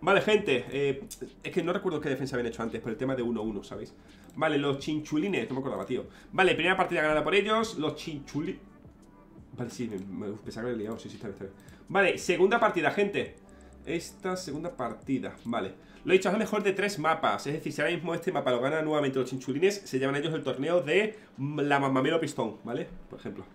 Speaker 1: Vale, gente. eh, es que no recuerdo qué defensa habían hecho antes, por el tema de 1-1, ¿sabéis? Vale, los chinchulines. No me acordaba, tío. Vale, primera partida ganada por ellos. Los chinchulines. Vale, sí, me, me pensaba que lo he liado. Sí, sí, está bien, está bien. Vale, segunda partida, gente. Esta segunda partida. Vale. Lo he dicho, es el mejor de tres mapas. Es decir, si ahora mismo este mapa lo ganan nuevamente los chinchulines, se llaman ellos el torneo de la mamamelo pistón, ¿vale? Por ejemplo.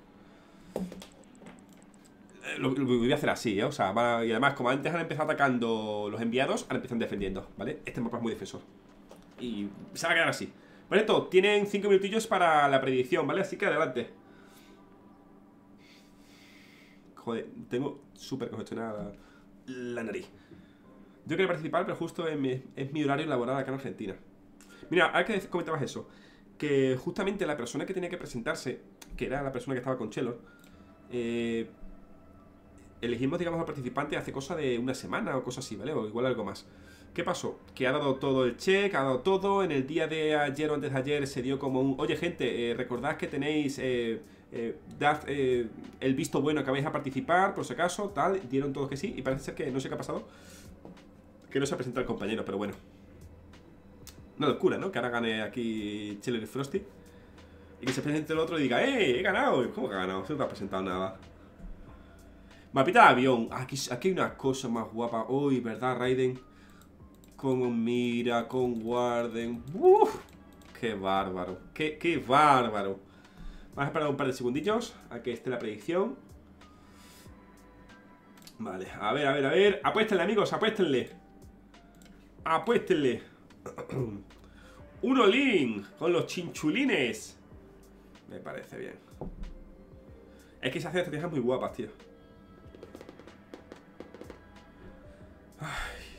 Speaker 1: Eh, Lo, lo voy a hacer así, ¿eh? O sea, y además, como antes han empezado atacando los enviados, ahora empiezan defendiendo, ¿vale? Este mapa es muy defensor. Y se va a quedar así. Vale, todo, tienen 5 minutillos para la predicción, ¿vale? Así que adelante. Joder, tengo súper congestionada la, nariz. Yo quería participar, pero justo es mi, horario laboral acá en Argentina. Mira, ahora que comentabas eso, que justamente la persona que tenía que presentarse, que era la persona que estaba con Chelor, eh, elegimos, digamos, al participante hace cosa de una semana o cosa así, ¿vale? O igual algo más. ¿Qué pasó? Que ha dado todo el check, ha dado todo. En el día de ayer o antes de ayer se dio como un. Oye, gente, eh, recordad que tenéis. Eh, eh, dad eh, el visto bueno que vais a participar, por si acaso, tal. Dieron todos que sí. Y parece ser que no sé qué ha pasado. Que no se ha presentado el compañero, pero bueno. Una locura, ¿no? Que ahora gane aquí Chiller y Frosty. Y que se presente el otro y diga, ¡eh! He ganado. ¿Cómo que ha ganado? No te ha presentado nada. Mapita de avión. Aquí, aquí hay una cosa más guapa. Uy, ¿verdad, Raiden? Con mira, con Warden. ¡Uf! ¡Qué bárbaro! ¡Qué, qué bárbaro! Vamos a esperar un par de segundillos a que esté la predicción. Vale, a ver, a ver, a ver. Apuéstenle, amigos, apuéstenle. Apuéstenle. [clears throat] Un olín con los chinchulines. Me parece bien. Es que se hacen estrategias muy guapas, tío.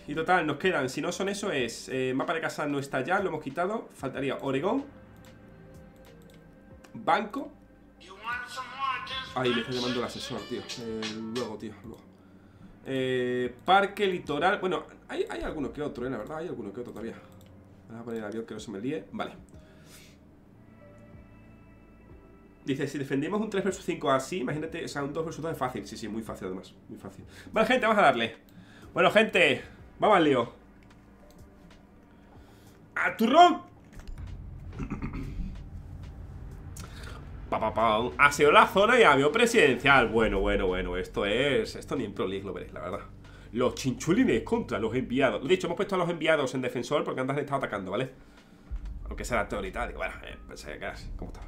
Speaker 1: Y total, nos quedan, si no son eso, es eh, mapa de casa no está ya, lo hemos quitado. Faltaría Oregón, Banco. Ay, me está llamando el asesor, tío. Eh, luego, tío, luego. Eh, parque Litoral. Bueno, hay, hay alguno que otro, eh, la verdad, hay alguno que otro todavía. Voy a poner el avión que no se me líe. Vale. Dice, si defendemos un 3 vs 5 así, imagínate, o sea, un 2 vs 2 es fácil. Sí, sí, muy fácil además. Muy fácil. Vale, gente, vamos a darle. Bueno, gente, vamos al lío. ¡A turrón! Pa, pa, pa. Sido la zona y avión presidencial. Bueno, bueno, bueno. Esto es. Esto ni en Pro lo veréis, la verdad. Los chinchulines contra los enviados. De hecho, hemos puesto a los enviados en defensor porque antes han estado atacando, ¿vale? Aunque sea la bueno, pensé que así. ¿Cómo está?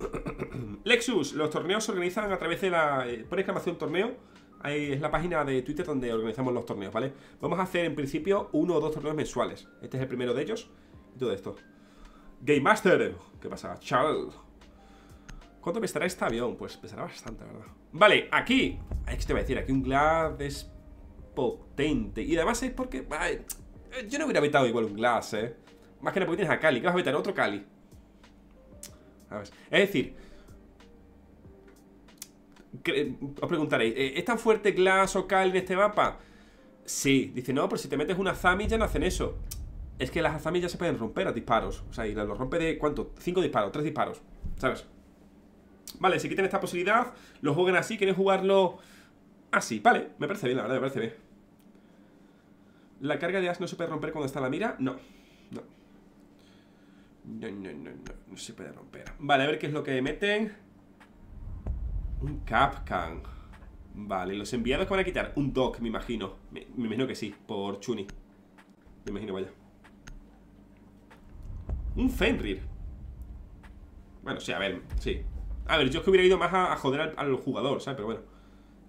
Speaker 1: [coughs] Lexus, los torneos se organizan a través de la. Eh, pone exclamación torneo. Ahí es la página de Twitter donde organizamos los torneos, ¿vale? Vamos a hacer en principio uno o dos torneos mensuales. Este es el primero de ellos. Y todo esto. Game Master. ¿Qué pasa? Charles. ¿Cuánto pesará este avión? Pues pesará bastante, ¿verdad? Vale, aquí. Que te voy a decir, aquí un Glass es potente. Y además es porque. yo no hubiera vetado igual un Glass, ¿eh? Más que nada porque tienes a Cali. ¿Qué vas a vetar? Otro Cali. ¿Sabes? Es decir. Os preguntaréis, ¿eh, ¿es tan fuerte Glass o Cali en este mapa? Sí. Dice, no, pero si te metes una Zami ya no hacen eso. Es que las Azami ya se pueden romper a disparos. O sea, y los rompe de. ¿Cuánto? Cinco disparos, tres disparos. ¿Sabes? Vale, si quiten esta posibilidad, lo jueguen así, quieren jugarlo así. Vale, me parece bien, la verdad, me parece bien. ¿La carga de as no se puede romper cuando está la mira? No, no. No, no, no, no, no se puede romper. Vale, a ver qué es lo que meten. Un Capcan. Vale, los enviados que van a quitar. Un Doc, me imagino. Me, me imagino que sí, por Chuni. Me imagino, vaya. Un Fenrir. Bueno, sí, a ver, sí. A ver, yo es que hubiera ido más a, joder al, jugador, ¿sabes? Pero bueno.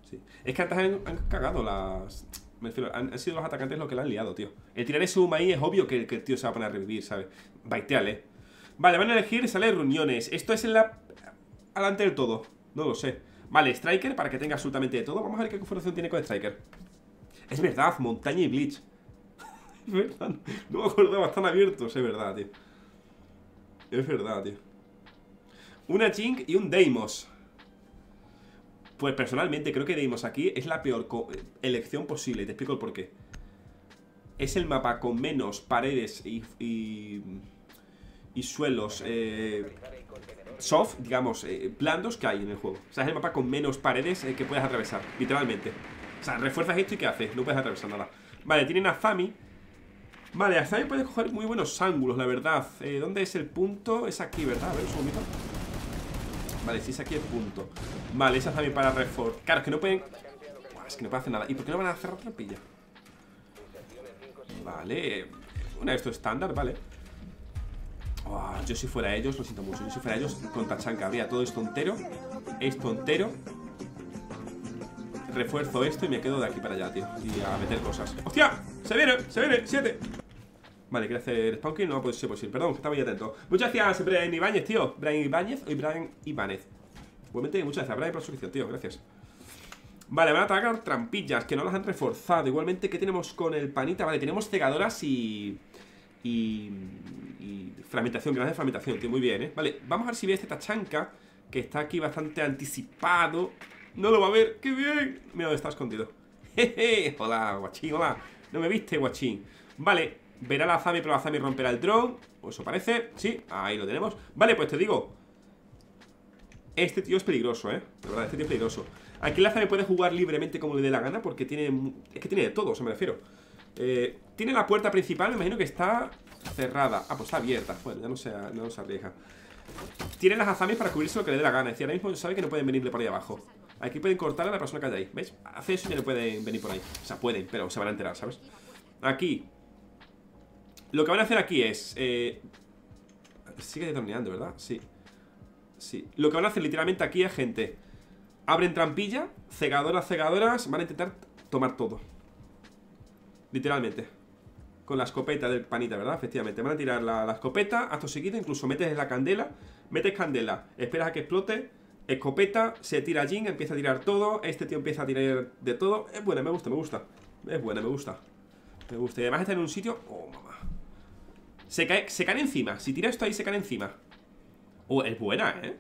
Speaker 1: Sí. Es que antes han, cagado las. Me refiero, han, sido los atacantes los que la han liado, tío. El tirar ese humo ahí es obvio que, el tío se va a poner a revivir, ¿sabes? Baiteale. Vale, van a elegir sala de reuniones. Esto es en la. Adelante del todo. No lo sé. Vale, Striker para que tenga absolutamente de todo. Vamos a ver qué configuración tiene con Striker. Es verdad, montaña y Bleach. [laughs] es verdad. No me acordaba, están abiertos, es verdad, tío. Es verdad, tío. Una Jink y un Deimos. Pues personalmente creo que Deimos aquí es la peor elección posible. Te explico el porqué. Es el mapa con menos paredes y, y, y suelos eh, soft, digamos, eh, blandos que hay en el juego. O sea, es el mapa con menos paredes eh, que puedes atravesar, literalmente. O sea, refuerzas esto y ¿qué haces? No puedes atravesar nada. Vale, tienen a Zami. Vale, a Zami puedes coger muy buenos ángulos, la verdad. ¿Dónde es el punto? Es aquí, ¿verdad? A ver, un segundito. Vale, sí es aquí el punto. Vale, esa Zami para reforzar. Claro, es que no pueden... Es que no pueden hacer nada. ¿Y por qué no van a hacer trampilla? Vale. Una de estos estándar, vale. Yo si fuera ellos, lo siento mucho. Yo si fuera ellos, con Tachanka habría todo esto entero. Esto entero. Refuerzo esto y me quedo de aquí para allá, tío. Y a meter cosas. ¡Hostia! ¡Se viene! ¡Se viene! ¡Siete! Vale, quiere hacer spawn kill? No, pues sí, pues sí. Perdón, que estaba muy atento. Muchas gracias, Brian Ibáñez, tío. Brian Ibáñez y Brian Ibáñez. Igualmente, muchas gracias, Brian, por la suscripción, tío. Gracias. Vale, van a atacar trampillas que no las han reforzado. Igualmente, ¿qué tenemos con el panita? Vale, tenemos cegadoras y... Y... Y fragmentación, gracias fragmentación, tío, muy bien, ¿eh? Vale, vamos a ver si ve este tachanka Que está aquí bastante anticipado No lo va a ver, ¡qué bien! Mira dónde está escondido [laughs] Jeje, hola, guachín, hola No me viste, guachín Vale, verá la Zami, pero la Zami romperá el dron. O eso parece, sí, ahí lo tenemos. Vale, pues te digo Este tío es peligroso, ¿eh? De verdad, este tío es peligroso. Aquí la Zami puede jugar libremente como le dé la gana Porque tiene, es que tiene de todo, o sea, me refiero. Eh, Tiene la puerta principal, me imagino que está cerrada. Ah, pues está abierta, bueno, ya no se, no se arriesga. Tiene las azamis para cubrirse lo que le dé la gana. Es decir, ahora mismo sabe que no pueden venirle por ahí abajo. Aquí pueden cortar a la persona que haya ahí. ¿Ves? Hace eso y ya no pueden venir por ahí. O sea, pueden, pero se van a enterar, ¿sabes? Aquí Lo que van a hacer aquí es eh... Sigue determinando, ¿verdad? Sí. Sí. Lo que van a hacer literalmente aquí es, gente Abren trampilla Cegadoras, cegadoras Van a intentar tomar todo. Literalmente. Con la escopeta del panita, ¿verdad? Efectivamente. Van a tirar la, escopeta Acto seguido Incluso metes la candela Metes candela Esperas a que explote Escopeta Se tira Jin Empieza a tirar todo Este tío empieza a tirar de todo. Es buena, me gusta, me gusta. Es buena, me gusta. Me gusta. Y además está en un sitio Oh, mamá Se, cae, se caen encima. Si tira esto ahí se caen encima. Oh, es buena, ¿eh?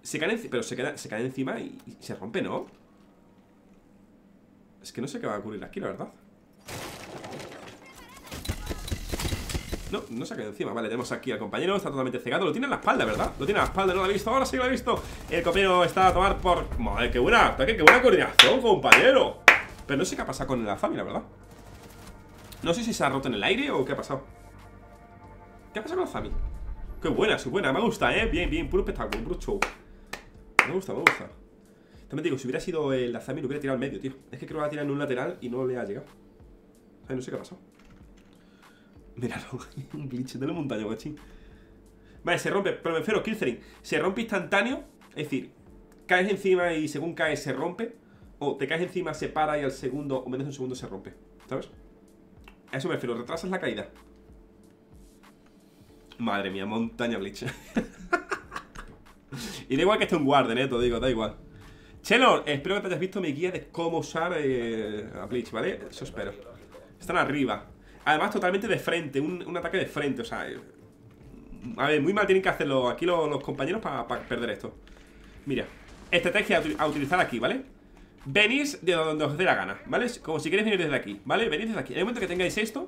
Speaker 1: Se caen encima Pero se, queda, se caen encima y, y se rompe, ¿no? Es que no sé qué va a ocurrir aquí, la verdad. No, no se ha caído encima. Vale, tenemos aquí al compañero. Está totalmente cegado. Lo tiene en la espalda, ¿verdad? Lo tiene en la espalda No lo ha visto. Ahora sí lo ha visto. El compañero está a tomar por... Madre, qué buena Qué, buena coordinación, compañero. Pero no sé qué ha pasado con la familia, ¿verdad? No sé si se ha roto en el aire o qué ha pasado. ¿Qué ha pasado con la Zami? Qué buena, sí buena, me gusta, eh Bien, bien, puro espectáculo, puro show. Me gusta, me gusta. También digo, si hubiera sido el Azami lo hubiera tirado al medio, tío. Es que creo que lo ha tirado en un lateral y no le ha llegado. O sea, no sé qué ha pasado. Míralo, [laughs] un glitch de la montaña, guachín. Vale, se rompe, pero me refiero, Killthering Se rompe instantáneo, es decir Caes encima y según caes se rompe O te caes encima, se para y al segundo O menos de un segundo se rompe, ¿sabes? Eso me refiero, retrasas la caída. Madre mía, montaña Bleach [laughs] Y da igual que esté un Warden, eh, te digo, da igual. Chelor, espero que te hayas visto mi guía de cómo usar eh, a Bleach, ¿vale? Eso espero. Están arriba. Además, totalmente de frente, un, ataque de frente, o sea eh, A ver, muy mal tienen que hacerlo aquí los, los compañeros para pa perder esto. Mira, estrategia a utilizar aquí, ¿vale? Venís de donde os dé la gana, ¿vale? Como si queréis venir desde aquí, ¿vale? Venid desde aquí En el momento que tengáis esto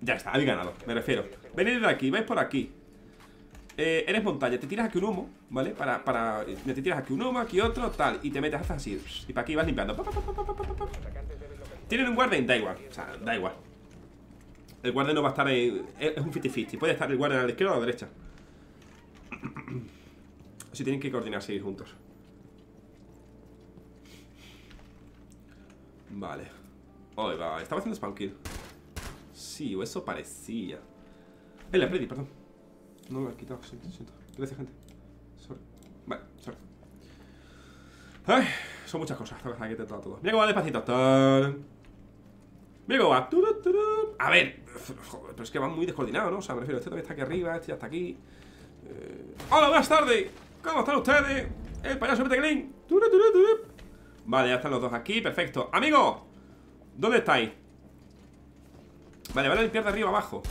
Speaker 1: Ya está, habéis ganado, me refiero Venid desde aquí, vais por aquí eh, Eres montaña, te tiras aquí un humo, ¿vale? Para, para, te tiras aquí un humo, aquí otro, tal Y te metes hasta así, y para aquí vas limpiando. Tienen un guardian, da igual, o sea, da igual El guardian no va a estar ahí Es un 50-50, puede estar el guardian a la izquierda o a la derecha [clears throat] Si tienen que coordinarse ir juntos Vale. Oh, va, estaba haciendo spawn kill. Sí, o eso parecía. Eh, la Freddy, perdón. No lo he quitado, siento, siento. Gracias, gente. Sorry. Vale, sorry. Son muchas cosas Tengo que todo, todo. Mira cómo va despacito. Mira cómo va. A ver pero es que van muy descoordinados, ¿no? O sea, me refiero Este todavía está aquí arriba Este ya está aquí. Eh... Hola, buenas tardes ¿Cómo están ustedes? El payaso turu, turu. Vale, ya están los dos aquí Perfecto. Amigo ¿Dónde estáis? Vale, van a limpiar de arriba abajo.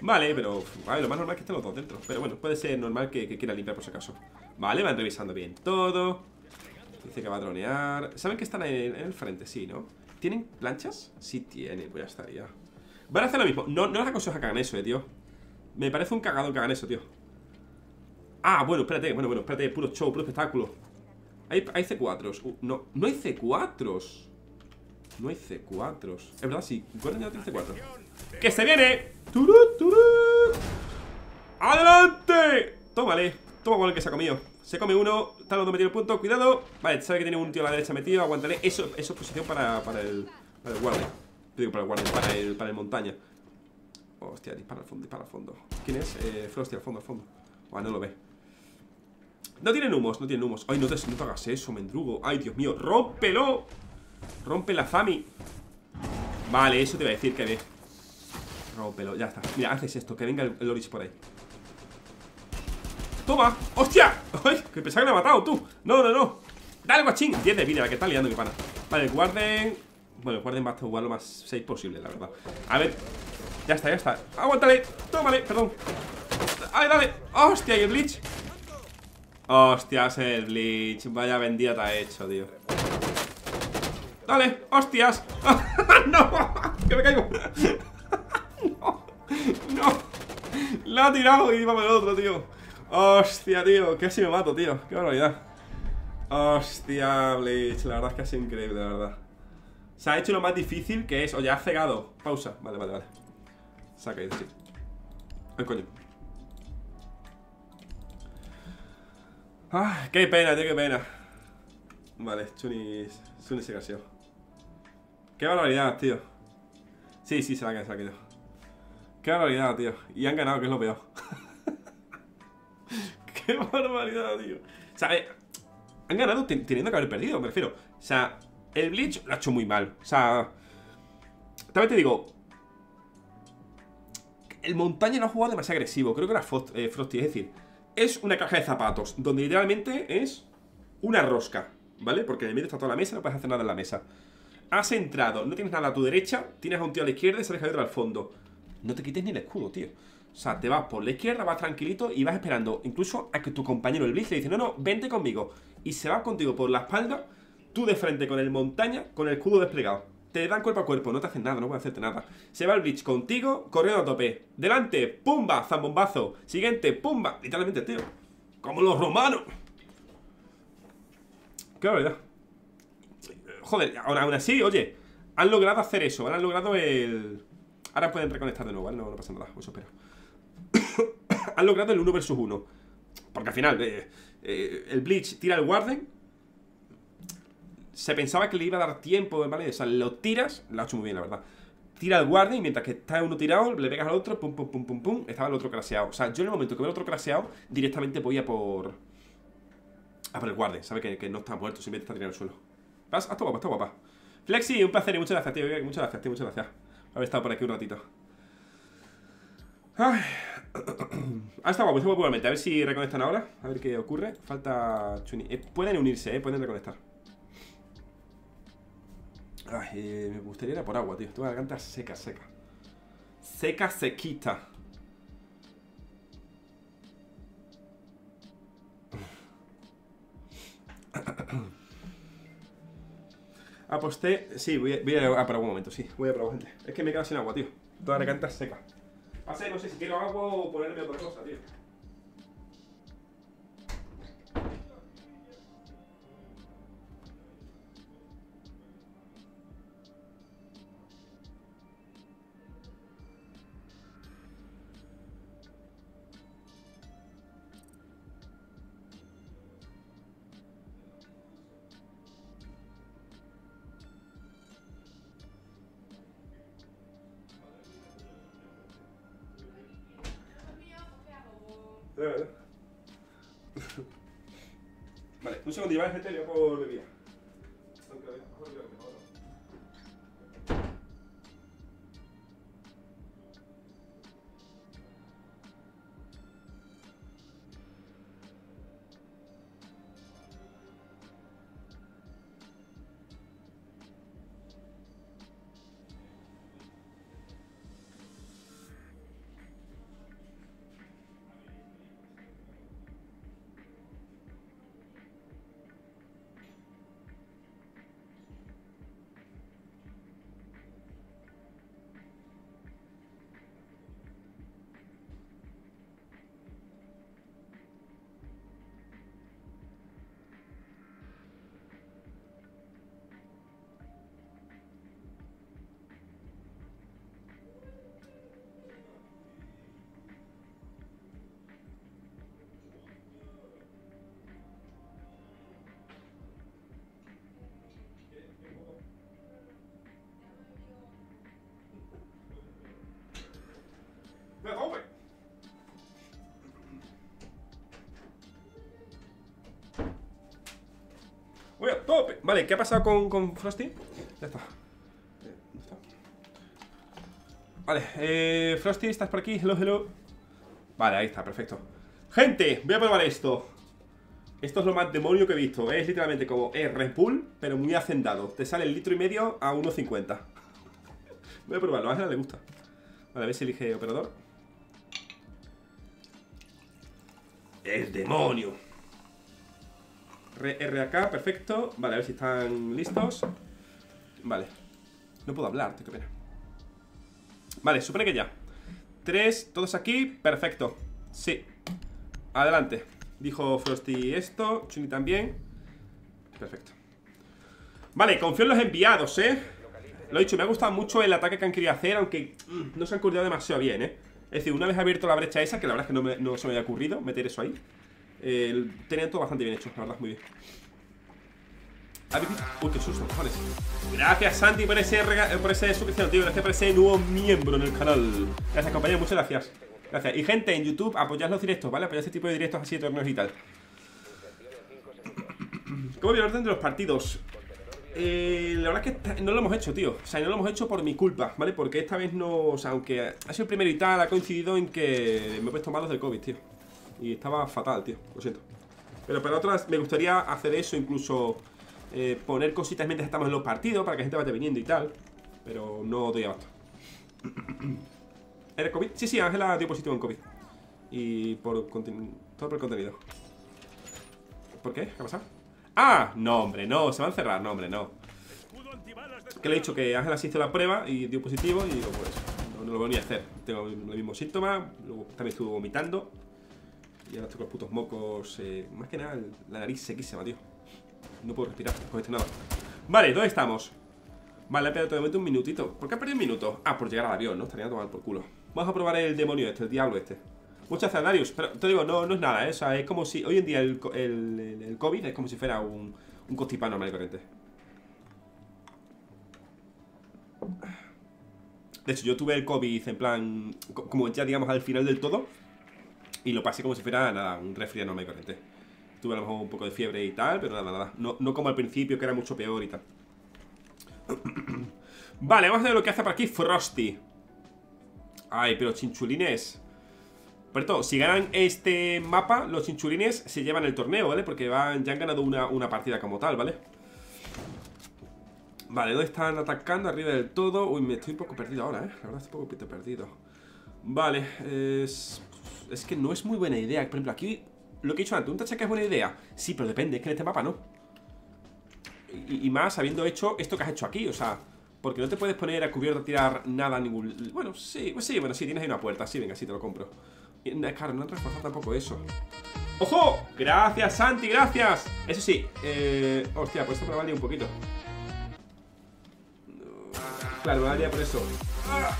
Speaker 1: Vale, pero vale, lo más normal es que estén los dos dentro. Pero bueno, puede ser normal que, quiera limpiar por si acaso. Vale, van revisando bien todo. Dice que va a dronear. ¿Saben que están en, el frente? Sí, ¿no? ¿Tienen planchas? Sí tienen, pues ya estaría. Van a hacer lo mismo. No, no les aconsejo que hagan eso, eh, tío. Me parece un cagado que hagan eso, tío. Ah, bueno, espérate, bueno, bueno, espérate, puro show, puro espectáculo. Hay, hay C4s. Uh, no, no hay C4s. No hay C4s. Es verdad, sí. Gordon ya tiene C4. ¡Que se viene! ¡Turú, turú! ¡Adelante! Tómale. Toma con el que se ha comido. Se come uno. Está los dos metido el punto. Cuidado. Vale, sabe que tiene un tío a la derecha metido. Aguántale. Eso, eso es posición para, el. Para el guardia. Digo, para el guardia. Para el, para el montaña. Hostia, dispara al fondo, dispara al fondo. ¿Quién es? Eh, Frosty, al fondo, al fondo. Bueno, no lo ve. No tienen humos, no tienen humos. Ay, no te, no hagas eso, mendrugo. Ay, Dios mío. ¡Rómpelo! Rompe la Fami. Vale, eso te iba a decir que ve. Rómpelo, ya está. Mira, haces esto, que venga el, el Loris por ahí. ¡Toma! ¡Hostia! ¡Ay! Que pensaba que me ha matado tú. No, no, no. Dale, guachín. 10 de vida, la que está liando mi pana. Vale, el guarden. Bueno, el guarden va a jugar lo más 6 posible, la verdad. A ver. Ya está, ya está. Aguántale. Tómale, perdón. ¡Ay, dale! ¡Hostia! ¿Y el Bleach? Hostias, el Bleach. Vaya vendida te ha hecho, tío. Dale, hostias. [laughs] ¡No! ¡Que me caigo! [laughs] ¡No! ¡No! Lo ha tirado y vamos el otro, tío. Hostia, tío. Casi me mato, tío. Qué barbaridad. Hostia, Bleach. La verdad es que ha sido increíble, la verdad. Se ha hecho lo más difícil que es. Oye, ha cegado. Pausa. Vale, vale, vale. Se ha caído, sí. Ay, coño. Ah, qué pena, tío, qué pena. Vale, Chuni, Chuni se casió. Qué barbaridad, tío. Sí, sí, se la ha se la caído. Qué barbaridad, tío. Y han ganado, que es lo peor. [laughs] qué barbaridad, tío. O sea, han ganado ten- teniendo que haber perdido, me refiero. O sea, el Bleach lo ha hecho muy mal. O sea, también te digo, el montaña no ha jugado demasiado agresivo. Creo que era eh, Frosty. Es decir, es una caja de zapatos. Donde literalmente es una rosca. ¿Vale? Porque en el medio está toda la mesa, no puedes hacer nada en la mesa. Has entrado, no tienes nada a tu derecha, tienes a un tío a la izquierda y sales a otro al fondo. No te quites ni el escudo, tío. O sea, te vas por la izquierda, vas tranquilito y vas esperando incluso a que tu compañero, el Blitz, le dice, no, no, vente conmigo. Y se va contigo por la espalda, tú de frente con el montaña, con el escudo desplegado. Te dan cuerpo a cuerpo, no te hacen nada, no pueden hacerte nada. Se va el Blitz contigo, corriendo a tope. Delante, pumba, zambombazo. Siguiente, pumba. Literalmente, tío. Como los romanos. Qué verdad. Joder, ahora aún así, oye, han logrado hacer eso, ahora han logrado el. Ahora pueden reconectar de nuevo, ¿vale? No, no pasa nada, eso espero. [coughs] han logrado el 1 versus 1. Porque al final, eh, eh, el Bleach tira el Warden. Se pensaba que le iba a dar tiempo, ¿vale? O sea, lo tiras, lo ha hecho muy bien, la verdad. Tira el Warden y mientras que está uno tirado, le pegas al otro, pum, pum, pum, pum, pum, estaba el otro craseado. O sea, yo en el momento que veo el otro craseado, directamente voy a por. a por el Warden, sabe que, no está muerto, simplemente está tirado al suelo. Vas, está guapa, está guapa. Flexi, un placer y muchas gracias, tío. Muchas gracias, tío, muchas gracias. Haber estado por aquí un ratito. Ay. [clears throat] Ah, está guapo, está guapo igualmente. A ver si reconectan ahora. A ver qué ocurre. Falta Chuni. Eh, pueden unirse, eh. Pueden reconectar. Ay, eh, me gustaría ir a por agua, tío. Tengo la garganta seca, seca. Seca, sequita. [coughs] Aposté. Sí, voy a, voy un momento, sí. Voy a agua, gente. Es que me he quedado sin agua, tío. Toda la garganta seca. Pasa, no sé si quiero agua o ponerme otra cosa, tío. Vale, un segundo, ¿vale, Bebida. Vale, ¿qué ha pasado con, Frosty? Ya está. Eh, ¿dónde está? Vale, eh, Frosty, ¿estás por aquí? Hello, hello. Vale, ahí está, perfecto. Gente, voy a probar esto. Esto es lo más demonio que he visto. Es literalmente como eh, Red Bull, pero muy hacendado. Te sale el litro y medio a 1.50. Voy a probarlo, a Ángela le gusta. Vale, a ver si elige operador. El demonio. R acá, perfecto. Vale, a ver si están listos. Vale. No puedo hablar, tío, qué pena. Vale, supone que ya. Tres, todos aquí, perfecto. Sí. Adelante. Dijo Frosty esto, Chuni también. Perfecto. Vale, confío en los enviados, ¿eh? Lo he dicho, me ha gustado mucho el ataque que han querido hacer, aunque mm, no se han coordinado demasiado bien, ¿eh? Es decir, una vez abierto la brecha esa, que la verdad es que no se me había ocurrido meter eso ahí. Eh, tenían todo bastante bien hecho, la verdad, muy bien. ¿Habéis visto? Uy, qué susto, cojones. Gracias, Santi, por ese, rega- por ese suscripción, tío. Gracias por ese nuevo miembro en el canal. Gracias, compañero, muchas gracias. Gracias. Y gente, en YouTube, apoyad los directos, ¿vale? Apoyad este tipo de directos así de torneos y tal. ¿Cómo viene el orden de los partidos? Eh, la verdad es que no lo hemos hecho, tío. O sea, no lo hemos hecho por mi culpa, ¿vale? Porque esta vez no. O sea, aunque ha sido el primero y tal, ha coincidido en que me he puesto malos del COVID, tío. Y estaba fatal, tío. Lo siento. Pero para otras me gustaría hacer eso, incluso eh, poner cositas mientras estamos en los partidos para que gente vaya viniendo y tal. Pero no doy abasto. [clears throat] ¿Eres COVID? Sí, sí, Ángela dio positivo en COVID. Y por todo por el contenido. ¿Por qué? ¿Qué ha pasado? ¡Ah! No, hombre, no, se va a encerrar, no, hombre, no. Que le he dicho que Ángela se hizo la prueba y dio positivo y digo, pues, no, lo ni a hacer. Tengo los mismos síntomas, luego también estuve vomitando. Y ahora estoy con los putos mocos, eh, más que nada la nariz sequísima, tío. No puedo respirar, congestionado. Vale, ¿dónde estamos? Vale, he perdido momento un minutito. ¿Por qué he perdido un minuto? Ah, por llegar al avión, ¿no? Estaría a tomar por culo. Vamos a probar el demonio este, el diablo este. Muchas gracias, Darius. Pero te digo, no, no es nada, ¿eh? O sea, es como si hoy en día el, el, el- COVID es como si fuera un, un constipado normal y corriente. De hecho, yo tuve el COVID en plan, co- como ya digamos al final del todo. Y lo pasé como si fuera nada, un resfriado normal y corriente. Tuve a lo mejor un poco de fiebre y tal, pero nada, nada. No, no como al principio, que era mucho peor y tal. [coughs] Vale, vamos a ver lo que hace por aquí Frosty. Ay, pero chinchulines. Por cierto, si ganan este mapa, los chinchulines se llevan el torneo, ¿vale? Porque van, ya han ganado una, una partida como tal, ¿vale? Vale, ¿dónde están atacando? Arriba del todo. Uy, me estoy un poco perdido ahora, ¿eh? La verdad estoy un poco perdido. Vale, es... Es que no es muy buena idea. Por ejemplo, aquí lo que he dicho antes, un tachaca es buena idea. Sí, pero depende, es que en este mapa no. Y, más habiendo hecho esto que has hecho aquí, o sea, porque no te puedes poner a cubierto a tirar nada a ningún. Bueno, sí, pues sí, bueno, sí, tienes ahí una puerta, sí, venga, sí, te lo compro. Claro, no han reforzado tampoco eso. ¡Ojo! Gracias, Santi, gracias. Eso sí, eh. Hostia, pues esto me valía un poquito. Claro, me valía por eso. ¡Ah!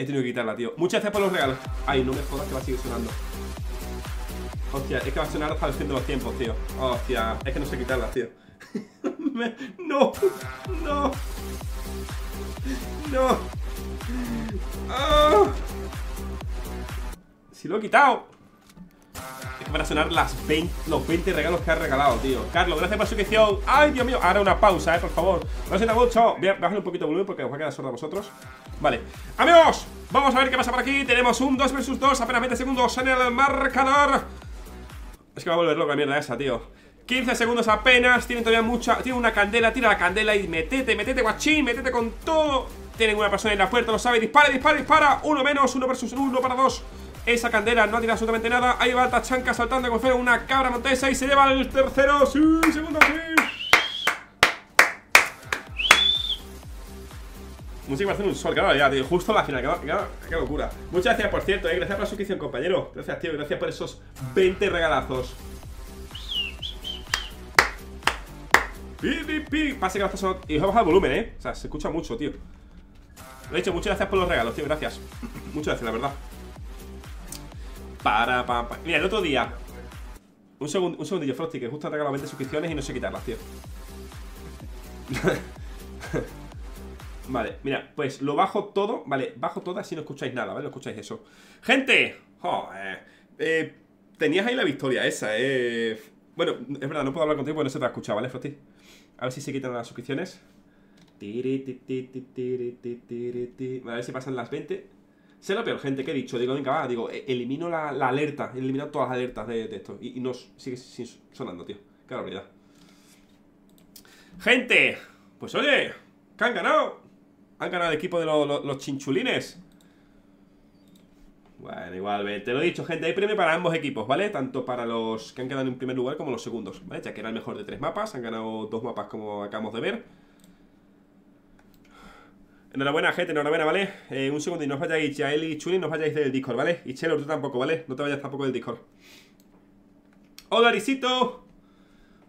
Speaker 1: He tenido que quitarla, tío. Muchas gracias por los regalos. Ay, no me jodas que va a seguir sonando. Hostia, es que va a sonar hasta el fin de los tiempos, tío. Hostia, es que no sé quitarlas, tío. [laughs] No, no, no. Ah. Si lo he quitado. Es que van a sonar las 20, los 20 regalos que has regalado, tío. Carlos, gracias por la suscripción. Ay, Dios mío. Ahora una pausa, eh, por favor. No sienta mucho. Voy a bajarle un poquito el volumen porque os va a quedar sordo a vosotros. Vale. Amigos, vamos a ver qué pasa por aquí. Tenemos un 2 versus 2, apenas 20 segundos en el marcador. Es que va a volver loca la mierda esa, tío. 15 segundos apenas, tienen todavía mucha Tiene una candela, tira la candela y metete, metete guachín, metete con todo. Tienen una persona en la puerta, lo sabe, dispara, dispara, dispara. Uno menos, uno versus uno para dos. Esa candela no ha absolutamente nada. Ahí va el tachanca saltando si fuera una cabra montesa Y se lleva el tercero, sí, segundo, sí Música va a hacer un sol, claro, ya, tío, justo la final, qué, locura. Muchas gracias, por cierto, eh, gracias por la suscripción, compañero. Gracias, tío, gracias por esos 20 regalazos. Pi, pi, pi. Pase que cosas- Y os bajado el volumen, eh. O sea, se escucha mucho, tío. Lo he dicho, muchas gracias por los regalos, tío, gracias. [clears throat] Muchas gracias, la verdad. Para, pa, pa. Mira, el otro día. Un, segundo, un segundillo, Frosty, que justo han regalado 20 suscripciones y no sé quitarlas, tío. [laughs] Vale, mira, pues lo bajo todo, vale, bajo todo así no escucháis nada, ¿vale? No escucháis eso. ¡Gente! Joder. Eh, tenías ahí la victoria esa, eh. Bueno, es verdad, no puedo hablar contigo porque no se te ha escuchado, ¿vale, Frosty? A ver si se quitan las suscripciones. Vale, a ver si pasan las 20. Sé lo peor, gente, que he dicho. Digo, venga, va, digo, e- elimino la, alerta. Elimino todas las alertas de, de esto. Y, y no sigue sonando, tío. Qué barbaridad. Gente, pues oye, ¿qué han ganado? Han ganado el equipo de los- chinchulines. Bueno, igualmente. Lo he dicho, gente, hay premio para ambos equipos, ¿vale? Tanto para los que han quedado en primer lugar como los segundos, ¿vale? Ya que era el mejor de tres mapas, han ganado dos mapas como acabamos de ver. Enhorabuena, gente, enhorabuena, ¿vale? Eh, un segundo y no os vayáis, Yael y Chuni, no vayáis del Discord, ¿vale? Y Chelo, tú tampoco, ¿vale? No te vayas tampoco del Discord. ¡Hola, Arisito!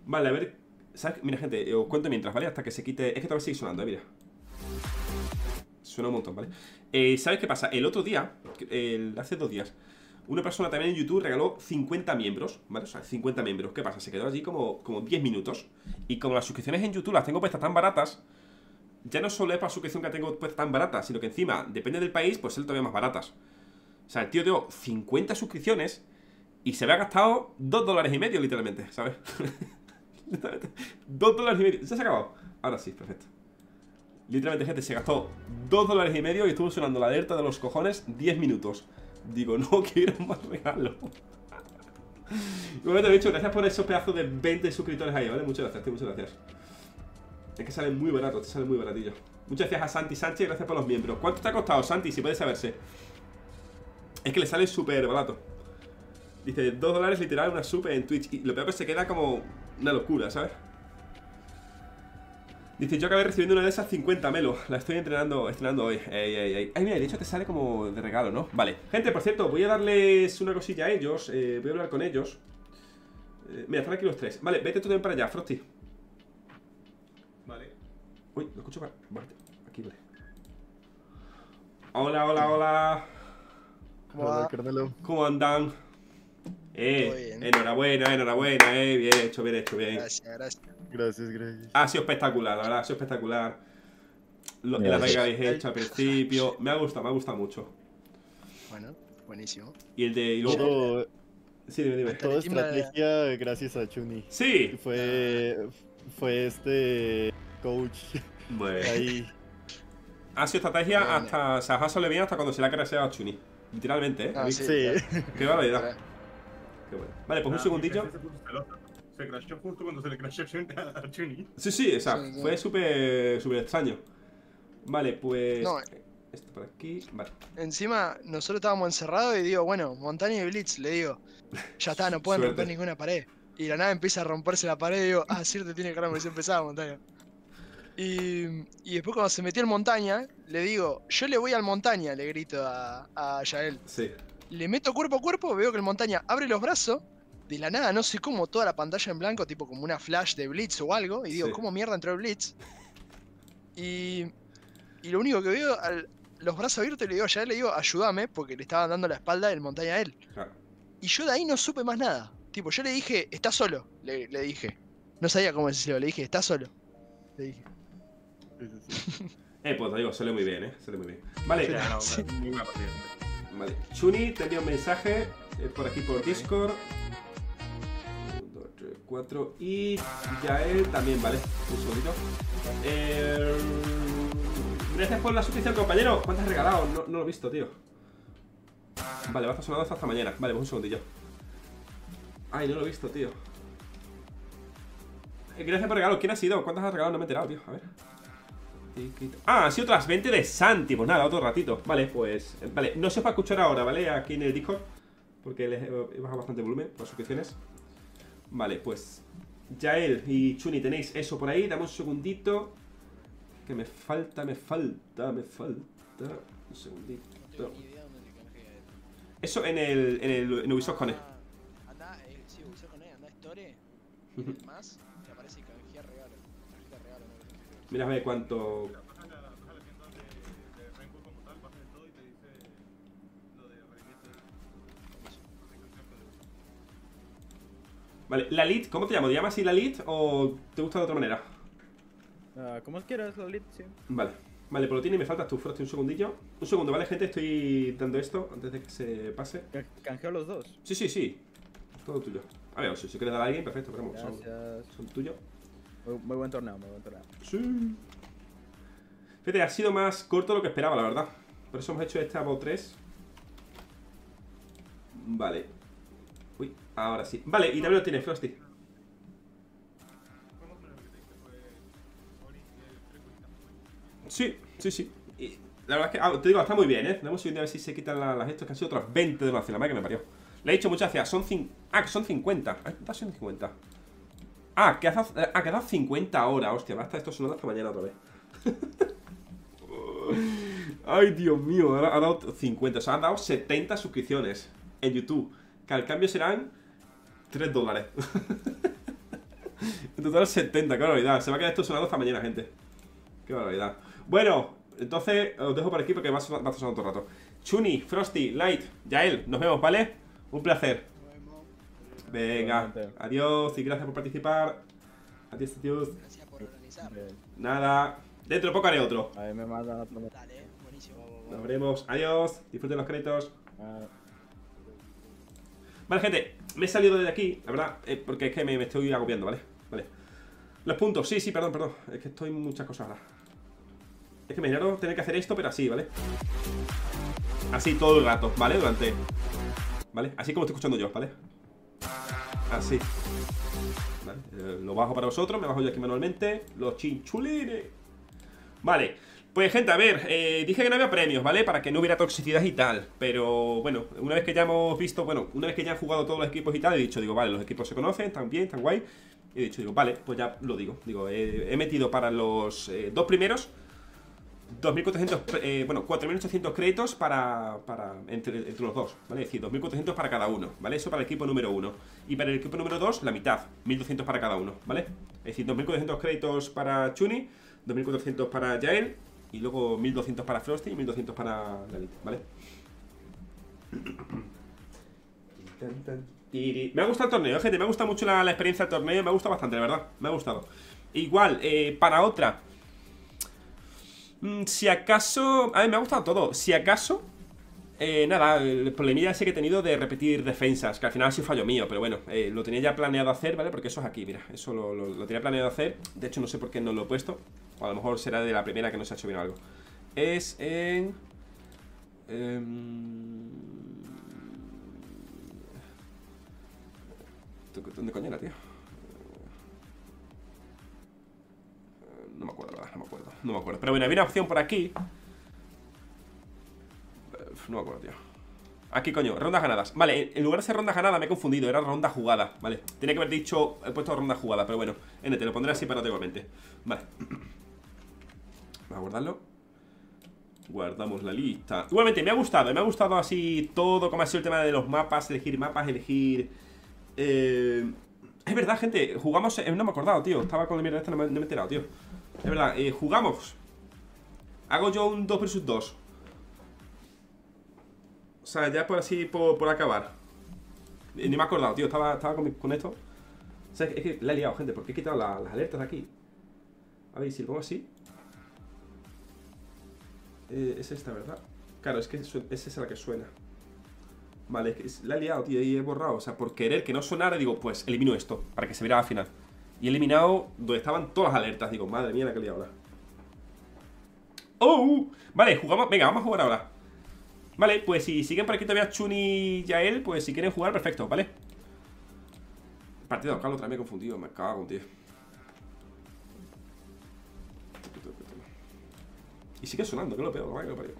Speaker 1: Vale, a ver... ¿sabes? Mira, gente, os cuento mientras, ¿vale? Hasta que se quite... Es que todavía sigue sonando, eh, mira. Suena un montón, ¿vale? Eh, ¿Sabes qué pasa? El otro día, hace dos días, una persona también en YouTube regaló 50 miembros, ¿vale? O sea, 50 miembros. ¿Qué pasa? Se quedó allí como, como 10 minutos. Y como las suscripciones en YouTube las tengo puestas tan baratas, ya no solo es para suscripción que tengo puesta tan barata, sino que encima, depende del país, pues es todavía más baratas. O sea, el tío dio 50 suscripciones y se había gastado 2 dólares y medio, literalmente, ¿sabes? [laughs] Literalmente, 2 dólares y medio. ¿Se ha acabado? Ahora sí, perfecto. Literalmente, gente, se gastó 2 dólares y medio y estuvo sonando la alerta de los cojones 10 minutos. Digo, no [laughs] quiero más regalo. Igualmente, de hecho, gracias por esos pedazos de 20 suscriptores ahí, ¿vale? Muchas gracias, tío, muchas gracias. Es que salen muy baratos, te salen muy baratillos. Muchas gracias a Santi Sánchez, gracias por los miembros. ¿Cuánto te ha costado, Santi? Si puede saberse. Es que le sale súper barato. Dice, 2 dólares literal una sub en Twitch. Y lo peor que se queda como una locura, ¿sabes? Dice, yo acabé recibiendo una de esas 50 melo. La estoy entrenando, estrenando hoy. Ey, ey, ey. Ay, mira, de hecho te sale como de regalo, ¿no? Vale. Gente, por cierto, voy a darles una cosilla a ellos. eh, voy a hablar con ellos. Eh, mira, están aquí los tres. Vale, vete tú también para allá, Frosty.
Speaker 2: Vale.
Speaker 1: Uy, lo escucho para. Vale, aquí, vale. Hola, hola, hola.
Speaker 3: Hola, carnelo.
Speaker 1: ¿Cómo andan? Eh,
Speaker 4: bien.
Speaker 1: enhorabuena, enhorabuena, eh. Bien hecho, bien hecho, bien.
Speaker 4: Gracias, gracias.
Speaker 3: Gracias, gracias.
Speaker 1: Ha sido espectacular, la verdad, ha sido espectacular. Lo, la que habéis hecho al principio. Me ha gustado, me ha gustado mucho.
Speaker 4: Bueno, buenísimo.
Speaker 1: Y el de. Y luego,
Speaker 3: Todo,
Speaker 1: sí, dime, dime.
Speaker 4: de-
Speaker 3: estrategia gracias a Chuni.
Speaker 1: Sí.
Speaker 3: Fue, fue este coach
Speaker 1: Bueno.
Speaker 3: ahí.
Speaker 1: Ha sido estrategia
Speaker 4: Bueno.
Speaker 1: hasta. O sea, ha salido bien hasta cuando se le ha crasheado a Chuni. Literalmente, eh.
Speaker 4: Ah,
Speaker 3: Sí.
Speaker 1: Qué barbaridad. Qué bueno. Vale, pues un
Speaker 2: Ah,
Speaker 1: segundillo.
Speaker 2: Se crashó justo cuando se le crashó a a Chuni.
Speaker 1: Sí, sí, o sea,
Speaker 4: Sí, sí.
Speaker 1: fue súper. súper extraño. Vale, pues.
Speaker 4: No.
Speaker 1: Esto por aquí. Vale.
Speaker 4: Encima, nosotros estábamos encerrados y digo, bueno, montaña y blitz, le digo, ya está, no pueden
Speaker 1: Suerte.
Speaker 4: romper ninguna pared. Y la nave empieza a romperse la pared y digo, ah, cierto, tiene cara de munición pesada, montaña. Y, y después cuando se metió en montaña, le digo, yo le voy al montaña, le grito a, a Yael.
Speaker 1: Sí.
Speaker 4: Le meto cuerpo a cuerpo, veo que el montaña abre los brazos, de la nada, no sé cómo, toda la pantalla en blanco, tipo como una flash de Blitz o algo, y digo,
Speaker 1: Sí.
Speaker 4: ¿cómo mierda entró el Blitz? Y, y lo único que veo, al- los brazos abiertos, le digo, ya le digo, ayúdame, porque le estaban dando la espalda el montaña a él. Y yo de ahí no supe más nada. Tipo, yo le dije, está solo, le, le dije. No sabía cómo decirlo, le dije, está solo. Le dije. [laughs]
Speaker 1: Eh, pues te digo, sale muy bien, eh. Sale muy bien. Vale,
Speaker 2: Ya, no, [laughs]
Speaker 4: Sí.
Speaker 1: Vale, Chuni te envía un mensaje eh, por aquí por Discord. 1, 2, 3, 4. Y Yael también, ¿vale? Un segundito. Eh, gracias por la suscripción, compañero. ¿Cuántas has regalado? No, lo he visto, tío. Vale, va a estar hasta mañana. Vale, pues un segundillo. Ay, no lo he visto, tío. Eh, gracias por regalo. ¿Quién ha sido? ¿Cuántas has regalado? No me he enterado, tío. A ver. Ah, han sido otras 20 de Santi. Pues nada, otro ratito. Vale, pues. Vale, no se os escuchar ahora, ¿vale? Aquí en el Discord. Porque les he bajado bastante volumen las suscripciones. Vale, pues. Yael y Chuni, tenéis eso por ahí. Dame un segundito. Que me falta, me falta, me falta. Un segundito. Eso en el, en el en Ubisoft Connect.
Speaker 4: Anda, eh, sí, Ubisoft Connect, anda Store, más, te aparece canjear regalo.
Speaker 1: Mira a ver cuánto. Vale, la lead, ¿cómo te llamo? ¿Te llamas así la lead o te gusta de otra manera?
Speaker 3: Ah, como quieras, la lead, sí.
Speaker 1: Vale, vale, pues lo tiene y me faltas tú, Frosty, un segundillo. Un segundo, ¿vale, gente? Estoy dando esto antes de que se pase.
Speaker 3: Canjeo los dos.
Speaker 1: Sí, sí, sí. todo tuyo. A ver, si se quiere dar a alguien, perfecto, pero vamos, son, son tuyos.
Speaker 11: Muy, muy buen torneo, muy buen torneo.
Speaker 1: Sí. Fíjate, ha sido más corto de lo que esperaba, la verdad. Por eso hemos hecho este Abo 3. Vale. Ahora sí. Vale, y también lo tiene Frosty. Sí, sí, sí. La verdad es que, ah, te digo, está muy bien, ¿eh? Vamos a ver si se quitan la- las estos, que han sido otras 20 de la madre que me parió. Le he dicho muchas gracias, son cin- Ah, que son 50. Ah, ¿cuántas son 50? Ah, que ha dado, ah, que ha dado 50 ahora, hostia, va a estar esto sonando hasta mañana otra vez. [laughs] Ay, Dios mío, ha dado 50, o sea, han dado 70 suscripciones en YouTube. Que al cambio serán 3 dólares. [laughs] en total 70, qué barbaridad. Se va a quedar esto sonando hasta mañana, gente. Qué barbaridad. Bueno, entonces os dejo por aquí porque va a sonar, va a sonar todo el rato. Chuni, Frosty, Light, Yael, nos vemos, ¿vale? Un placer. Venga, adiós y gracias por participar. Adiós, adiós.
Speaker 12: Gracias por organizar.
Speaker 1: Nada. Dentro de poco haré otro.
Speaker 11: A mí me manda otro.
Speaker 12: Dale, buenísimo.
Speaker 1: Nos veremos. Adiós. Disfruten los créditos. Vale, gente, me he salido de aquí, la verdad, eh, porque es que me, estoy agobiando, ¿vale? Vale. Los puntos, sí, sí, perdón, perdón. Es que estoy muchas cosas ahora. Es que me imagino tener que hacer esto, pero así, ¿vale? Así todo el rato, ¿vale? Durante. ¿Vale? Así como estoy escuchando yo, ¿vale? Así. Eh, lo bajo para vosotros, me bajo yo aquí manualmente. Los chinchulines. Vale. Pues gente, a ver, eh, dije que no había premios, ¿vale? Para que no hubiera toxicidad y tal Pero bueno, una vez que ya hemos visto, bueno, una vez que ya han jugado todos los equipos y tal He dicho, digo, vale, los equipos se conocen, están bien, están guay Y he dicho, digo, vale, pues ya lo digo Digo, he metido para los eh, dos primeros 2.400, eh, bueno, 4.800 créditos para, para entre, los dos, ¿vale? Es decir, 2.400 para cada uno, ¿vale? Eso para el equipo número uno Y para el equipo número 2, la mitad, 1.200 para cada uno, ¿vale? Es decir, 2.400 créditos para Chuni 2.400 para Jael Y luego 1.200 para Frosty y 1.200 para Lalit, ¿vale? Me ha gustado el torneo, gente, me ha gustado mucho la, la experiencia del torneo Me ha gustado bastante, la verdad, me ha gustado Igual, eh, para otra Mm, Si acaso... A ver, me ha gustado todo. Si acaso... eh, nada, el problemilla ese que he tenido de repetir defensas, que al final ha sido fallo mío, pero bueno, eh, lo tenía ya planeado hacer, ¿vale? Porque eso es aquí, mira, eso lo, tenía planeado hacer. De hecho, no sé por qué no lo he puesto. O a lo mejor será de la primera que no se ha hecho bien algo. Es en... em, ¿Dónde coño era, tío? No me acuerdo, no me acuerdo. No me acuerdo. Pero bueno, había una opción por aquí. No me acuerdo, tío. Aquí, coño, rondas ganadas. Vale, en lugar de ser ronda ganada me he confundido, era ronda jugada, ¿vale? Tenía que haber dicho, he puesto ronda jugada, pero bueno, NT, lo pondré así para igualmente. Vale. [clears throat] Vamos a guardarlo. Guardamos la lista. Igualmente, me ha gustado, me ha gustado así todo, como ha sido el tema de los mapas, elegir mapas, elegir. Eh, es verdad, gente, jugamos. eh, no me he acordado, tío. Estaba con la mierda esta, no me, no me he enterado, tío. Es verdad, eh, jugamos. Hago yo un 2 vs 2. O sea, ya por así, por, por acabar. Ni me he acordado, tío. Estaba, estaba con, con esto. O sea, es que, la he liado, gente, porque he quitado la- las alertas de aquí. A ver, si lo pongo así. Eh, es esta, ¿verdad? Claro, es que es esa la que suena. Vale, es que la he liado, tío, y he borrado. O sea, por querer que no sonara, digo, pues elimino esto, para que se viera al final. Y he eliminado donde estaban todas las alertas. Digo, madre mía, la que he liado ahora. ¡Oh! Vale, jugamos. Venga, vamos a jugar ahora. Vale, pues si siguen por aquí todavía Chuni y Yael, pues si quieren jugar, perfecto, ¿vale? Partido local otra vez me he confundido, me cago, tío. Y sigue sonando, que lo peor, que lo parió.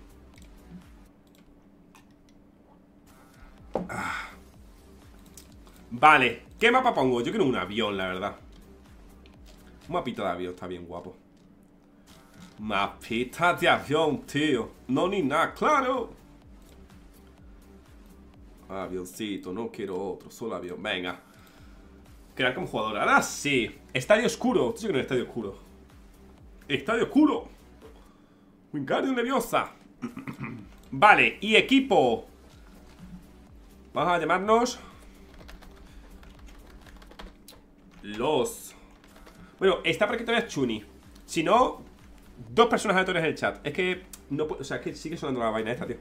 Speaker 1: Ah. Vale, ¿qué mapa pongo? Yo quiero un avión, la verdad. Un mapita de avión, está bien guapo. Mapita de avión, tío. No ni nada, claro. Avioncito, no quiero otro, solo avión. Venga. Crear como jugador. Ahora sí. Estadio oscuro. Esto sí que no es estadio oscuro. Estadio oscuro. Wingardium Leviosa. [coughs] vale, y equipo. Vamos a llamarnos. Los. Bueno, está por aquí todavía Chuni. Si no, dos personas aleatorias en el chat. Es que no. O sea, es que sigue sonando la vaina esta, tío.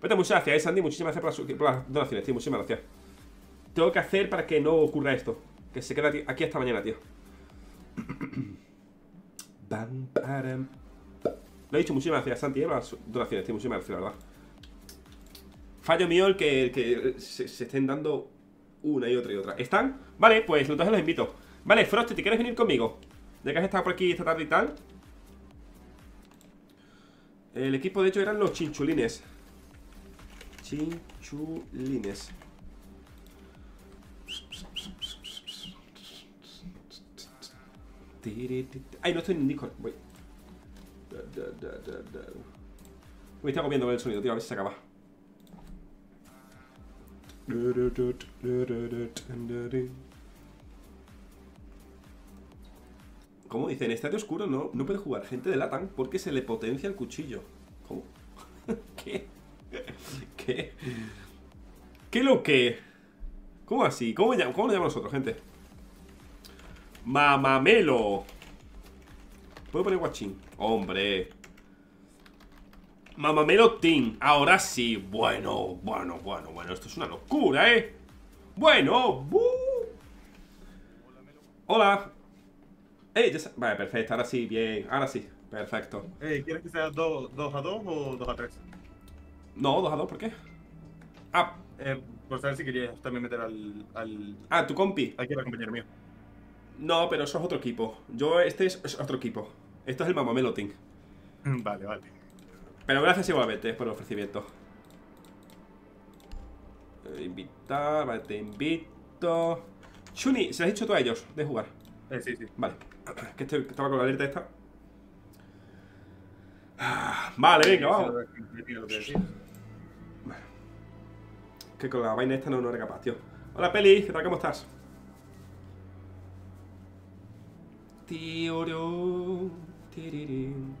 Speaker 1: Pero muchas gracias, eh, Sandy. Muchísimas gracias por las, por las donaciones, tío. Muchísimas gracias. tengo que hacer para que no ocurra esto? Que se quede aquí- hasta mañana, tío. [coughs] Lo he dicho, muchísimas gracias, Santi, eh, las donaciones, tío, muchísimas gracias, la verdad. Fallo mío el que, el que se, se estén dando una y otra y otra. ¿Están? Vale, pues entonces los invito. Vale, Frosty, ¿te quieres venir conmigo? Ya que has estado por aquí esta tarde y tal. El equipo, de hecho, eran los chinchulines. Chinchulines. Ay, no estoy en Discord. Voy. Me está copiando el sonido, tío, a ver si se acaba. ¿Cómo dice? En estadio oscuro no, no puede jugar gente de Latam porque se le potencia el cuchillo. ¿Cómo? [laughs] ¿Qué? [laughs] ¿Qué? ¿Qué lo que? ¿Cómo así? ¿Cómo, lo llamamos nosotros, gente? Mamamelo. ¿Puedo poner guachín? Hombre. Mamamelo Team. Ahora sí. Bueno, bueno, bueno, bueno. Esto es una locura, ¿eh? Bueno. ¡bu! Hola. Eh, ya Vale, perfecto. Ahora sí, bien. Ahora sí. Perfecto.
Speaker 2: Eh, ¿Quieres que sea 2 a 2 o 2 a 3?
Speaker 1: No, 2 a 2, ¿por qué? Ah,
Speaker 2: Eh, por saber si querías también meter al. al
Speaker 1: ah, tu compi.
Speaker 2: aquí era compañero mío.
Speaker 1: No, pero eso es otro equipo. Yo, este es, es otro equipo. Esto es el Mamamelo Team.
Speaker 2: Vale, vale.
Speaker 1: Pero gracias igualmente por el ofrecimiento. Eh, Invitar, vale, te invito. Chuni, se has dicho tú a ellos de jugar.
Speaker 2: Eh, sí, sí.
Speaker 1: Vale. Que estoy- estaba con la alerta esta. Ah, Vale, venga, vamos.
Speaker 2: Que
Speaker 1: con la vaina esta no, no era capaz, tío. Hola, Peli, ¿qué tal? ¿Cómo estás? Tirirín.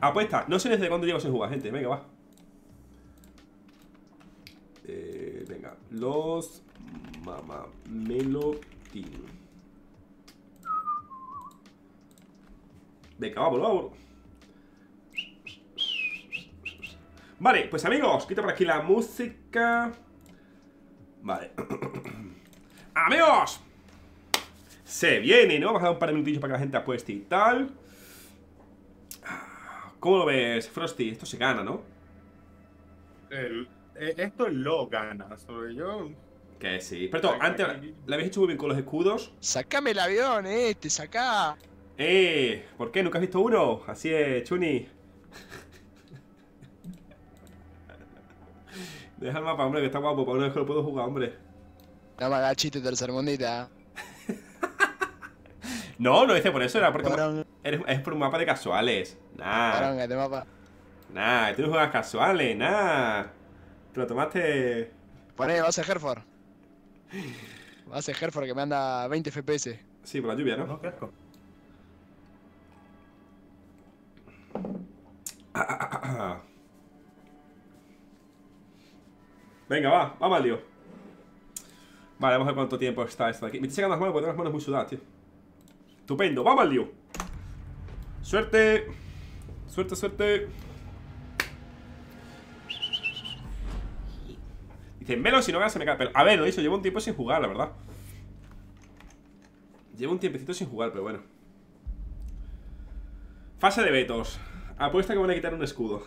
Speaker 1: Apuesta, no sé desde cuándo llevo sin jugar, gente. Venga, va. Eh, venga, los Mama Team. Venga, vámonos, vámonos. Vale, pues amigos, quito por aquí la música. Vale. [clears throat] ¡Amigos! Se viene, ¿no? Vamos a dar un par de minutillos para que la gente apueste y tal. ¿Cómo lo ves, Frosty? Esto se gana, ¿no?
Speaker 2: El- eh, esto lo ganas. Sobre yo.
Speaker 1: Que sí. Pero todo, antes la habéis hecho muy bien con los escudos.
Speaker 4: Sacame el avión, este, sacá.
Speaker 1: ¡Eh! ¿Por qué? ¿Nunca has visto uno? Así es, Chuni. Deja el mapa, hombre, que está guapo. Para una vez que lo puedo jugar, hombre.
Speaker 4: No me hagas chiste tercermundita. [laughs]
Speaker 1: No, no hice por eso, era porque eres- es por un mapa de casuales. Nah,
Speaker 4: este mapa.
Speaker 1: nah, tú no juegas casuales, nah. Te lo tomaste.
Speaker 4: Poné, vas a Herford. Vas a Herford que me anda 20 FPS.
Speaker 1: Sí, por la lluvia, ¿no?
Speaker 2: No, qué asco. [clears throat]
Speaker 1: Venga, va, vamos al lío. Vale, vamos a ver cuánto tiempo está esto de aquí. Me estoy sacando las manos porque tengo las manos muy sudadas, tío. Estupendo, vamos al lío. Suerte. Suerte, suerte. Dice, Melo, si no ganas se me cae. Pero, a ver, lo he dicho, llevo un tiempo sin jugar, la verdad. Llevo un tiempecito sin jugar, pero bueno. Fase de vetos. Apuesta que van a quitar un escudo.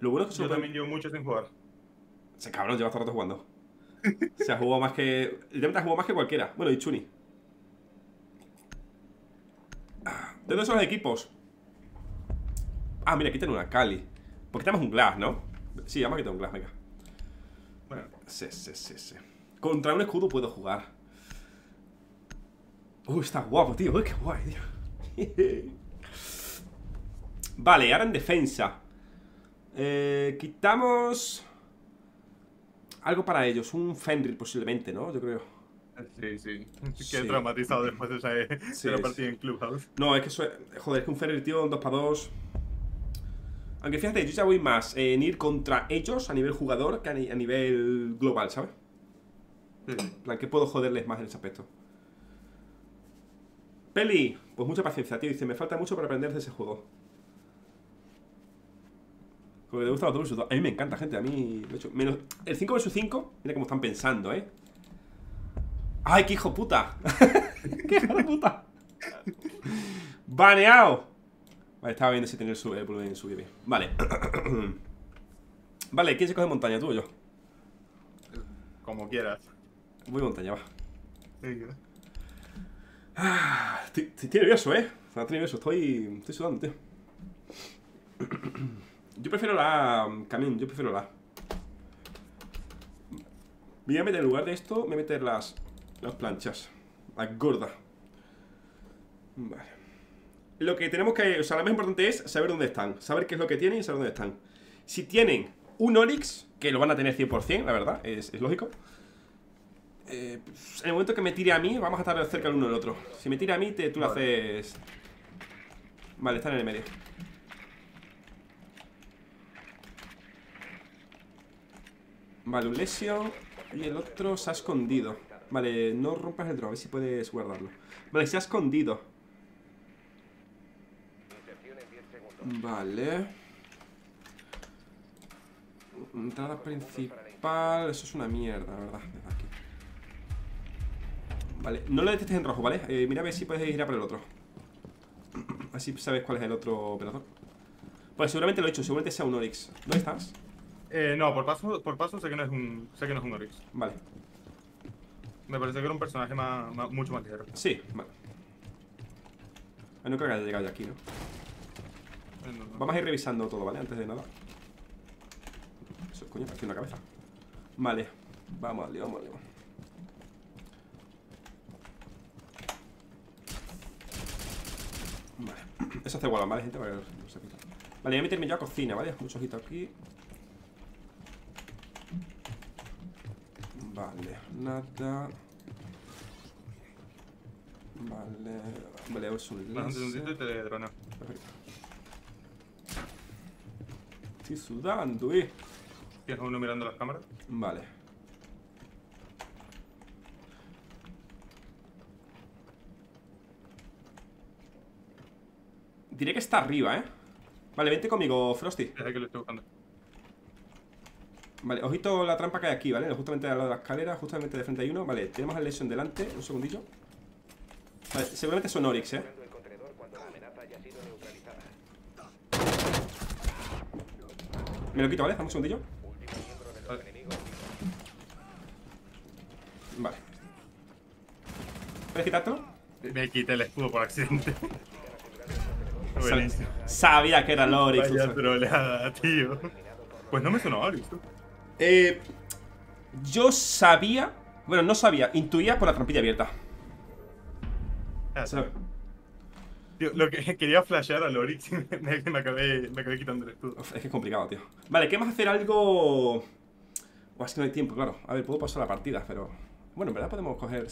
Speaker 1: Lo bueno es que
Speaker 2: Yo
Speaker 1: pueden-
Speaker 2: también llevo mucho sin jugar.
Speaker 1: Ese cabrón lleva todo el rato jugando. Se ha jugado más que. Literalmente ha jugado más que cualquiera. Bueno, y Chuni. ¿De dónde son los equipos? Ah, mira, quitan una Cali. Porque tenemos un Glass, ¿no? Sí, vamos a quitar un Glass, venga.
Speaker 2: Bueno,
Speaker 1: Sí, sí, sí, sí. Contra un escudo puedo jugar. Uy, está guapo, tío. Uy, qué guay, tío. [laughs] vale, ahora en defensa. Eh, quitamos... Algo para ellos. Un Fenrir posiblemente, ¿no? Yo creo.
Speaker 2: sí, sí.
Speaker 1: Sí.
Speaker 2: Quedé traumatizado después de esa, de
Speaker 1: Sí,
Speaker 2: la
Speaker 1: sí.
Speaker 2: partida en Clubhouse.
Speaker 1: No, es que eso es- Joder, es que un Fenrir, tío, un 2x2. Aunque fíjate, yo ya voy más en ir contra ellos a nivel jugador que a, ni- a nivel global, ¿sabes?
Speaker 2: Sí.
Speaker 1: En plan, que puedo joderles más en ese aspecto. Peli, pues mucha paciencia, tío. Dice, me falta mucho para aprender de ese juego. Porque te gustan los 2 vs 2. A mí me encanta, gente. A mí, de hecho, menos. El 5 vs 5, mira cómo están pensando, ¿eh? ¡Ay, qué hijo puta! [laughs] ¡Qué hijo de puta! ¡Baneado! Vale, estaba viendo si tenía el, sub- el volumen subido bien. Vale. [clears throat] vale, ¿quién se coge montaña, tú o yo?
Speaker 2: Como quieras.
Speaker 1: Voy montaña, va.
Speaker 2: Venga.
Speaker 1: Ah, Estoy, estoy nervioso, ¿eh? Estoy nervioso, estoy, estoy sudando, tío. [clears throat] Yo prefiero la... Camín, yo prefiero la... Voy a meter en lugar de esto, voy a meter las, las planchas. Las gordas. Vale. Lo que tenemos que... O sea, lo más importante es saber dónde están. Saber qué es lo que tienen y saber dónde están. Si tienen un Oryx, que lo van a tener 100%, la verdad, es, es lógico. Eh, pues, en el momento que me tire a mí, vamos a estar cerca el uno del otro. Si me tira a mí, te, tú lo haces. Vale, están en el medio. Vale, un Lesion. Y el otro se ha escondido. Vale, no rompas el drone, a ver si puedes guardarlo. Vale, se ha escondido. Vale. Entrada principal. Eso es una mierda, la ¿verdad? Aquí. Vale, no lo detectes en rojo, ¿vale? Eh, mira a ver si puedes ir a por el otro. [clears throat] Así sabes cuál es el otro operador. Pues seguramente lo he hecho, seguramente sea un Oryx. ¿Dónde estás?
Speaker 2: Eh, no, por paso, por paso sé que no es un. sé que no es un Oryx.
Speaker 1: Vale.
Speaker 2: Me parece que era un personaje más, más- mucho más ligero.
Speaker 1: Sí, vale. No creo que haya llegado ya aquí, ¿no?
Speaker 2: Eh, no, no.
Speaker 1: Vamos a ir revisando todo, ¿vale? Antes de nada. Eso, coño, parece una cabeza. Vale. Vamos, al lío, vamos, al lío. Vale. [clears throat] Eso hace igual, ¿vale, gente? No se pita. Vale, voy a meterme yo a cocina, ¿vale? Mucho ojito aquí. Vale, nada. Vale. Vale, es un
Speaker 2: sitio y te droneo.
Speaker 1: Perfecto. Estoy sudando, eh.
Speaker 2: Tienes uno mirando las cámaras.
Speaker 1: Vale. Diré que está arriba, ¿eh? Vale, vente conmigo, Frosty.
Speaker 2: Desde que lo estoy buscando.
Speaker 1: Vale, ojito la trampa que hay aquí, ¿vale? Justamente al lado de la escalera, justamente de frente hay uno. Vale, tenemos al Lesion delante, un segundillo. Vale, seguramente son Oryx, ¿eh? Me lo quito, ¿vale? Dame un segundillo.
Speaker 7: Enemigos.
Speaker 1: Vale. ¿Puedes quitártelo?
Speaker 2: Me quité el escudo por accidente. [laughs]
Speaker 1: Sabía que era el Oryx.
Speaker 2: Vaya troleada, tío. Pues no me sonó Oryx, tú.
Speaker 1: Eh, yo sabía. Bueno, no sabía, intuía por la trampilla abierta.
Speaker 2: Ah,
Speaker 1: ¿sabes?
Speaker 2: Tío, lo que [laughs] quería flashear al Oryx y me, me acabé, me acabé quitando el escudo.
Speaker 1: Es que es complicado, tío. Vale, queremos hacer algo. Buah, es que no hay tiempo, claro. A ver, puedo pasar la partida, pero. Bueno, en verdad podemos coger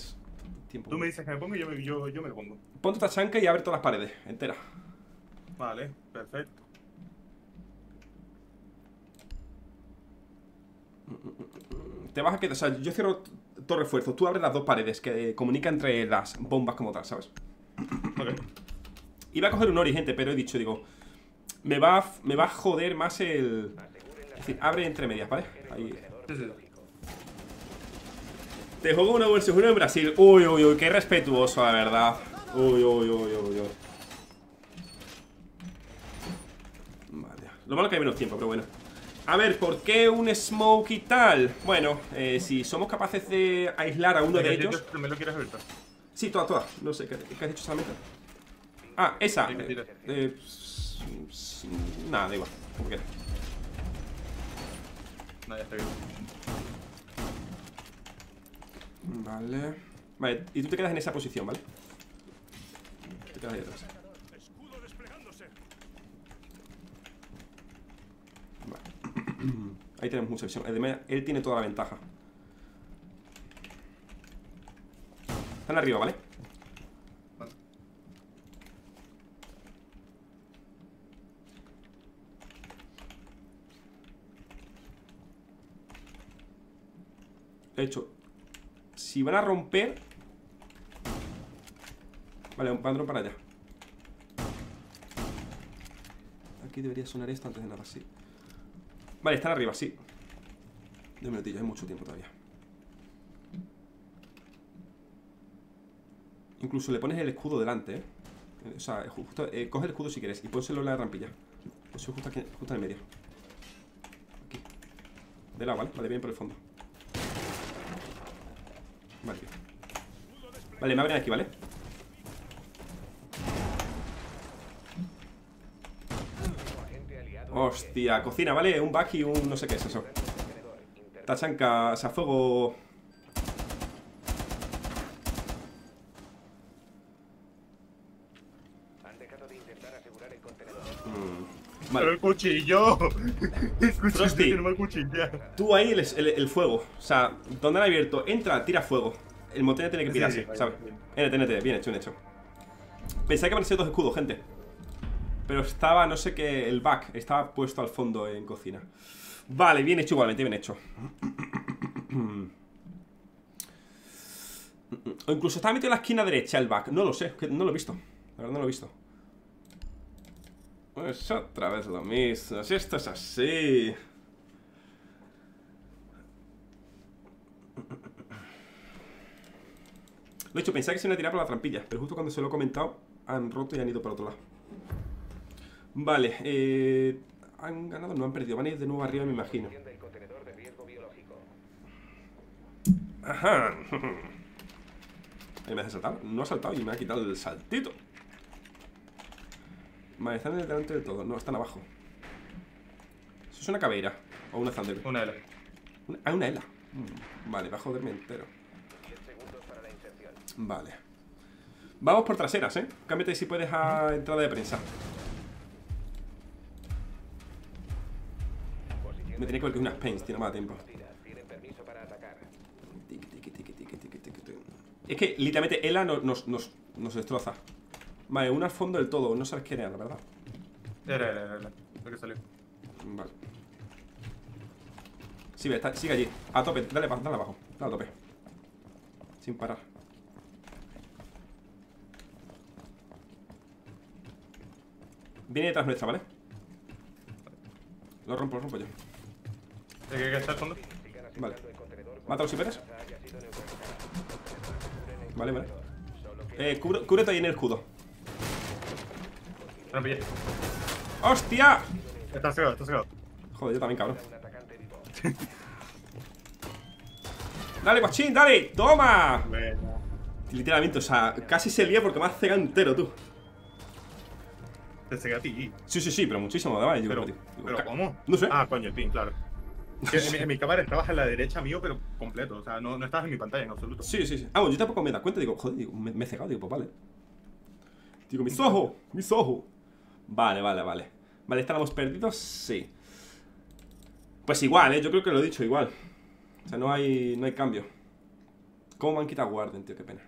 Speaker 1: tiempo.
Speaker 2: Tú me dices que me pongo y yo me, yo, yo me lo pongo.
Speaker 1: Ponte esta chanca y abre todas las paredes, enteras.
Speaker 2: Vale, perfecto.
Speaker 1: Te vas a quedar. O sea, yo cierro todo refuerzo. Tú abres las dos paredes que comunican entre las bombas como tal, ¿sabes?
Speaker 2: Ok.
Speaker 1: Iba a coger un Ori, gente, pero he dicho, digo. Me va, a me va a joder más el. Es decir, abre entre medias, ¿vale? Ahí. Te juego una 1 en Brasil. Uy, uy, uy, qué respetuoso, la verdad. Uy, uy, uy, uy, uy. Vale. Lo malo que hay menos tiempo, pero bueno. A ver, ¿por qué un smoke y tal? Bueno, eh, si somos capaces de aislar a uno de
Speaker 2: ¿Qué
Speaker 1: ellos.
Speaker 2: ¿Me lo quieres?
Speaker 1: Sí, todas, todas. No sé, ¿qué, qué has dicho solamente? Ah, esa. Eh, eh, s- nada, da igual. Como quieras.
Speaker 2: No, ya.
Speaker 1: Vale. Vale, y tú te quedas en esa posición, ¿vale? Te quedas ahí atrás. Vale. [clears throat] Ahí tenemos mucha visión. Además, él tiene toda la ventaja. Están arriba, ¿vale? De hecho, si van a romper... Vale, un padrón para allá. Aquí debería sonar esto antes de nada, sí. Vale, están arriba, sí. Dos minutillos, hay mucho tiempo todavía. Incluso le pones el escudo delante, ¿eh? O sea, eh, coge el escudo si quieres y pónselo en la rampilla. Pues justo aquí, justo en el medio. Aquí. De lado, ¿vale? Vale, bien por el fondo. Vale, bien. Vale, me abren aquí, ¿vale? Hostia, cocina, ¿vale? Un back y un no sé qué es eso. Tachanca, o sea, fuego.
Speaker 7: Han dejado de intentar asegurar el contenedor.
Speaker 1: Mm,
Speaker 2: Pero
Speaker 1: Vale,
Speaker 2: el cuchillo. [laughs] El cuchillo
Speaker 1: Frosty.
Speaker 2: cuchilla.
Speaker 1: tú ahí el, el- el fuego. O sea, donde han abierto, entra, tira fuego. El motene tiene que
Speaker 2: Sí,
Speaker 1: pirarse,
Speaker 2: sí,
Speaker 1: ¿sabes?
Speaker 2: bien.
Speaker 1: NT, NT, bien hecho, bien hecho. Pensaba que iban a ser dos escudos, gente. Pero estaba, no sé qué, el back estaba puesto al fondo en cocina. Vale, bien hecho igualmente, bien hecho. O incluso estaba metido en la esquina derecha el back. No lo sé, no lo he visto. La verdad no lo he visto. Pues otra vez lo mismo. Si esto es así. Lo he hecho, pensaba que se iban a tirar por la trampilla, pero justo cuando se lo he comentado, han roto y han ido para otro lado. Vale, eh, han ganado, no han perdido, van a ir de nuevo arriba, me imagino.
Speaker 7: De.
Speaker 1: Ajá. [laughs] Ahí me hace saltar. No ha saltado y me ha quitado el saltito. Vale, están delante del todo. No, están abajo. Eso es una caveira. O una Thunder.
Speaker 2: Una L.
Speaker 1: Una- ah, una Ela. Mm, Vale, va a joderme entero.
Speaker 7: 10 segundos para la inserción.
Speaker 1: Vale. Vamos por traseras, ¿eh? Cámbiate si puedes a entrada de prensa. Me tenía que ver que unas pains, tiene más tiempo. Es que literalmente Ela no- nos, nos, nos destroza. Vale, una al fondo del todo. No sabes quién era, la verdad.
Speaker 2: Era, era, era. Lo que salió.
Speaker 1: Vale. Sí, ve, está- sigue allí. A tope, dale, dale abajo. Dale a tope. Sin parar. Viene detrás nuestra, ¿vale? Lo rompo, lo rompo yo.
Speaker 2: ¿De qué está el fondo?
Speaker 7: Sigan
Speaker 1: Vale. Mátalo si puedes. Vale, vale.
Speaker 7: Que
Speaker 1: Eh, cúbrete ahí en el escudo. ¡Hostia!
Speaker 2: Está cegado, está cegado.
Speaker 1: Joder, yo también, cabrón. [laughs] ¡Dale, guachín, dale! ¡Toma!
Speaker 2: Bueno.
Speaker 1: Literalmente, o sea, casi se lía porque me has cegado entero, tú.
Speaker 2: Te cegué a ti.
Speaker 1: Sí, sí, sí, pero muchísimo. Yo
Speaker 2: Pero,
Speaker 1: creo que-
Speaker 2: pero ¿cómo?
Speaker 1: No sé.
Speaker 2: Ah, coño, el pin, claro. En, mi- cámara estabas a la derecha mío, pero completo. O sea, no, no estabas en mi pantalla en absoluto.
Speaker 1: Sí, sí, sí. Ah, bueno, yo tampoco me da cuenta. Digo, joder, digo, me, me he cegado. Digo, pues vale. Digo, mis ojos, mis ojos. Vale, vale, vale. Vale, ¿estábamos perdidos? Sí. Pues igual, ¿eh? Yo creo que lo he dicho igual. O sea, no hay, no hay cambio. ¿Cómo me han quitado Warden, tío? Qué pena.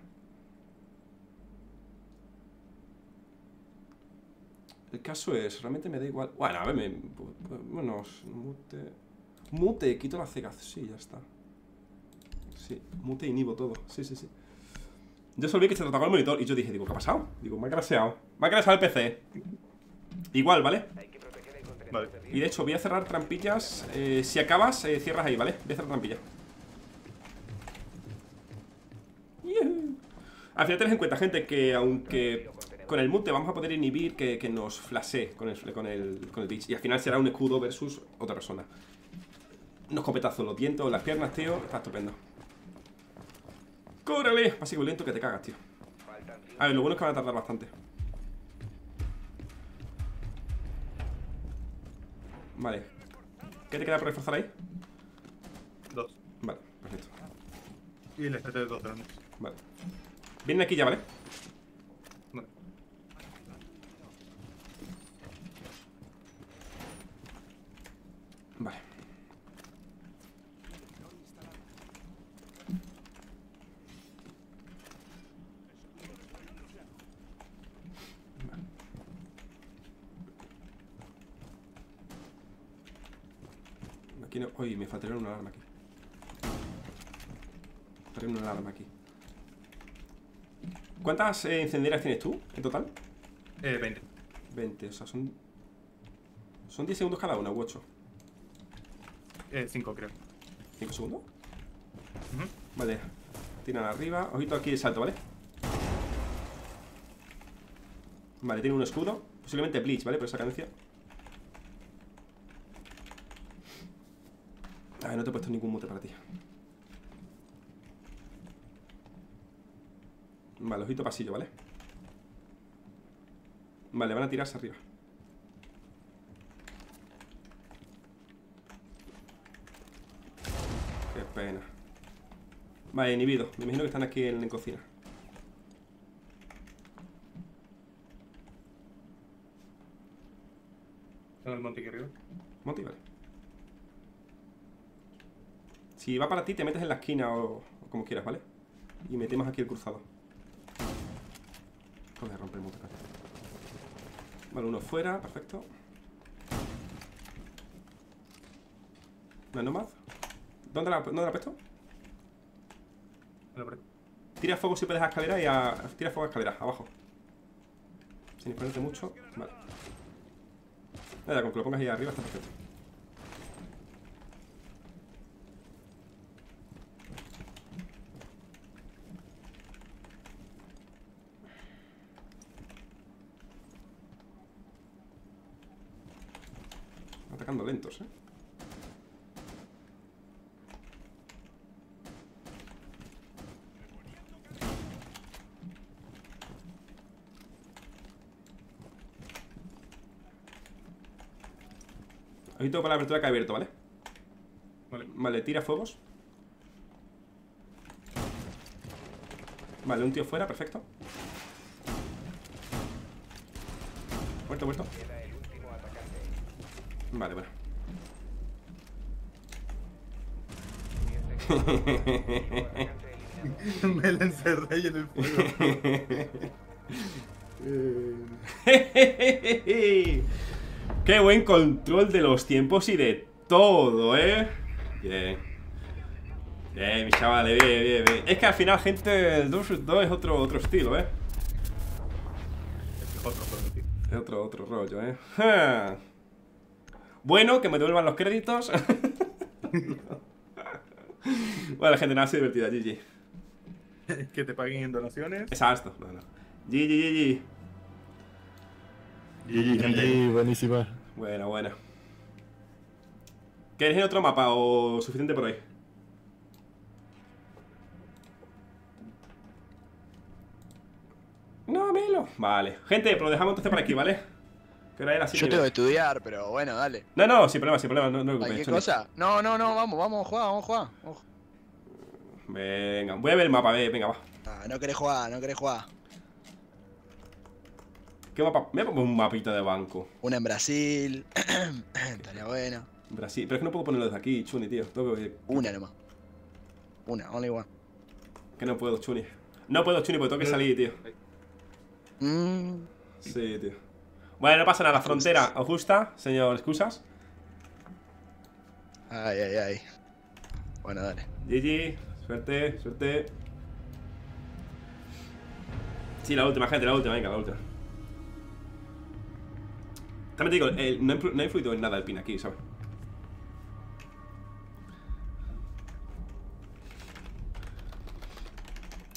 Speaker 1: El caso es, realmente me da igual. Bueno, a ver, me. Bueno, mute. Mute, quito la cegación. Sí, ya está. Sí, mute inhibo todo. Sí, sí, sí. Yo solo vi que se trataba el monitor y yo dije, digo, ¿qué ha pasado? Digo, me ha craseado. Me ha craseado el PC. Igual, ¿vale?
Speaker 2: Vale.
Speaker 1: Y de hecho, voy a cerrar trampillas. eh, si acabas, eh, cierras ahí, ¿vale? Voy a cerrar trampillas. Al final tened en cuenta, gente, que aunque con el mute vamos a poder inhibir que, que nos flashee con el, con, el, con el Twitch. Y al final será un escudo versus otra persona. Unos copetazos en los dientes o en las piernas, tío. Está estupendo. A ser lento que te cagas, tío. A ver, lo bueno es que van a tardar bastante. Vale. ¿Qué te queda por reforzar ahí?
Speaker 2: Dos.
Speaker 1: Vale, perfecto.
Speaker 2: Y el ST de dos drones.
Speaker 1: Vale. Vienen aquí ya, ¿vale?
Speaker 2: Vale.
Speaker 1: Vale. Vale. Oye, me faltaría una alarma aquí. Faltaría una alarma aquí. ¿Cuántas eh, encenderas tienes tú en total?
Speaker 2: Eh, 20.
Speaker 1: 20, o sea, son. Son 10 segundos cada una u 8.
Speaker 2: 5 creo.
Speaker 1: ¿5 segundos?
Speaker 2: Ujú.
Speaker 1: Vale. Tiran arriba. Ojito aquí el salto, ¿vale? Vale, tiene un escudo. Posiblemente Bleach, ¿vale? Por esa cadencia. No te he puesto ningún mute para ti. Vale, ojito pasillo, ¿vale? Vale, van a tirarse arriba. Qué pena. Vale, inhibido. Me imagino que están aquí en, en cocina.
Speaker 2: En el monte aquí arriba.
Speaker 1: Monty, vale. Si va para ti, te metes en la esquina o, o como quieras, ¿vale? Y metemos aquí el cruzado. Joder, romper el casi. Vale, uno fuera, perfecto. No, no más. ¿Dónde la, ¿Dónde la
Speaker 2: pared.
Speaker 1: Tira fuego si puedes a escalera y a. Tira fuego a escalera, abajo. Sin exponerte mucho. Vale. Nada, con que lo pongas ahí arriba está perfecto. Atacando lentos, eh. Con la abertura que ha abierto, ¿vale?
Speaker 2: Vale.
Speaker 1: Vale, tira fuegos. Vale, un tío fuera, perfecto. Muerto, muerto.
Speaker 7: Queda el último atacante.
Speaker 1: Vale, bueno.
Speaker 7: 10 segundos. Último atacante eliminado.
Speaker 2: Me la encerré ahí en el fuego. [laughs]
Speaker 1: Qué buen control de los tiempos y de todo, ¿eh? Bien. Bien, mis chavales, bien, bien, bien. Es que al final, gente, el 2 2 es otro, otro estilo, ¿eh?
Speaker 2: Es otro juego, tío.
Speaker 1: Es otro, otro rollo, ¿eh? Bueno, que me devuelvan los créditos. [laughs] bueno, gente, nada, ha sido divertida, GG.
Speaker 2: Que te paguen en donaciones.
Speaker 1: Exacto, no, no. GG, GG.
Speaker 2: GG, gente.
Speaker 3: Buenísima.
Speaker 1: Bueno, bueno. ¿Queréis otro mapa o suficiente por ahí? No, Melo. Vale. Gente, pues lo dejamos entonces por aquí, ¿vale? Era así.
Speaker 4: Yo tengo que estudiar, pero bueno, dale.
Speaker 1: No, no, sin problema, sin problema. No, no os preocupéis,
Speaker 4: ¿Cualquier
Speaker 1: Choni.
Speaker 4: cosa? No, no, no, vamos, vamos a jugar, vamos a jugar. Vamos.
Speaker 1: Venga, voy a ver el mapa, ve, venga, va.
Speaker 4: Ah, no querés jugar, no querés jugar.
Speaker 1: ¿Qué mapa? Me pongo un mapita de banco.
Speaker 4: Una en Brasil. [clears throat] Estaría buena.
Speaker 1: Brasil. Pero es que no puedo ponerlo desde aquí, Chuni, tío. Tengo que...
Speaker 4: Una nomás. Una, only one.
Speaker 1: que no puedo, Chuni. No puedo, Chuni, porque tengo que salir, tío.
Speaker 4: Mm,
Speaker 1: Sí, tío. Bueno, no pasa nada. La frontera, ¿os gusta, señor Excusas?
Speaker 4: Ay, ay, ay. Bueno, dale.
Speaker 1: GG, suerte, suerte. Sí, la última, gente, la última, venga, la última. También te digo, eh, no, no ha influido en nada el pin aquí, ¿sabes?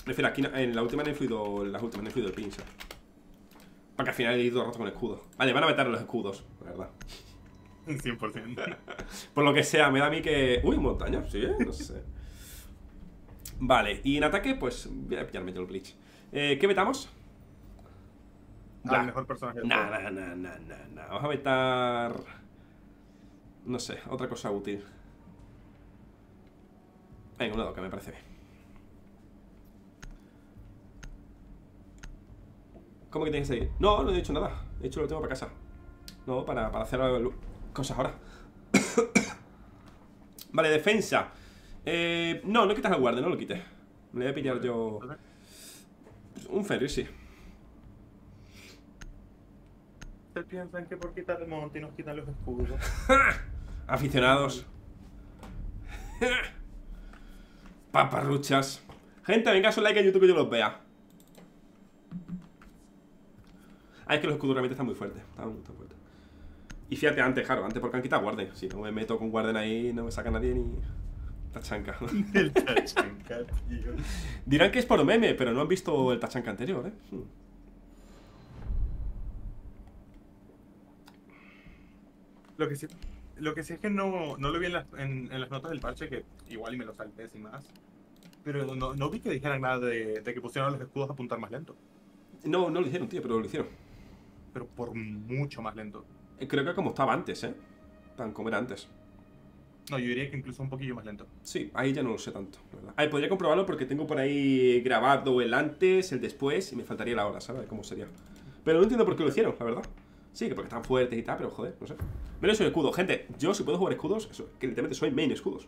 Speaker 1: Me refiero, aquí en la última no ha influido, en las últimas no ha influido el pin, ¿sabes? Porque al final he ido rato con escudo. Vale, van a meter los escudos, la verdad. [laughs]
Speaker 2: 100%. [laughs]
Speaker 1: Por lo que sea, me da a mí que. Uy, montaña, sí, ¿eh? No sé. Vale, y en ataque, pues voy a pillarme yo el Bleach. Eh, ¿Qué metamos?
Speaker 2: Al mejor personaje
Speaker 1: Nah, nah, nah, nah, nah, nah. Vamos a meter. No sé, otra cosa útil. Venga, una doca, me parece bien. ¿Cómo que tienes que seguir? No, no he dicho nada. He dicho lo tengo para casa. No, para, para hacer cosas ahora. [coughs] vale, defensa. Eh, no, no quitas al guardia, no lo quites. Me voy a pillar yo. Un ferry, sí.
Speaker 2: ¿Ustedes piensan que por quitar el monte nos quitan los escudos? [laughs]
Speaker 1: Aficionados. [laughs] Paparruchas. Gente, venga su like en YouTube que yo los vea. Ah, es que los escudos realmente están muy fuertes. Están muy fuertes. Y fíjate, antes, claro, antes porque han quitado Warden. Si no me meto con Warden ahí, no me saca nadie ni. Tachanka. [laughs] [laughs]
Speaker 2: El Tachanka, tío.
Speaker 1: Dirán que es por meme, pero no han visto el Tachanka anterior, ¿eh? Hmm.
Speaker 2: Lo que sí, lo que sí es que no, no lo vi en las, en, en las notas del parche, que igual y me lo salté sin más. Pero no, no vi que dijeran nada de, de que pusieron los escudos a apuntar más lento.
Speaker 1: No, no lo hicieron, tío, pero lo hicieron.
Speaker 2: Pero por mucho más lento.
Speaker 1: Eh, Creo que como estaba antes, ¿eh? Tan como era antes.
Speaker 2: No, yo diría que incluso un poquillo más lento.
Speaker 1: Sí, ahí ya no lo sé tanto, verdad. Ahí podría comprobarlo porque tengo por ahí grabado el antes, el después y me faltaría la hora, ¿sabes? ¿Cómo sería? Pero no entiendo por qué lo hicieron, la verdad. Sí, que porque están fuertes y tal, pero joder, no sé. Menos soy escudo. Gente, yo si puedo jugar escudos, eso, que literalmente soy main escudos.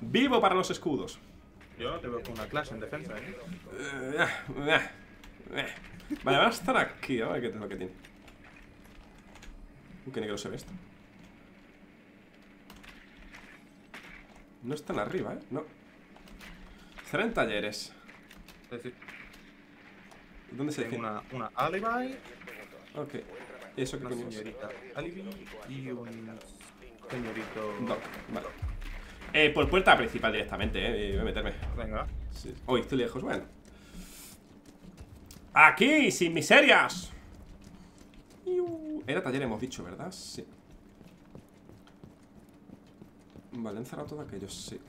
Speaker 1: Vivo para los escudos.
Speaker 2: Yo no te veo con una clase en defensa, ¿eh?
Speaker 1: Eh, eh, eh. Vale, van a estar aquí, a ver qué es lo que tiene. Uh, qué negro se ve esto. No están arriba, ¿eh? No. Estarán en talleres.
Speaker 2: Sí, sí.
Speaker 1: ¿Dónde se defiende?
Speaker 2: una, una alibi,
Speaker 1: Ok. ¿Eso qué
Speaker 2: una
Speaker 1: es?
Speaker 2: señorita alibi y un señorito...
Speaker 1: Doc, vale. Eh, por puerta principal directamente, eh. Voy a meterme.
Speaker 2: Venga.
Speaker 1: Sí. Uy, estoy lejos, bueno. ¡Aquí! ¡Sin miserias! Era taller, hemos dicho, ¿verdad? Sí. Vale, han cerrado todo aquello, sí.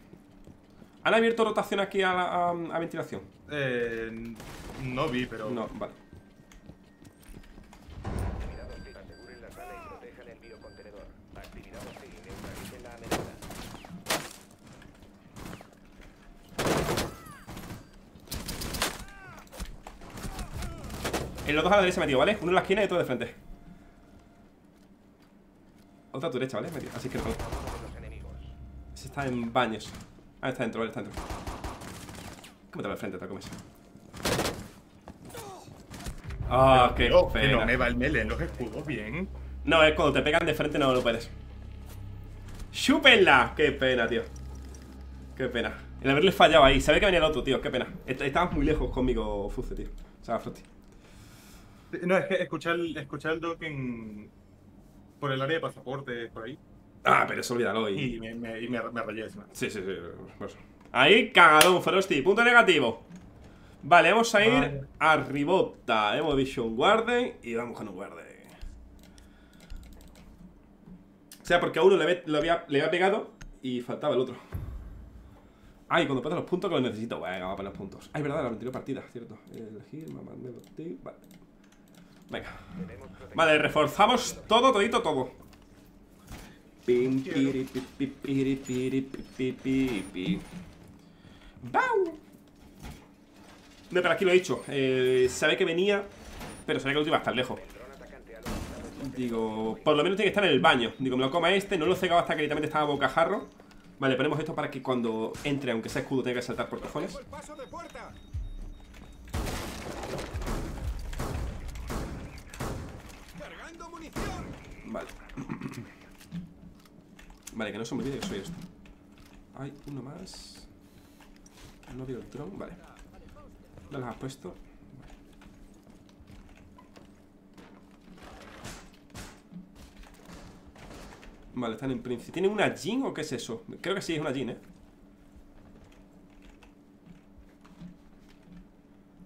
Speaker 1: ¿Han abierto rotación aquí a, la, a, a ventilación?
Speaker 2: Eh, no vi, pero...
Speaker 1: No, vale.
Speaker 7: Aseguren la sala y protejan el biocontenedor. Actividad hostil. Neutralicen la amenaza.
Speaker 1: En los dos a la derecha metido, ¿vale? Uno en la esquina y otro de frente. Otra a tu derecha, ¿vale? Metido. Así que no. Ese está en baños. Ah, está dentro, vale, está dentro. Cómetelo de frente, te comes. Ah, qué
Speaker 2: Tío, que no me va el melee en los escudos bien.
Speaker 1: No, es cuando te pegan de frente no lo puedes. ¡Chúpenla! ¡Qué pena, tío! ¡Qué pena! El haberle fallado ahí. Sabe que venía el otro, tío. ¡Qué pena! Est- Estabas muy lejos conmigo, Fuce, tío. O sea, Frosty.
Speaker 2: No, es que escuché el, escuché el doc en... Por el área de pasaporte, por ahí.
Speaker 1: Ah, pero eso olvídalo. Y...
Speaker 2: Y me, me, y me, me rayé encima.
Speaker 1: Sí, sí, sí. pues. Ahí, cagadón, Frosty. Punto negativo. Vale, vamos a ir
Speaker 2: Vale.
Speaker 1: a Ribota. Hemos dicho un Warden y vamos con un Warden. O sea, porque a uno le, había- lo había, le había pegado y faltaba el otro. Ay, cuando pasa los puntos que los necesito. Venga, vamos a poner los puntos. Ay, verdad, la anterior partida, cierto. Elegir, mamá, Vale. Venga. Vale, reforzamos todo, todito, todo. ¡Bau! No, pero aquí lo he dicho. Eh, sabe que venía, pero sabía que otro iba a estar lejos. Digo, por lo menos tiene que estar en el baño. Digo, me lo coma este, no lo he cegado hasta que literalmente estaba bocajarro. Vale, ponemos esto para que cuando entre, aunque sea escudo, tenga que saltar por cojones. Vale. [clears throat] Vale, que no se me olvide que soy esto. Hay uno más. No veo el dron, vale. ¿Dónde los has puesto? Vale. Están en principio. ¿Tienen una Jin o qué es eso? Creo que sí, es una Jin, ¿eh?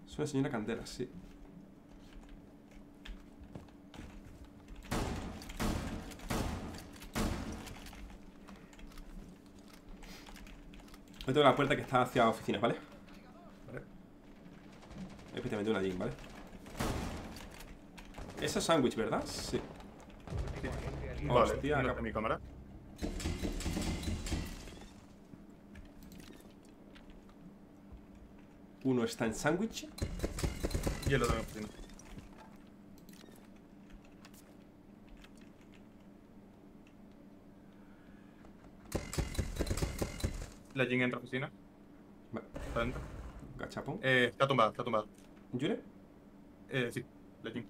Speaker 1: Es una señora Candela, sí. Tocar la puerta que está hacia oficinas, ¿vale?
Speaker 2: Vale.
Speaker 1: Especialmente una Jin, ¿vale? Esa es sándwich, ¿verdad? Sí.
Speaker 2: Vale,
Speaker 1: Hostia,
Speaker 2: está mi cámara.
Speaker 1: Uno está en sándwich.
Speaker 2: Y el otro en oficina. La Jin entra a oficina.
Speaker 1: Vale.
Speaker 2: Está dentro.
Speaker 1: Gachapón.
Speaker 2: Eh, está tumbada, está tumbada.
Speaker 1: ¿Yure?
Speaker 2: Eh, sí, la Jin.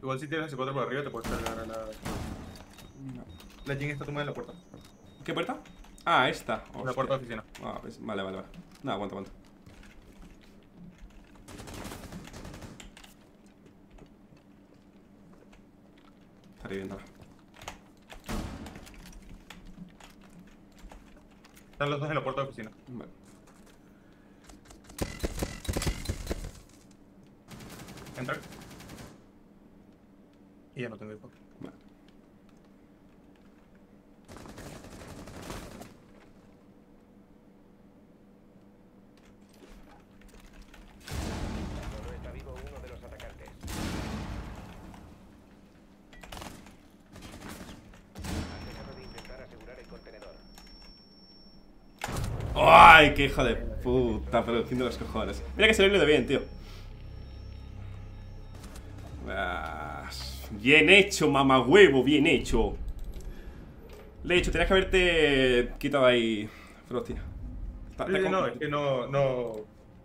Speaker 2: Igual si tienes ese 4 por arriba te puedes cargar a la...
Speaker 1: No.
Speaker 2: La Jin está tumbada en la puerta.
Speaker 1: ¿Qué puerta? Ah, esta.
Speaker 2: La puerta de oficina.
Speaker 1: Ah, pues, vale, vale, vale. No, aguanta, aguanta.
Speaker 2: Están los dos en la puerta de oficina.
Speaker 1: Vale.
Speaker 2: Entra. Y ya no tengo hipo.
Speaker 1: Vale.
Speaker 7: Solo está vivo uno de los atacantes. Han dejado de intentar asegurar el contenedor.
Speaker 1: ¡Ay, qué hijo de puta! Produciendo los cojones. Mira que se lo bien, tío. Ah, Bien hecho, mamahuevo, bien hecho. Le he dicho, tenías que haberte quitado ahí, Frosty.
Speaker 2: No, es que no, no,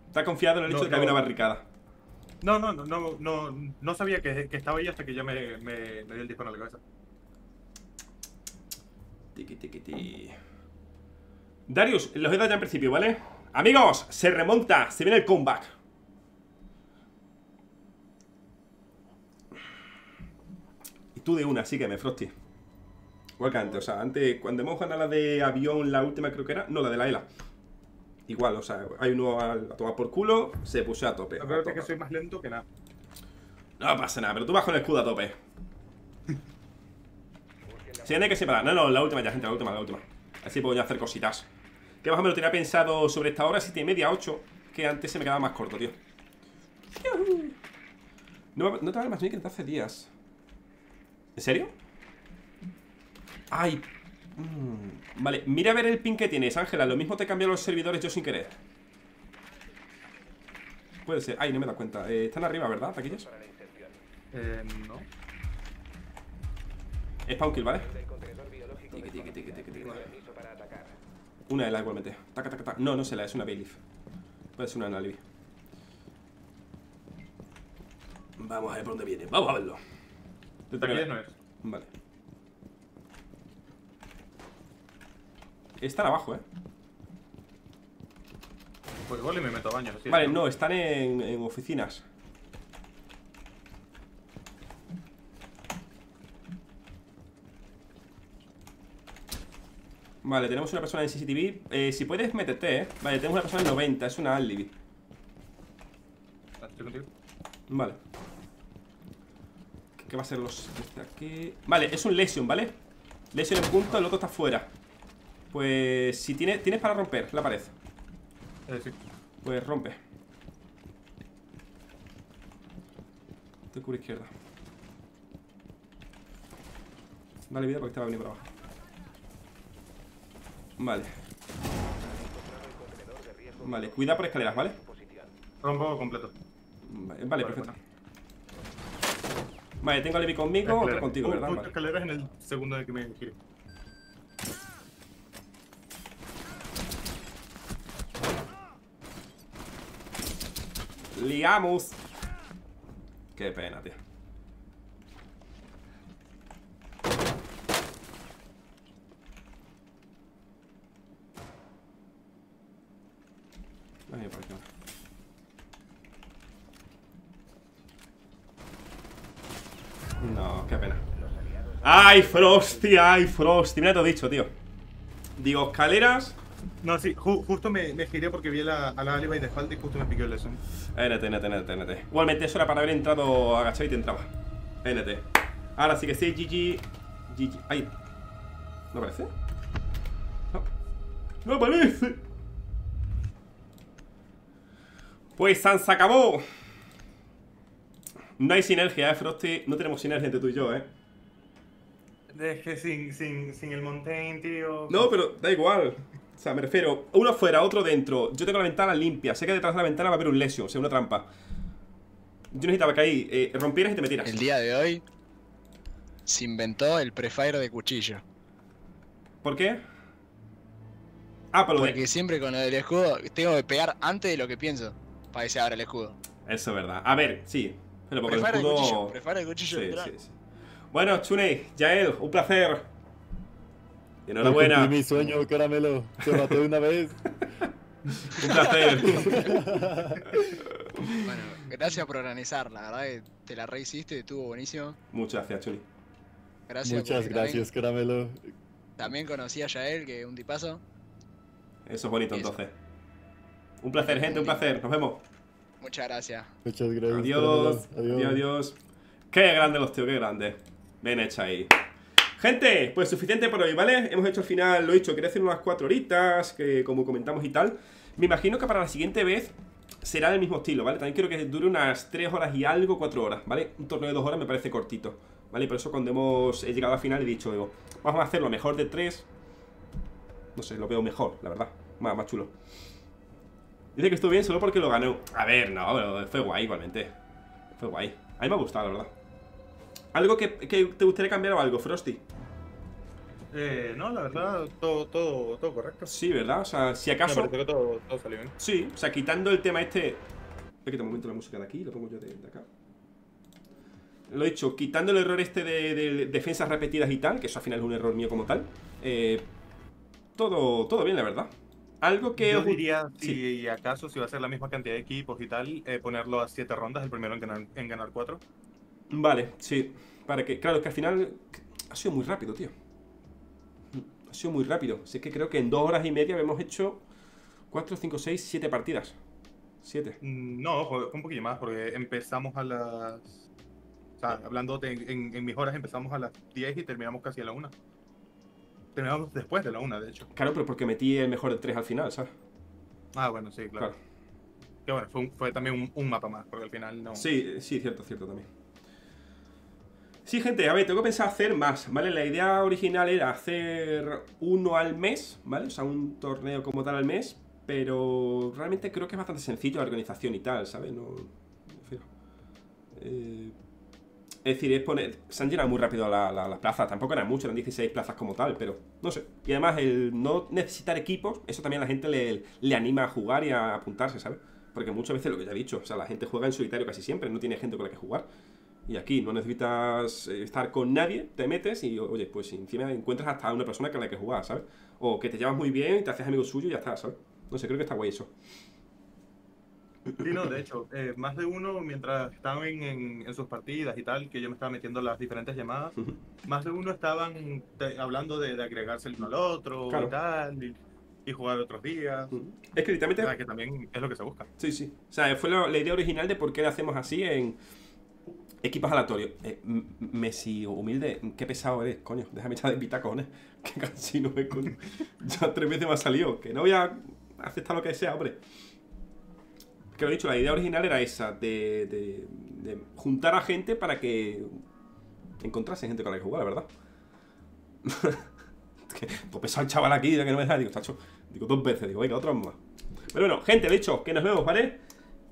Speaker 1: está confiado en el
Speaker 2: no,
Speaker 1: hecho de que había
Speaker 2: no.
Speaker 1: una barricada.
Speaker 2: no, no, no, no, no, sabía que, que estaba ahí hasta que ya me, me, me dio el disparo en la cabeza.
Speaker 1: Tiki, tiki, ti. Darius, los he dado ya en principio, ¿vale? Amigos, se remonta, se viene el comeback. Y tú de una, así que me Frosty. Igual que antes, o sea, antes, cuando hemos ganado la de avión, la última creo que era, no, la de la ELA. Igual, o sea, hay uno a, a tomar por culo, se puso a tope.
Speaker 2: Acuérdate que soy más lento que nada.
Speaker 1: No pasa nada, pero tú vas con el escudo a tope. [laughs] Si hay que separar. No, no, la última ya, gente, la última, la última. Así puedo ya hacer cositas. Que más o menos tenía pensado sobre esta hora, siete y media, 8. Que antes se me quedaba más corto, tío. Yuhu. No, no te vale más bien que desde hace días. ¿En serio? Ay. Mm, Vale, mira a ver el pin que tienes, Ángela. Lo mismo te cambian los servidores yo sin querer. Puede ser. Ay, no me he dado cuenta. Eh, están arriba, ¿verdad,
Speaker 7: inserción.
Speaker 2: Eh, no.
Speaker 1: Spawn kill, ¿vale?
Speaker 7: Del contenedor biológico
Speaker 1: Tiqui, Una de las igualmente. Taca, taca, taca. No, no se la, es una. Puede ser una Analibi. Vamos a ver por dónde viene. Vamos a verlo. Te
Speaker 2: no es.
Speaker 1: Vale. Están abajo, eh.
Speaker 2: Pues igual y me meto a baño.
Speaker 1: Vale, no, están en, en oficinas. Vale, tenemos una persona en CCTV. Eh, si puedes, métete, eh. Vale, tenemos una persona en 90, es una Alibi.
Speaker 2: Ah.
Speaker 1: Vale. ¿Qué, va a ser los este aquí? Vale, es un Lesion, ¿vale? Lesion en punto, el otro está fuera. Pues si tiene, tienes para romper la pared.
Speaker 2: Eh, sí.
Speaker 1: Pues rompe. Te cubre izquierda. Dale vida porque te va a venir abajo. Vale. Vale, cuida por escaleras, ¿vale?
Speaker 2: Rompo completo.
Speaker 1: Vale, vale, perfecto. Vale, tengo a Levi conmigo, otro contigo, ¿verdad? Vale.
Speaker 2: escaleras en el segundo de que me gire.
Speaker 1: Liamos. Qué pena, tío. Por. No, qué pena. ¡Ay, Frosty! ¡Ay, Frosty! Mira, te he dicho, tío. Digo, escaleras.
Speaker 2: No, sí, ju- justo me, me giré porque vi a la, a la de espalda y justo me picó el lesson.
Speaker 1: NT, NT, NT, NT. Igualmente, eso era para haber entrado agachado y te entraba. NT. Ahora sí que sí, GG. GG. Ay. ¿No aparece? No. ¡No aparece! Pues San se acabó. No hay sinergia, eh, Frosty. No tenemos sinergia entre tú y yo, eh.
Speaker 2: Es que sin, sin, sin el Montaigne, tío.
Speaker 1: No, pero da igual. O sea, me refiero, uno afuera, otro dentro. Yo tengo la ventana limpia. Sé que detrás de la ventana va a haber un lesio, o sea, una trampa. Yo necesitaba que ahí eh, rompieras y te metieras.
Speaker 4: El día de hoy se inventó el prefire de cuchillo.
Speaker 1: ¿Por qué? Ah, para lo
Speaker 4: Porque siempre con el escudo tengo que pegar antes de lo que pienso. Para que se abra el escudo.
Speaker 1: Eso es verdad. A ver, sí. Pero porque el
Speaker 4: de cuchillo.
Speaker 1: escudo.
Speaker 4: De cuchillo
Speaker 1: Sí, sí, sí. Bueno, Chune, Yael, un placer. Enhorabuena.
Speaker 3: Cumplí mi sueño, caramelo. Te maté una vez. [laughs]
Speaker 1: Un placer.
Speaker 4: Bueno, gracias por organizar, la verdad que te la rehiciste, estuvo buenísimo.
Speaker 1: Muchas gracias, Chuli.
Speaker 4: Gracias.
Speaker 3: Muchas gracias, caramelo.
Speaker 4: También, también conocí a Yael, que es un tipazo.
Speaker 1: Eso es bonito,
Speaker 4: Eso.
Speaker 1: entonces. Un placer, gente, un placer. Nos vemos.
Speaker 4: Muchas gracias.
Speaker 3: Muchas gracias.
Speaker 1: Adiós. Adiós, adiós. Qué grande los tíos, qué grande. Ven hecha ahí. Gente, pues suficiente por hoy, ¿vale? Hemos hecho al final, lo he dicho, quería hacer unas cuatro horitas, que como comentamos y tal. Me imagino que para la siguiente vez será del mismo estilo, ¿vale? También quiero que dure unas 3 horas y algo, 4 horas, ¿vale? Un torneo de 2 horas me parece cortito, ¿vale? Por eso cuando hemos he llegado al final he dicho, digo, vamos a hacer lo mejor de 3. No sé, lo veo mejor, la verdad. Más, más chulo. Dice que estuvo bien solo porque lo ganó. A ver, no, pero fue guay igualmente. Fue guay. A mí me ha gustado, la verdad. ¿Algo que, que te gustaría cambiar o algo, Frosty?
Speaker 2: Eh, no, la verdad, todo, todo, todo correcto.
Speaker 1: Sí, ¿verdad? O sea, si
Speaker 2: Me
Speaker 1: acaso...
Speaker 2: parece que todo, todo salió bien.
Speaker 1: Sí, o sea, quitando el tema este... Voy a quitar un momento la música de aquí, lo pongo yo de, de acá. Lo he dicho, quitando el error este de, de defensas repetidas y tal, que eso al final es un error mío como tal. eh, todo, todo bien, la verdad. Algo que...
Speaker 2: Yo diría,
Speaker 1: Sí.
Speaker 2: si acaso, si va a ser la misma cantidad de equipos y tal, eh, ponerlo a 7 rondas, el primero en ganar, en ganar 4.
Speaker 1: Vale, sí. Para que, claro, es que al final ha sido muy rápido, tío. Ha sido muy rápido. Así que creo que en dos horas y media hemos hecho 4, 5, 6, 7 partidas. 7.
Speaker 2: Mm, No, fue, fue un poquillo más, porque empezamos a las. O sea, hablando de, en, en mis horas, empezamos a las 10 y terminamos casi a la 1. Terminamos después de la 1, de hecho.
Speaker 1: Claro, pero porque metí el mejor de 3 al final, ¿sabes?
Speaker 2: Ah, bueno, sí, claro.
Speaker 1: Claro.
Speaker 2: Que bueno, fue, un- fue también un, un mapa más, porque al final no.
Speaker 1: Sí, sí, cierto, cierto también. Sí, gente, a ver, tengo que pensar hacer más, ¿vale? La idea original era hacer uno al mes, ¿vale? O sea, un torneo como tal al mes, pero realmente creo que es bastante sencillo la organización y tal, ¿sabes? No. me refiero. Eh, es decir, es poner. Se han llenado muy rápido la- la- las plazas, tampoco eran mucho, eran 16 plazas como tal, pero no sé. Y además, el no necesitar equipos, eso también a la gente le, le anima a jugar y a apuntarse, ¿sabes? Porque muchas veces lo que ya he dicho, o sea, la gente juega en solitario casi siempre, no tiene gente con la que jugar. Y aquí no necesitas eh, estar con nadie, te metes y, oye, pues encima encuentras hasta una persona con la que jugar, ¿sabes? O que te llevas muy bien y te haces amigo suyo y ya está, ¿sabes? No sé, creo que está guay eso.
Speaker 2: Sí, no, de hecho, eh, más de uno, mientras estaban en, en sus partidas y tal, que yo me estaba metiendo las diferentes llamadas, más de uno estaban te- hablando de, de agregarse el uno al otro
Speaker 1: Claro.
Speaker 2: y tal, y, y jugar otros días.
Speaker 1: Es que literalmente
Speaker 2: O sea, que también es lo que se busca.
Speaker 1: Sí, sí. O sea, fue la, la idea original de por qué lo hacemos así en equipos aleatorios. Eh, Messi, humilde, qué pesado eres, coño. Déjame echar de pita, cojones. [laughs] Qué cansino es, coño. Ya tres veces me ha salido. Que no voy a aceptar lo que sea, hombre. Que lo he dicho, la idea original era esa, de, de- de juntar a gente para que encontrase gente con la que jugar, la verdad. todo pesado el chaval aquí, ya que no me deja, digo, tacho, digo dos veces, digo, venga, otro más. Pero bueno, gente, lo dicho, que nos vemos, ¿vale?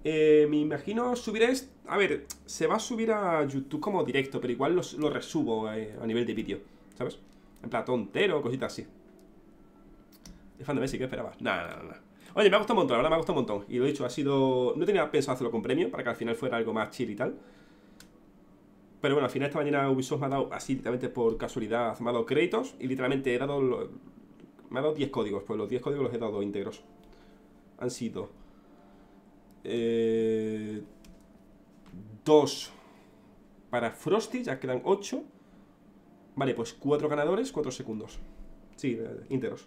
Speaker 1: Eh, me imagino subir esto. A ver, se va a subir a YouTube como directo, pero igual lo, resubo eh, a nivel de vídeo, ¿sabes? En plato entero, cositas así. Es fan de Messi, ¿qué esperabas? Nada, nada, nada. Oye, me ha gustado un montón, la verdad me ha gustado un montón. Y lo he dicho, ha sido. No tenía pensado hacerlo con premio, para que al final fuera algo más chill y tal. Pero bueno, al final esta mañana Ubisoft me ha dado, así literalmente por casualidad, me ha dado créditos y literalmente he dado. me ha dado 10 códigos, pues los 10 códigos los he dado íntegros. Han sido. Eh, dos para Frosty, ya quedan 8. Vale, pues 4 ganadores, 4 segundos. Sí, eh, íntegros.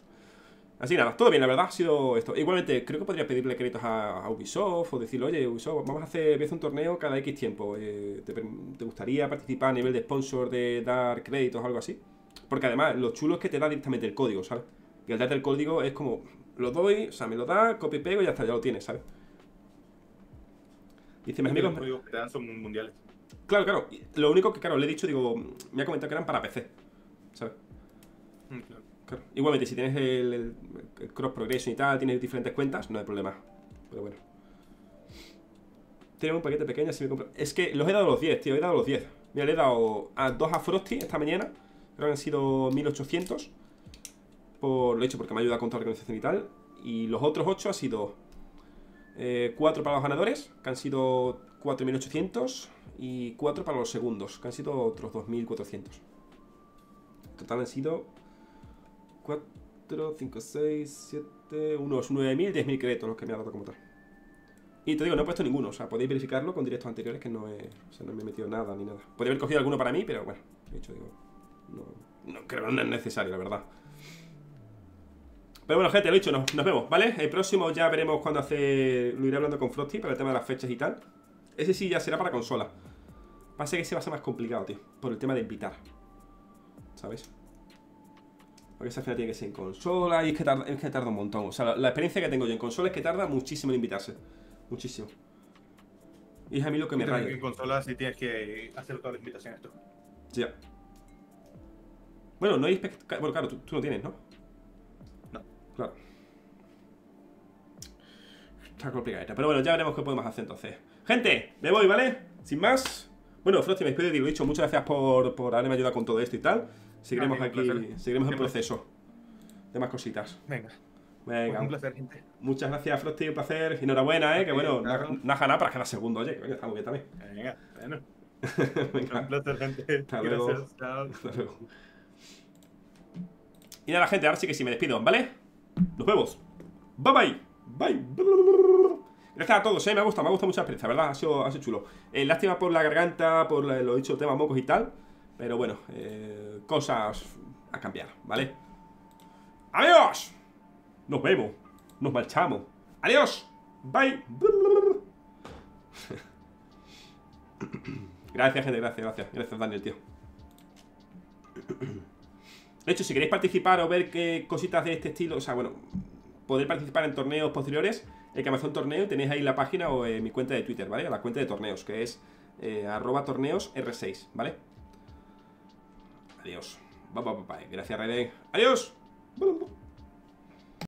Speaker 1: Así nada, todo bien, la verdad ha sido esto. Igualmente, creo que podría pedirle créditos a, a Ubisoft o decirle, oye, Ubisoft, vamos a hacer, a un torneo cada X tiempo. eh, ¿te, te gustaría participar a nivel de sponsor, de dar créditos o algo así? Porque además, lo chulo es que te da directamente el código, ¿sabes? Y al darte el código es como, lo doy, o sea, me lo da, copy pego y ya está, ya lo tienes, ¿sabes? Dice, mis amigos...
Speaker 2: Los códigos que te dan son mundiales.
Speaker 1: Claro, claro. y Lo único que, claro, le he dicho, digo, me ha comentado que eran para PC, ¿sabes?
Speaker 2: Mm, claro.
Speaker 1: Claro. Igualmente, si tienes el, el- cross progression y tal, tienes diferentes cuentas, no hay problema. Pero bueno. Tiene un paquete pequeño, si me compro. Es que los he dado los 10, tío, he dado los 10. Mira, le he dado a dos a Frosty esta mañana. Creo que han sido 1800. Por, lo he hecho porque me ayuda con toda la organización y tal. Y los otros 8 ha sido 4 para los ganadores, que han sido 4800. Y 4 para los segundos, que han sido otros 2400. En total han sido 4, 5, 6, 7, unos 9.000, 10.000 créditos los que me ha dado como tal. Y te digo, no he puesto ninguno, o sea, podéis verificarlo con directos anteriores que no, he, o sea, no me he metido nada ni nada. Podría haber cogido alguno para mí, pero bueno, de hecho, digo, no, no creo no es necesario, la verdad. Pero bueno, gente, lo he dicho, nos, nos vemos, ¿vale? El próximo ya veremos cuándo hace. Lo iré hablando con Frosty para el tema de las fechas y tal. Ese sí ya será para consola. Pasa que ese va a ser más complicado, tío. Por el tema de invitar. ¿Sabes? Porque esa final tiene que ser en consola y es que tarda, es que tarda un montón. O sea, la, la experiencia que tengo yo en consola es que tarda muchísimo en invitarse. Muchísimo. Y es a mí lo que me raya.
Speaker 2: En consola sí tienes que hacer todas las invitaciones tú.
Speaker 1: Ya. Bueno, no hay Bueno, claro, tú, tú no tienes, ¿no?
Speaker 2: No.
Speaker 1: Claro. Está complicada. Pero bueno, ya veremos qué podemos hacer entonces. Gente, me voy, ¿vale? Sin más. Bueno, Frosty, me despido y lo dicho. Muchas gracias por, por haberme ayudado con todo esto y tal. Seguiremos aquí,
Speaker 2: placer.
Speaker 1: seguiremos
Speaker 2: Siempre.
Speaker 1: proceso de más cositas.
Speaker 2: Venga.
Speaker 1: Venga,
Speaker 2: Pues un placer, gente.
Speaker 1: muchas gracias, Frosty, un placer. Enhorabuena, ¿eh? Que bueno, has ganado para quedar segundo, oye, que está muy bien también.
Speaker 2: Venga, bueno. [laughs]
Speaker 1: Venga.
Speaker 2: Un placer, gente.
Speaker 1: Hasta luego.
Speaker 2: Gracias. Chao.
Speaker 1: Hasta luego. Y nada, gente, ahora sí que sí me despido, ¿vale? Nos vemos. Bye bye. Bye. Gracias a todos, ¿eh? Me ha gustado, me ha gustado mucho la experiencia, ¿verdad? Ha sido, ha sido chulo. Eh, lástima por la garganta, por la- lo dicho, tema mocos y tal. Pero bueno, eh, cosas a cambiar, ¿vale? ¡Adiós! Nos vemos. Nos marchamos. ¡Adiós! Bye. [laughs] Gracias, gente, gracias, gracias. Gracias, Daniel, tío. De hecho, si queréis participar o ver qué cositas de este estilo, o sea, bueno, poder participar en torneos posteriores, el que Amazon Torneo, tenéis ahí la página o eh, mi cuenta de Twitter, ¿vale? La cuenta de torneos, que es eh, arroba torneos R6, ¿vale? Adiós. Bye, bye, bye, bye. Gracias, Reden. Adiós.